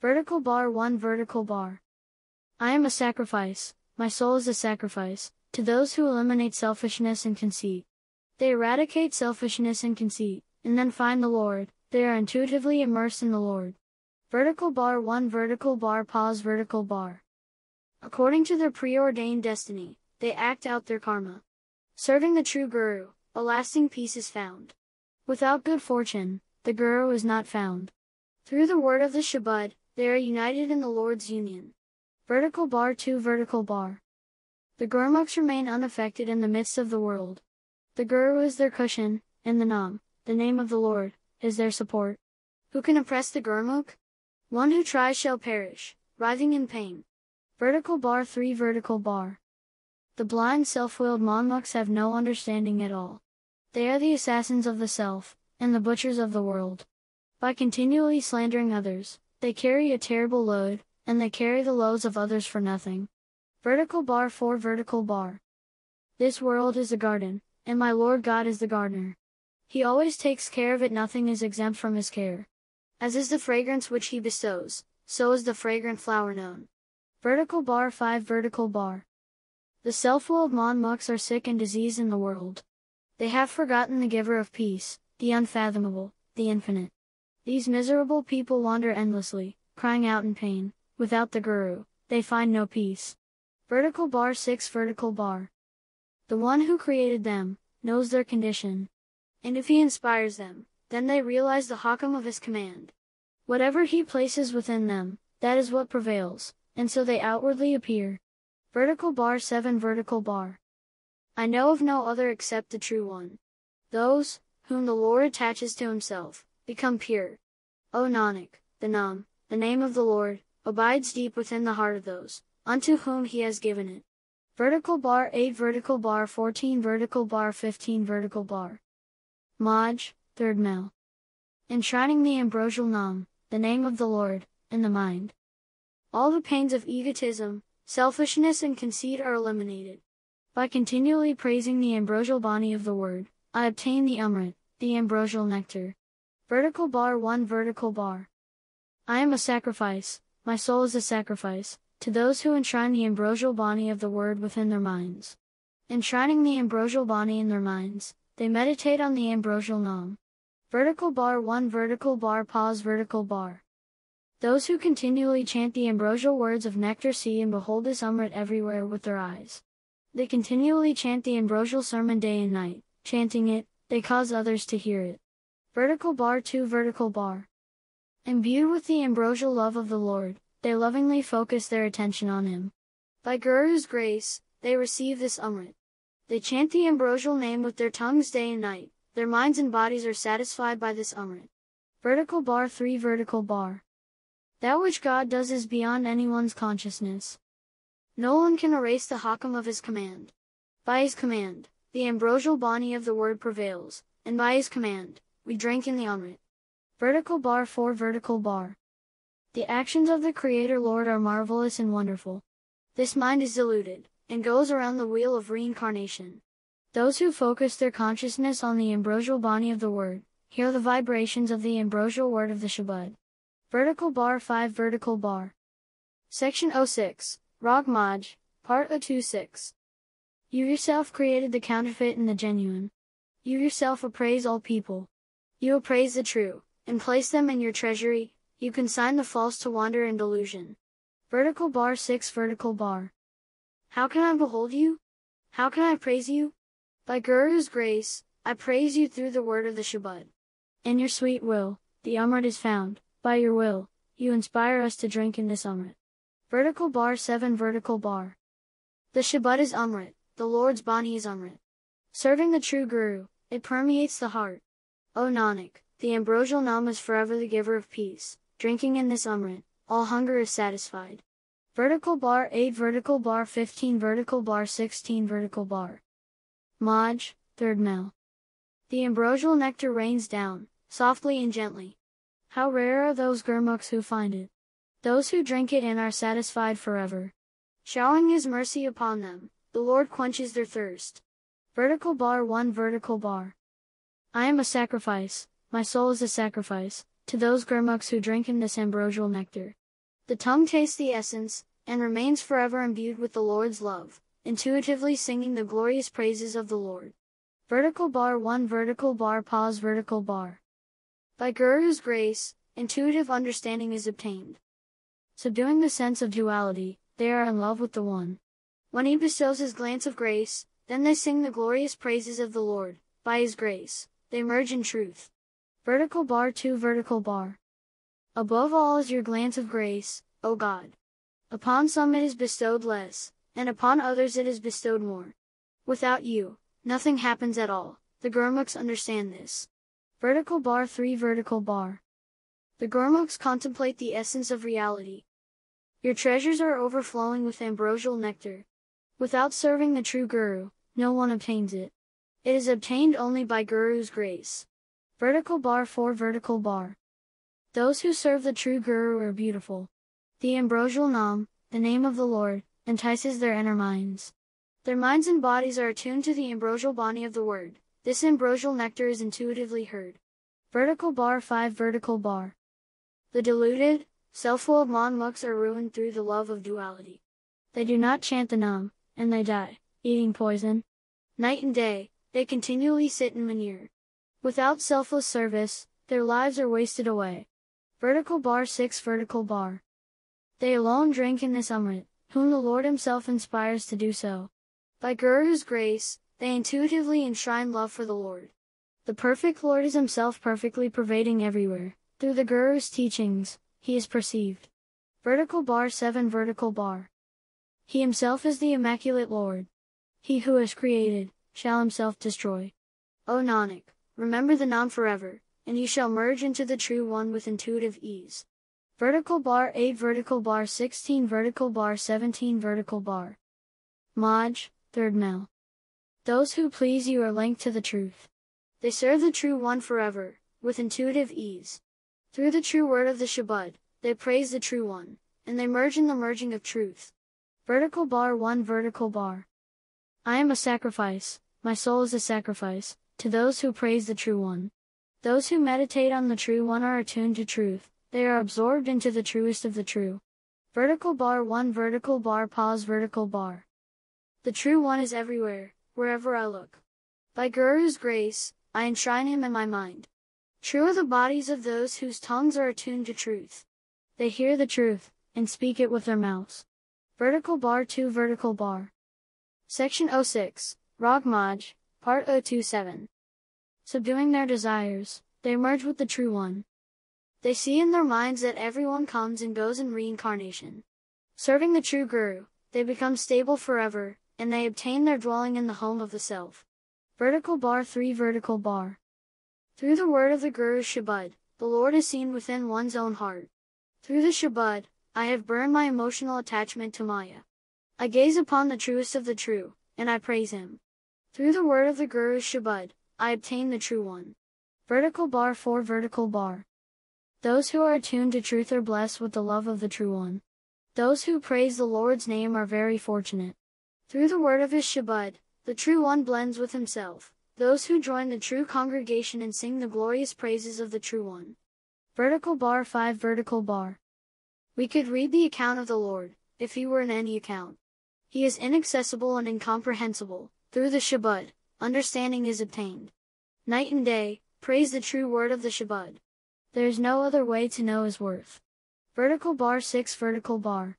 Vertical bar 1 Vertical bar. I am a sacrifice, my soul is a sacrifice, to those who eliminate selfishness and conceit. They eradicate selfishness and conceit, and then find the Lord, they are intuitively immersed in the Lord. Vertical bar 1 Vertical bar pause Vertical bar. According to their preordained destiny, they act out their karma. Serving the true Guru, a lasting peace is found. Without good fortune, the Guru is not found. Through the word of the Shabad, they are united in the Lord's union. Vertical bar 2 Vertical bar. The Gurmukhs remain unaffected in the midst of the world. The Guru is their cushion, and the Nam, the name of the Lord, is their support. Who can oppress the Gurmukh? One who tries shall perish, writhing in pain. Vertical bar 3 Vertical bar. The blind self-willed Manmukhs have no understanding at all. They are the assassins of the self, and the butchers of the world. By continually slandering others, they carry a terrible load, and they carry the loads of others for nothing. Vertical bar 4 Vertical bar. This world is a garden, and my Lord God is the gardener. He always takes care of it nothing is exempt from his care. As is the fragrance which he bestows, so is the fragrant flower known. Vertical bar 5 Vertical bar. The self-willed Manmukhs are sick and diseased in the world. They have forgotten the giver of peace, the unfathomable, the infinite. These miserable people wander endlessly, crying out in pain, without the Guru, they find no peace. Vertical bar 6 Vertical bar. The one who created them, knows their condition. And if he inspires them, then they realize the Hukam of his command. Whatever he places within them, that is what prevails, and so they outwardly appear. Vertical bar 7 Vertical bar. I know of no other except the true one. Those, whom the Lord attaches to himself, become pure. O Nanak, the Nam, the name of the Lord, abides deep within the heart of those, unto whom he has given it. Vertical bar 8 Vertical bar 14 Vertical bar 15 Vertical bar. Maj, 3rd Mehl. Enshrining the ambrosial Nam, the name of the Lord, in the mind. All the pains of egotism, selfishness and conceit are eliminated. By continually praising the ambrosial bani of the Word, I obtain the Amrit, the ambrosial nectar. Vertical bar 1 Vertical bar. I am a sacrifice, my soul is a sacrifice, to those who enshrine the ambrosial bani of the Word within their minds. Enshrining the ambrosial bani in their minds, they meditate on the ambrosial Nam. Vertical bar 1 Vertical bar pause Vertical bar. Those who continually chant the ambrosial words of nectar see and behold this Amrit everywhere with their eyes. They continually chant the ambrosial sermon day and night, chanting it, they cause others to hear it. Vertical bar 2 Vertical bar. Imbued with the ambrosial love of the Lord, they lovingly focus their attention on Him. By Guru's grace, they receive this Amrit. They chant the ambrosial name with their tongues day and night, their minds and bodies are satisfied by this Amrit. Vertical bar 3 Vertical bar. That which God does is beyond anyone's consciousness. No one can erase the Hukam of His command. By His command, the ambrosial bani of the word prevails, and by his command, we drink in the Amrit. Vertical bar 4 Vertical bar. The actions of the Creator Lord are marvelous and wonderful. This mind is deluded, and goes around the wheel of reincarnation. Those who focus their consciousness on the ambrosial bani of the word, hear the vibrations of the ambrosial word of the Shabad. Vertical bar 5 Vertical bar. Section 06, Rag Maj, Part 026. You yourself created the counterfeit and the genuine. You yourself appraise all people. You appraise the true, and place them in your treasury, you consign the false to wander in delusion. Vertical bar 6 Vertical bar. How can I behold you? How can I praise you? By Guru's grace, I praise you through the word of the Shabad. In your sweet will, the Amrit is found, by your will, you inspire us to drink in this Amrit. Vertical bar 7 Vertical bar. The Shabad is Amrit, the Lord's Bani is Amrit. Serving the true Guru, it permeates the heart. O Nanak, the ambrosial Nam is forever the giver of peace. Drinking in this Amrit, all hunger is satisfied. Vertical bar 8 Vertical bar 15 Vertical bar 16 Vertical bar. Maj, 3rd Mehl. The ambrosial nectar rains down, softly and gently. How rare are those gurmukhs who find it. Those who drink it and are satisfied forever. Showering his mercy upon them, the Lord quenches their thirst. Vertical bar 1 Vertical bar. I am a sacrifice, my soul is a sacrifice, to those gurmukhs who drink in this ambrosial nectar. The tongue tastes the essence, and remains forever imbued with the Lord's love, intuitively singing the glorious praises of the Lord. Vertical bar 1 Vertical bar pause Vertical bar. By Guru's grace, intuitive understanding is obtained. Subduing the sense of duality, they are in love with the One. When he bestows his glance of grace, then they sing the glorious praises of the Lord, by his grace, they merge in truth. Vertical bar 2 Vertical bar. Above all is your glance of grace, O God. Upon some it is bestowed less, and upon others it is bestowed more. Without you, nothing happens at all, the Gurmukhs understand this. Vertical bar 3 Vertical bar. The Gurmukhs contemplate the essence of reality. Your treasures are overflowing with ambrosial nectar. Without serving the true Guru, no one obtains it. It is obtained only by Guru's grace. Vertical bar 4 Vertical bar. Those who serve the true Guru are beautiful. The ambrosial Nam, the name of the Lord, entices their inner minds. Their minds and bodies are attuned to the ambrosial bani of the word. This ambrosial nectar is intuitively heard. Vertical bar 5 Vertical bar. The deluded, self-willed manmukhs are ruined through the love of duality. They do not chant the Nam, and they die, eating poison. Night and day, they continually sit in manure. Without selfless service, their lives are wasted away. Vertical bar 6 Vertical bar. They alone drink in this Amrit, whom the Lord Himself inspires to do so. By Guru's grace, they intuitively enshrine love for the Lord. The perfect Lord is Himself perfectly pervading everywhere. Through the Guru's teachings, He is perceived. Vertical bar 7 Vertical bar. He Himself is the Immaculate Lord. He who is created, shall himself destroy. O Nanak, remember the Nam forever, and you shall merge into the true one with intuitive ease. Vertical bar 8 Vertical bar 16 Vertical bar 17 Vertical bar. Maj, 3rd Mehl. Those who please you are linked to the truth. They serve the true one forever, with intuitive ease. Through the true word of the Shabad, they praise the true one, and they merge in the merging of truth. Vertical bar 1 Vertical bar. I am a sacrifice, my soul is a sacrifice, to those who praise the True One. Those who meditate on the True One are attuned to truth, they are absorbed into the truest of the true. Vertical bar 1 Vertical bar pause Vertical bar. The True One is everywhere, wherever I look. By Guru's grace, I enshrine him in my mind. True are the bodies of those whose tongues are attuned to truth. They hear the truth, and speak it with their mouths. Vertical bar 2 Vertical bar. Section 06, Rag Maj, Part 027. Subduing their desires, they merge with the True One. They see in their minds that everyone comes and goes in reincarnation. Serving the true Guru, they become stable forever, and they obtain their dwelling in the home of the self. Vertical bar 3 Vertical bar. Through the word of the Guru Shabad, the Lord is seen within one's own heart. Through the Shabad, I have burned my emotional attachment to Maya. I gaze upon the truest of the true, and I praise him. Through the word of the Guru's Shabad, I obtain the true one. Vertical bar 4 Vertical bar. Those who are attuned to truth are blessed with the love of the true one. Those who praise the Lord's name are very fortunate. Through the word of his Shabad, the true one blends with himself. Those who join the true congregation and sing the glorious praises of the true one. Vertical bar 5 Vertical bar. We could read the account of the Lord, if he were in any account. He is inaccessible and incomprehensible. Through the Shabad, understanding is obtained. Night and day, praise the true word of the Shabad. There is no other way to know his worth. Vertical bar 6 Vertical bar.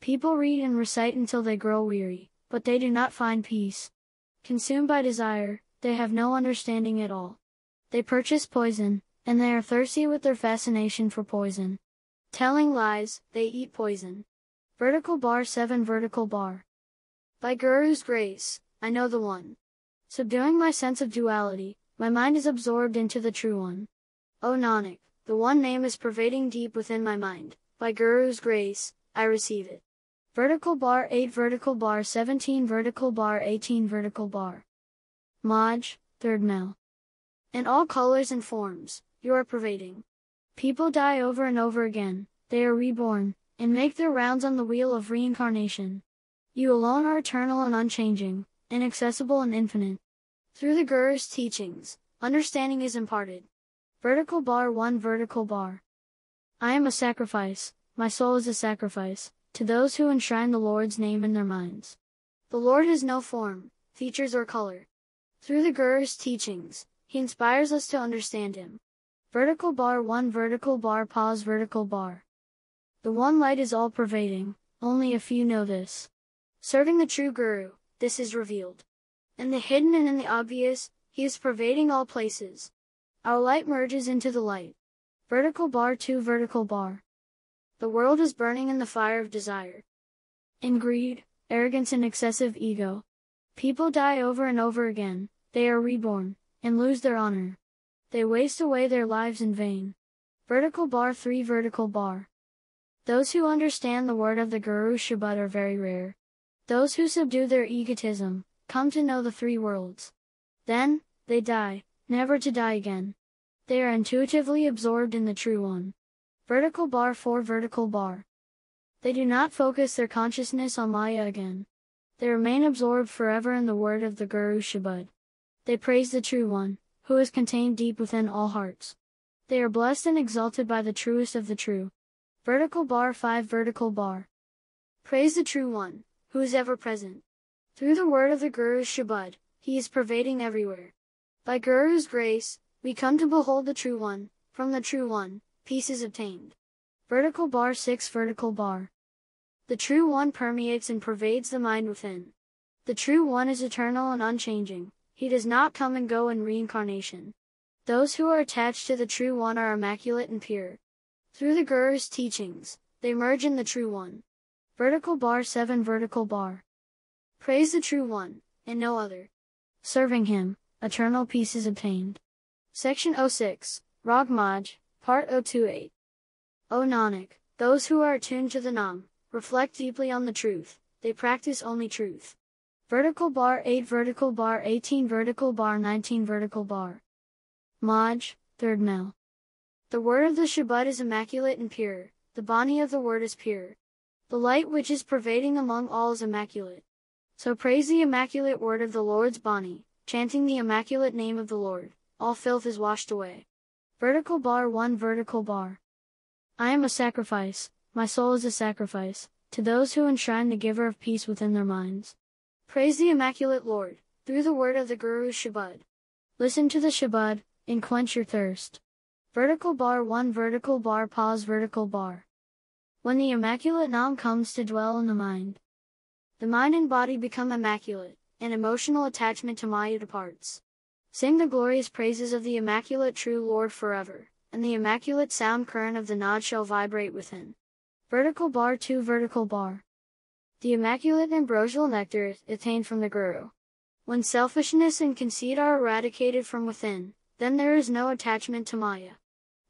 People read and recite until they grow weary, but they do not find peace. Consumed by desire, they have no understanding at all. They purchase poison, and they are thirsty with their fascination for poison. Telling lies, they eat poison. Vertical bar 7 Vertical bar. By Guru's grace, I know the One. Subduing my sense of duality, my mind is absorbed into the True One. O Nanak, the One name is pervading deep within my mind. By Guru's grace, I receive it. Vertical bar 8 Vertical bar 17 Vertical bar 18 Vertical bar. Maj, 3rd Mehl. In all colors and forms, you are pervading. People die over and over again, they are reborn, and make their rounds on the wheel of reincarnation. You alone are eternal and unchanging, inaccessible and infinite. Through the Guru's teachings, understanding is imparted. Vertical bar 1 Vertical bar. I am a sacrifice, my soul is a sacrifice, to those who enshrine the Lord's name in their minds. The Lord has no form, features or color. Through the Guru's teachings, he inspires us to understand him. Vertical bar 1 Vertical bar pause Vertical bar. The one light is all pervading, only a few know this. Serving the true Guru, this is revealed. In the hidden and in the obvious, he is pervading all places. Our light merges into the light. Vertical bar 2 Vertical bar. The world is burning in the fire of desire. In greed, arrogance and excessive ego. People die over and over again, they are reborn, and lose their honor. They waste away their lives in vain. Vertical bar 3 Vertical bar. Those who understand the word of the Guru Shabad are very rare. Those who subdue their egotism, come to know the three worlds. Then, they die, never to die again. They are intuitively absorbed in the true one. Vertical bar 4 Vertical bar. They do not focus their consciousness on Maya again. They remain absorbed forever in the word of the Guru Shabad. They praise the true one, who is contained deep within all hearts. They are blessed and exalted by the truest of the true. Vertical bar 5 Vertical bar. Praise the true one, who is ever present. Through the word of the Guru's Shabad, he is pervading everywhere. By Guru's grace, we come to behold the true one, from the true one, peace is obtained. Vertical bar 6 Vertical bar. The true one permeates and pervades the mind within. The true one is eternal and unchanging, he does not come and go in reincarnation. Those who are attached to the true one are immaculate and pure. Through the Guru's teachings, they merge in the true one. Vertical bar 7 Vertical bar. Praise the true one, and no other. Serving him, eternal peace is obtained. Section 06, Rag Maj, Part 028. O Nanak, those who are attuned to the Nam, reflect deeply on the truth, they practice only truth. Vertical bar 8 Vertical bar 18 Vertical bar 19 Vertical bar. Maj, 3rd Mehl. The word of the Shabad is immaculate and pure, the Bani of the word is pure. The light which is pervading among all is immaculate. So praise the immaculate word of the Lord's Bani, chanting the immaculate name of the Lord, all filth is washed away. Vertical bar 1 Vertical bar. I am a sacrifice, my soul is a sacrifice, to those who enshrine the giver of peace within their minds. Praise the immaculate Lord, through the word of the Guru's Shabad. Listen to the Shabad, and quench your thirst. Vertical bar 1 Vertical bar pause Vertical bar. When the Immaculate Nam comes to dwell in the mind, the mind and body become immaculate, and emotional attachment to Maya departs. Sing the glorious praises of the Immaculate True Lord forever, and the immaculate sound current of the Naad shall vibrate within. Vertical bar 2 Vertical bar. The immaculate ambrosial nectar is attained from the Guru. When selfishness and conceit are eradicated from within, then there is no attachment to Maya.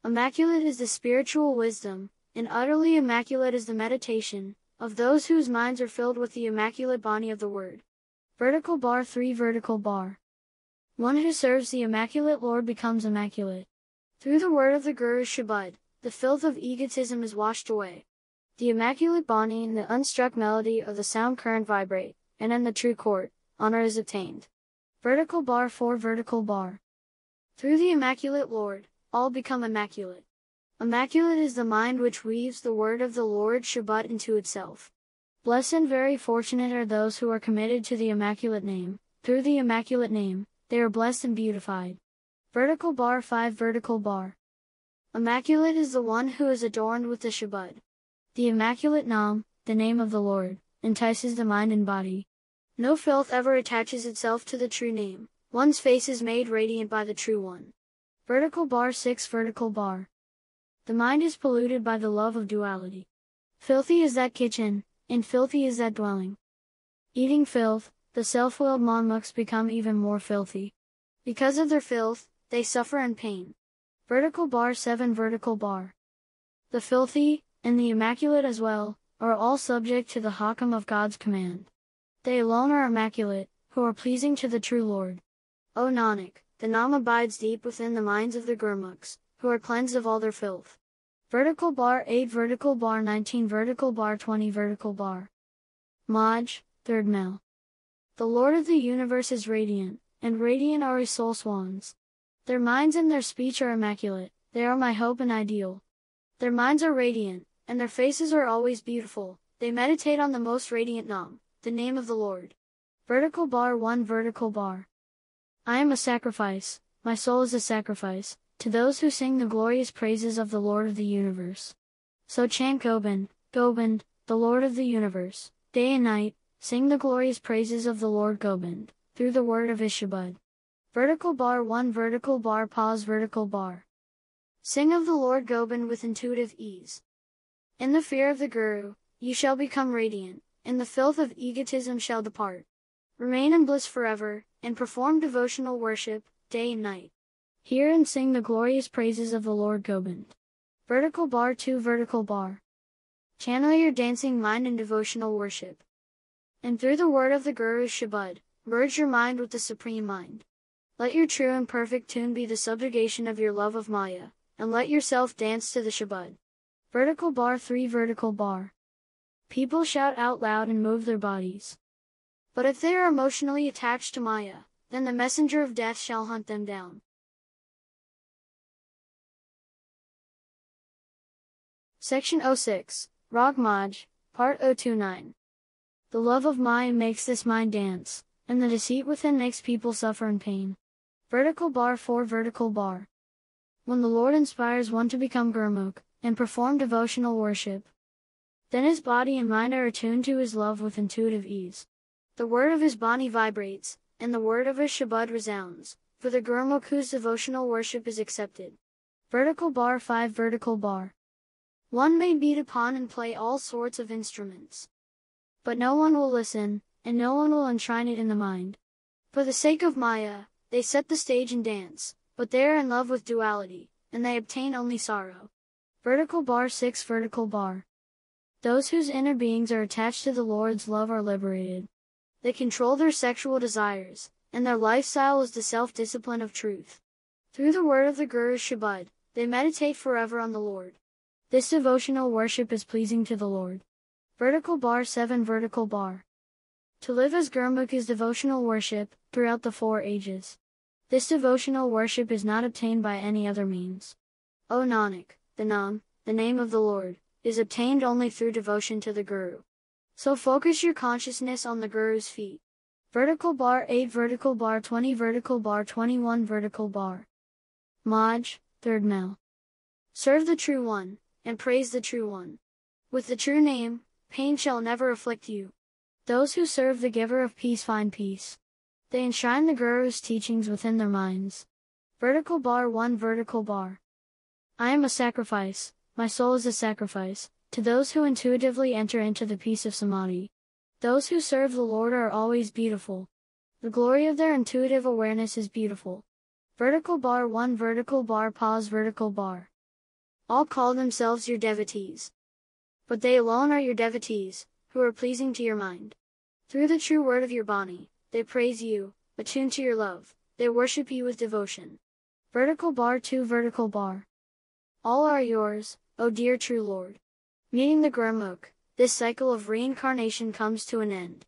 Immaculate is the spiritual wisdom, and utterly immaculate is the meditation, of those whose minds are filled with the immaculate body of the Word. Vertical bar 3 Vertical bar. One who serves the immaculate Lord becomes immaculate. Through the word of the Guru Shabad, the filth of egotism is washed away. The immaculate body and the unstruck melody of the sound current vibrate, and in the true court, honor is obtained. Vertical bar 4 Vertical bar. Through the immaculate Lord, all become immaculate. Immaculate is the mind which weaves the word of the Lord Shabad into itself. Blessed and very fortunate are those who are committed to the immaculate name. Through the immaculate name, they are blessed and beautified. Vertical bar 5 Vertical bar. Immaculate is the one who is adorned with the Shabad. The immaculate Nam, the name of the Lord, entices the mind and body. No filth ever attaches itself to the true name. One's face is made radiant by the true one. Vertical bar 6 Vertical bar. The mind is polluted by the love of duality. Filthy is that kitchen, and filthy is that dwelling. Eating filth, the self-willed manmukhs become even more filthy. Because of their filth, they suffer and pain. Vertical bar 7 Vertical bar. The filthy, and the immaculate as well, are all subject to the Hukam of God's command. They alone are immaculate, who are pleasing to the true Lord. O Nanak, the Nam abides deep within the minds of the Gurmukhs, who are cleansed of all their filth. Vertical bar 8 vertical bar 19 vertical bar 20 vertical bar. Maj, third Mehl. The Lord of the universe is radiant, and radiant are his soul swans. Their minds and their speech are immaculate, they are my hope and ideal. Their minds are radiant, and their faces are always beautiful, they meditate on the most radiant Nam, the name of the Lord. Vertical bar 1 vertical bar. I am a sacrifice, my soul is a sacrifice, to those who sing the glorious praises of the Lord of the universe. So chant Gobind, Gobind, the Lord of the universe, day and night, sing the glorious praises of the Lord Gobind, through the word of Ishabad. Vertical bar 1 vertical bar pause vertical bar. Sing of the Lord Gobind with intuitive ease. In the fear of the Guru, you shall become radiant, and the filth of egotism shall depart. Remain in bliss forever, and perform devotional worship, day and night. Hear and sing the glorious praises of the Lord Gobind. Vertical bar 2 Vertical bar. Channel your dancing mind in devotional worship. And through the word of the Guru Shabad, merge your mind with the Supreme Mind. Let your true and perfect tune be the subjugation of your love of Maya, and let yourself dance to the Shabad. Vertical bar 3 Vertical bar. People shout out loud and move their bodies. But if they are emotionally attached to Maya, then the messenger of death shall hunt them down. Section 06, Rag Maj, Part 029. The love of Maya makes this mind dance, and the deceit within makes people suffer in pain. Vertical bar 4 Vertical bar. When the Lord inspires one to become Gurmukh, and perform devotional worship, then his body and mind are attuned to his love with intuitive ease. The word of his Bani vibrates, and the word of his Shabad resounds, for the Gurmukh whose devotional worship is accepted. Vertical bar 5 Vertical bar. One may beat upon and play all sorts of instruments. But no one will listen, and no one will enshrine it in the mind. For the sake of Maya, they set the stage and dance, but they are in love with duality, and they obtain only sorrow. Vertical bar 6 Vertical bar. Those whose inner beings are attached to the Lord's love are liberated. They control their sexual desires, and their lifestyle is the self-discipline of truth. Through the word of the Guru Shabad, they meditate forever on the Lord. This devotional worship is pleasing to the Lord. Vertical bar 7 Vertical bar. To live as Gurmukh is devotional worship, throughout the four ages. This devotional worship is not obtained by any other means. O Nanak, the Nam, the name of the Lord, is obtained only through devotion to the Guru. So focus your consciousness on the Guru's feet. Vertical bar 8 vertical bar 20 vertical bar 21 vertical bar. Maj, third Mehl. Serve the true one, and praise the true one. With the true name, pain shall never afflict you. Those who serve the giver of peace find peace. They enshrine the Guru's teachings within their minds. Vertical bar 1 vertical bar. I am a sacrifice, my soul is a sacrifice, to those who intuitively enter into the peace of Samadhi. Those who serve the Lord are always beautiful. The glory of their intuitive awareness is beautiful. Vertical bar 1 vertical bar pause vertical bar. All call themselves your devotees. But they alone are your devotees, who are pleasing to your mind. Through the true word of your Bani, they praise you, attuned to your love, they worship you with devotion. Vertical bar 2 vertical bar. All are yours, O dear true Lord. Meeting the Gurmukh, this cycle of reincarnation comes to an end.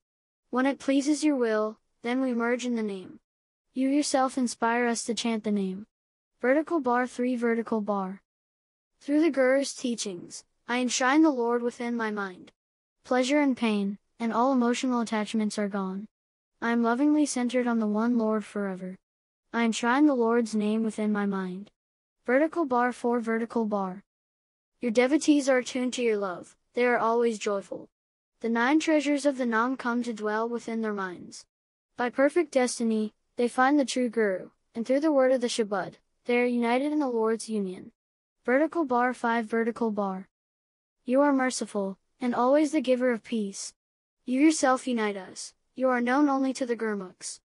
When it pleases your will, then we merge in the name. You yourself inspire us to chant the name. Vertical bar 3 Vertical bar. Through the Guru's teachings, I enshrine the Lord within my mind. Pleasure and pain, and all emotional attachments are gone. I am lovingly centered on the one Lord forever. I enshrine the Lord's name within my mind. Vertical bar 4 Vertical bar. Your devotees are attuned to your love, they are always joyful. The nine treasures of the Nam come to dwell within their minds. By perfect destiny, they find the true Guru, and through the word of the Shabad, they are united in the Lord's union. Vertical bar 5 Vertical bar. You are merciful, and always the giver of peace. You yourself unite us, you are known only to the Gurmukhs.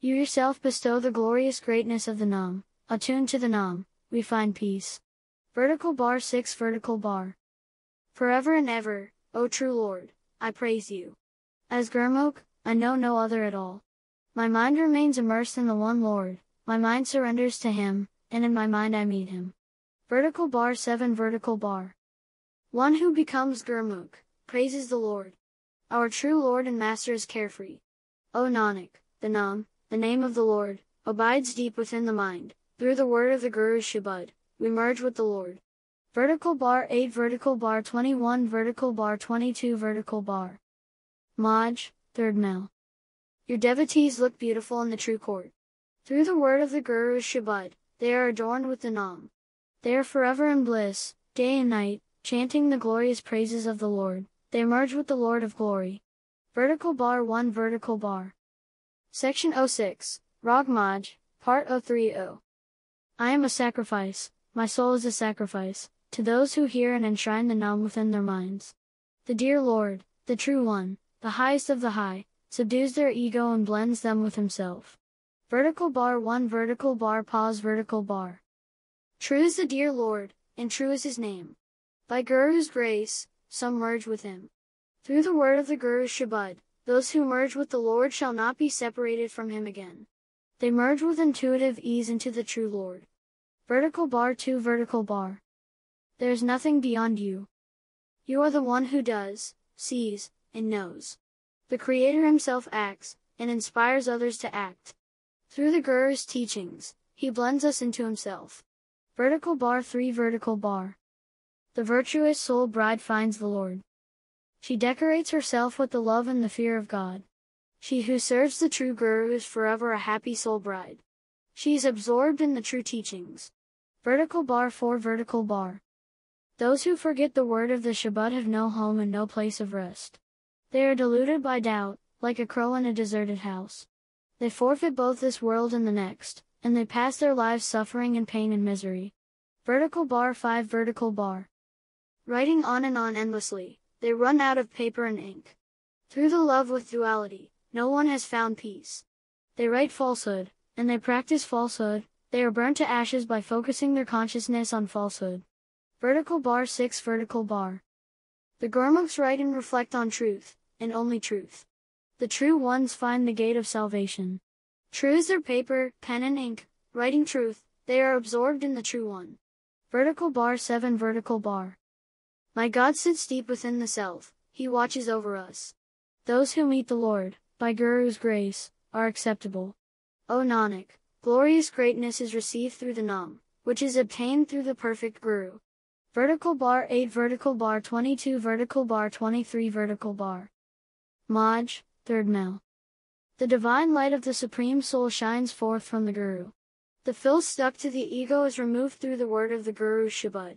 You yourself bestow the glorious greatness of the Nam, attuned to the Nam, we find peace. Vertical bar 6 Vertical bar. Forever and ever, O true Lord, I praise you. As Gurmukh, I know no other at all. My mind remains immersed in the one Lord, my mind surrenders to him, and in my mind I meet him. Vertical bar 7 Vertical bar. One who becomes Gurmukh, praises the Lord. Our true Lord and Master is carefree. O Nanak, the Nam, the name of the Lord, abides deep within the mind, through the word of the Guru Shabad, we merge with the Lord. Vertical bar 8 Vertical bar 21 Vertical bar 22 Vertical bar. Maj, 3rd Mehl. Your devotees look beautiful in the true court. Through the word of the Guru Shabad, they are adorned with the Nam. They are forever in bliss, day and night, chanting the glorious praises of the Lord. They merge with the Lord of glory. Vertical bar 1 Vertical bar. Section 06, Rag Maj, Part 030. I am a sacrifice, my soul is a sacrifice, to those who hear and enshrine the Nam within their minds. The dear Lord, the true one, the highest of the high, subdues their ego and blends them with himself. Vertical bar 1 Vertical bar pause Vertical bar. True is the dear Lord, and true is his name. By Guru's grace, some merge with him. Through the word of the Guru Shabad, those who merge with the Lord shall not be separated from him again. They merge with intuitive ease into the true Lord. Vertical bar 2 Vertical bar. There is nothing beyond you. You are the one who does, sees, and knows. The Creator himself acts, and inspires others to act. Through the Guru's teachings, he blends us into himself. Vertical bar 3 Vertical bar. The virtuous soul bride finds the Lord. She decorates herself with the love and the fear of God. She who serves the true Guru is forever a happy soul bride. She is absorbed in the true teachings. Vertical bar 4 Vertical bar. Those who forget the word of the Shabad have no home and no place of rest. They are deluded by doubt, like a crow in a deserted house. They forfeit both this world and the next and they pass their lives suffering in pain and misery. Vertical bar 5 Vertical bar. Writing on and on endlessly, they run out of paper and ink. Through the love with duality, no one has found peace. They write falsehood, and they practice falsehood, they are burnt to ashes by focusing their consciousness on falsehood. Vertical bar 6 Vertical bar. The Gurmukhs write and reflect on truth, and only truth. The true ones find the gate of salvation. True is their paper, pen and ink, writing truth, they are absorbed in the true one. Vertical bar 7 Vertical bar. My God sits deep within the self, he watches over us. Those who meet the Lord, by Guru's grace, are acceptable. O Nanak, glorious greatness is received through the Nam, which is obtained through the perfect Guru. Vertical bar 8 Vertical bar 22 Vertical bar 23 Vertical bar. Maj, 3rd Mehl. The divine light of the Supreme Soul shines forth from the Guru. The filth stuck to the ego is removed through the word of the Guru Shabad.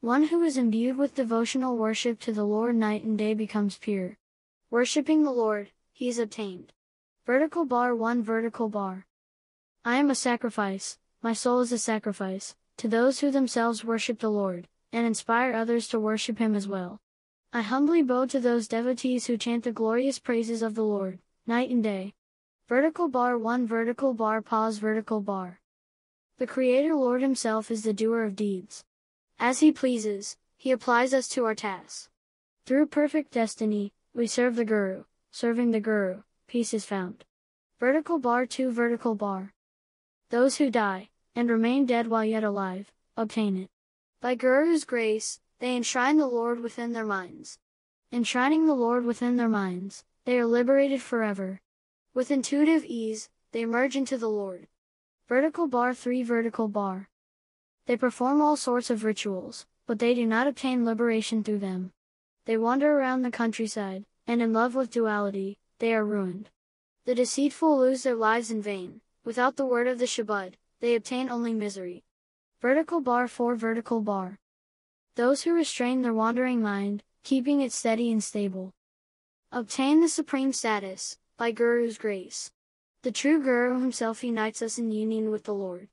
One who is imbued with devotional worship to the Lord night and day becomes pure. Worshipping the Lord, he is obtained. Vertical bar 1 Vertical bar. I am a sacrifice, my soul is a sacrifice, to those who themselves worship the Lord, and inspire others to worship him as well. I humbly bow to those devotees who chant the glorious praises of the Lord night and day. Vertical bar 1 Vertical bar pause Vertical bar. The Creator Lord Himself is the doer of deeds. As He pleases, He applies us to our tasks. Through perfect destiny, we serve the Guru, serving the Guru, peace is found. Vertical bar 2 Vertical bar. Those who die, and remain dead while yet alive, obtain it. By Guru's grace, they enshrine the Lord within their minds. Enshrining the Lord within their minds, they are liberated forever. With intuitive ease, they merge into the Lord. Vertical bar 3 Vertical bar. They perform all sorts of rituals, but they do not obtain liberation through them. They wander around the countryside, and in love with duality, they are ruined. The deceitful lose their lives in vain, without the word of the Shabad, they obtain only misery. Vertical bar 4 Vertical bar. Those who restrain their wandering mind, keeping it steady and stable, Obtain the supreme status, by Guru's grace. The true Guru himself unites us in union with the Lord.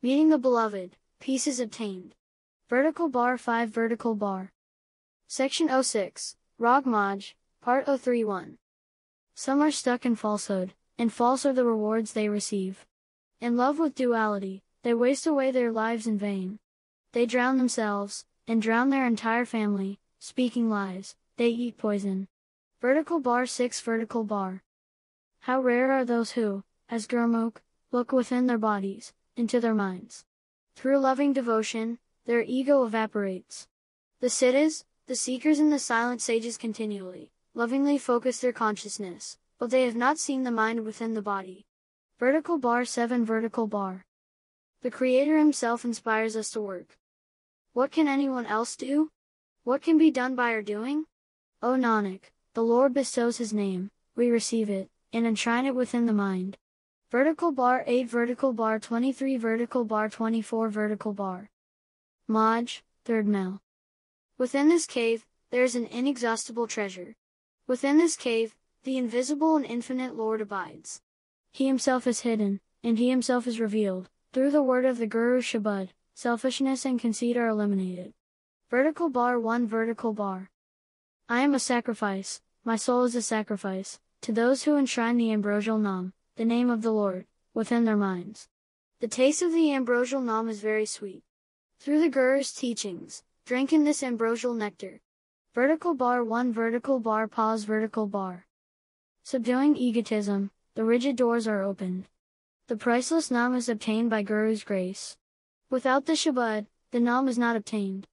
Meeting the beloved, peace is obtained. Vertical bar 5 Vertical bar. Section 06, Rag Maj, Part 031. Some are stuck in falsehood, and false are the rewards they receive. In love with duality, they waste away their lives in vain. They drown themselves, and drown their entire family, speaking lies, they eat poison. Vertical bar 6 Vertical bar. How rare are those who, as Gurmukh, look within their bodies, into their minds. Through loving devotion, their ego evaporates. The siddhas, the seekers and the silent sages continually, lovingly focus their consciousness, but they have not seen the mind within the body. Vertical bar 7 Vertical bar. The Creator Himself inspires us to work. What can anyone else do? What can be done by our doing? O Nanak, the Lord bestows His name, we receive it, and enshrine it within the mind. Vertical bar 8 Vertical bar 23 Vertical bar 24 Vertical bar. Maj, 3rd Mehl. Within this cave, there is an inexhaustible treasure. Within this cave, the invisible and infinite Lord abides. He himself is hidden, and he himself is revealed. Through the word of the Guru Shabad, selfishness and conceit are eliminated. Vertical bar 1 Vertical bar. I am a sacrifice, my soul is a sacrifice, to those who enshrine the ambrosial Nam, the name of the Lord, within their minds. The taste of the ambrosial Nam is very sweet. Through the Guru's teachings, drink in this ambrosial nectar. Vertical bar 1 Vertical bar pause Vertical bar. Subduing egotism, the rigid doors are opened. The priceless Nam is obtained by Guru's grace. Without the Shabad, the Nam is not obtained.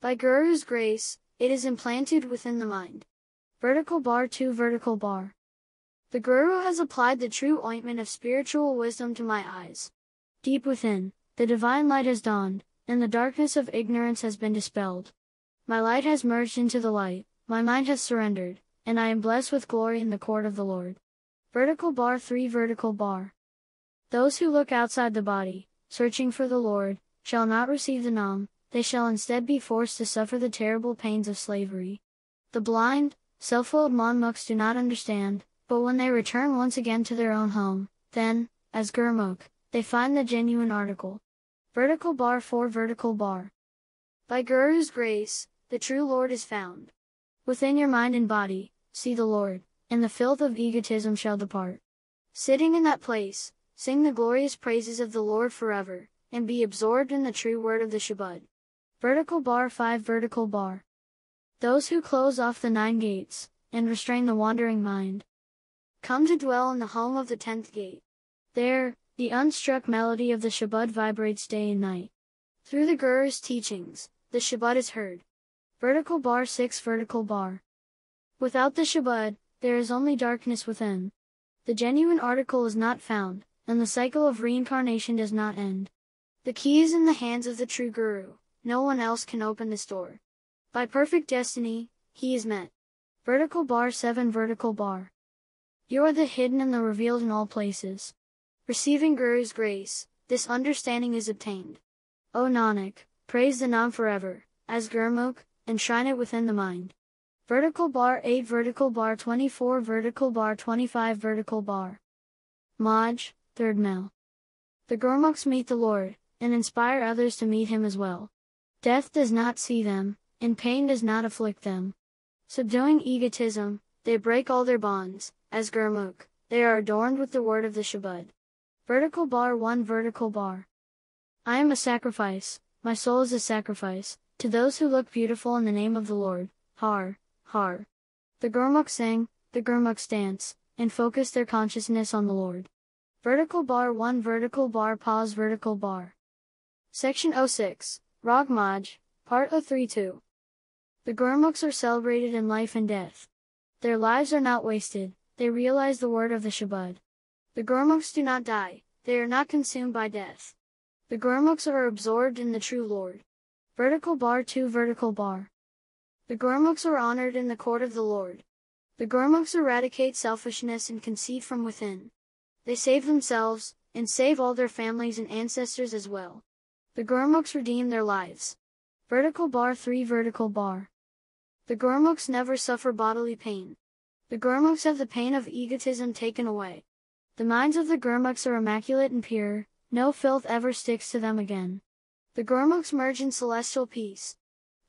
By Guru's grace, it is implanted within the mind. Vertical bar 2 Vertical bar. The Guru has applied the true ointment of spiritual wisdom to my eyes. Deep within, the divine light has dawned, and the darkness of ignorance has been dispelled. My light has merged into the light, my mind has surrendered, and I am blessed with glory in the court of the Lord. Vertical bar 3 Vertical bar. Those who look outside the body, searching for the Lord, shall not receive the Nam, they shall instead be forced to suffer the terrible pains of slavery. The blind, self-willed Manmukhs do not understand, but when they return once again to their own home, then, as Gurmukh, they find the genuine article. Vertical bar 4 Vertical bar. By Guru's grace, the true Lord is found. Within your mind and body, see the Lord, and the filth of egotism shall depart. Sitting in that place, sing the glorious praises of the Lord forever, and be absorbed in the true word of the Shabad. Vertical bar 5 Vertical bar. Those who close off the nine gates, and restrain the wandering mind. Come to dwell in the home of the tenth gate. There, the unstruck melody of the Shabad vibrates day and night. Through the Guru's teachings, the Shabad is heard. Vertical bar 6 Vertical bar. Without the Shabad, there is only darkness within. The genuine article is not found, and the cycle of reincarnation does not end. The key is in the hands of the true Guru, no one else can open this door. By perfect destiny, he is met. Vertical bar 7 Vertical bar. You are the hidden and the revealed in all places. Receiving Guru's grace, this understanding is obtained. O Nanak, praise the Nam forever, as Gurmukh, enshrine it within the mind. Vertical bar 8 Vertical bar 24 Vertical bar 25 Vertical bar. Maj, 3rd Mehl. The Gurmukhs meet the Lord, and inspire others to meet Him as well. Death does not see them, and pain does not afflict them. Subduing egotism, they break all their bonds, as Gurmukh, they are adorned with the word of the Shabad. Vertical bar 1 Vertical bar. I am a sacrifice, my soul is a sacrifice, to those who look beautiful in the name of the Lord, Har, Har. The Gurmukhs sing, the Gurmukhs dance, and focus their consciousness on the Lord. Vertical bar 1 Vertical bar pause Vertical bar. Section 06, Rag Maj, Part 032. The Gurmukhs are celebrated in life and death. Their lives are not wasted, they realize the word of the Shabad. The Gurmukhs do not die, they are not consumed by death. The Gurmukhs are absorbed in the true Lord. Vertical bar 2 Vertical bar. The Gurmukhs are honored in the court of the Lord. The Gurmukhs eradicate selfishness and conceit from within. They save themselves, and save all their families and ancestors as well. The Gurmukhs redeem their lives. Vertical bar 3 Vertical bar. The Gurmukhs never suffer bodily pain. The Gurmukhs have the pain of egotism taken away. The minds of the Gurmukhs are immaculate and pure, no filth ever sticks to them again. The Gurmukhs merge in celestial peace.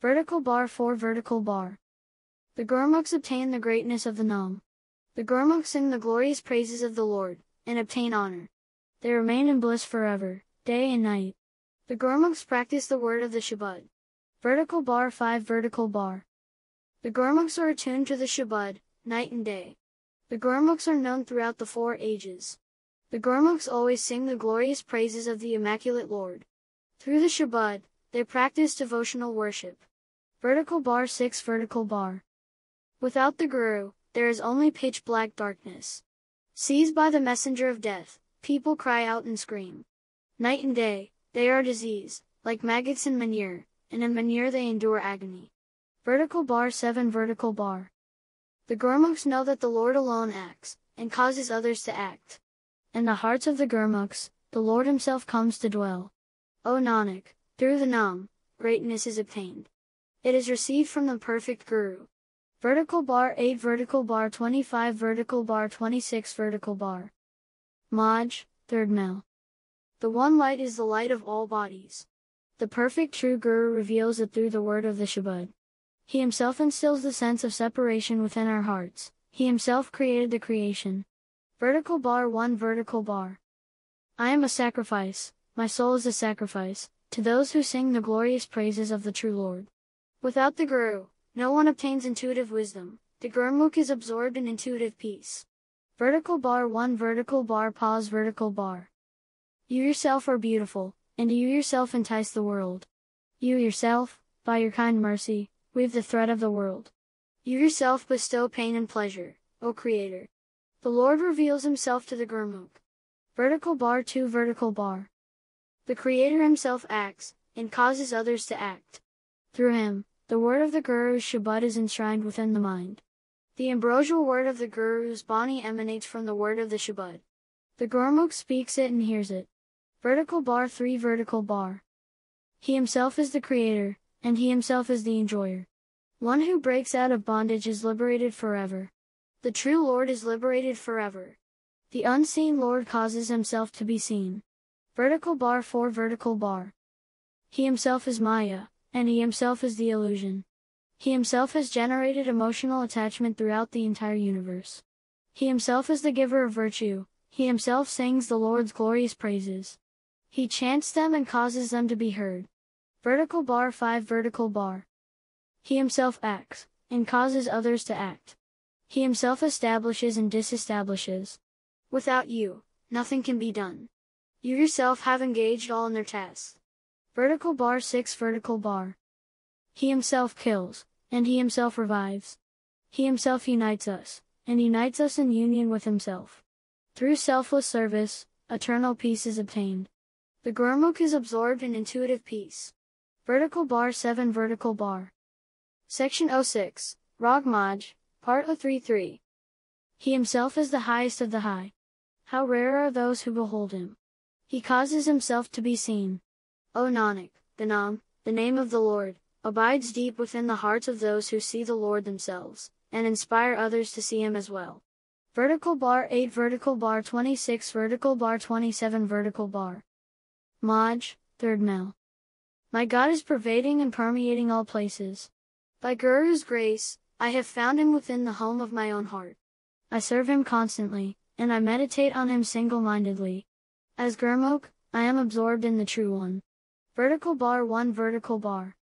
Vertical bar 4 Vertical bar. The Gurmukhs obtain the greatness of the Nam. The Gurmukhs sing the glorious praises of the Lord, and obtain honor. They remain in bliss forever, day and night. The Gurmukhs practice the word of the Shabad. Vertical bar 5 Vertical bar. The Gurmukhs are attuned to the Shabad, night and day. The Gurmukhs are known throughout the four ages. The Gurmukhs always sing the glorious praises of the Immaculate Lord. Through the Shabad, they practice devotional worship. Vertical bar 6 Vertical bar. Without the Guru, there is only pitch black darkness. Seized by the messenger of death, people cry out and scream. Night and day, they are disease, like maggots in manure, and in manure they endure agony. Vertical bar 7 Vertical bar. The Gurmukhs know that the Lord alone acts, and causes others to act. In the hearts of the Gurmukhs, the Lord himself comes to dwell. O Nanak, through the Nam, greatness is obtained. It is received from the perfect Guru. Vertical bar 8 Vertical bar 25 Vertical bar 26 Vertical bar. Maj, third Mehl. The one light is the light of all bodies. The perfect true Guru reveals it through the word of the Shabad. He himself instills the sense of separation within our hearts. He himself created the creation. Vertical bar 1 Vertical bar. I am a sacrifice, my soul is a sacrifice, to those who sing the glorious praises of the true Lord. Without the Guru, no one obtains intuitive wisdom, the Gurmukh is absorbed in intuitive peace. Vertical bar 1 Vertical bar pause Vertical bar. You yourself are beautiful, and you yourself entice the world. You yourself, by your kind mercy, weave the thread of the world. You yourself bestow pain and pleasure, O Creator. The Lord reveals himself to the Gurmukh. Vertical bar 2 Vertical bar. The Creator himself acts, and causes others to act. Through him, the word of the Guru's Shabad is enshrined within the mind. The ambrosial word of the Guru's Bani emanates from the word of the Shabad. The Gurmukh speaks it and hears it. Vertical bar 3 Vertical bar. He himself is the creator, and he himself is the enjoyer. One who breaks out of bondage is liberated forever. The true Lord is liberated forever. The unseen Lord causes himself to be seen. Vertical bar 4 Vertical bar. He himself is Maya, and he himself is the illusion. He himself has generated emotional attachment throughout the entire universe. He himself is the giver of virtue, he himself sings the Lord's glorious praises. He chants them and causes them to be heard. Vertical bar 5 Vertical bar. He himself acts, and causes others to act. He himself establishes and disestablishes. Without you, nothing can be done. You yourself have engaged all in their tasks. Vertical bar 6 Vertical bar. He himself kills, and he himself revives. He himself unites us, and unites us in union with himself. Through selfless service, eternal peace is obtained. The Gurmukh is absorbed in intuitive peace. Vertical bar 7 Vertical bar. Section 06, Rag Maj, Part 033. He himself is the highest of the high. How rare are those who behold him. He causes himself to be seen. O Nanak, the Nam, the name of the Lord, abides deep within the hearts of those who see the Lord themselves, and inspire others to see him as well. Vertical bar 8 Vertical bar 26 Vertical bar 27 Vertical bar. Maj, third Mehl. My God is pervading and permeating all places. By Guru's grace, I have found him within the home of my own heart. I serve him constantly, and I meditate on him single-mindedly. As Gurmukh, I am absorbed in the True One. Vertical bar 1 Vertical bar.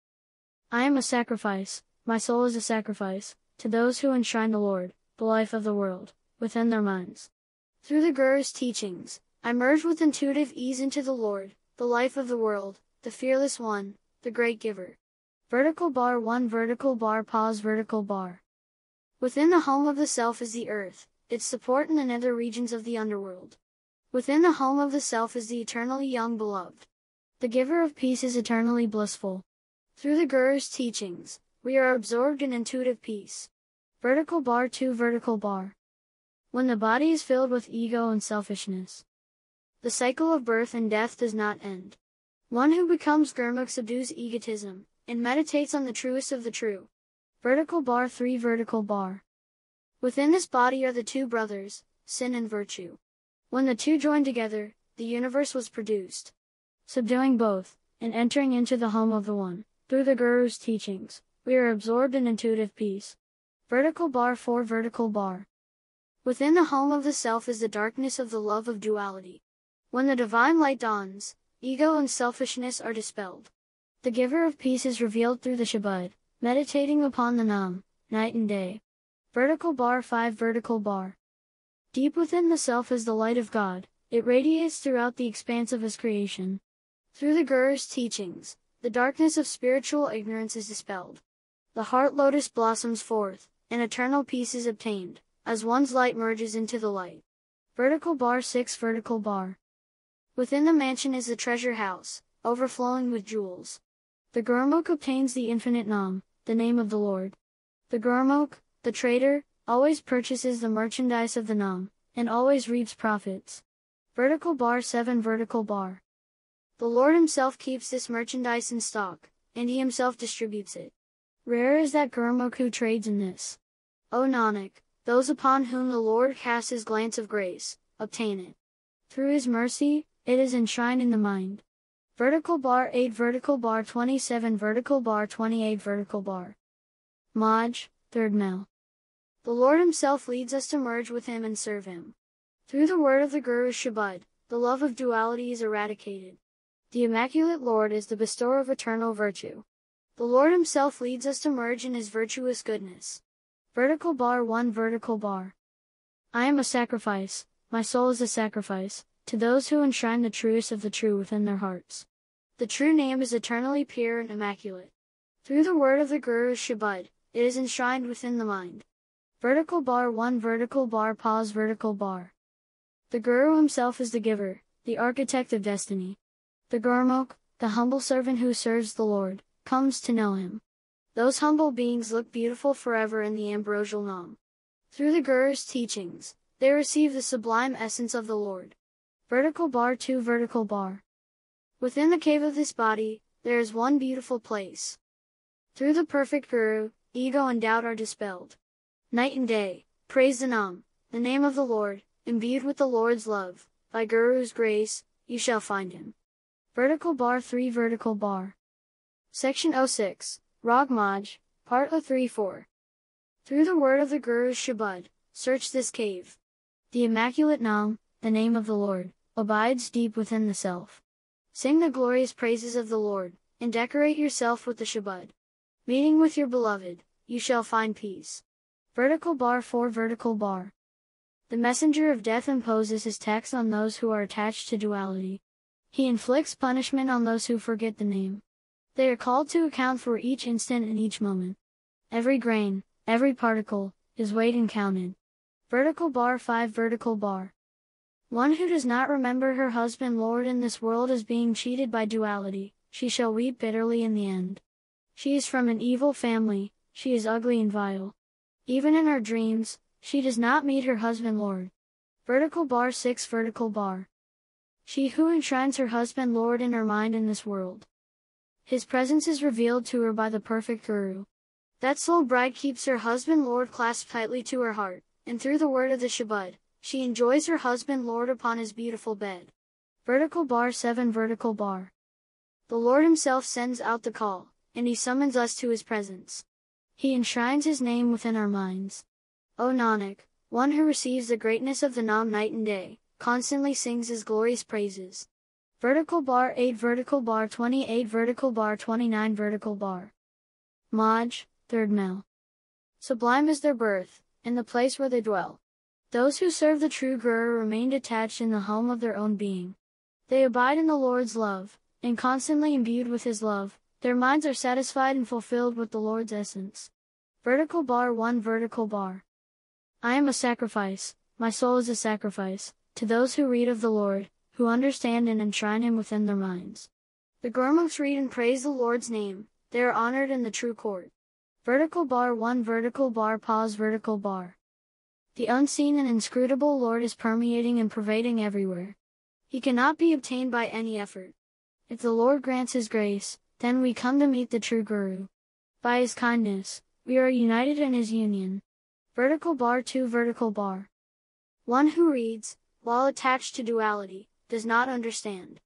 I am a sacrifice, my soul is a sacrifice, to those who enshrine the Lord, the life of the world, within their minds. Through the Guru's teachings, I merge with intuitive ease into the Lord, the life of the world, the fearless one, the great giver. Vertical bar 1 Vertical bar pause Vertical bar. Within the home of the self is the earth, its support in the nether regions of the underworld. Within the home of the self is the eternally young beloved. The giver of peace is eternally blissful. Through the Guru's teachings, we are absorbed in intuitive peace. Vertical bar 2 Vertical bar. When the body is filled with ego and selfishness, the cycle of birth and death does not end. One who becomes Gurmukh subdues egotism, and meditates on the truest of the true. Vertical bar 3 Vertical bar. Within this body are the two brothers, sin and virtue. When the two joined together, the universe was produced. Subduing both, and entering into the home of the one, through the Guru's teachings, we are absorbed in intuitive peace. Vertical bar 4 Vertical bar. Within the home of the self is the darkness of the love of duality. When the divine light dawns, Ego and selfishness are dispelled. The giver of peace is revealed through the Shabad, meditating upon the Nam, night and day. Vertical bar 5 Vertical bar. Deep within the self is the light of God, It radiates throughout the expanse of his creation. Through the Guru's teachings, the darkness of spiritual ignorance is dispelled. The heart lotus blossoms forth, and eternal peace is obtained, as one's light merges into the light. Vertical bar 6 Vertical bar. Within the mansion is the treasure house, overflowing with jewels. The Gurmukh obtains the infinite Nam, the name of the Lord. The Gurmukh, the trader, always purchases the merchandise of the Nam, and always reaps profits. Vertical bar 7 Vertical bar. The Lord himself keeps this merchandise in stock, and he himself distributes it. Rare is that Gurmukh who trades in this. O Nanak, those upon whom the Lord casts his glance of grace, obtain it. Through his mercy, it is enshrined in the mind. Vertical bar 8 Vertical bar 27 Vertical bar 28 Vertical bar. Maj, 3rd Mehl. The Lord himself leads us to merge with him and serve him. Through the word of the Guru Shabad, the love of duality is eradicated. The Immaculate Lord is the bestower of eternal virtue. The Lord himself leads us to merge in his virtuous goodness. Vertical bar 1 Vertical bar. I am a sacrifice, my soul is a sacrifice, to those who enshrine the truest of the true within their hearts. The true name is eternally pure and immaculate. Through the word of the Guru Shabad, it is enshrined within the mind. Vertical bar 1 Vertical bar pause Vertical bar. The Guru himself is the giver, the architect of destiny. The Gurmukh, the humble servant who serves the Lord, comes to know him. Those humble beings look beautiful forever in the ambrosial Nam. Through the Guru's teachings, they receive the sublime essence of the Lord. Vertical bar 2 Vertical bar. Within the cave of this body, there is one beautiful place. Through the perfect Guru, ego and doubt are dispelled. Night and day, praise the Nam, the name of the Lord, imbued with the Lord's love, by Guru's grace, you shall find him. Vertical bar 3 Vertical bar. Section 06, Rag Maj, Part 034. Through the word of the Guru's Shabad, search this cave. The Immaculate Nam, the name of the Lord, abides deep within the self. Sing the glorious praises of the Lord, and decorate yourself with the Shabad. Meeting with your beloved, you shall find peace. Vertical bar 4 Vertical bar. The messenger of death imposes his tax on those who are attached to duality. He inflicts punishment on those who forget the name. They are called to account for each instant and each moment. Every grain, every particle, is weighed and counted. Vertical bar 5 Vertical bar. One who does not remember her husband Lord in this world is being cheated by duality, she shall weep bitterly in the end. She is from an evil family, she is ugly and vile. Even in her dreams, she does not meet her husband Lord. Vertical bar 6 Vertical bar. She who enshrines her husband Lord in her mind in this world. His presence is revealed to her by the perfect Guru. That soul bride keeps her husband Lord clasped tightly to her heart, and through the word of the Shabad, she enjoys her husband Lord upon his beautiful bed. Vertical bar 7 Vertical bar. The Lord himself sends out the call, and he summons us to his presence. He enshrines his name within our minds. O Nanak, one who receives the greatness of the Nam night and day, constantly sings his glorious praises. Vertical bar 8 Vertical bar 28 Vertical bar 29 Vertical bar. Maj, 3rd Mehl. Sublime is their birth, and the place where they dwell. Those who serve the true Guru remain attached in the home of their own being. They abide in the Lord's love, and constantly imbued with His love, their minds are satisfied and fulfilled with the Lord's essence. Vertical bar 1 Vertical bar. I am a sacrifice, my soul is a sacrifice, to those who read of the Lord, who understand and enshrine him within their minds. The Gurmukhs read and praise the Lord's name, they are honored in the true court. Vertical bar 1 Vertical bar pause Vertical bar. The unseen and inscrutable Lord is permeating and pervading everywhere. He cannot be obtained by any effort. If the Lord grants His grace, then we come to meet the true Guru. By His kindness, we are united in His union. Vertical bar 2 Vertical bar. One who reads, while attached to duality, does not understand.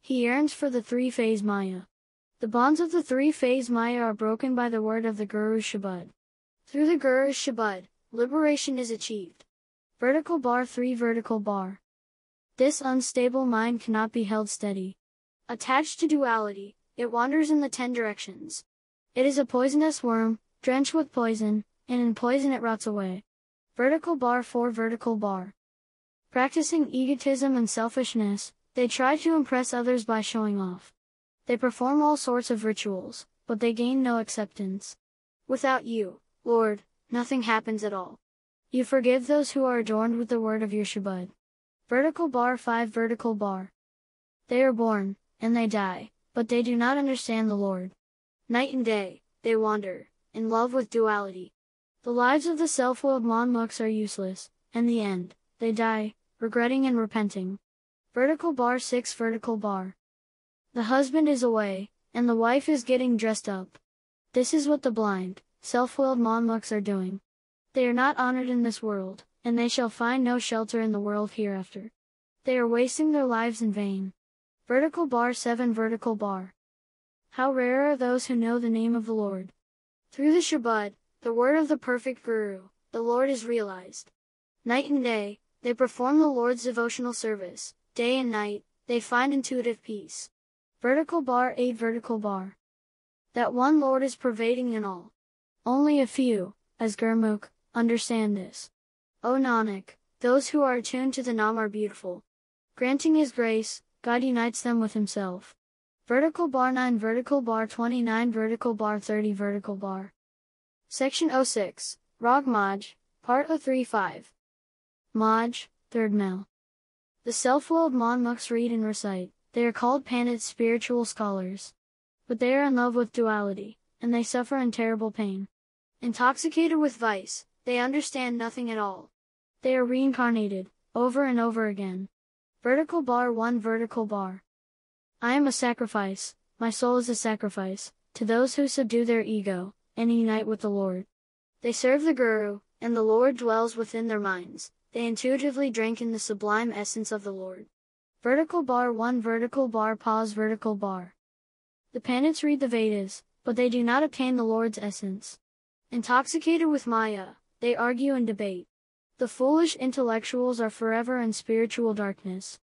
He yearns for the three-phase Maya. The bonds of the three-phase Maya are broken by the word of the Guru Shabad. Through the Guru Shabad, liberation is achieved. Vertical bar 3 Vertical bar. This unstable mind cannot be held steady. Attached to duality, it wanders in the ten directions. It is a poisonous worm, drenched with poison, and in poison it rots away. Vertical bar 4 Vertical bar. Practicing egotism and selfishness, they try to impress others by showing off. They perform all sorts of rituals, but they gain no acceptance. Without you, Lord, nothing happens at all. You forgive those who are adorned with the word of your Shabad. Vertical bar 5 Vertical bar. They are born, and they die, but they do not understand the Lord. Night and day, they wander, in love with duality. The lives of the self-willed manmukhs are useless, and the end, they die, regretting and repenting. Vertical bar 6 Vertical bar. The husband is away, and the wife is getting dressed up. This is what the blind, self-willed manmukhs are doing. They are not honored in this world, and they shall find no shelter in the world hereafter. They are wasting their lives in vain. Vertical bar 7 Vertical bar. How rare are those who know the name of the Lord. Through the Shabad, the word of the perfect Guru, the Lord is realized. Night and day, they perform the Lord's devotional service, day and night, they find intuitive peace. Vertical bar 8 Vertical bar. That one Lord is pervading in all. Only a few, as Gurmukh, understand this. O Nanak, those who are attuned to the Nam are beautiful. Granting His grace, God unites them with Himself. Vertical bar 9 Vertical bar 29 Vertical bar 30 Vertical bar. Section 06, Rag Maj, Part 035. Maj, 3rd Mehl. The self-willed manmukhs read and recite, they are called Pandits spiritual scholars. But they are in love with duality, and they suffer in terrible pain. Intoxicated with vice, they understand nothing at all. They are reincarnated, over and over again. Vertical bar 1 Vertical bar. I am a sacrifice, my soul is a sacrifice, to those who subdue their ego, and unite with the Lord. They serve the Guru, and the Lord dwells within their minds, they intuitively drink in the sublime essence of the Lord. Vertical bar 1 Vertical bar pause Vertical bar. The Pandits read the Vedas, but they do not obtain the Lord's essence. Intoxicated with Maya, they argue and debate. The foolish intellectuals are forever in spiritual darkness.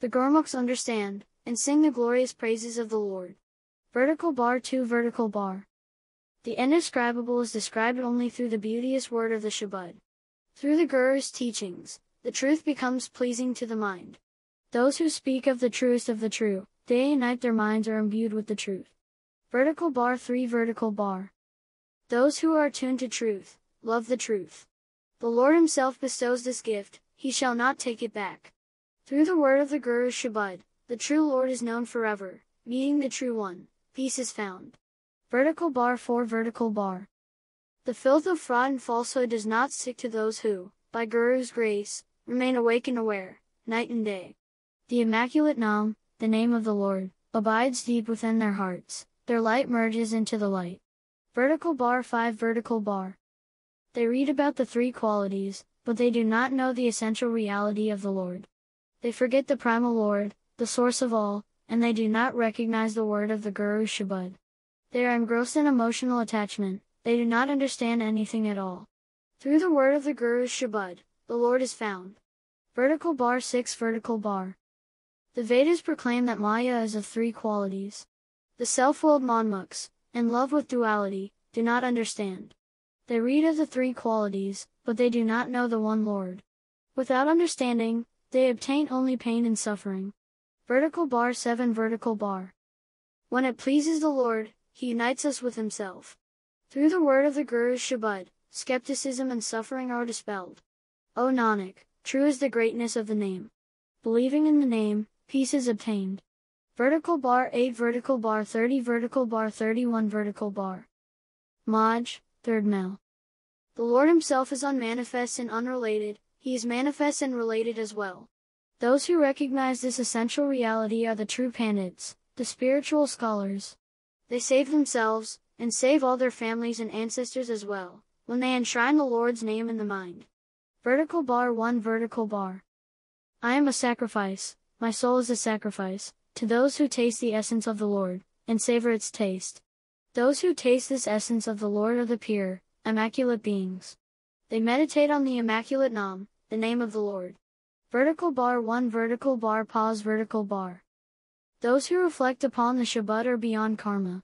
The Gurmukhs understand, and sing the glorious praises of the Lord. Vertical bar 2 Vertical bar. The indescribable is described only through the beauteous word of the Shabad. Through the Guru's teachings, the truth becomes pleasing to the mind. Those who speak of the truest of the true, day and night their minds are imbued with the truth. Vertical bar 3 Vertical bar. Those who are attuned to truth, love the truth. The Lord Himself bestows this gift, He shall not take it back. Through the word of the Guru Shabad, the true Lord is known forever, meeting the true one, peace is found. Vertical bar 4 Vertical bar. The filth of fraud and falsehood does not stick to those who, by Guru's grace, remain awake and aware, night and day. The Immaculate Nam, the name of the Lord, abides deep within their hearts, their light merges into the light. Vertical bar 5 Vertical bar. They read about the three qualities, but they do not know the essential reality of the Lord. They forget the primal Lord, the source of all, and they do not recognize the word of the Guru Shabad. They are engrossed in emotional attachment, they do not understand anything at all. Through the word of the Guru Shabad, the Lord is found. Vertical bar 6 Vertical bar. The Vedas proclaim that Maya is of three qualities. The self-willed manmukhs, in love with duality, do not understand. They read of the three qualities, but they do not know the one Lord. Without understanding, they obtain only pain and suffering. Vertical bar 7 Vertical bar. When it pleases the Lord, He unites us with Himself. Through the word of the Guru's Shabad, skepticism and suffering are dispelled. O Nanak, true is the greatness of the name. Believing in the name, peace is obtained. Vertical bar 8 vertical bar 30 vertical bar 31 vertical bar. Maj, 3rd Mehl. The Lord himself is unmanifest and unrelated, he is manifest and related as well. Those who recognize this essential reality are the true Pandits, the spiritual scholars. They save themselves, and save all their families and ancestors as well, when they enshrine the Lord's name in the mind. Vertical bar 1 Vertical bar. I am a sacrifice, my soul is a sacrifice, to those who taste the essence of the Lord, and savor its taste. Those who taste this essence of the Lord are the pure, immaculate beings. They meditate on the immaculate Nam, the name of the Lord. Vertical bar 1 Vertical bar pause Vertical bar. Those who reflect upon the Shabad are beyond karma.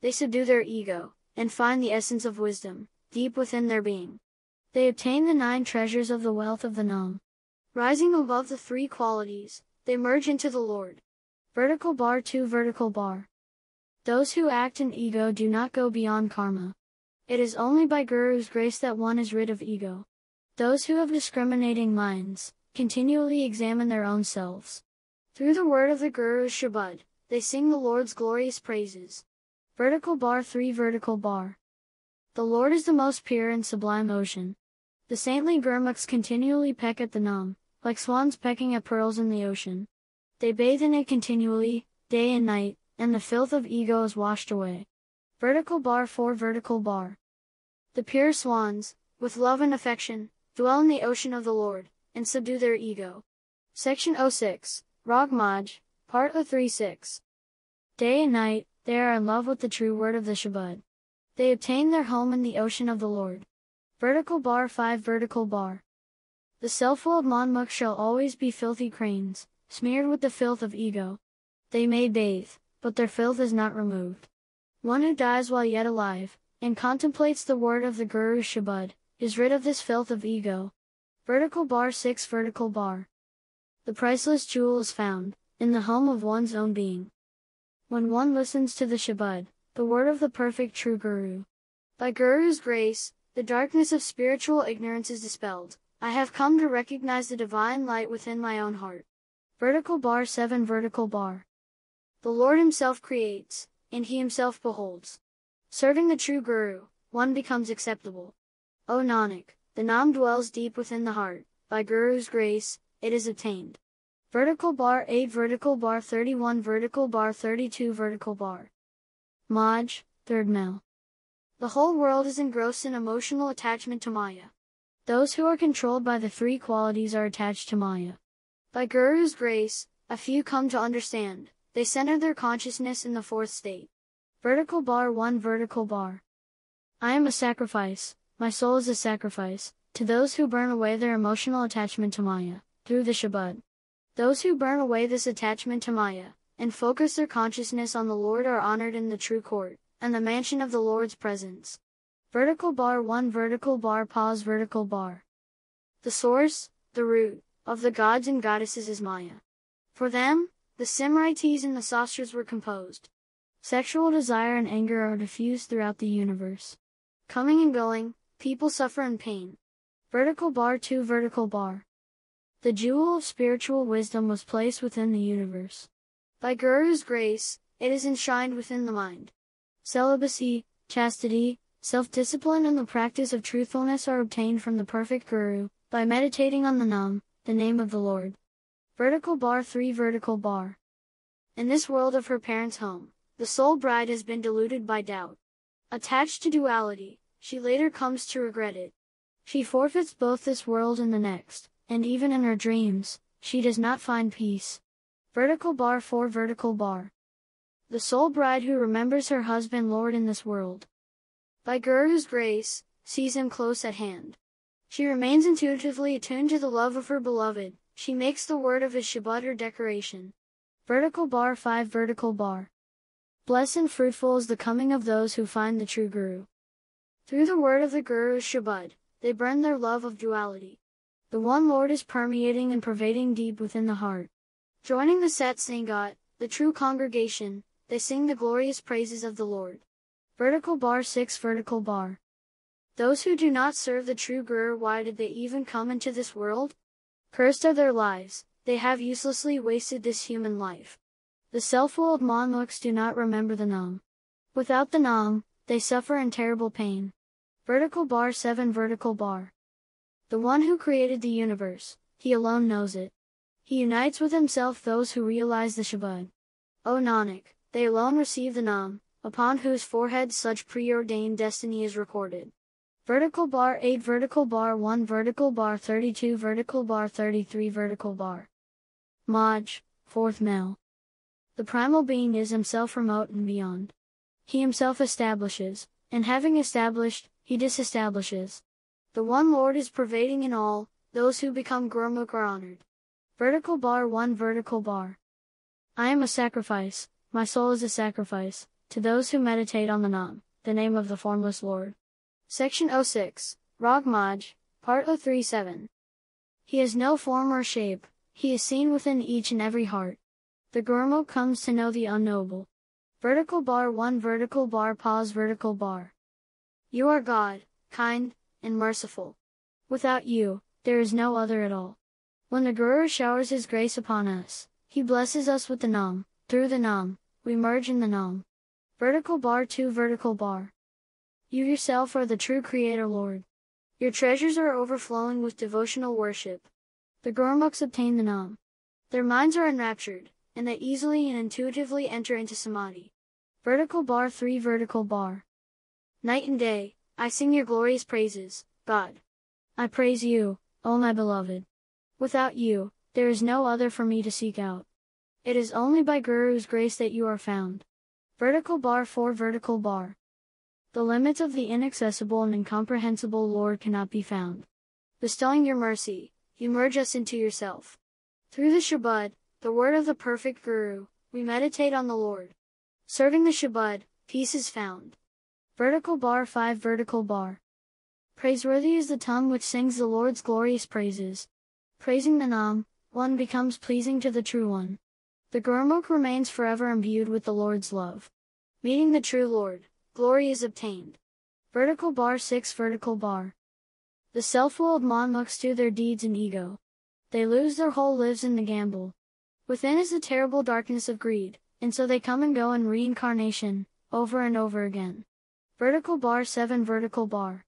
They subdue their ego, and find the essence of wisdom, deep within their being. They obtain the nine treasures of the wealth of the Nam. Rising above the three qualities, they merge into the Lord. Vertical bar 2 Vertical bar. Those who act in ego do not go beyond karma. It is only by Guru's grace that one is rid of ego. Those who have discriminating minds, continually examine their own selves. Through the word of the Guru's Shabad, they sing the Lord's glorious praises. Vertical bar 3 Vertical bar. The Lord is the most pure and sublime ocean. The saintly Gurmukhs continually peck at the Nam, like swans pecking at pearls in the ocean. They bathe in it continually, day and night, and the filth of ego is washed away. Vertical bar 4 Vertical bar. The pure swans, with love and affection, dwell in the ocean of the Lord, and subdue their ego. Section 06, Rag Maj, Part 036. Day and night, they are in love with the true word of the Shabad. They obtain their home in the ocean of the Lord. Vertical bar 5 Vertical bar. The self-willed Manmukh shall always be filthy cranes, smeared with the filth of ego. They may bathe, but their filth is not removed. One who dies while yet alive, and contemplates the word of the Guru Shabad, is rid of this filth of ego. Vertical bar 6 Vertical bar. The priceless jewel is found, in the home of one's own being. When one listens to the Shabad, the word of the perfect true Guru. By Guru's grace, the darkness of spiritual ignorance is dispelled. I have come to recognize the divine light within my own heart. Vertical bar 7 Vertical bar. The Lord Himself creates, and He Himself beholds. Serving the true Guru, one becomes acceptable. O Nanak, the Nam dwells deep within the heart, by Guru's grace, it is obtained. Vertical bar 8 Vertical bar 31 Vertical bar 32 Vertical bar. Maj, 3rd Mehl. The whole world is engrossed in emotional attachment to Maya. Those who are controlled by the three qualities are attached to Maya. By Guru's grace, a few come to understand, they center their consciousness in the fourth state. Vertical bar 1 Vertical bar. I am a sacrifice, my soul is a sacrifice, to those who burn away their emotional attachment to Maya, through the Shabad. Those who burn away this attachment to Maya, and focus their consciousness on the Lord are honored in the true court, and the mansion of the Lord's presence. Vertical bar 1 Vertical bar pause Vertical bar. The source, the root, of the gods and goddesses is Maya. For them, the Simritis and the Sastras were composed. Sexual desire and anger are diffused throughout the universe. Coming and going, people suffer in pain. Vertical bar 2 Vertical bar. The jewel of spiritual wisdom was placed within the universe. By Guru's grace, it is enshrined within the mind. Celibacy, chastity, Self-discipline and the practice of truthfulness are obtained from the perfect Guru, by meditating on the Nam, the name of the Lord. Vertical bar 3 Vertical bar. In this world of her parents' home, the soul bride has been deluded by doubt. Attached to duality, she later comes to regret it. She forfeits both this world and the next, and even in her dreams, she does not find peace. Vertical bar 4 Vertical bar. The soul bride who remembers her husband Lord in this world, by Guru's grace, sees him close at hand. She remains intuitively attuned to the love of her beloved, she makes the word of his Shabad her decoration. Vertical bar 5 Vertical bar. Blessed and fruitful is the coming of those who find the true Guru. Through the word of the Guru's Shabad, they burn their love of duality. The one Lord is permeating and pervading deep within the heart. Joining the Sat Sangat, the true congregation, they sing the glorious praises of the Lord. Vertical bar 6 Vertical bar. Those who do not serve the true Guru why did they even come into this world? Cursed are their lives, they have uselessly wasted this human life. The self-willed manmukhs do not remember the Nam. Without the Nam, they suffer in terrible pain. Vertical bar 7 Vertical bar. The one who created the universe, he alone knows it. He unites with himself those who realize the Shabad. O Nanak, they alone receive the Nam, upon whose forehead such preordained destiny is recorded. Vertical bar 8 vertical bar 1 vertical bar 32 vertical bar 33 vertical bar. Maj, 4th Mehl. The primal being is himself remote and beyond. He himself establishes, and having established, he disestablishes. The one Lord is pervading in all, those who become Gurmukh are honored. Vertical bar 1 vertical bar. I am a sacrifice, my soul is a sacrifice, to those who meditate on the Nam, the name of the formless Lord. Section 06, Rag Maj, Part 037. He has no form or shape, he is seen within each and every heart. The Gurmukh comes to know the unknowable. Vertical bar 1 vertical bar pause vertical bar. You are God, kind, and merciful. Without you, there is no other at all. When the Guru showers his grace upon us, he blesses us with the Nam, through the Nam, we merge in the Nam. Vertical bar 2 vertical bar. You yourself are the true Creator Lord. Your treasures are overflowing with devotional worship. The Gurmukhs obtain the Nam. Their minds are enraptured, and they easily and intuitively enter into Samadhi. Vertical bar 3 Vertical bar. Night and day, I sing your glorious praises, God. I praise you, O my beloved. Without you, there is no other for me to seek out. It is only by Guru's grace that you are found. Vertical bar 4 Vertical bar. The limits of the inaccessible and incomprehensible Lord cannot be found. Bestowing your mercy, you merge us into yourself. Through the Shabad, the word of the perfect Guru, we meditate on the Lord. Serving the Shabad, peace is found. Vertical bar 5 Vertical bar. Praiseworthy is the tongue which sings the Lord's glorious praises. Praising the Nam, one becomes pleasing to the True One. The Gurmukh remains forever imbued with the Lord's love. Meeting the true Lord glory is obtained. Vertical bar 6 Vertical bar. The self-willed Manmukhs do their deeds in ego. They lose their whole lives in the gamble. Within is the terrible darkness of greed, and so they come and go in reincarnation, over and over again. Vertical bar 7 Vertical bar.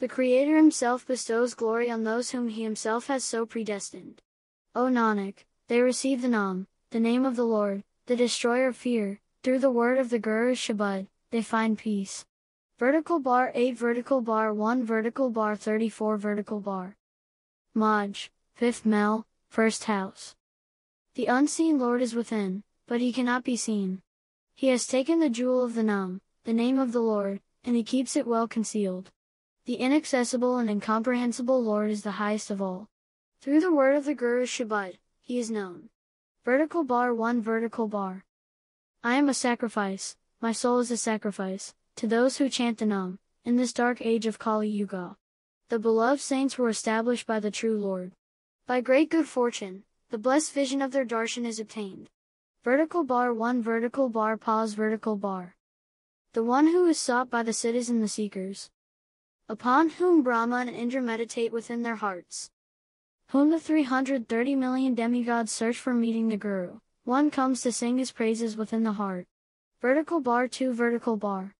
The Creator himself bestows glory on those whom he himself has so predestined. O Nanak, they receive the Nam, the name of the Lord, the destroyer of fear, through the word of the Guru's Shabad, they find peace. Vertical bar 8 vertical bar 1 vertical bar 34 vertical bar. Maj, 5th Mehl, 1st house. The unseen Lord is within, but he cannot be seen. He has taken the jewel of the Nam, the name of the Lord, and he keeps it well concealed. The inaccessible and incomprehensible Lord is the highest of all. Through the word of the Guru Shabad, he is known. Vertical bar 1 vertical bar. I am a sacrifice, my soul is a sacrifice, to those who chant the Nam, in this dark age of Kali Yuga. The beloved saints were established by the true Lord. By great good fortune, the blessed vision of their darshan is obtained. Vertical bar 1 vertical bar pause vertical bar. The one who is sought by the siddhas and the seekers. Upon whom Brahma and Indra meditate within their hearts. Whom the 330 million demigods search for meeting the Guru, one comes to sing his praises within the heart. Vertical bar 2 Vertical bar.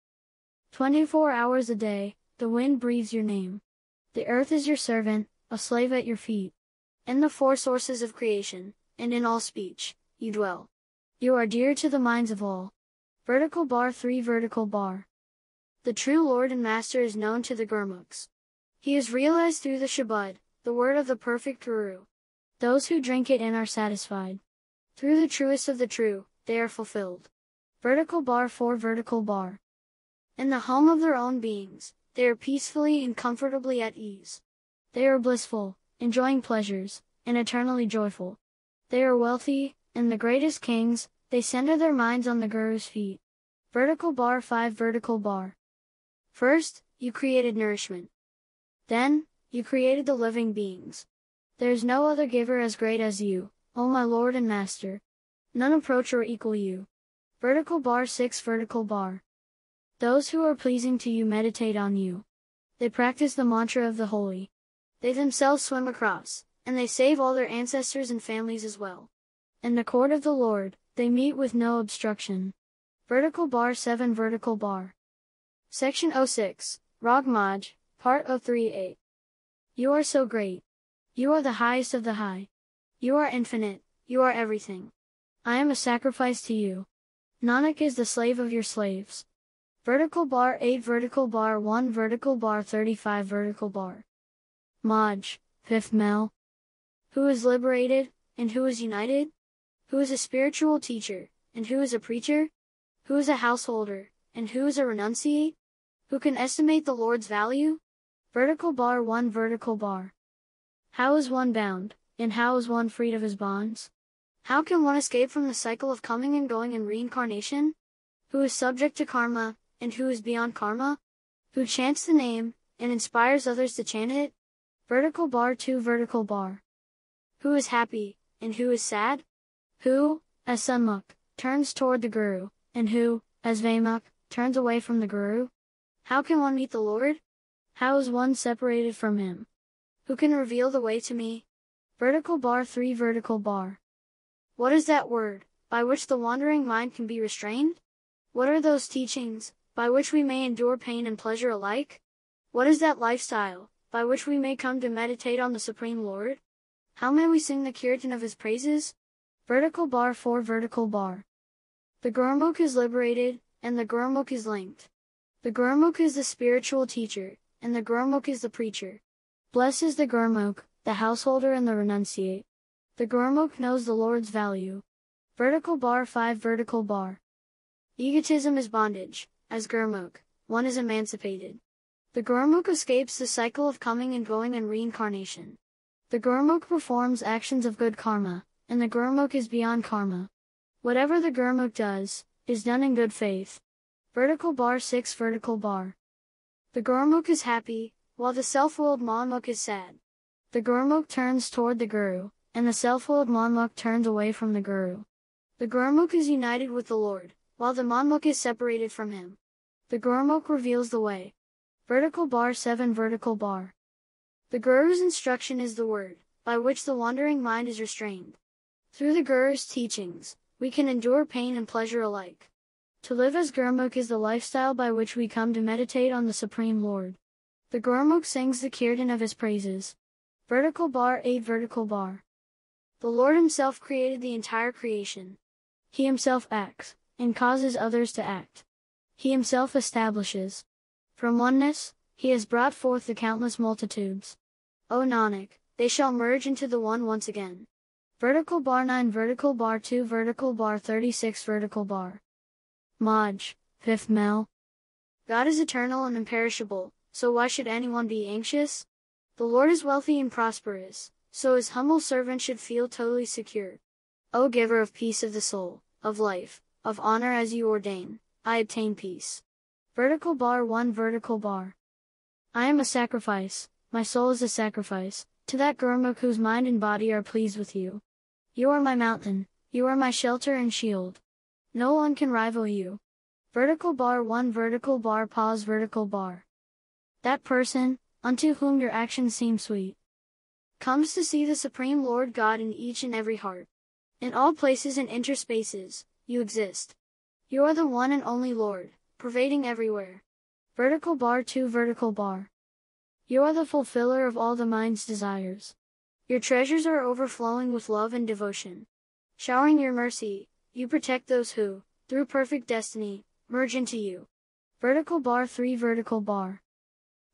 24 hours a day, the wind breathes your name. The earth is your servant, a slave at your feet. In the four sources of creation, and in all speech, you dwell. You are dear to the minds of all. Vertical bar 3 Vertical bar. The true Lord and Master is known to the Gurmukhs. He is realized through the Shabad, the word of the perfect Guru. Those who drink it and are satisfied. Through the truest of the true, they are fulfilled. Vertical bar 4 Vertical bar. In the home of their own beings, they are peacefully and comfortably at ease. They are blissful, enjoying pleasures, and eternally joyful. They are wealthy, and the greatest kings, they center their minds on the Guru's feet. Vertical bar 5 Vertical bar. First, you created nourishment. Then, you created the living beings. There is no other giver as great as you, O my Lord and Master. None approach or equal you. Vertical bar 6 Vertical bar. Those who are pleasing to you meditate on you. They practice the mantra of the holy. They themselves swim across, and they save all their ancestors and families as well. In the court of the Lord, they meet with no obstruction. Vertical bar 7 Vertical bar. Section 06, Rag Maj, Part 038. You are so great. You are the highest of the high. You are infinite, you are everything. I am a sacrifice to you. Nanak is the slave of your slaves. Vertical bar 8 vertical bar 1 vertical bar 35 vertical bar. Maj, 5th Mehl. Who is liberated, and who is united? Who is a spiritual teacher, and who is a preacher? Who is a householder, and who is a renunciate? Who can estimate the Lord's value? Vertical bar 1 vertical bar. How is one bound, and how is one freed of his bonds? How can one escape from the cycle of coming and going in reincarnation? Who is subject to karma, and who is beyond karma? Who chants the name, and inspires others to chant it? Vertical bar 2 vertical bar. Who is happy, and who is sad? Who, as Sanmukh, turns toward the Guru, and who, as Vaimukh, turns away from the Guru? How can one meet the Lord? How is one separated from him? Who can reveal the way to me? Vertical bar 3 vertical bar. What is that word, by which the wandering mind can be restrained? What are those teachings, by which we may endure pain and pleasure alike? What is that lifestyle, by which we may come to meditate on the Supreme Lord? How may we sing the kirtan of His praises? Vertical bar 4 vertical bar. The Gurmukh is liberated, and the Gurmukh is linked. The Gurmukh is the spiritual teacher, and the Gurmukh is the preacher. Blessed is the Gurmukh, the householder and the renunciate. The Gurmukh knows the Lord's value. Vertical bar 5 vertical bar. Egotism is bondage, as Gurmukh, one is emancipated. The Gurmukh escapes the cycle of coming and going and reincarnation. The Gurmukh performs actions of good karma, and the Gurmukh is beyond karma. Whatever the Gurmukh does, is done in good faith. Vertical bar 6 Vertical bar. The Gurmukh is happy, while the self-willed Manmukh is sad. The Gurmukh turns toward the Guru, and the self-willed Manmukh turns away from the Guru. The Gurmukh is united with the Lord, while the Manmukh is separated from him. The Gurmukh reveals the way. Vertical bar 7 Vertical bar. The Guru's instruction is the word, by which the wandering mind is restrained. Through the Guru's teachings, we can endure pain and pleasure alike. To live as Gurmukh is the lifestyle by which we come to meditate on the Supreme Lord. The Gurmukh sings the kirtan of his praises. Vertical bar 8 Vertical bar. The Lord himself created the entire creation. He himself acts, and causes others to act. He himself establishes, from oneness, he has brought forth the countless multitudes. O Nanak, they shall merge into the one once again. Vertical bar 9 Vertical bar 2 Vertical bar 36 Vertical bar. Maj, 5th Mehl. God is eternal and imperishable, so why should anyone be anxious? The Lord is wealthy and prosperous, so his humble servant should feel totally secure. O giver of peace of the soul, of life, of honor as you ordain, I obtain peace. Vertical bar 1 Vertical bar. I am a sacrifice, my soul is a sacrifice, to that Gurmukh whose mind and body are pleased with you. You are my mountain, you are my shelter and shield. No one can rival you. Vertical bar 1 Vertical bar pause Vertical bar. That person, unto whom your actions seem sweet, comes to see the Supreme Lord God in each and every heart. In all places and interspaces, you exist. You are the one and only Lord, pervading everywhere. Vertical bar 2 Vertical bar. You are the fulfiller of all the mind's desires. Your treasures are overflowing with love and devotion. Showering your mercy, you protect those who, through perfect destiny, merge into you. Vertical bar 3 Vertical bar.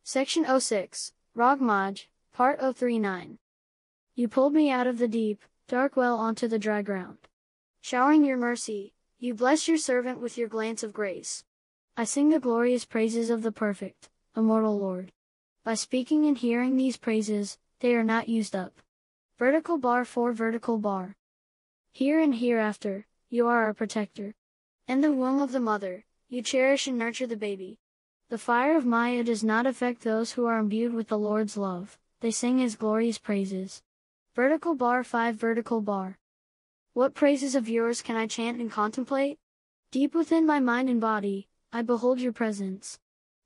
Section 06, Rag Maj, Part 039. You pulled me out of the deep, dark well onto the dry ground. Showering your mercy, you bless your servant with your glance of grace. I sing the glorious praises of the perfect, immortal Lord. By speaking and hearing these praises, they are not used up. Vertical bar 4 Vertical bar. Here and hereafter, you are our protector. In the womb of the mother, you cherish and nurture the baby. The fire of Maya does not affect those who are imbued with the Lord's love, they sing his glorious praises. Vertical bar 5 Vertical bar. What praises of yours can I chant and contemplate? Deep within my mind and body, I behold your presence.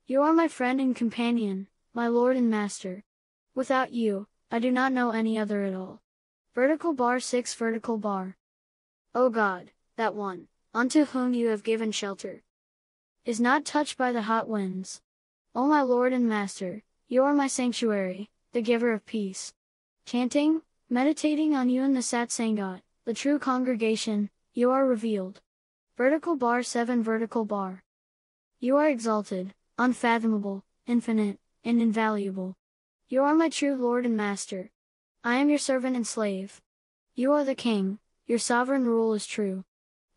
You are my friend and companion, my Lord and Master. Without you, I do not know any other at all. Vertical bar 6 Vertical bar. O God, that one, unto whom you have given shelter, is not touched by the hot winds. O my Lord and Master, you are my sanctuary, the giver of peace. Chanting, meditating on you in the Satsangat, the true congregation, you are revealed. Vertical bar 7 Vertical bar. You are exalted, unfathomable, infinite, and invaluable. You are my true Lord and Master. I am your servant and slave. You are the King, your sovereign rule is true.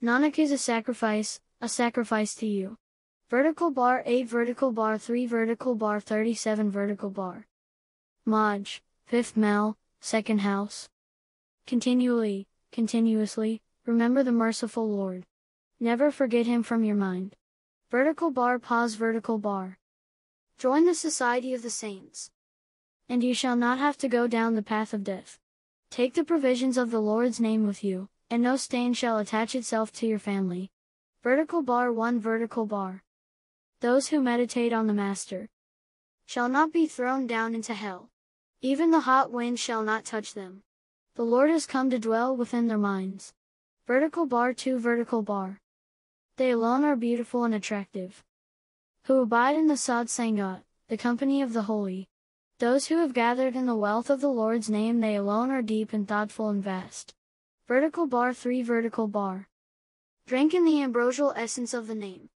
Nanak is a sacrifice, a sacrifice to you. Vertical bar 8 Vertical bar 3 Vertical bar 37 Vertical bar. Maj, 5th Mehl, 2nd house. Continually, continuously, remember the merciful Lord. Never forget him from your mind. Vertical bar pause vertical bar. Join the Society of the Saints. and you shall not have to go down the path of death. Take the provisions of the Lord's name with you, and no stain shall attach itself to your family. Vertical bar 1 Vertical bar. Those who meditate on the Master shall not be thrown down into hell. Even the hot wind shall not touch them. The Lord has come to dwell within their minds. Vertical bar 2 Vertical bar. They alone are beautiful and attractive. Who abide in the Sadh Sangat, the company of the holy. Those who have gathered in the wealth of the Lord's name they alone are deep and thoughtful and vast. Vertical bar 3 Vertical bar. Drink in the ambrosial essence of the name.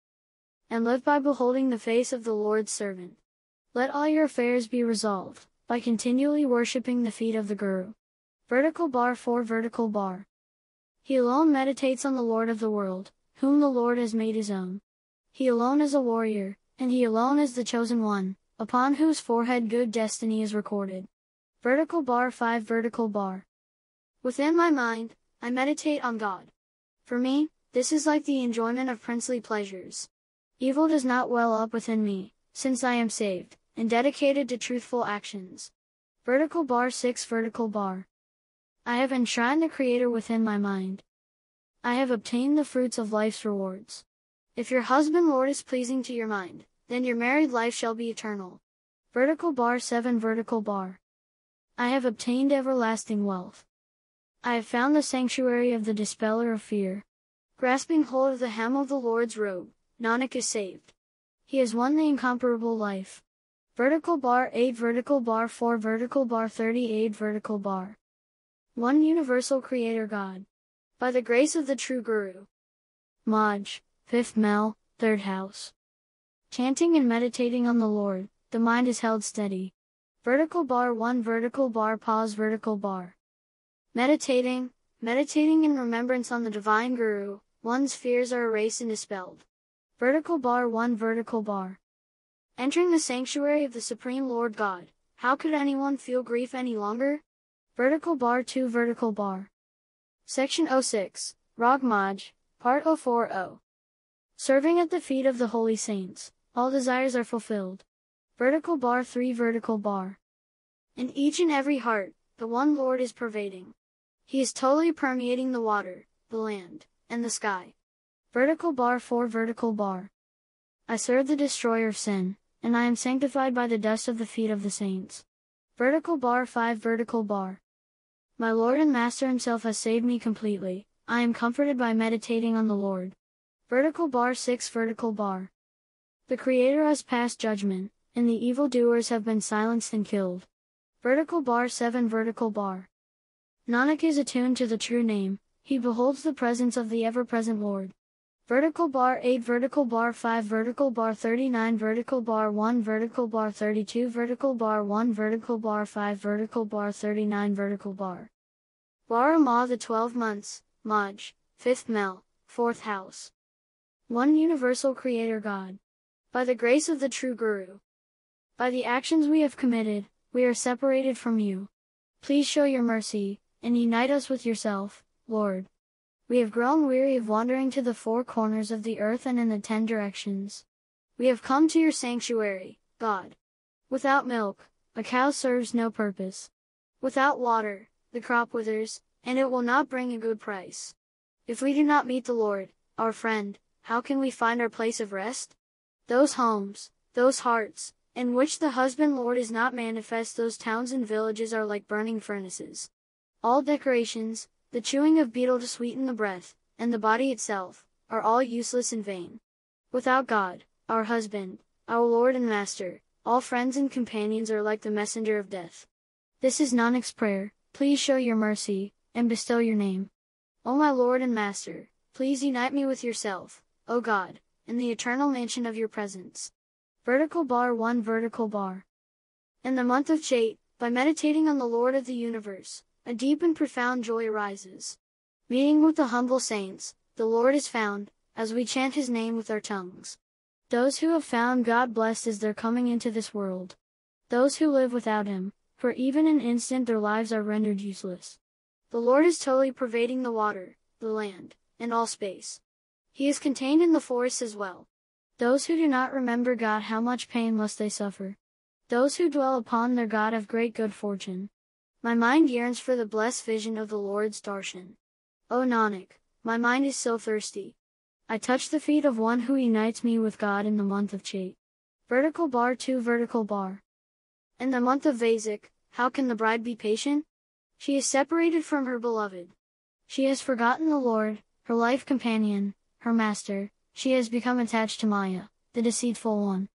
And live by beholding the face of the Lord's servant. Let all your affairs be resolved, by continually worshipping the feet of the Guru. Vertical bar 4 Vertical bar. He alone meditates on the Lord of the world, whom the Lord has made his own. He alone is a warrior, and he alone is the chosen one, upon whose forehead good destiny is recorded. Vertical bar 5 Vertical bar. Within my mind, I meditate on God. For me, this is like the enjoyment of princely pleasures. Evil does not well up within me, since I am saved, and dedicated to truthful actions. Vertical bar 6 Vertical bar. I have enshrined the Creator within my mind. I have obtained the fruits of life's rewards. If your husband Lord is pleasing to your mind, then your married life shall be eternal. Vertical bar 7 Vertical bar. I have obtained everlasting wealth. I have found the sanctuary of the dispeller of fear. Grasping hold of the hem of the Lord's robe, Nanak is saved. He has won the incomparable life. Vertical bar 8 Vertical bar 4 Vertical bar 38 Vertical bar. One Universal Creator God. By the grace of the true Guru. Maj, 5th Mehl, 3rd House. Chanting and meditating on the Lord, the mind is held steady. Vertical bar 1 Vertical bar pause Vertical bar. Meditating, meditating in remembrance on the Divine Guru, one's fears are erased and dispelled. Vertical bar 1 Vertical bar. Entering the sanctuary of the Supreme Lord God, how could anyone feel grief any longer? Vertical bar 2 Vertical bar. Section 06, Rag Maj, Part 040. Serving at the feet of the holy saints all desires are fulfilled. Vertical bar 3 Vertical bar. In each and every heart, the one Lord is pervading. He is totally permeating the water, the land, and the sky. Vertical bar 4 Vertical bar. I serve the destroyer of sin, and I am sanctified by the dust of the feet of the saints. Vertical bar 5 Vertical bar. My Lord and Master Himself has saved me completely, I am comforted by meditating on the Lord. Vertical bar 6 Vertical bar. The Creator has passed judgment, and the evildoers have been silenced and killed. Vertical bar 7 Vertical bar. Nanak is attuned to the true name, he beholds the presence of the ever-present Lord. Vertical bar 8 Vertical bar 5 Vertical bar 39 Vertical bar 1 Vertical bar 32 Vertical bar 1 Vertical bar 5 Vertical bar 39 Vertical bar. Bar Ma the 12 months, Maj, 5th Mehl, 4th house. One universal creator God. By the grace of the true Guru. By the actions we have committed, we are separated from you. Please show your mercy, and unite us with yourself, Lord. We have grown weary of wandering to the four corners of the earth and in the ten directions. We have come to your sanctuary, God. Without milk, a cow serves no purpose. Without water, the crop withers, and it will not bring a good price. If we do not meet the Lord, our friend, how can we find our place of rest? Those homes, those hearts, in which the husband Lord is not manifest those towns and villages are like burning furnaces. All decorations, the chewing of betel to sweeten the breath, and the body itself, are all useless and vain. Without God, our husband, our Lord and Master, all friends and companions are like the messenger of death. This is Nanak's prayer, please show your mercy, and bestow your name. O my Lord and Master, please unite me with yourself, O God, in the eternal mansion of your presence. Vertical bar 1 Vertical bar. In the month of Chait, by meditating on the Lord of the universe, a deep and profound joy arises. Meeting with the humble saints, the Lord is found, as we chant his name with our tongues. Those who have found God blessed is their coming into this world. Those who live without him, for even an instant their lives are rendered useless. The Lord is totally pervading the water, the land, and all space. He is contained in the forests as well. Those who do not remember God how much pain must they suffer. Those who dwell upon their God have great good fortune. My mind yearns for the blessed vision of the Lord's darshan. O Nanak, my mind is so thirsty. I touch the feet of one who unites me with God in the month of Chait. Vertical bar 2 Vertical bar. In the month of Vaisak, how can the bride be patient? She is separated from her beloved. She has forgotten the Lord, her life companion, her master, she has become attached to Maya, the deceitful one.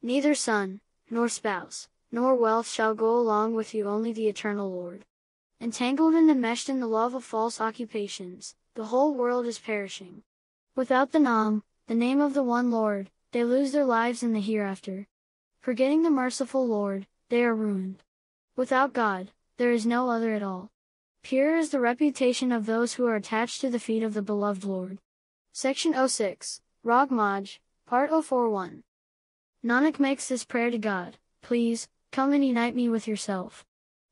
Neither son, nor spouse, nor wealth shall go along with you only the eternal Lord. Entangled and enmeshed in the love of false occupations, the whole world is perishing. Without the Nam, the name of the one Lord, they lose their lives in the hereafter. Forgetting the merciful Lord, they are ruined. Without God, there is no other at all. Pure is the reputation of those who are attached to the feet of the beloved Lord. Section 06, Rag Maj, Part 041. Nanak makes this prayer to God, please, come and unite me with yourself.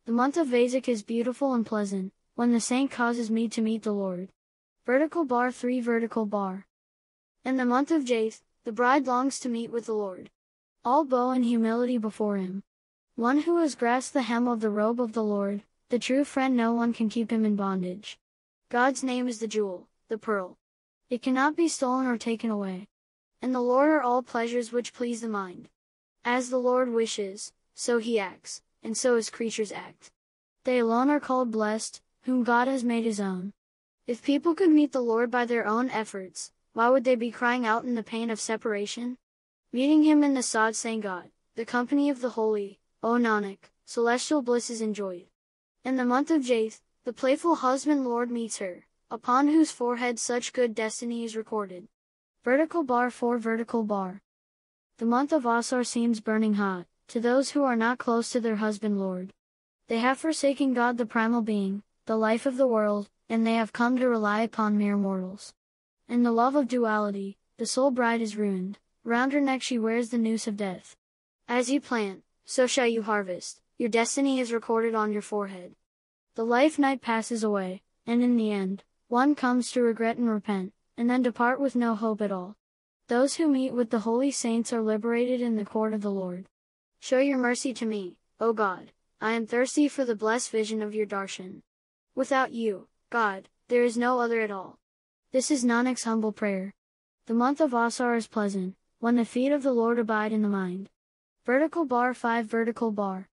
The month of Vaisak is beautiful and pleasant, when the saint causes me to meet the Lord. Vertical bar 3 Vertical bar. In the month of Jaith, the bride longs to meet with the Lord. All bow and humility before him. One who has grasped the hem of the robe of the Lord, the true friend no one can keep him in bondage. God's name is the jewel, the pearl. It cannot be stolen or taken away. And the Lord are all pleasures which please the mind. As the Lord wishes, so he acts, and so his creatures act. They alone are called blessed, whom God has made his own. If people could meet the Lord by their own efforts, why would they be crying out in the pain of separation? Meeting him in the Sadh Sangat, the company of the holy, O Nanak, celestial bliss is enjoyed. In the month of Jaith, the playful husband Lord meets her, upon whose forehead such good destiny is recorded. Vertical bar 4 Vertical bar. The month of Asar seems burning hot, to those who are not close to their husband Lord. They have forsaken God the primal being, the life of the world, and they have come to rely upon mere mortals. In the love of duality, the soul bride is ruined, round her neck she wears the noose of death. As you plant, so shall you harvest, your destiny is recorded on your forehead. The life night passes away, and in the end, one comes to regret and repent, and then depart with no hope at all. Those who meet with the holy saints are liberated in the court of the Lord. Show your mercy to me, O God, I am thirsty for the blessed vision of your darshan. Without you, God, there is no other at all. This is Nanak's humble prayer. The month of Asar is pleasant, when the feet of the Lord abide in the mind. Vertical bar 5 Vertical bar.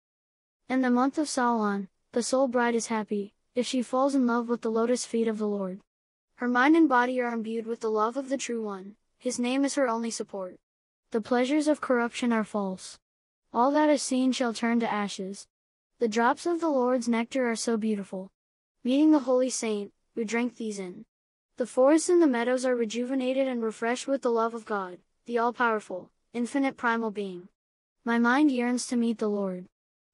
In the month of Sawan, the soul bride is happy, if she falls in love with the lotus feet of the Lord. Her mind and body are imbued with the love of the True One, His name is her only support. The pleasures of corruption are false. All that is seen shall turn to ashes. The drops of the Lord's nectar are so beautiful. Meeting the holy saint, we drank these in. The forests and the meadows are rejuvenated and refreshed with the love of God, the all-powerful, infinite primal being. My mind yearns to meet the Lord.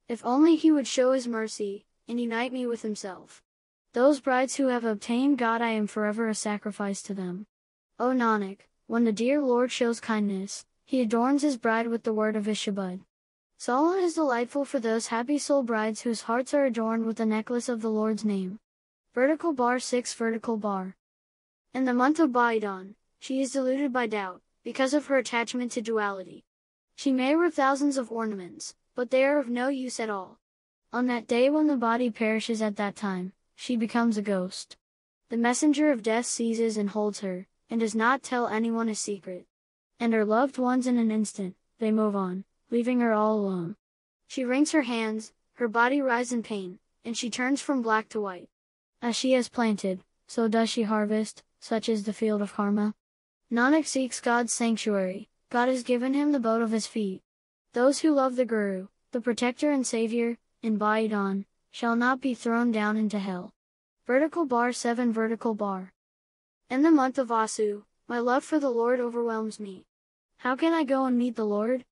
If only he would show his mercy, and unite me with himself. Those brides who have obtained God I am forever a sacrifice to them. O Nanak, when the dear Lord shows kindness, he adorns his bride with the word of Ishabad. Sawan is delightful for those happy soul brides whose hearts are adorned with the necklace of the Lord's name. Vertical bar 6 Vertical bar. In the month of Baidan, she is deluded by doubt, because of her attachment to duality. She may wear thousands of ornaments, but they are of no use at all. On that day when the body perishes at that time, she becomes a ghost. The messenger of death seizes and holds her, and does not tell anyone a secret. And her loved ones in an instant, they move on, leaving her all alone. She wrings her hands, her body writhes in pain, and she turns from black to white. As she has planted, so does she harvest, such is the field of karma. Nanak seeks God's sanctuary, God has given him the boat of his feet. Those who love the Guru, the protector and savior, in Baidan, shall not be thrown down into hell. Vertical bar 7 Vertical bar. In the month of Asu, my love for the Lord overwhelms me. How can I go and meet the Lord?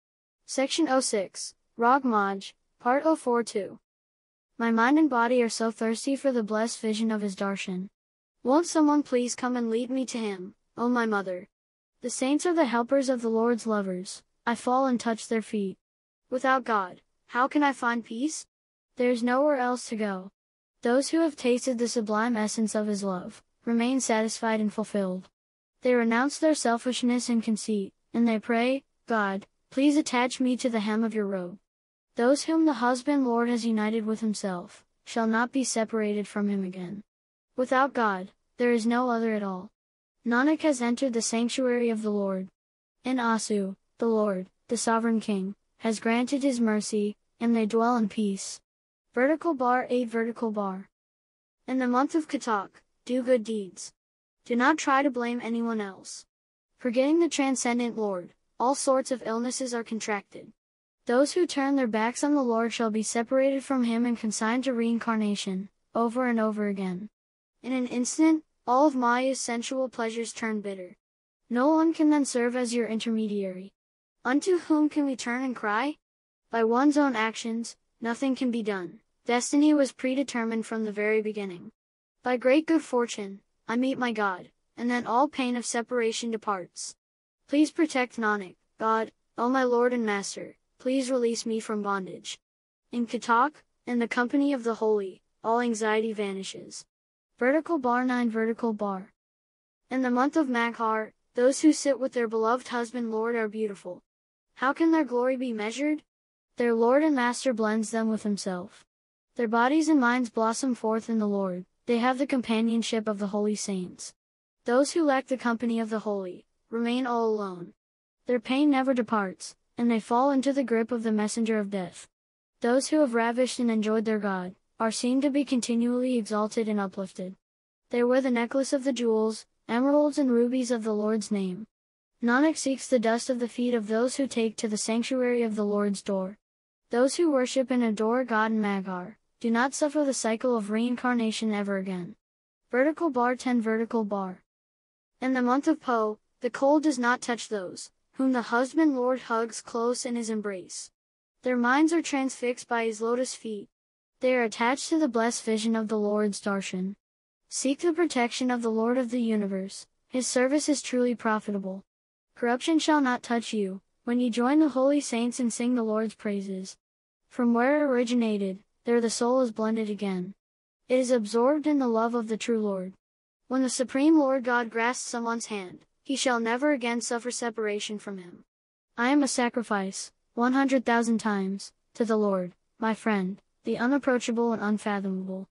Section 06, Rag Maj, Part 042. My mind and body are so thirsty for the blessed vision of his darshan. Won't someone please come and lead me to him, O my mother? The saints are the helpers of the Lord's lovers, I fall and touch their feet. Without God, how can I find peace? There's nowhere else to go. Those who have tasted the sublime essence of His love, remain satisfied and fulfilled. They renounce their selfishness and conceit, and they pray, God, please attach me to the hem of your robe. Those whom the husband Lord has united with himself, shall not be separated from him again. Without God, there is no other at all. Nanak has entered the sanctuary of the Lord. And Asu, the Lord, the sovereign king, has granted his mercy, and they dwell in peace. Vertical bar 8 Vertical bar. In the month of Katak, do good deeds. Do not try to blame anyone else. Forgetting the transcendent Lord, all sorts of illnesses are contracted. Those who turn their backs on the Lord shall be separated from him and consigned to reincarnation, over and over again. In an instant, all of Maya's sensual pleasures turn bitter. No one can then serve as your intermediary. Unto whom can we turn and cry? By one's own actions, nothing can be done. Destiny was predetermined from the very beginning. By great good fortune, I meet my God, and then all pain of separation departs. Please protect Nanak, God, O my Lord and Master, please release me from bondage. In Katak, in the company of the holy, all anxiety vanishes. Vertical bar 9 Vertical bar. In the month of Maghar, those who sit with their beloved husband Lord are beautiful. How can their glory be measured? Their Lord and Master blends them with Himself. Their bodies and minds blossom forth in the Lord, they have the companionship of the holy saints. Those who lack the company of the holy, remain all alone. Their pain never departs, and they fall into the grip of the messenger of death. Those who have ravished and enjoyed their God, are seen to be continually exalted and uplifted. They wear the necklace of the jewels, emeralds and rubies of the Lord's name. Nanak seeks the dust of the feet of those who take to the sanctuary of the Lord's door. Those who worship and adore God in Maghar, do not suffer the cycle of reincarnation ever again. Vertical bar 10 Vertical bar. In the month of Po, the cold does not touch those, whom the husband Lord hugs close in his embrace. Their minds are transfixed by his lotus feet. They are attached to the blessed vision of the Lord's darshan. Seek the protection of the Lord of the universe, his service is truly profitable. Corruption shall not touch you, when you join the holy saints and sing the Lord's praises. From where it originated, there the soul is blended again. It is absorbed in the love of the true Lord. When the Supreme Lord God grasps someone's hand, he shall never again suffer separation from him. I am a sacrifice, 100,000 times, to the Lord, my friend, the unapproachable and unfathomable.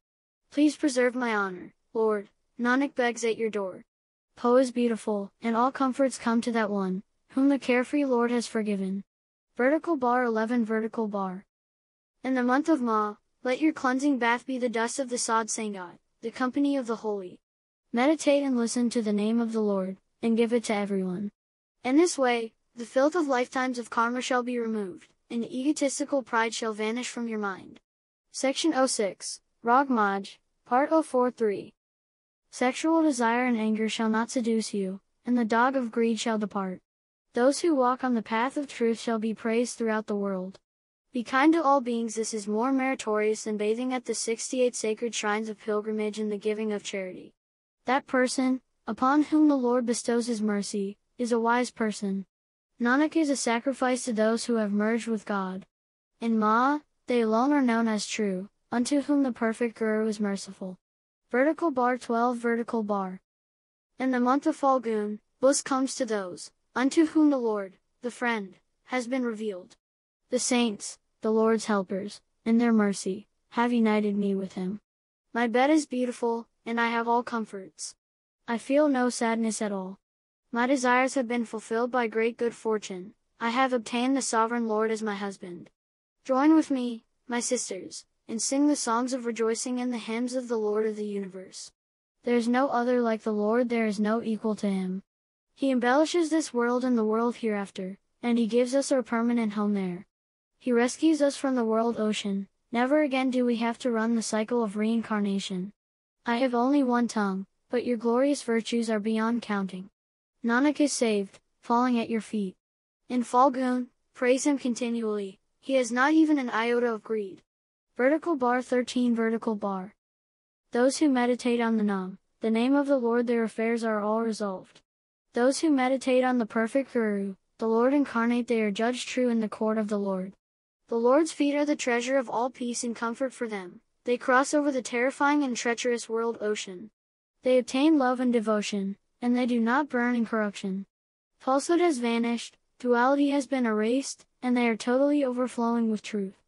Please preserve my honor, Lord, Nanak begs at your door. Po is beautiful, and all comforts come to that one, whom the carefree Lord has forgiven. Vertical bar 11 Vertical bar. In the month of Ma, let your cleansing bath be the dust of the Sadh Sangat, the company of the holy. Meditate and listen to the name of the Lord, and give it to everyone. In this way, the filth of lifetimes of karma shall be removed, and egotistical pride shall vanish from your mind. Section 06, Rag Maj, Part 043. Sexual desire and anger shall not seduce you, and the dog of greed shall depart. Those who walk on the path of truth shall be praised throughout the world. Be kind to all beings this is more meritorious than bathing at the 68 sacred shrines of pilgrimage and the giving of charity. That person, upon whom the Lord bestows his mercy, is a wise person. Nanak is a sacrifice to those who have merged with God. In Ma, they alone are known as true, unto whom the perfect Guru is merciful. Vertical bar 12 Vertical bar. In the month of Falgun, bliss comes to those, unto whom the Lord, the Friend, has been revealed. The saints, the Lord's helpers, in their mercy, have united me with him. My bed is beautiful, and I have all comforts. I feel no sadness at all. My desires have been fulfilled by great good fortune, I have obtained the Sovereign Lord as my husband. Join with me, my sisters, and sing the songs of rejoicing and the hymns of the Lord of the universe. There is no other like the Lord, there is no equal to him. He embellishes this world and the world hereafter, and he gives us our permanent home there. He rescues us from the world ocean, never again do we have to run the cycle of reincarnation. I have only one tongue, but your glorious virtues are beyond counting. Nanak is saved, falling at your feet. In Falgun, praise him continually, he has not even an iota of greed. Vertical bar 13 Vertical bar. Those who meditate on the Nam, the name of the Lord their affairs are all resolved. Those who meditate on the perfect Guru, the Lord incarnate they are judged true in the court of the Lord. The Lord's feet are the treasure of all peace and comfort for them, they cross over the terrifying and treacherous world ocean. They obtain love and devotion, and they do not burn in corruption. Falsehood has vanished, duality has been erased, and they are totally overflowing with truth.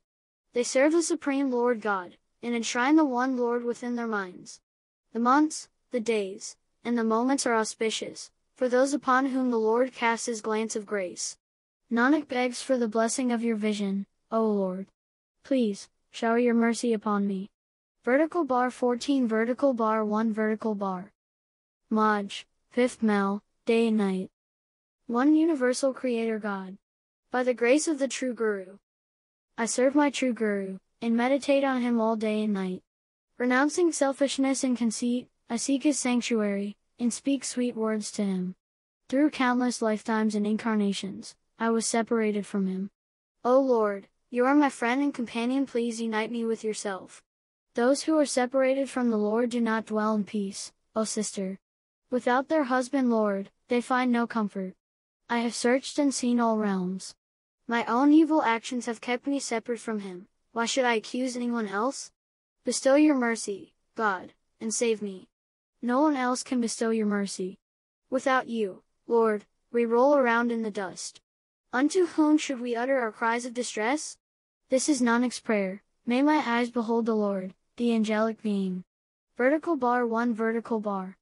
They serve the Supreme Lord God, and enshrine the one Lord within their minds. The months, the days, and the moments are auspicious, for those upon whom the Lord casts his glance of grace. Nanak begs for the blessing of your vision, O Lord. Please, shower your mercy upon me. Vertical bar 14 vertical bar 1 vertical bar. Maj, 5th Mehl, day and night. One universal creator God. By the grace of the true Guru. I serve my true Guru, and meditate on him all day and night. Renouncing selfishness and conceit, I seek his sanctuary, and speak sweet words to him. Through countless lifetimes and incarnations, I was separated from him. O Lord, you are my friend and companion please unite me with yourself. Those who are separated from the Lord do not dwell in peace, O sister. Without their husband Lord, they find no comfort. I have searched and seen all realms. My own evil actions have kept me separate from him, why should I accuse anyone else? Bestow your mercy, God, and save me. No one else can bestow your mercy. Without you, Lord, we roll around in the dust. Unto whom should we utter our cries of distress? This is Nanak's prayer, may my eyes behold the Lord, the angelic being. Vertical bar 1 Vertical bar.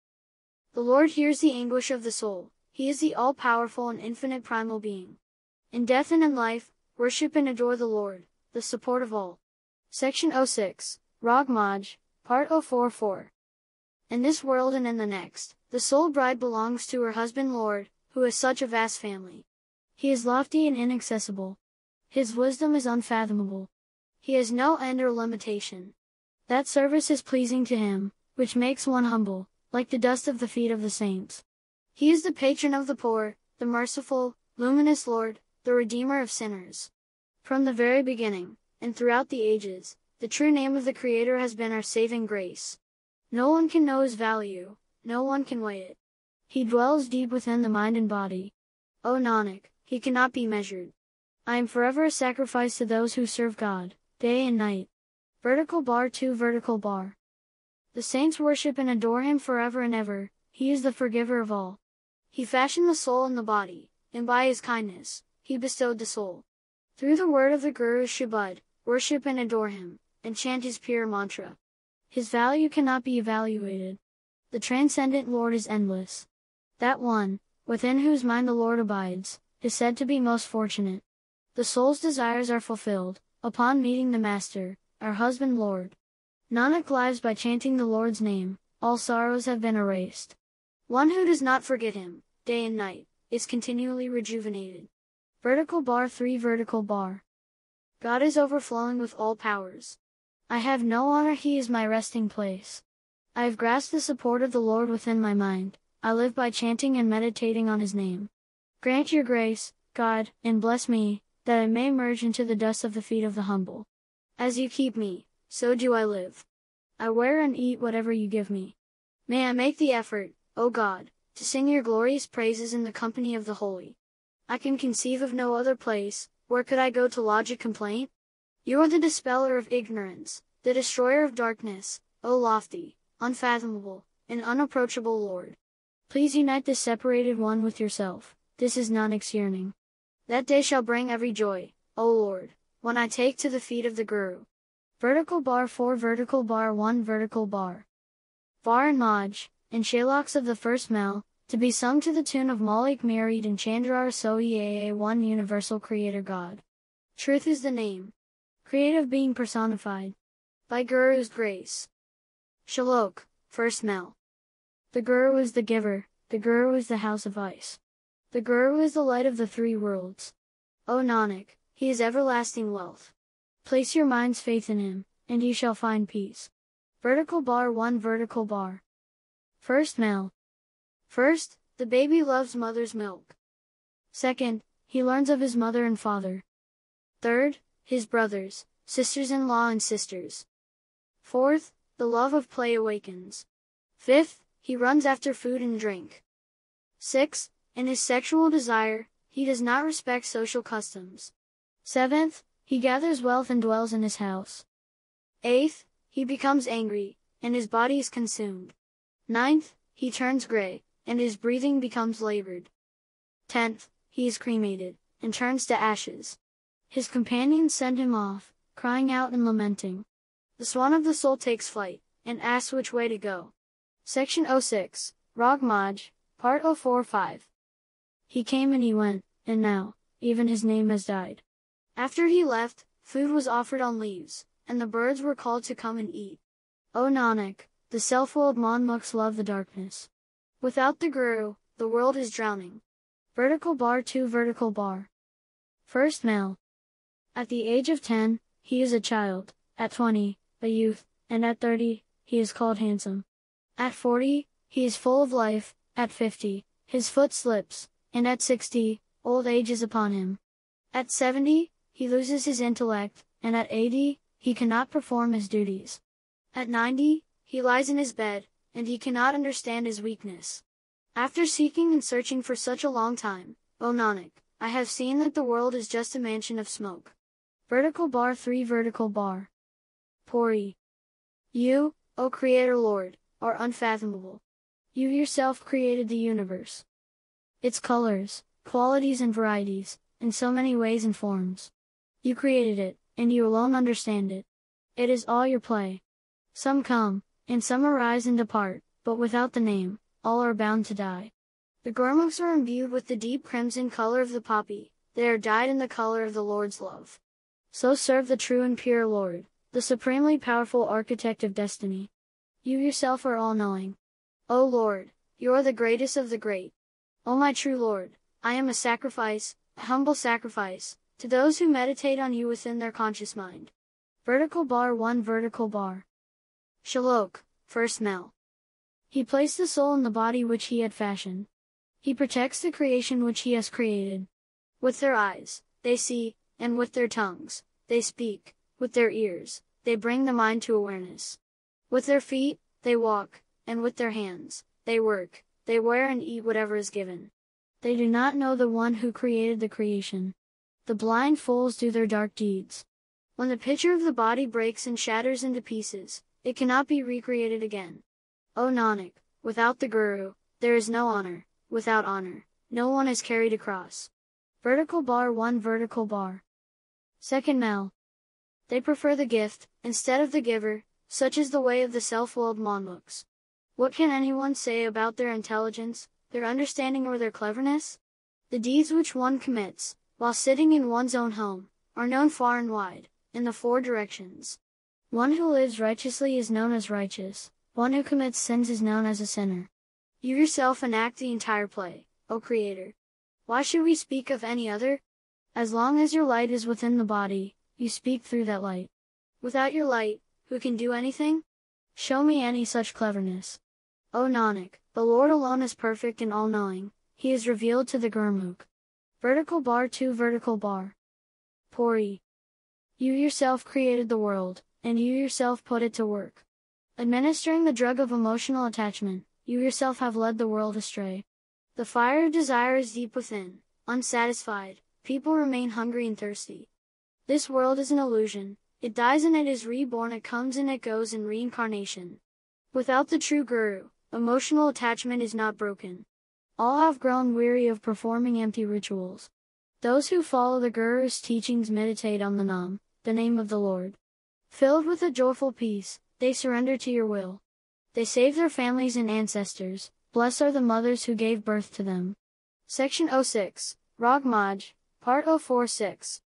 The Lord hears the anguish of the soul, He is the all-powerful and infinite primal being. In death and in life, worship and adore the Lord, the support of all. Section 06, Rag Maj, Part 044. In this world and in the next, the soul bride belongs to her husband Lord, who is such a vast family. He is lofty and inaccessible, his wisdom is unfathomable. He has no end or limitation. That service is pleasing to him, which makes one humble, like the dust of the feet of the saints. He is the patron of the poor, the merciful, luminous Lord, the Redeemer of sinners. From the very beginning, and throughout the ages, the true name of the Creator has been our saving grace. No one can know his value, no one can weigh it. He dwells deep within the mind and body. O Nanak, he cannot be measured. I am forever a sacrifice to those who serve God, day and night. Vertical bar 2 Vertical bar. The saints worship and adore him forever and ever, he is the forgiver of all. He fashioned the soul and the body, and by his kindness, he bestowed the soul. Through the word of the Guru Shabad, worship and adore him, and chant his pure mantra. His value cannot be evaluated. The transcendent Lord is endless. That one, within whose mind the Lord abides, is said to be most fortunate. The soul's desires are fulfilled, upon meeting the Master, our husband Lord. Nanak lives by chanting the Lord's name, all sorrows have been erased. One who does not forget him, day and night, is continually rejuvenated. Vertical bar 3 Vertical bar. God is overflowing with all powers. I have no honor he is my resting place. I have grasped the support of the Lord within my mind, I live by chanting and meditating on his name. Grant your grace, God, and bless me, that I may merge into the dust of the feet of the humble. As you keep me, so do I live. I wear and eat whatever you give me. May I make the effort, O God, to sing your glorious praises in the company of the holy. I can conceive of no other place, where could I go to lodge a complaint? You are the dispeller of ignorance, the destroyer of darkness, O lofty, unfathomable, and unapproachable Lord. Please unite this separated one with yourself, this is Nanak's yearning. That day shall bring every joy, O Lord, when I take to the feet of the Guru. Vertical bar 4 Vertical bar 1 Vertical bar. Var and Maj, and Shaloks of the first Mehl, to be sung to the tune of Malik Mureed and Chandrahraa Sohee-aa one universal creator God. Truth is the name. Creative being personified. By Guru's grace. Shalok, first Mehl. The Guru is the giver, the Guru is the house of ice. The Guru is the light of the three worlds. O Nanak, he is everlasting wealth. Place your mind's faith in him, and you shall find peace. Vertical bar 1 Vertical bar. First Mehl. First, the baby loves mother's milk. Second, he learns of his mother and father. Third, his brothers, sisters-in-law and sisters. Fourth, the love of play awakens. Fifth, he runs after food and drink. Sixth, in his sexual desire, he does not respect social customs. Seventh, he gathers wealth and dwells in his house. Eighth, he becomes angry, and his body is consumed. Ninth, he turns gray, and his breathing becomes labored. Tenth, he is cremated, and turns to ashes. His companions send him off, crying out and lamenting. The swan of the soul takes flight, and asks which way to go. Section 06, Rag Maj, Part 045. He came and he went, and now, even his name has died. After he left, food was offered on leaves, and the birds were called to come and eat. O Nanak, the self-willed Manmukhs love the darkness. Without the Guru, the world is drowning. Vertical bar 2 Vertical bar. First Mehl. At the age of 10, he is a child, at 20, a youth, and at 30, he is called handsome. At 40, he is full of life, at 50, his foot slips, and at 60, old age is upon him. At 70, he loses his intellect, and at 80, he cannot perform his duties. At 90, he lies in his bed, and he cannot understand his weakness. After seeking and searching for such a long time, O Nanak, I have seen that the world is just a mansion of smoke. Vertical bar 3 Vertical bar. Puri. You, O Creator Lord, are unfathomable. You yourself created the universe. Its colors, qualities and varieties, in so many ways and forms. You created it, and you alone understand it. It is all your play. Some come, and some arise and depart, but without the name, all are bound to die. The Gurmukhs are imbued with the deep crimson color of the poppy, they are dyed in the color of the Lord's love. So serve the true and pure Lord, the supremely powerful architect of destiny. You yourself are all-knowing. O Lord, you are the greatest of the great. O my true Lord, I am a sacrifice, a humble sacrifice, to those who meditate on you within their conscious mind. Vertical bar 1 Vertical bar. Shalok, first mehl. He placed the soul in the body which he had fashioned. He protects the creation which he has created. With their eyes, they see, and with their tongues, they speak, with their ears, they bring the mind to awareness. With their feet, they walk, and with their hands, they work, they wear and eat whatever is given. They do not know the one who created the creation. The blind fools do their dark deeds. When the picture of the body breaks and shatters into pieces, it cannot be recreated again. O Nanak, without the Guru, there is no honor, without honor, no one is carried across. Vertical bar 1 Vertical bar. Second Mehl. They prefer the gift, instead of the giver, such is the way of the self-willed Manmukhs. What can anyone say about their intelligence, their understanding or their cleverness? The deeds which one commits, while sitting in one's own home, are known far and wide, in the four directions. One who lives righteously is known as righteous, one who commits sins is known as a sinner. You yourself enact the entire play, O Creator. Why should we speak of any other? As long as your light is within the body, you speak through that light. Without your light, who can do anything? Show me any such cleverness. O Nanak, the Lord alone is perfect and all-knowing, He is revealed to the Gurmukh. Vertical bar 2 Vertical bar. Puri. You yourself created the world, and you yourself put it to work. Administering the drug of emotional attachment, you yourself have led the world astray. The fire of desire is deep within, unsatisfied, people remain hungry and thirsty. This world is an illusion, it dies and it is reborn, it comes and it goes in reincarnation. Without the true Guru, emotional attachment is not broken. All have grown weary of performing empty rituals. Those who follow the Guru's teachings meditate on the Nam, the name of the Lord. Filled with a joyful peace, they surrender to your will. They save their families and ancestors, blessed are the mothers who gave birth to them. Section 06, Rag Maj, Part 046.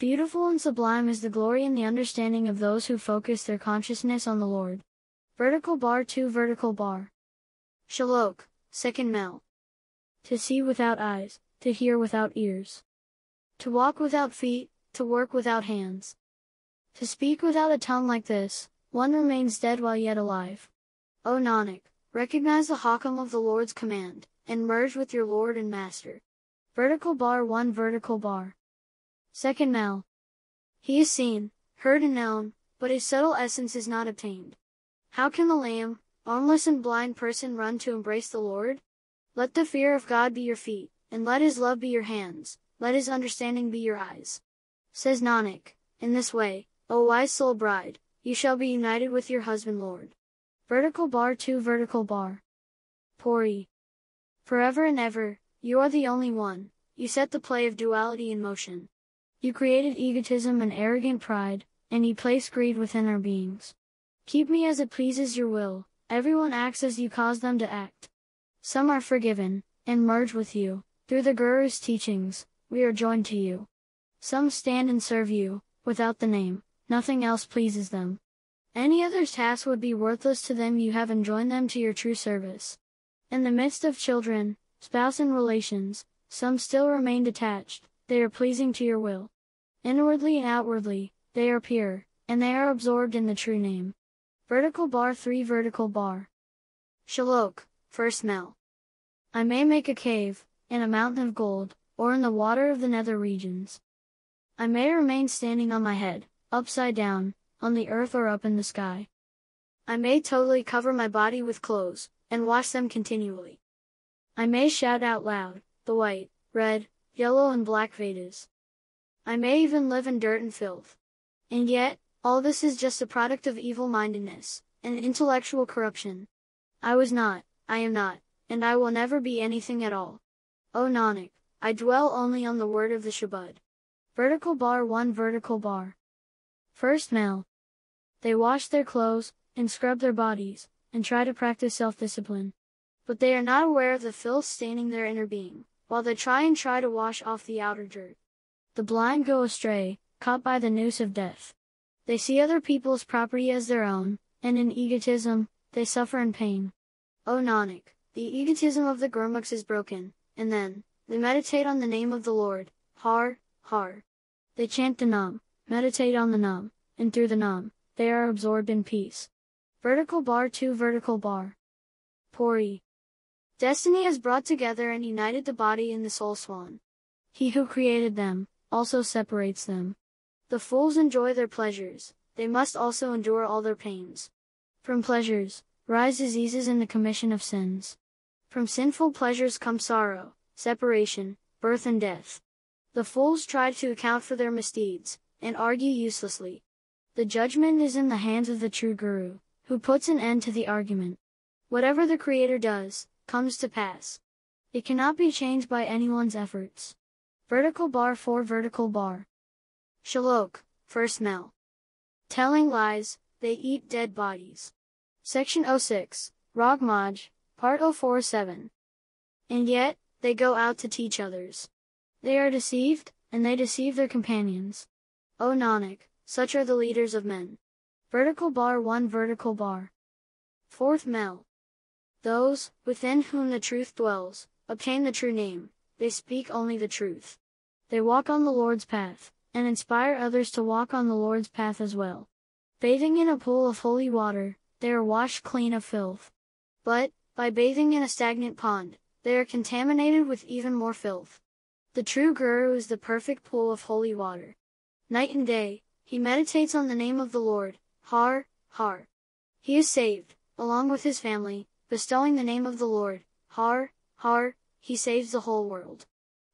Beautiful and sublime is the glory and the understanding of those who focus their consciousness on the Lord. Vertical bar 2 Vertical bar. Shalok, second mehl. To see without eyes, to hear without ears. To walk without feet, to work without hands. To speak without a tongue like this, one remains dead while yet alive. O Nanak, recognize the Hukam of the Lord's command, and merge with your Lord and Master. Vertical bar 1 Vertical bar. Second Mehl. He is seen, heard and known, but his subtle essence is not obtained. How can the lame, armless and blind person run to embrace the Lord? Let the fear of God be your feet, and let his love be your hands, let his understanding be your eyes. Says Nanak, in this way, O wise soul bride, you shall be united with your husband Lord. Vertical bar 2 Vertical bar. Puri. Forever and ever, you are the only one, you set the play of duality in motion. You created egotism and arrogant pride, and ye place greed within our beings. Keep me as it pleases your will, everyone acts as you cause them to act. Some are forgiven, and merge with you, through the Guru's teachings, we are joined to you. Some stand and serve you, without the name, nothing else pleases them. Any other task would be worthless to them you have enjoined them to your true service. In the midst of children, spouse and relations, some still remain detached, they are pleasing to your will. Inwardly and outwardly, they are pure, and they are absorbed in the true name. Vertical bar 3 Vertical bar. Shalok, first mehl. I may make a cave, in a mountain of gold, or in the water of the nether regions. I may remain standing on my head, upside down, on the earth or up in the sky. I may totally cover my body with clothes, and wash them continually. I may shout out loud, the white, red, yellow and black Vedas. I may even live in dirt and filth. And yet, all this is just a product of evil-mindedness, and intellectual corruption. I was not, I am not, and I will never be anything at all. O Nanak, I dwell only on the word of the Shabad. Vertical bar 1 Vertical bar. First Mehl. They wash their clothes, and scrub their bodies, and try to practice self-discipline. But they are not aware of the filth staining their inner being, while they try and try to wash off the outer dirt. The blind go astray, caught by the noose of death. They see other people's property as their own, and in egotism, they suffer in pain. O Nanak, the egotism of the Gurmukhs is broken, and then, they meditate on the name of the Lord, Har, Har. They chant the Nam, meditate on the Nam, and through the Nam, they are absorbed in peace. Vertical bar 2 Vertical bar. Puri. Destiny has brought together and united the body and the soul swan. He who created them, also separates them. The fools enjoy their pleasures, they must also endure all their pains. From pleasures, rise diseases and the commission of sins. From sinful pleasures come sorrow, separation, birth and death. The fools try to account for their misdeeds, and argue uselessly. The judgment is in the hands of the true Guru, who puts an end to the argument. Whatever the Creator does, comes to pass. It cannot be changed by anyone's efforts. Vertical bar 4 Vertical bar. Shalok, first mehl. Telling lies, they eat dead bodies. Section 06, Rag Maj, Part 047. And yet, they go out to teach others. They are deceived, and they deceive their companions. O Nanak, such are the leaders of men. Vertical bar 1 Vertical bar. Fourth mehl. Those, within whom the truth dwells, obtain the true name, they speak only the truth. They walk on the Lord's path, and inspire others to walk on the Lord's path as well. Bathing in a pool of holy water, they are washed clean of filth. But, by bathing in a stagnant pond, they are contaminated with even more filth. The true Guru is the perfect pool of holy water. Night and day, he meditates on the name of the Lord, Har, Har. He is saved, along with his family, bestowing the name of the Lord, Har, Har, he saves the whole world.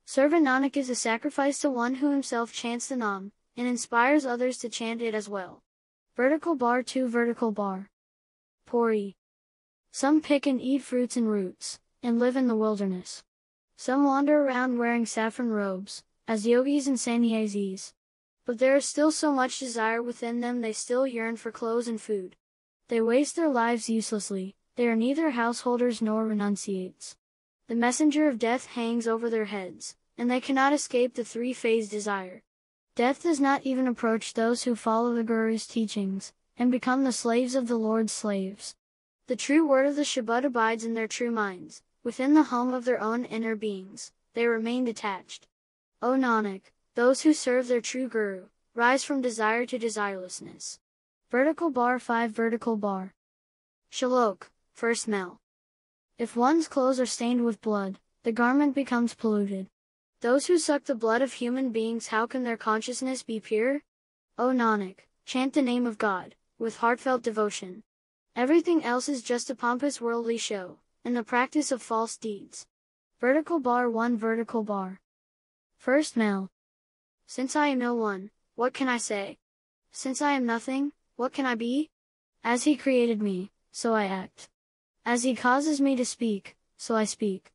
Servant Nanak is a sacrifice to one who himself chants the Nam, and inspires others to chant it as well. Vertical bar 2 Vertical bar. Puri. Some pick and eat fruits and roots, and live in the wilderness. Some wander around wearing saffron robes, as yogis and sannyasis. But there is still so much desire within them they still yearn for clothes and food. They waste their lives uselessly, they are neither householders nor renunciates. The messenger of death hangs over their heads, and they cannot escape the three-phase desire. Death does not even approach those who follow the Guru's teachings, and become the slaves of the Lord's slaves. The true word of the Shabad abides in their true minds, within the home of their own inner beings, they remain detached. O Nanak, those who serve their true Guru, rise from desire to desirelessness. Vertical bar 5 Vertical bar. Shalok, first mehl. If one's clothes are stained with blood, the garment becomes polluted. Those who suck the blood of human beings how can their consciousness be pure? O Nanak, chant the name of God, with heartfelt devotion. Everything else is just a pompous worldly show, and the practice of false deeds. Vertical bar 1 Vertical bar. First Mehl. Since I am no one, what can I say? Since I am nothing, what can I be? As he created me, so I act. As he causes me to speak, so I speak.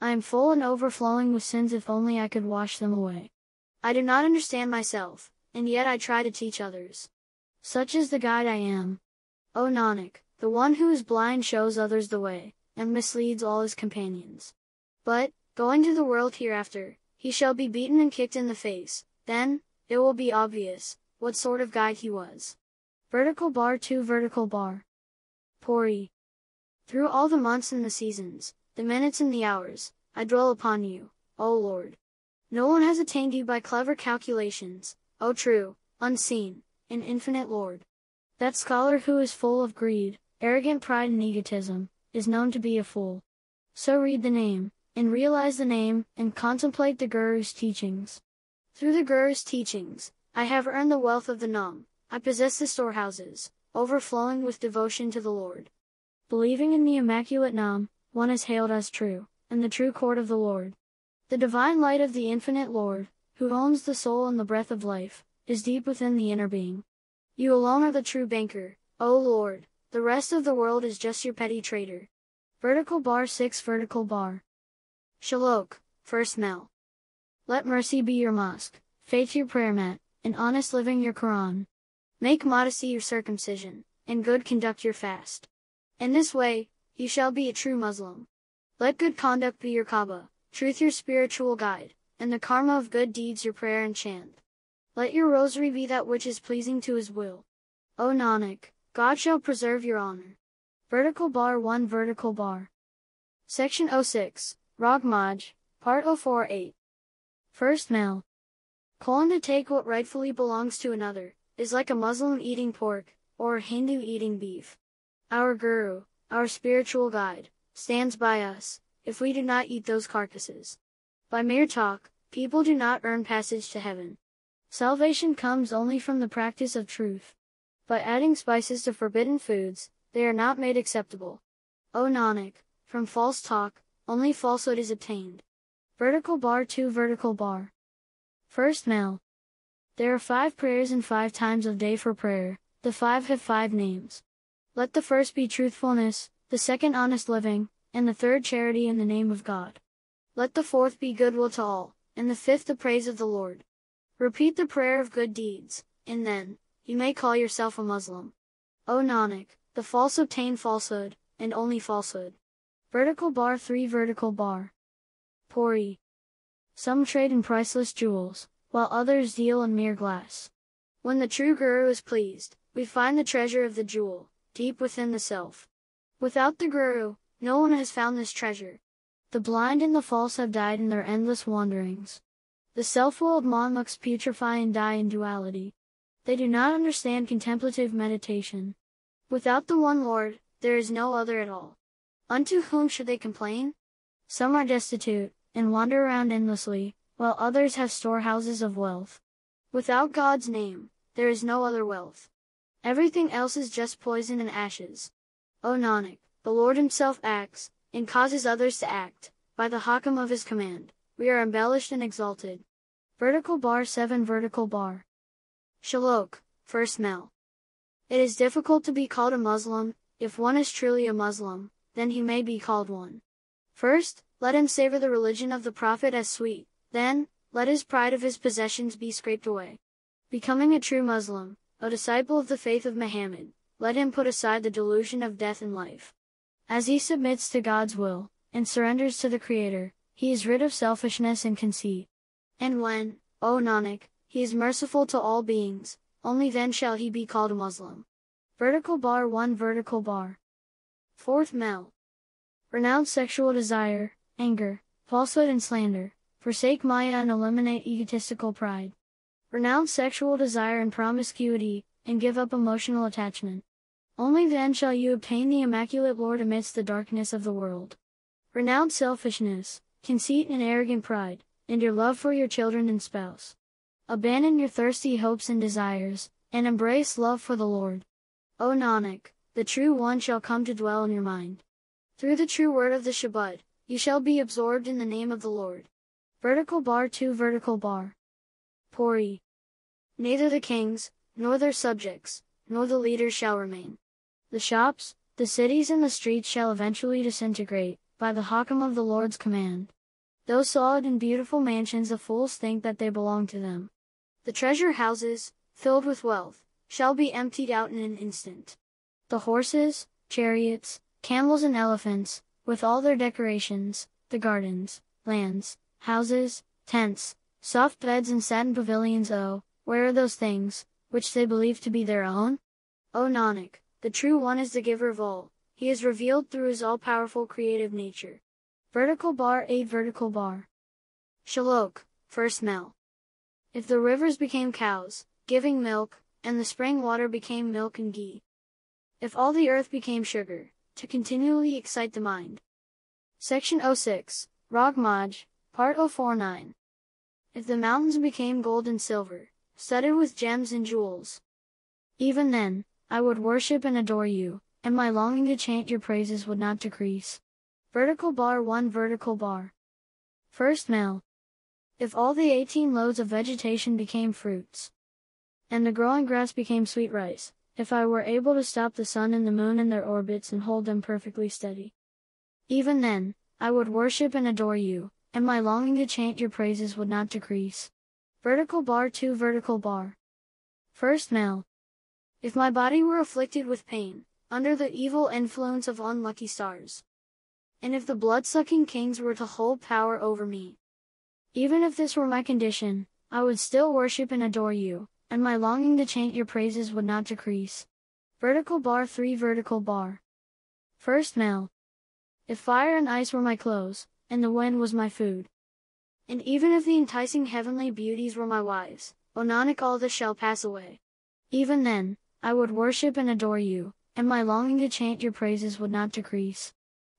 I am full and overflowing with sins if only I could wash them away. I do not understand myself, and yet I try to teach others. Such is the guide I am. O Nanak, the one who is blind shows others the way, and misleads all his companions. But, going to the world hereafter, he shall be beaten and kicked in the face, then, it will be obvious, what sort of guide he was. Vertical bar 2 Vertical bar. Pori. Through all the months and the seasons, the minutes and the hours, I dwell upon you, O Lord. No one has attained you by clever calculations, O true, unseen, and infinite Lord. That scholar who is full of greed, arrogant pride and egotism, is known to be a fool. So read the name, and realize the name, and contemplate the Guru's teachings. Through the Guru's teachings, I have earned the wealth of the Nam, I possess the storehouses, overflowing with devotion to the Lord. Believing in the Immaculate Nam, one is hailed as true, and the true court of the Lord. The divine light of the infinite Lord, who owns the soul and the breath of life, is deep within the inner being. You alone are the true banker, O Lord, the rest of the world is just your petty trader. Vertical bar 6 Vertical bar. Shalok, first Mehl. Let mercy be your mosque, faith your prayer mat, and honest living your Quran. Make modesty your circumcision, and good conduct your fast. In this way, you shall be a true Muslim. Let good conduct be your Kaaba, truth your spiritual guide, and the karma of good deeds your prayer and chant. Let your rosary be that which is pleasing to his will. O Nanak, God shall preserve your honor. Vertical bar 1 Vertical bar. Section 06, Rag Maj, Part 048. First Mehl. Calling to take what rightfully belongs to another, is like a Muslim eating pork, or a Hindu eating beef. Our Guru, our spiritual guide, stands by us, if we do not eat those carcasses. By mere talk, people do not earn passage to heaven. Salvation comes only from the practice of truth. By adding spices to forbidden foods, they are not made acceptable. O Nanak, from false talk, only falsehood is obtained. Vertical bar 2 Vertical bar. First Mehl. There are five prayers and five times of day for prayer, the five have five names. Let the first be truthfulness, the second honest living, and the third charity in the name of God. Let the fourth be goodwill to all, and the fifth the praise of the Lord. Repeat the prayer of good deeds, and then, you may call yourself a Muslim. O Nanak, the false obtain falsehood, and only falsehood. Vertical bar 3 Vertical bar. Pori. Some trade in priceless jewels, while others deal in mere glass. When the true Guru is pleased, we find the treasure of the jewel, deep within the self. Without the Guru, no one has found this treasure. The blind and the false have died in their endless wanderings. The self-willed manmukhs putrefy and die in duality. They do not understand contemplative meditation. Without the one Lord, there is no other at all. Unto whom should they complain? Some are destitute, and wander around endlessly, while others have storehouses of wealth. Without God's name, there is no other wealth. Everything else is just poison and ashes. O Nanak, the Lord himself acts, and causes others to act, by the hukam of his command we are embellished and exalted. Vertical bar 7 Vertical bar. Shalok, first Mehl. It is difficult to be called a Muslim, if one is truly a Muslim, then he may be called one. First, let him savor the religion of the Prophet as sweet, then, let his pride of his possessions be scraped away. Becoming a true Muslim, a disciple of the faith of Muhammad, let him put aside the delusion of death and life. As he submits to God's will, and surrenders to the Creator, he is rid of selfishness and conceit. And when, O Nanak, he is merciful to all beings, only then shall he be called a Muslim. Vertical bar 1 Vertical bar. Fourth Mehl. Renounce sexual desire, anger, falsehood and slander, forsake Maya and eliminate egotistical pride. Renounce sexual desire and promiscuity, and give up emotional attachment. Only then shall you obtain the Immaculate Lord amidst the darkness of the world. Renounce selfishness, conceit and arrogant pride, and your love for your children and spouse. Abandon your thirsty hopes and desires, and embrace love for the Lord. O Nanak, the true one shall come to dwell in your mind. Through the true word of the Shabad, you shall be absorbed in the name of the Lord. Vertical bar 2 Vertical bar. Pori. Neither the kings, nor their subjects, nor the leaders shall remain. The shops, the cities and the streets shall eventually disintegrate, by the Hukam of the Lord's command. Those solid and beautiful mansions of fools think that they belong to them. The treasure houses, filled with wealth, shall be emptied out in an instant. The horses, chariots, camels and elephants, with all their decorations, the gardens, lands, houses, tents, soft beds and satin pavilions oh, where are those things, which they believe to be their own? O Nanak, the True One is the giver of all, He is revealed through His all-powerful creative nature. Vertical bar 8 Vertical bar. Shalok, first mehl. If the rivers became cows, giving milk, and the spring water became milk and ghee. If all the earth became sugar, to continually excite the mind. Section 06, Rag Maj, Part 049. If the mountains became gold and silver, studded with gems and jewels. Even then, I would worship and adore you, and my longing to chant your praises would not decrease. Vertical bar 1 Vertical bar. First mehl. If all the 18 loads of vegetation became fruits, and the growing grass became sweet rice, if I were able to stop the sun and the moon in their orbits and hold them perfectly steady. Even then, I would worship and adore you, and my longing to chant your praises would not decrease. Vertical bar 2 Vertical bar. First mehl. If my body were afflicted with pain, under the evil influence of unlucky stars, and if the blood-sucking kings were to hold power over me, even if this were my condition, I would still worship and adore you, and my longing to chant your praises would not decrease. Vertical bar 3 Vertical bar. First mehl. If fire and ice were my clothes, and the wind was my food, and even if the enticing heavenly beauties were my wives, O Nanak all this shall pass away. Even then, I would worship and adore you, and my longing to chant your praises would not decrease.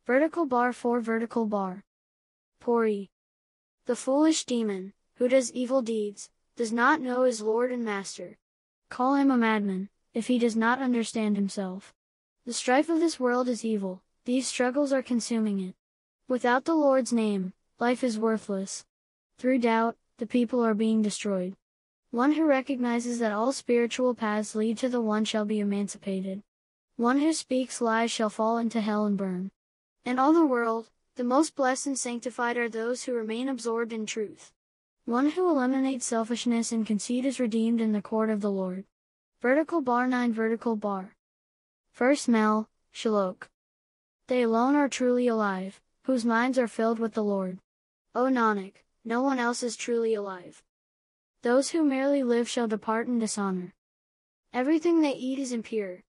Vertical bar 4 Vertical bar. Puri. The foolish demon, who does evil deeds, does not know his Lord and Master. Call him a madman, if he does not understand himself. The strife of this world is evil, these struggles are consuming it. Without the Lord's name, life is worthless. Through doubt, the people are being destroyed. One who recognizes that all spiritual paths lead to the one shall be emancipated. One who speaks lies shall fall into hell and burn. In all the world, the most blessed and sanctified are those who remain absorbed in truth. One who eliminates selfishness and conceit is redeemed in the court of the Lord. Vertical bar 9 Vertical bar. First mehl, Shalok. They alone are truly alive, whose minds are filled with the Lord. O Nanak, no one else is truly alive. Those who merely live shall depart in dishonor. Everything they eat is impure.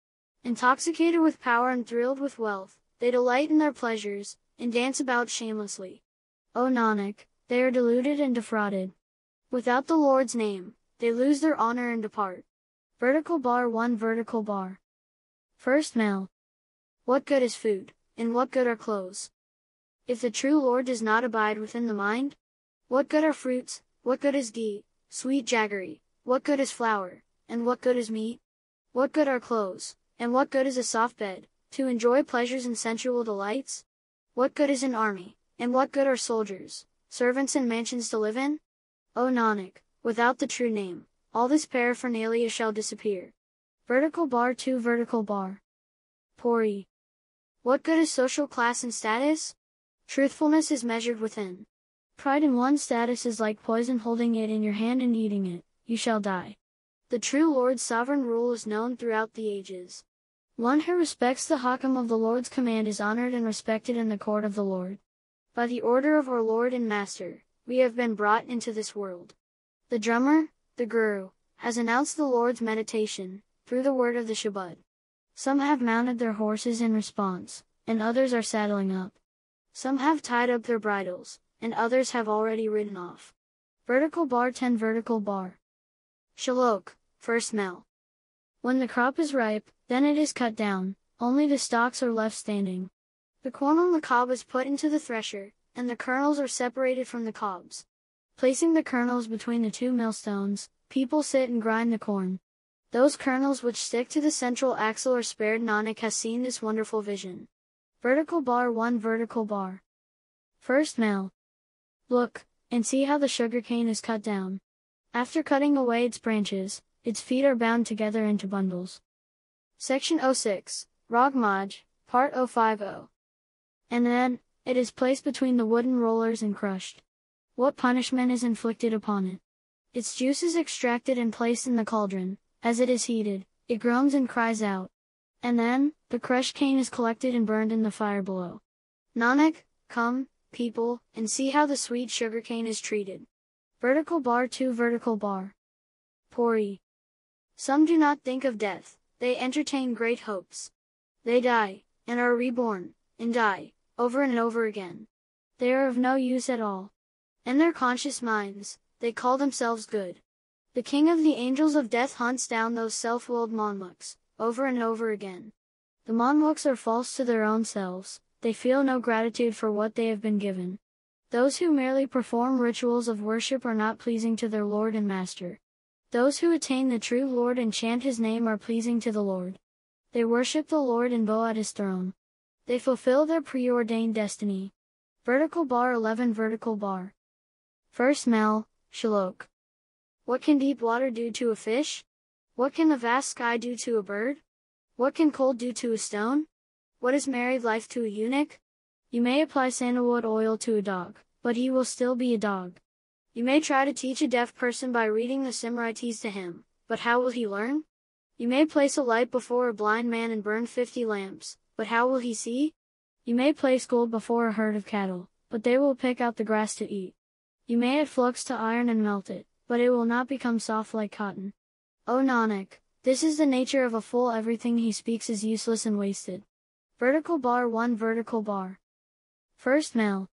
Intoxicated with power and thrilled with wealth, they delight in their pleasures, and dance about shamelessly. O Nanak, they are deluded and defrauded. Without the Lord's name, they lose their honor and depart. Vertical bar 1 Vertical bar. First mehl. What good is food, and what good are clothes? If the true Lord does not abide within the mind, what good are fruits, what good is ghee, Sweet jaggery, what good is flour, and what good is meat? What good are clothes, and what good is a soft bed, to enjoy pleasures and sensual delights? What good is an army, and what good are soldiers, servants and mansions to live in? O Nanak, without the true name, all this paraphernalia shall disappear. Vertical bar 2 Vertical bar. Puri. What good is social class and status? Truthfulness is measured within. Pride in one's status is like poison holding it in your hand and eating it, you shall die. The true Lord's sovereign rule is known throughout the ages. One who respects the Hukam of the Lord's command is honored and respected in the court of the Lord. By the order of our Lord and Master, we have been brought into this world. The drummer, the Guru, has announced the Lord's meditation, through the word of the Shabad. Some have mounted their horses in response, and others are saddling up. Some have tied up their bridles, and others have already ridden off. Vertical bar 10 Vertical bar. Shalok, first mehl. When the crop is ripe, then it is cut down, only the stalks are left standing. The corn on the cob is put into the thresher, and the kernels are separated from the cobs. Placing the kernels between the two millstones, people sit and grind the corn. Those kernels which stick to the central axle are spared Nanak has seen this wonderful vision. Vertical bar 1 Vertical bar. First Mehl. Look, and see how the sugarcane is cut down. After cutting away its branches, its feet are bound together into bundles. Section 06, Rag Maj, Part 050. And then, it is placed between the wooden rollers and crushed. What punishment is inflicted upon it? Its juice is extracted and placed in the cauldron, as it is heated, It groans and cries out. And then, the crushed cane is collected and burned in the fire below. Nanak, come, people, and see how the sweet sugarcane is treated. Vertical bar 2 Vertical bar. Pori. Some do not think of death, they entertain great hopes. They die, and are reborn, and die, over and over again. They are of no use at all. In their conscious minds, they call themselves good. The king of the angels of death hunts down those self-willed manmukhs, over and over again. The manmukhs are false to their own selves, they feel no gratitude for what they have been given. Those who merely perform rituals of worship are not pleasing to their Lord and Master. Those who attain the true Lord and chant His name are pleasing to the Lord. They worship the Lord and bow at His throne. They fulfill their preordained destiny. Vertical bar 11 Vertical bar. First Mehl, Shalok. What can deep water do to a fish? What can the vast sky do to a bird? What can cold do to a stone? What is married life to a eunuch? You may apply sandalwood oil to a dog, but he will still be a dog. You may try to teach a deaf person by reading the Simritis to him, but how will he learn? You may place a light before a blind man and burn fifty lamps, but how will he see? You may place gold before a herd of cattle, but they will pick out the grass to eat. You may add flux to iron and melt it, but it will not become soft like cotton. O Nanak, this is the nature of a fool everything he speaks is useless and wasted. Vertical bar 1 Vertical bar. First Mehl.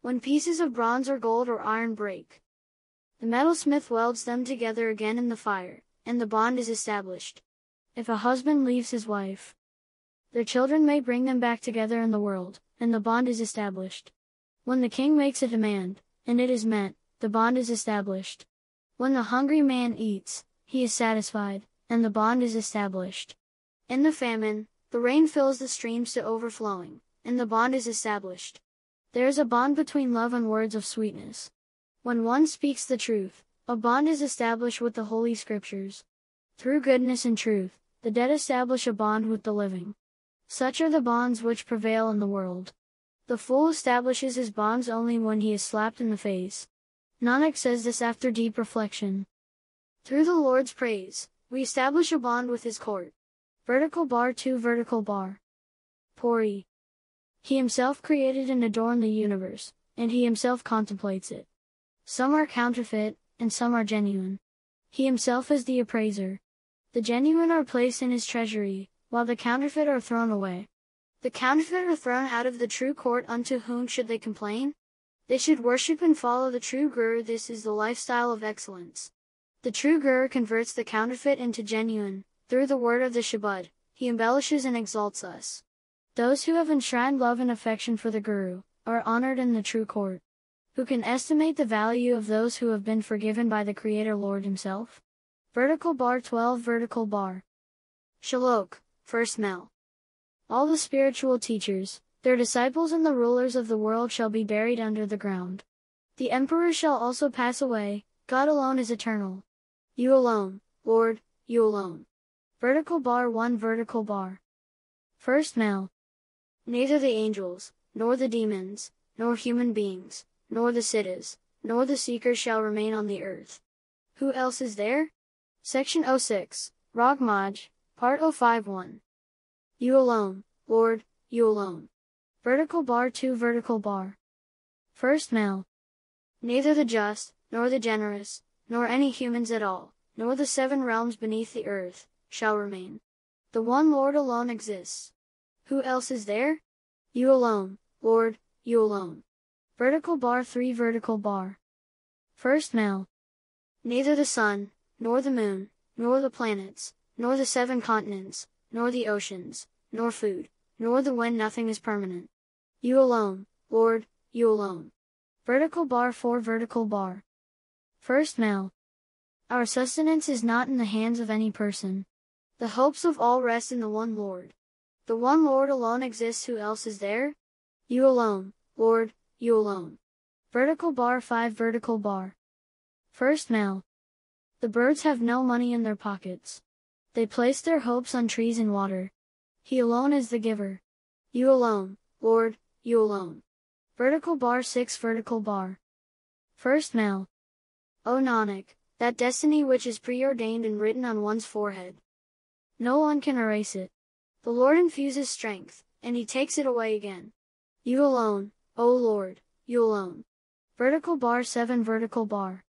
When pieces of bronze or gold or iron break, the metalsmith welds them together again in the fire, and the bond is established. If a husband leaves his wife, their children may bring them back together in the world, and the bond is established. When the king makes a demand, and it is met, the bond is established. When the hungry man eats, he is satisfied, and the bond is established. In the famine, the rain fills the streams to overflowing, and the bond is established. There is a bond between love and words of sweetness. When one speaks the truth, a bond is established with the Holy Scriptures. Through goodness and truth, the dead establish a bond with the living. Such are the bonds which prevail in the world. The fool establishes his bonds only when he is slapped in the face. Nanak says this after deep reflection. Through the Lord's praise, we establish a bond with his court. Vertical bar 2 Vertical bar. Pori. He himself created and adorned the universe, and he himself contemplates it. Some are counterfeit, and some are genuine. He himself is the appraiser. The genuine are placed in his treasury, while the counterfeit are thrown away. The counterfeit are thrown out of the true court unto whom should they complain? They should worship and follow the true Guru this is the lifestyle of excellence. The true Guru converts the counterfeit into genuine, through the word of the Shabad, he embellishes and exalts us. Those who have enshrined love and affection for the Guru, are honored in the true court. Who can estimate the value of those who have been forgiven by the Creator Lord Himself? Vertical bar 12 Vertical bar. Shalok, First Mehl. All the spiritual teachers, their disciples and the rulers of the world shall be buried under the ground. The emperor shall also pass away, God alone is eternal. You alone, Lord, you alone. Vertical bar 1 Vertical bar. First Mehl. Neither the angels, nor the demons, nor human beings, nor the siddhas, nor the seekers shall remain on the earth. Who else is there? Section 06, Rag Maj, Part 051. You alone, Lord, you alone. Vertical bar 2 Vertical bar. First Mehl. Neither the just, nor the generous, nor any humans at all, nor the seven realms beneath the earth, shall remain. The one Lord alone exists. Who else is there? You alone, Lord, you alone. Vertical bar 3 Vertical bar. First Mehl. Neither the sun, nor the moon, nor the planets, nor the seven continents, nor the oceans, nor food, nor the wind nothing is permanent. You alone, Lord, you alone. Vertical bar 4 Vertical bar. First Mehl. Our sustenance is not in the hands of any person, the hopes of all rest in the one Lord. The one Lord alone exists who else is there? You alone, Lord, you alone. Vertical bar 5 Vertical bar. First Mehl. The birds have no money in their pockets. They place their hopes on trees and water. He alone is the giver. You alone, Lord, you alone. Vertical bar 6 Vertical bar. First Mehl. O Nanak, that destiny which is preordained and written on one's forehead, No one can erase it. The Lord infuses strength, and he takes it away again. You alone, O Lord, you alone. Vertical bar 7 vertical bar.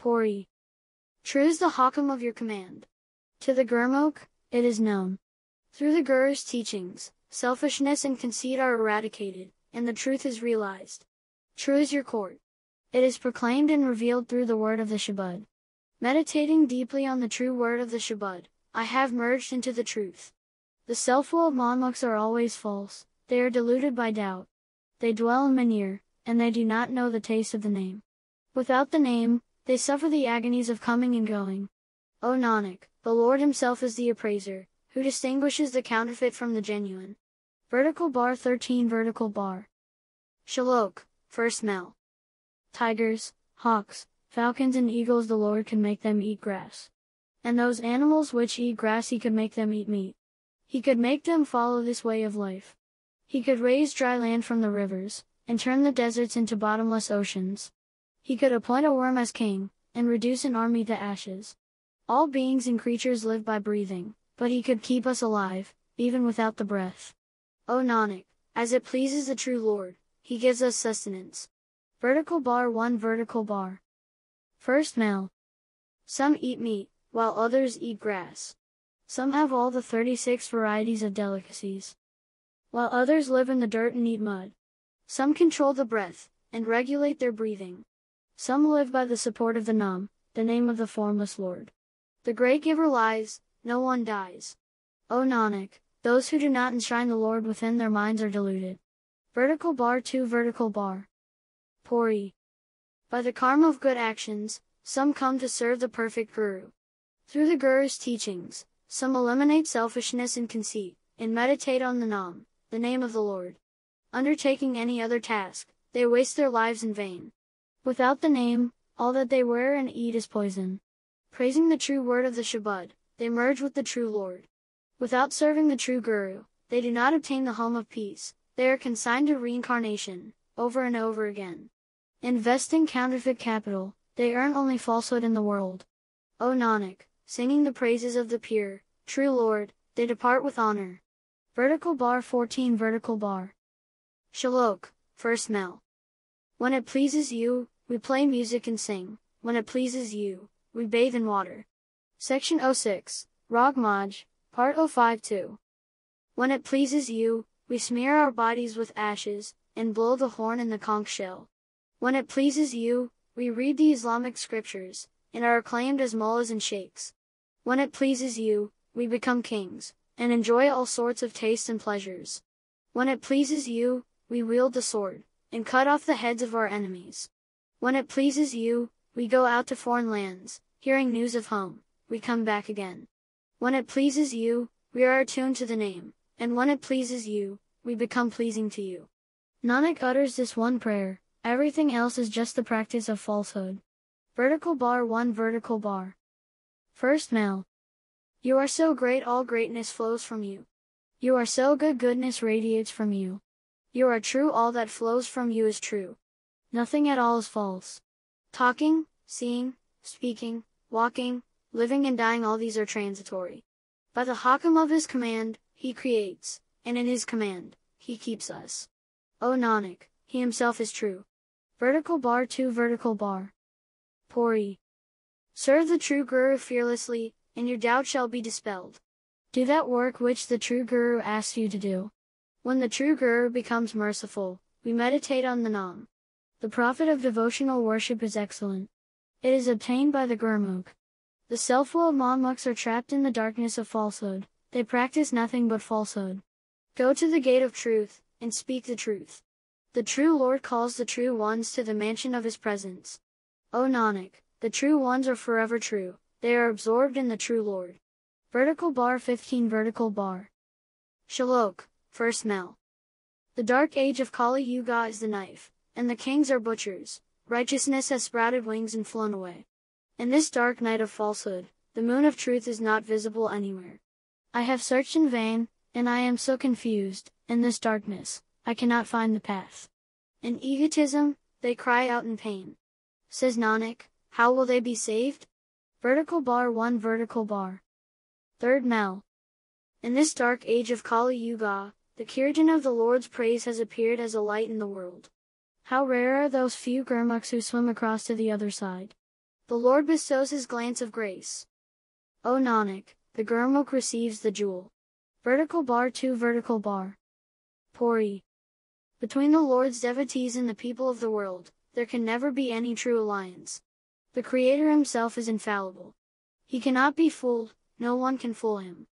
Pori. True is the Hukam of your command. To the Gurmukh, it is known. Through the Guru's teachings, selfishness and conceit are eradicated, and the truth is realized. True is your court. It is proclaimed and revealed through the word of the Shabad. Meditating deeply on the true word of the Shabad, I have merged into the truth. The self-willed manmukhs are always false, they are deluded by doubt. They dwell in Manir, and they do not know the taste of the name. Without the name, they suffer the agonies of coming and going. O Nanak, the Lord himself is the appraiser, who distinguishes the counterfeit from the genuine. Vertical bar 13 Vertical bar. Shalok, first Mehl. Tigers, hawks, falcons and eagles the Lord can make them eat grass. And those animals which eat grass he could make them eat meat. He could make them follow this way of life. He could raise dry land from the rivers, and turn the deserts into bottomless oceans. He could appoint a worm as king, and reduce an army to ashes. All beings and creatures live by breathing, but he could keep us alive, even without the breath. O Nanak, as it pleases the true Lord, he gives us sustenance. Vertical bar 1 Vertical bar. First Mehl. Some eat meat, while others eat grass. Some have all the 36 varieties of delicacies. While others live in the dirt and eat mud. Some control the breath, and regulate their breathing. Some live by the support of the Nam, the name of the formless Lord. The great giver lies, no one dies. O Nanak, those who do not enshrine the Lord within their minds are deluded. Vertical bar 2 Vertical bar. Pori. By the karma of good actions, some come to serve the perfect Guru. Through the Guru's teachings, some eliminate selfishness and conceit, and meditate on the Nam, the name of the Lord. Undertaking any other task, they waste their lives in vain. Without the name, all that they wear and eat is poison. Praising the true word of the Shabad, they merge with the true Lord. Without serving the true Guru, they do not obtain the home of peace, they are consigned to reincarnation, over and over again. Investing counterfeit capital, they earn only falsehood in the world. O Nanak, singing the praises of the pure, true Lord, they depart with honor. Vertical bar 14 Vertical bar. Shalok, first mehl. When it pleases you, we play music and sing, when it pleases you, we bathe in water. Section 06, Rag Maj, Part 052. When it pleases you, we smear our bodies with ashes, and blow the horn in the conch shell. When it pleases you, we read the Islamic scriptures, and are acclaimed as mullahs and sheikhs. When it pleases you, we become kings, and enjoy all sorts of tastes and pleasures. When it pleases you, we wield the sword, and cut off the heads of our enemies. When it pleases you, we go out to foreign lands, hearing news of home, we come back again. When it pleases you, we are attuned to the name, and when it pleases you, we become pleasing to you. Nanak utters this one prayer, everything else is just the practice of falsehood. Vertical bar 1 Vertical bar. First Mehl. You are so great all greatness flows from you. You are so good goodness radiates from you. You are true all that flows from you is true. Nothing at all is false. Talking, seeing, speaking, walking, living and dying all these are transitory. By the Hukam of his command, he creates, and in his command, he keeps us. O Nanak, he himself is true. Vertical bar 2 Vertical bar. Pori. Serve the true Guru fearlessly, and your doubt shall be dispelled. Do that work which the true Guru asks you to do. When the true Guru becomes merciful, we meditate on the Nam. The profit of devotional worship is excellent. It is obtained by the Gurmukh. The self-willed manmukhs are trapped in the darkness of falsehood, they practice nothing but falsehood. Go to the gate of truth, and speak the truth. The true Lord calls the true ones to the mansion of his presence. O Nanak, the true ones are forever true, they are absorbed in the true Lord. Vertical bar 15 Vertical bar. Shalok, first mehl. The dark age of Kali Yuga is the knife, and the kings are butchers, righteousness has sprouted wings and flown away. In this dark night of falsehood, the moon of truth is not visible anywhere. I have searched in vain, and I am so confused, in this darkness, I cannot find the path. In egotism, they cry out in pain. Says Nanak, how will they be saved? Vertical bar 1 Vertical bar. Third Mehl. In this dark age of Kali Yuga, the Kirtan of the Lord's praise has appeared as a light in the world. How rare are those few Gurmukhs who swim across to the other side. The Lord bestows his glance of grace. O Nanak, the Gurmukh receives the jewel. Vertical bar 2 Vertical bar. Puri. Between the Lord's devotees and the people of the world, there can never be any true alliance. The Creator himself is infallible. He cannot be fooled, no one can fool him.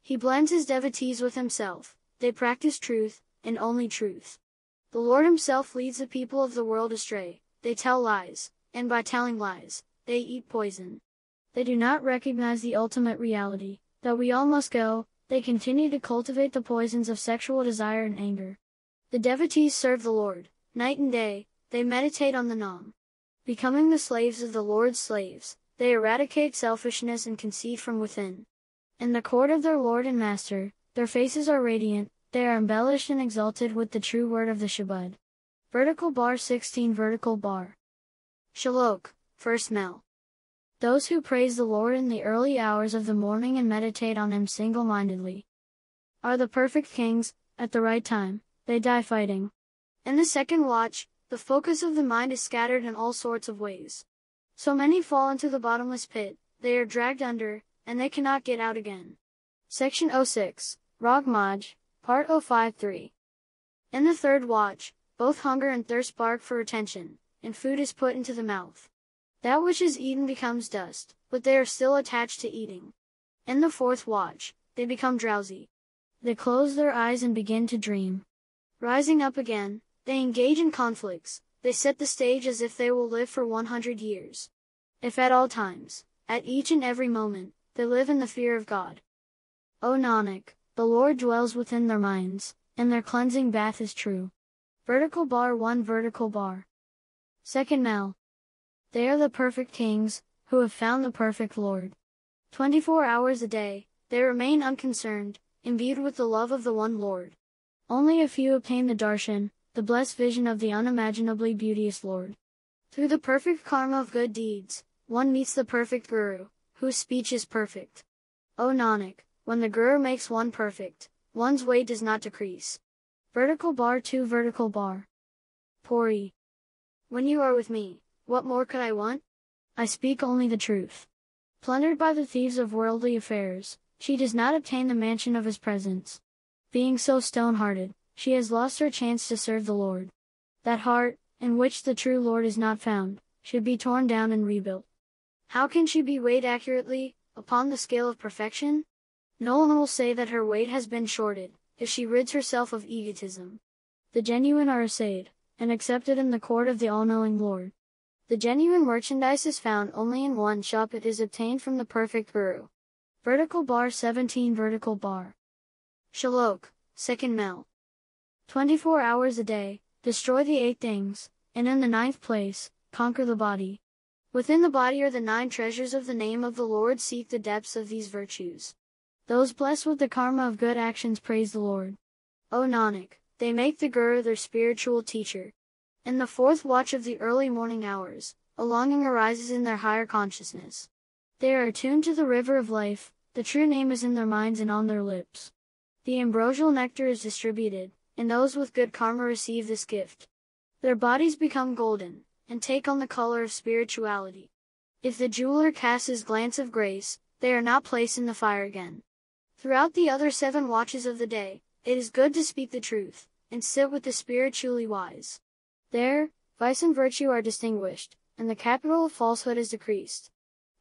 He blends his devotees with himself, they practice truth, and only truth. The Lord himself leads the people of the world astray, they tell lies, and by telling lies, they eat poison. They do not recognize the ultimate reality, that we all must go, they continue to cultivate the poisons of sexual desire and anger. The devotees serve the Lord, night and day, they meditate on the Nam. Becoming the slaves of the Lord's slaves, they eradicate selfishness and conceit from within. In the court of their Lord and Master, their faces are radiant, they are embellished and exalted with the true word of the Shabad. Vertical bar 16 Vertical bar. Shalok, First Mehl. Those who praise the Lord in the early hours of the morning and meditate on Him single-mindedly are the perfect kings, at the right time, they die fighting. In the second watch, the focus of the mind is scattered in all sorts of ways. So many fall into the bottomless pit, they are dragged under, and they cannot get out again. Section 06, Rag Maj, Part 053. In the third watch, both hunger and thirst bark for attention, and food is put into the mouth. That which is eaten becomes dust, but they are still attached to eating. In the fourth watch, they become drowsy. They close their eyes and begin to dream. Rising up again, they engage in conflicts, they set the stage as if they will live for 100 years. If at all times, at each and every moment, they live in the fear of God. O Nanak, the Lord dwells within their minds, and their cleansing bath is true. Vertical bar 1 Vertical bar. Second Mehl. They are the perfect kings, who have found the perfect Lord. 24 hours a day, they remain unconcerned, imbued with the love of the one Lord. Only a few obtain the darshan, the blessed vision of the unimaginably beauteous Lord. Through the perfect karma of good deeds, one meets the perfect Guru, whose speech is perfect. O Nanak, when the Guru makes one perfect, one's weight does not decrease. Vertical bar 2 Vertical bar. Puri. When you are with me, what more could I want? I speak only the truth. Plundered by the thieves of worldly affairs, she does not obtain the mansion of his presence. Being so stone-hearted, she has lost her chance to serve the Lord. That heart, in which the true Lord is not found, should be torn down and rebuilt. How can she be weighed accurately, upon the scale of perfection? No one will say that her weight has been shorted, if she rids herself of egotism. The genuine are assayed, and accepted in the court of the all-knowing Lord. The genuine merchandise is found only in one shop it is obtained from the perfect Guru. Vertical bar 17 Vertical bar. Shalok, second mehl. 24 hours a day, destroy the eight things, and in the ninth place, conquer the body. Within the body are the nine treasures of the name of the Lord seek the depths of these virtues. Those blessed with the karma of good actions praise the Lord. O Nanak, they make the Guru their spiritual teacher. In the fourth watch of the early morning hours, a longing arises in their higher consciousness. They are attuned to the river of life, the true name is in their minds and on their lips. The ambrosial nectar is distributed, and those with good karma receive this gift. Their bodies become golden, and take on the color of spirituality. If the jeweler casts his glance of grace, they are not placed in the fire again. Throughout the other seven watches of the day, it is good to speak the truth, and sit with the spiritually wise. There, vice and virtue are distinguished, and the capital of falsehood is decreased.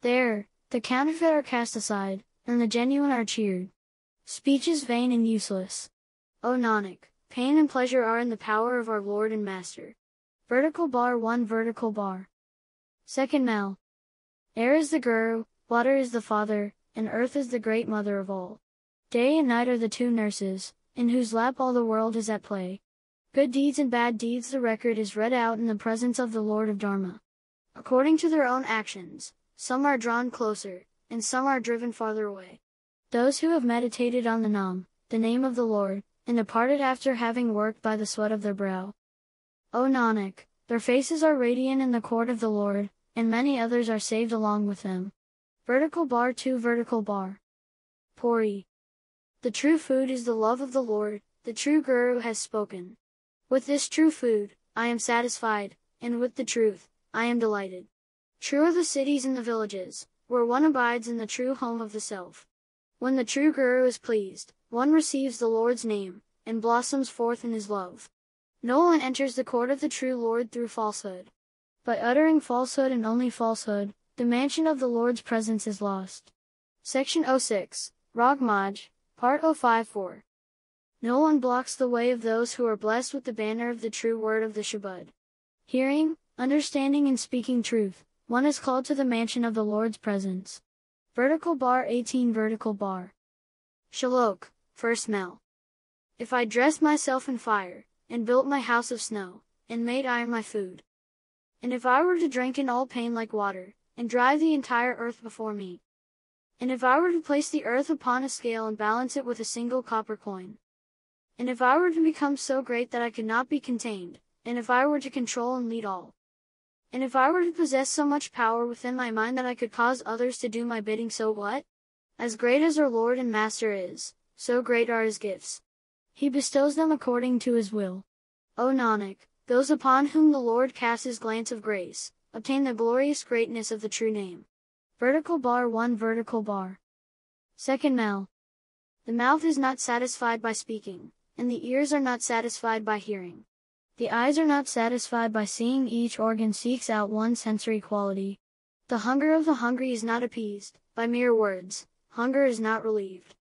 There, the counterfeit are cast aside, and the genuine are cheered. Speech is vain and useless. O Nanak, pain and pleasure are in the power of our Lord and Master. Vertical bar 1 Vertical bar. Second Mehl. Air is the Guru, water is the father, and earth is the great mother of all. Day and night are the two nurses, in whose lap all the world is at play. Good deeds and bad deeds the record is read out in the presence of the Lord of Dharma. According to their own actions, some are drawn closer, and some are driven farther away. Those who have meditated on the Nam, the name of the Lord, and departed after having worked by the sweat of their brow, O Nanak, their faces are radiant in the court of the Lord, and many others are saved along with them. Vertical bar 2 Vertical bar. Puri. The true food is the love of the Lord, the true Guru has spoken. With this true food, I am satisfied, and with the truth, I am delighted. True are the cities and the villages, where one abides in the true home of the self. When the true Guru is pleased, one receives the Lord's name, and blossoms forth in his love. No one enters the court of the true Lord through falsehood. By uttering falsehood and only falsehood, the mansion of the Lord's presence is lost. Section 06, Rag Maj, Part 054. No one blocks the way of those who are blessed with the banner of the true word of the Shabad. Hearing, understanding and speaking truth, one is called to the mansion of the Lord's presence. Vertical bar 18 Vertical bar. Shalok, first mehl. If I dressed myself in fire, and built my house of snow, and made iron my food. And if I were to drink in all pain like water, and drive the entire earth before me. And if I were to place the earth upon a scale and balance it with a single copper coin. And if I were to become so great that I could not be contained, and if I were to control and lead all. And if I were to possess so much power within my mind that I could cause others to do my bidding so what? As great as our Lord and Master is, so great are his gifts. He bestows them according to his will. O Nanak, those upon whom the Lord casts his glance of grace, obtain the glorious greatness of the true name. Vertical bar 1 Vertical bar. Second mehl. The mouth is not satisfied by speaking, and the ears are not satisfied by hearing. The eyes are not satisfied by seeing each organ seeks out one sensory quality. The hunger of the hungry is not appeased, by mere words, hunger is not relieved.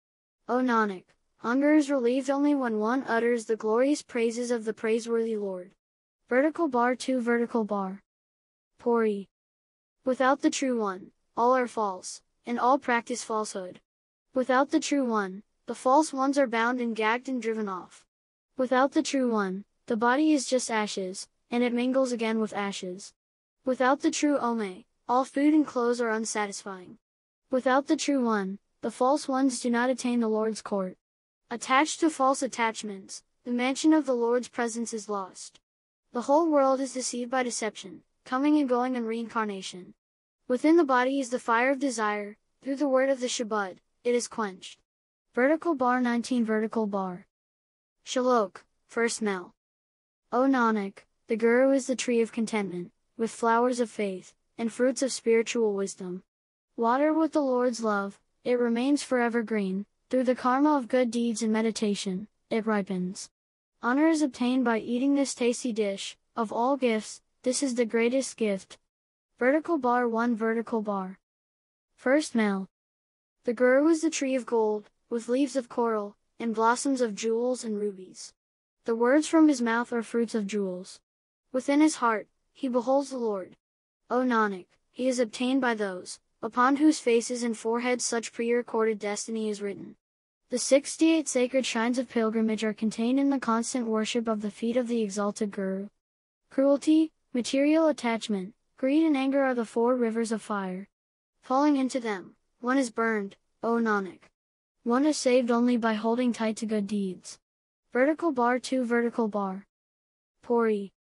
O Nanak, hunger is relieved only when one utters the glorious praises of the praiseworthy Lord. Vertical bar 2 Vertical bar. Puri. Without the true one, all are false, and all practice falsehood. Without the true one, the false ones are bound and gagged and driven off. Without the true one, the body is just ashes, and it mingles again with ashes. Without the true Ome, all food and clothes are unsatisfying. Without the true one, the false ones do not attain the Lord's court. Attached to false attachments, the mansion of the Lord's presence is lost. The whole world is deceived by deception, coming and going and reincarnation. Within the body is the fire of desire, through the word of the Shabad, it is quenched. Vertical bar 19 Vertical bar. Shalok, first mehl. O Nanak, the Guru is the tree of contentment, with flowers of faith, and fruits of spiritual wisdom. Water with the Lord's love, it remains forever green, through the karma of good deeds and meditation, it ripens. Honor is obtained by eating this tasty dish, of all gifts, this is the greatest gift. Vertical bar 1 Vertical bar. First mehl. The Guru is the tree of gold, with leaves of coral, and blossoms of jewels and rubies. The words from his mouth are fruits of jewels. Within his heart, he beholds the Lord. O Nanak, he is obtained by those, upon whose faces and foreheads such pre-recorded destiny is written. The 68 sacred shrines of pilgrimage are contained in the constant worship of the feet of the exalted Guru. Cruelty, material attachment, greed and anger are the four rivers of fire. Falling into them, one is burned, O Nanak. One is saved only by holding tight to good deeds. Vertical bar 2 Vertical bar. Puri.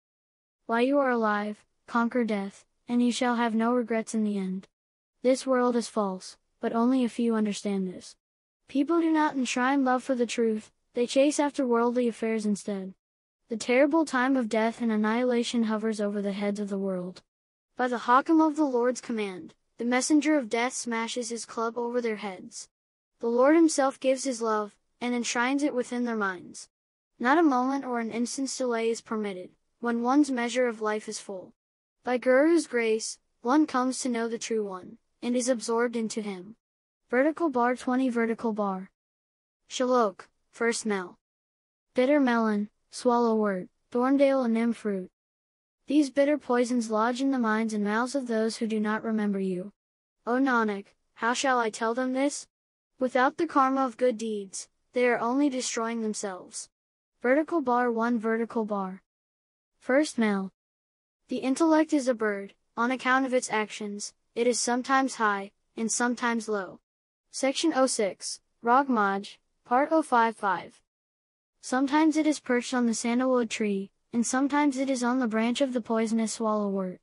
While you are alive, conquer death, and you shall have no regrets in the end. This world is false, but only a few understand this. People do not enshrine love for the truth, they chase after worldly affairs instead. The terrible time of death and annihilation hovers over the heads of the world. By the Hukam of the Lord's command, the messenger of death smashes his club over their heads. The Lord himself gives his love, and enshrines it within their minds. Not a moment or an instant's delay is permitted, when one's measure of life is full. By Guru's grace, one comes to know the true one, and is absorbed into him. Vertical bar 20 Vertical bar. Shalok, first mehl. Bitter melon, swallowwort, thorndale and nim fruit. These bitter poisons lodge in the minds and mouths of those who do not remember you. O Nanak, how shall I tell them this? Without the karma of good deeds, they are only destroying themselves. Vertical bar 1 Vertical bar. First mehl. The intellect is a bird, on account of its actions, it is sometimes high, and sometimes low. Section 06, Rag Maj, Part 055. Sometimes it is perched on the sandalwood tree, and sometimes it is on the branch of the poisonous swallowwort.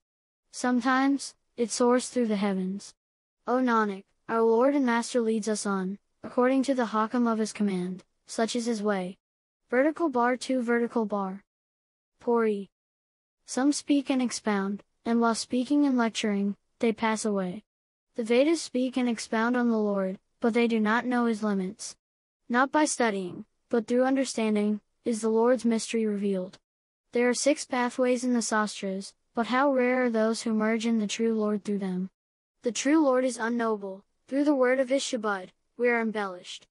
Sometimes, it soars through the heavens. O Nanak, our Lord and Master leads us on, according to the hukam of his command, such is his way. Vertical bar 2 Vertical bar. Pori. Some speak and expound, and while speaking and lecturing, they pass away. The Vedas speak and expound on the Lord, but they do not know his limits. Not by studying, but through understanding, is the Lord's mystery revealed. There are six pathways in the sastras, but how rare are those who merge in the true Lord through them. The true Lord is unknowable, through the word of his we are embellished.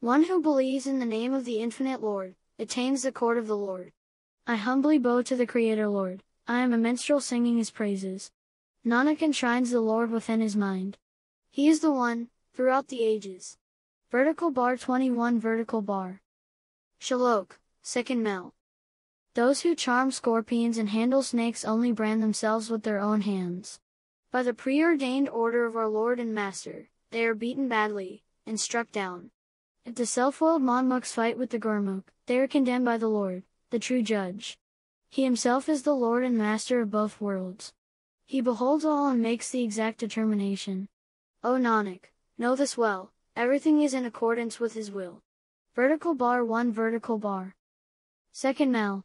One who believes in the name of the infinite Lord, attains the court of the Lord. I humbly bow to the Creator Lord, I am a minstrel singing his praises. Nanak enshrines the Lord within his mind. He is the one, throughout the ages. Vertical bar 21 Vertical bar. Shalok, second mehl. Those who charm scorpions and handle snakes only brand themselves with their own hands. By the preordained order of our Lord and Master, they are beaten badly, and struck down. If the self-willed Manmukhs fight with the Gurmukh, they are condemned by the Lord, the true judge. He himself is the Lord and Master of both worlds. He beholds all and makes the exact determination. O Nanak, know this well, everything is in accordance with his will. Vertical bar 1 Vertical bar. Second Mehl.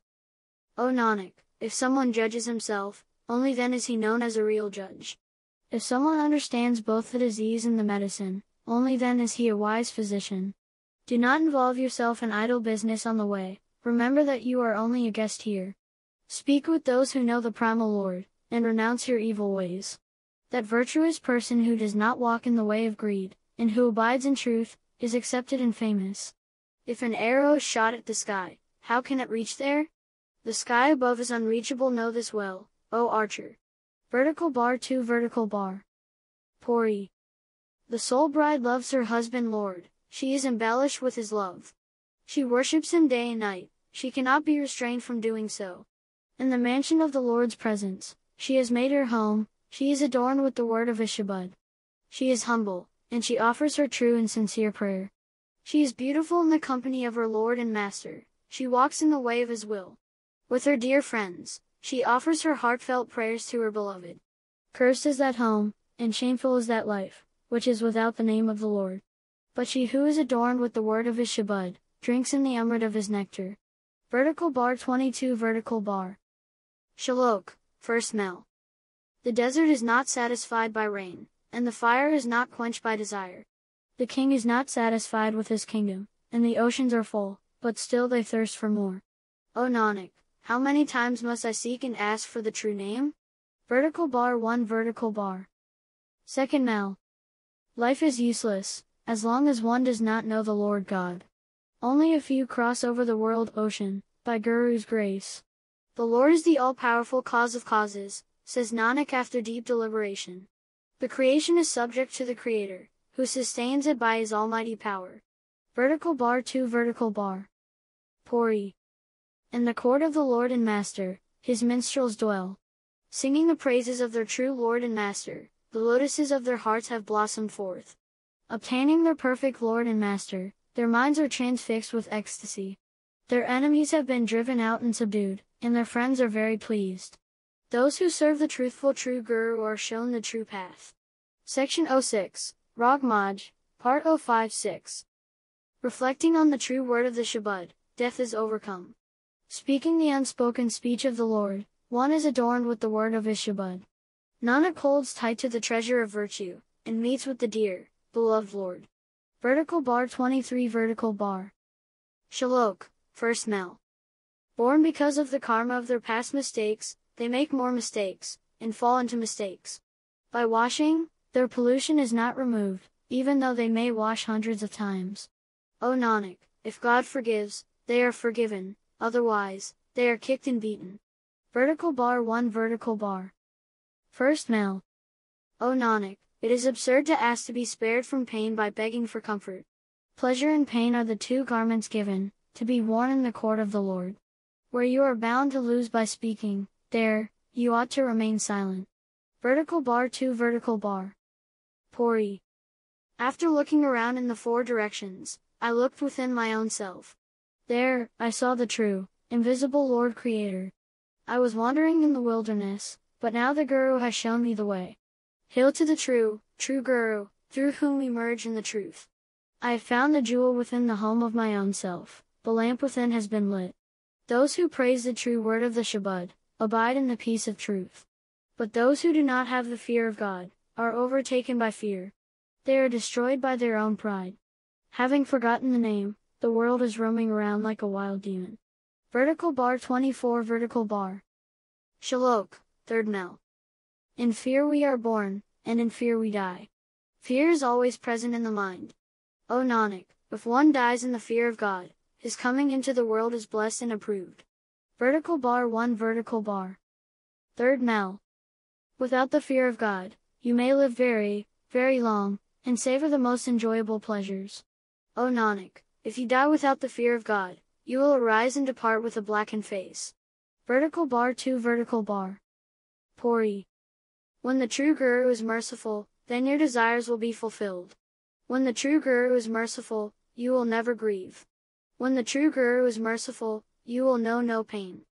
O Nanak, if someone judges himself, only then is he known as a real judge. If someone understands both the disease and the medicine, only then is he a wise physician. Do not involve yourself in idle business on the way, remember that you are only a guest here. Speak with those who know the primal Lord, and renounce your evil ways. That virtuous person who does not walk in the way of greed, and who abides in truth, is accepted and famous. If an arrow is shot at the sky, how can it reach there? The sky above is unreachable know this well, O archer. Vertical bar 2 Vertical bar. Pori. The soul bride loves her husband Lord, she is embellished with his love. She worships him day and night, she cannot be restrained from doing so. In the mansion of the Lord's presence, she has made her home, she is adorned with the word of his Shabad. She is humble, and she offers her true and sincere prayer. She is beautiful in the company of her Lord and Master, she walks in the way of his will. With her dear friends, she offers her heartfelt prayers to her beloved. Cursed is that home, and shameful is that life, which is without the name of the Lord. But she who is adorned with the word of his Shabad, drinks in the amrit of his nectar. Vertical bar 22 Vertical bar. Shalok, first mehl. The desert is not satisfied by rain, and the fire is not quenched by desire. The king is not satisfied with his kingdom, and the oceans are full, but still they thirst for more. O Nanak, how many times must I seek and ask for the true name? Vertical bar 1 Vertical bar. Second mehl. Life is useless, as long as one does not know the Lord God. Only a few cross over the world ocean, by Guru's grace. The Lord is the all-powerful cause of causes, says Nanak after deep deliberation. The creation is subject to the Creator, who sustains it by his almighty power. Vertical bar 2 Vertical bar. Pori. In the court of the Lord and Master, his minstrels dwell. Singing the praises of their true Lord and Master, the lotuses of their hearts have blossomed forth. Obtaining their perfect Lord and Master, their minds are transfixed with ecstasy. Their enemies have been driven out and subdued, and their friends are very pleased. Those who serve the truthful true Guru are shown the true path. Section 06, Rag Maj, Part 056. Reflecting on the true word of the Shabad, death is overcome. Speaking the unspoken speech of the Lord, one is adorned with the word of his Shabad. Nanak holds tight to the treasure of virtue, and meets with the dear, beloved Lord. Vertical bar 23 Vertical bar. Shalok, first mehl. Born because of the karma of their past mistakes, they make more mistakes, and fall into mistakes. By washing, their pollution is not removed, even though they may wash hundreds of times. O Nanak, if God forgives, they are forgiven, otherwise, they are kicked and beaten. Vertical bar 1 Vertical bar. First mehl. O Nanak, it is absurd to ask to be spared from pain by begging for comfort. Pleasure and pain are the two garments given, to be worn in the court of the Lord. Where you are bound to lose by speaking, there, you ought to remain silent. Vertical bar 2 Vertical bar. Pori. After looking around in the four directions, I looked within my own self. There, I saw the true, invisible Lord Creator. I was wandering in the wilderness, but now the Guru has shown me the way. Hail to the true, true Guru, through whom we merge in the truth. I have found the jewel within the home of my own self, the lamp within has been lit. Those who praise the true word of the Shabad, abide in the peace of truth. But those who do not have the fear of God, are overtaken by fear. They are destroyed by their own pride. Having forgotten the name, the world is roaming around like a wild demon. Vertical bar 24 Vertical bar. Shalok, third Mehl. In fear we are born, and in fear we die. Fear is always present in the mind. O Nanak, if one dies in the fear of God, his coming into the world is blessed and approved. Vertical bar 1 Vertical bar. Third Mehl. Without the fear of God, you may live very, very long, and savor the most enjoyable pleasures. O Nanak, if you die without the fear of God, you will arise and depart with a blackened face. Vertical bar 2 Vertical bar. Pori. When the true Guru is merciful, then your desires will be fulfilled. When the true Guru is merciful, you will never grieve. When the true Guru is merciful, you will know no pain.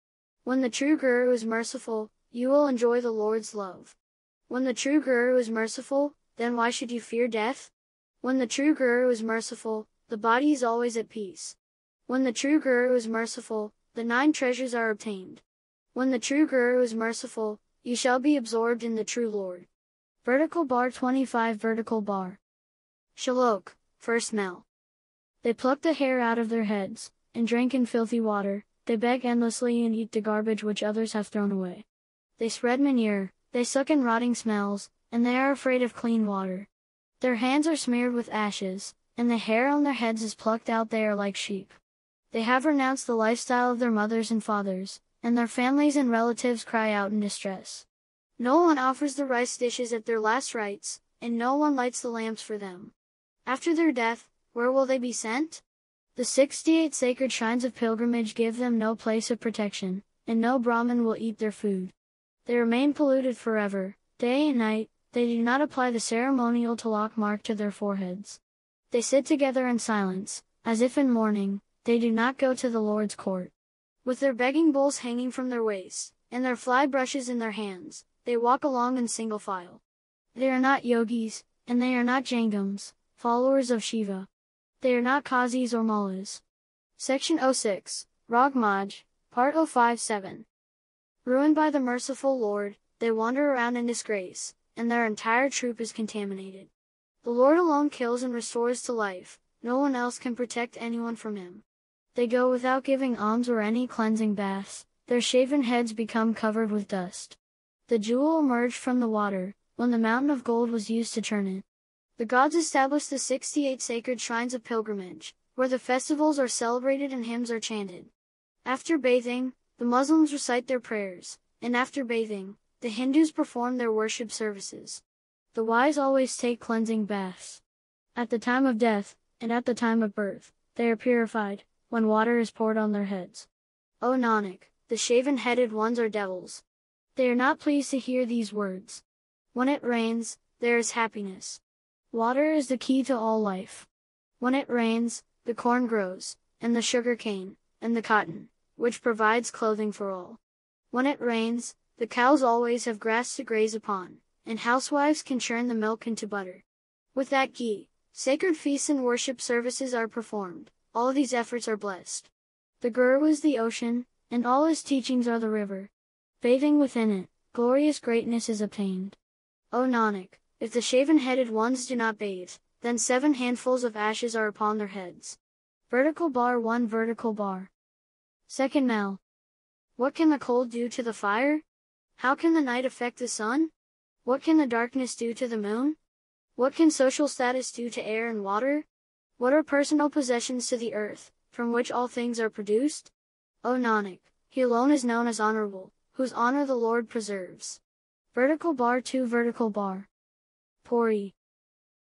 When the true Guru is merciful, you will enjoy the Lord's love. When the true Guru is merciful, then why should you fear death? When the true Guru is merciful, the body is always at peace. When the true Guru is merciful, the nine treasures are obtained. When the true Guru is merciful, you shall be absorbed in the true Lord. Vertical bar 25 Vertical bar. Shalok, first Mehl. They pluck the hair out of their heads, and drink in filthy water, they beg endlessly and eat the garbage which others have thrown away. They spread manure, they suck in rotting smells, and they are afraid of clean water. Their hands are smeared with ashes, and the hair on their heads is plucked out they are like sheep. They have renounced the lifestyle of their mothers and fathers, and their families and relatives cry out in distress. No one offers the rice dishes at their last rites, and no one lights the lamps for them. After their death, where will they be sent? The 68 sacred shrines of pilgrimage give them no place of protection, and no Brahmin will eat their food. They remain polluted forever, day and night, they do not apply the ceremonial tilak mark to their foreheads. They sit together in silence, as if in mourning, they do not go to the Lord's court. With their begging bowls hanging from their waists, and their fly brushes in their hands, they walk along in single file. They are not yogis, and they are not jangams, followers of Shiva. They are not qazis or mullahs. Section 06, Rag Maj, Part 057. Ruined by the merciful Lord, they wander around in disgrace, and their entire troop is contaminated. The Lord alone kills and restores to life, no one else can protect anyone from him. They go without giving alms or any cleansing baths, their shaven heads become covered with dust. The jewel emerged from the water, when the mountain of gold was used to churn it. The gods established the 68 sacred shrines of pilgrimage, where the festivals are celebrated and hymns are chanted. After bathing, the Muslims recite their prayers, and after bathing, the Hindus perform their worship services. The wise always take cleansing baths. At the time of death, and at the time of birth, they are purified, when water is poured on their heads. O Nanak, the shaven-headed ones are devils. They are not pleased to hear these words. When it rains, there is happiness. Water is the key to all life. When it rains, the corn grows, and the sugar cane, and the cotton, which provides clothing for all. When it rains, the cows always have grass to graze upon, and housewives can churn the milk into butter. With that ghee, sacred feasts and worship services are performed, all these efforts are blessed. The Guru is the ocean, and all his teachings are the river. Bathing within it, glorious greatness is obtained. O Nanak, if the shaven-headed ones do not bathe, then seven handfuls of ashes are upon their heads. Vertical bar 1 Vertical bar. Second Mehl. What can the cold do to the fire? How can the night affect the sun? What can the darkness do to the moon? What can social status do to air and water? What are personal possessions to the earth, from which all things are produced? O Nanak, he alone is known as honorable, whose honor the Lord preserves. Vertical bar 2 Vertical bar. Pori.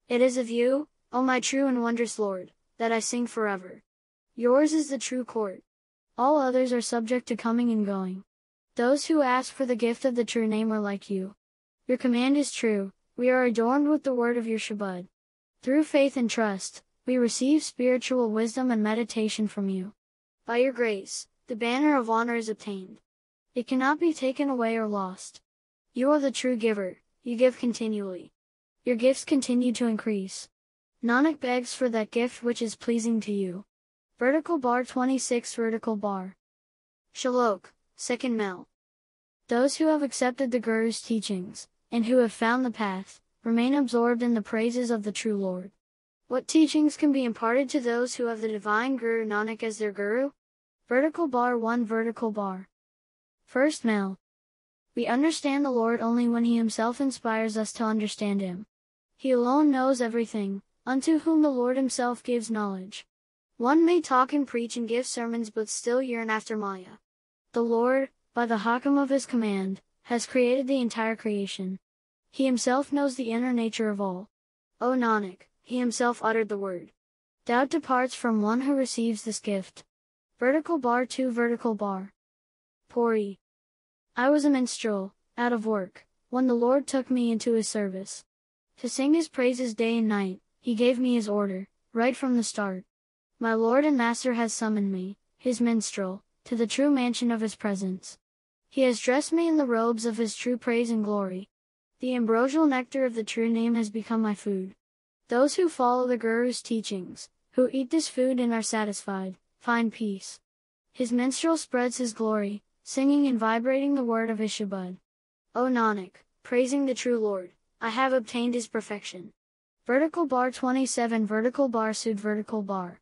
It is of you, O my true and wondrous Lord, that I sing forever. Yours is the true court. All others are subject to coming and going. Those who ask for the gift of the true name are like you. Your command is true, we are adorned with the word of your Shabad. Through faith and trust, we receive spiritual wisdom and meditation from you. By your grace, the banner of honor is obtained. It cannot be taken away or lost. You are the true giver, you give continually. Your gifts continue to increase. Nanak begs for that gift which is pleasing to you. Vertical bar 26 vertical bar. Shalok, second mehl. Those who have accepted the Guru's teachings, and who have found the path, remain absorbed in the praises of the true Lord. What teachings can be imparted to those who have the divine Guru Nanak as their Guru? Vertical bar 1 vertical bar. First mehl. We understand the Lord only when He Himself inspires us to understand Him. He alone knows everything, unto whom the Lord Himself gives knowledge. One may talk and preach and give sermons but still yearn after Maya. The Lord, by the Hukam of His command, has created the entire creation. He Himself knows the inner nature of all. O Nanak, he himself uttered the word. Doubt departs from one who receives this gift. Vertical bar 2 Vertical bar. Pori. I was a minstrel, out of work, when the Lord took me into his service. To sing his praises day and night, he gave me his order, right from the start. My Lord and Master has summoned me, his minstrel, to the true mansion of his presence. He has dressed me in the robes of his true praise and glory. The ambrosial nectar of the true name has become my food. Those who follow the Guru's teachings, who eat this food and are satisfied, find peace. His minstrel spreads his glory, singing and vibrating the word of his Shabad. O Nanak, praising the true Lord, I have obtained his perfection. Vertical bar 27 Vertical bar Sud Vertical bar.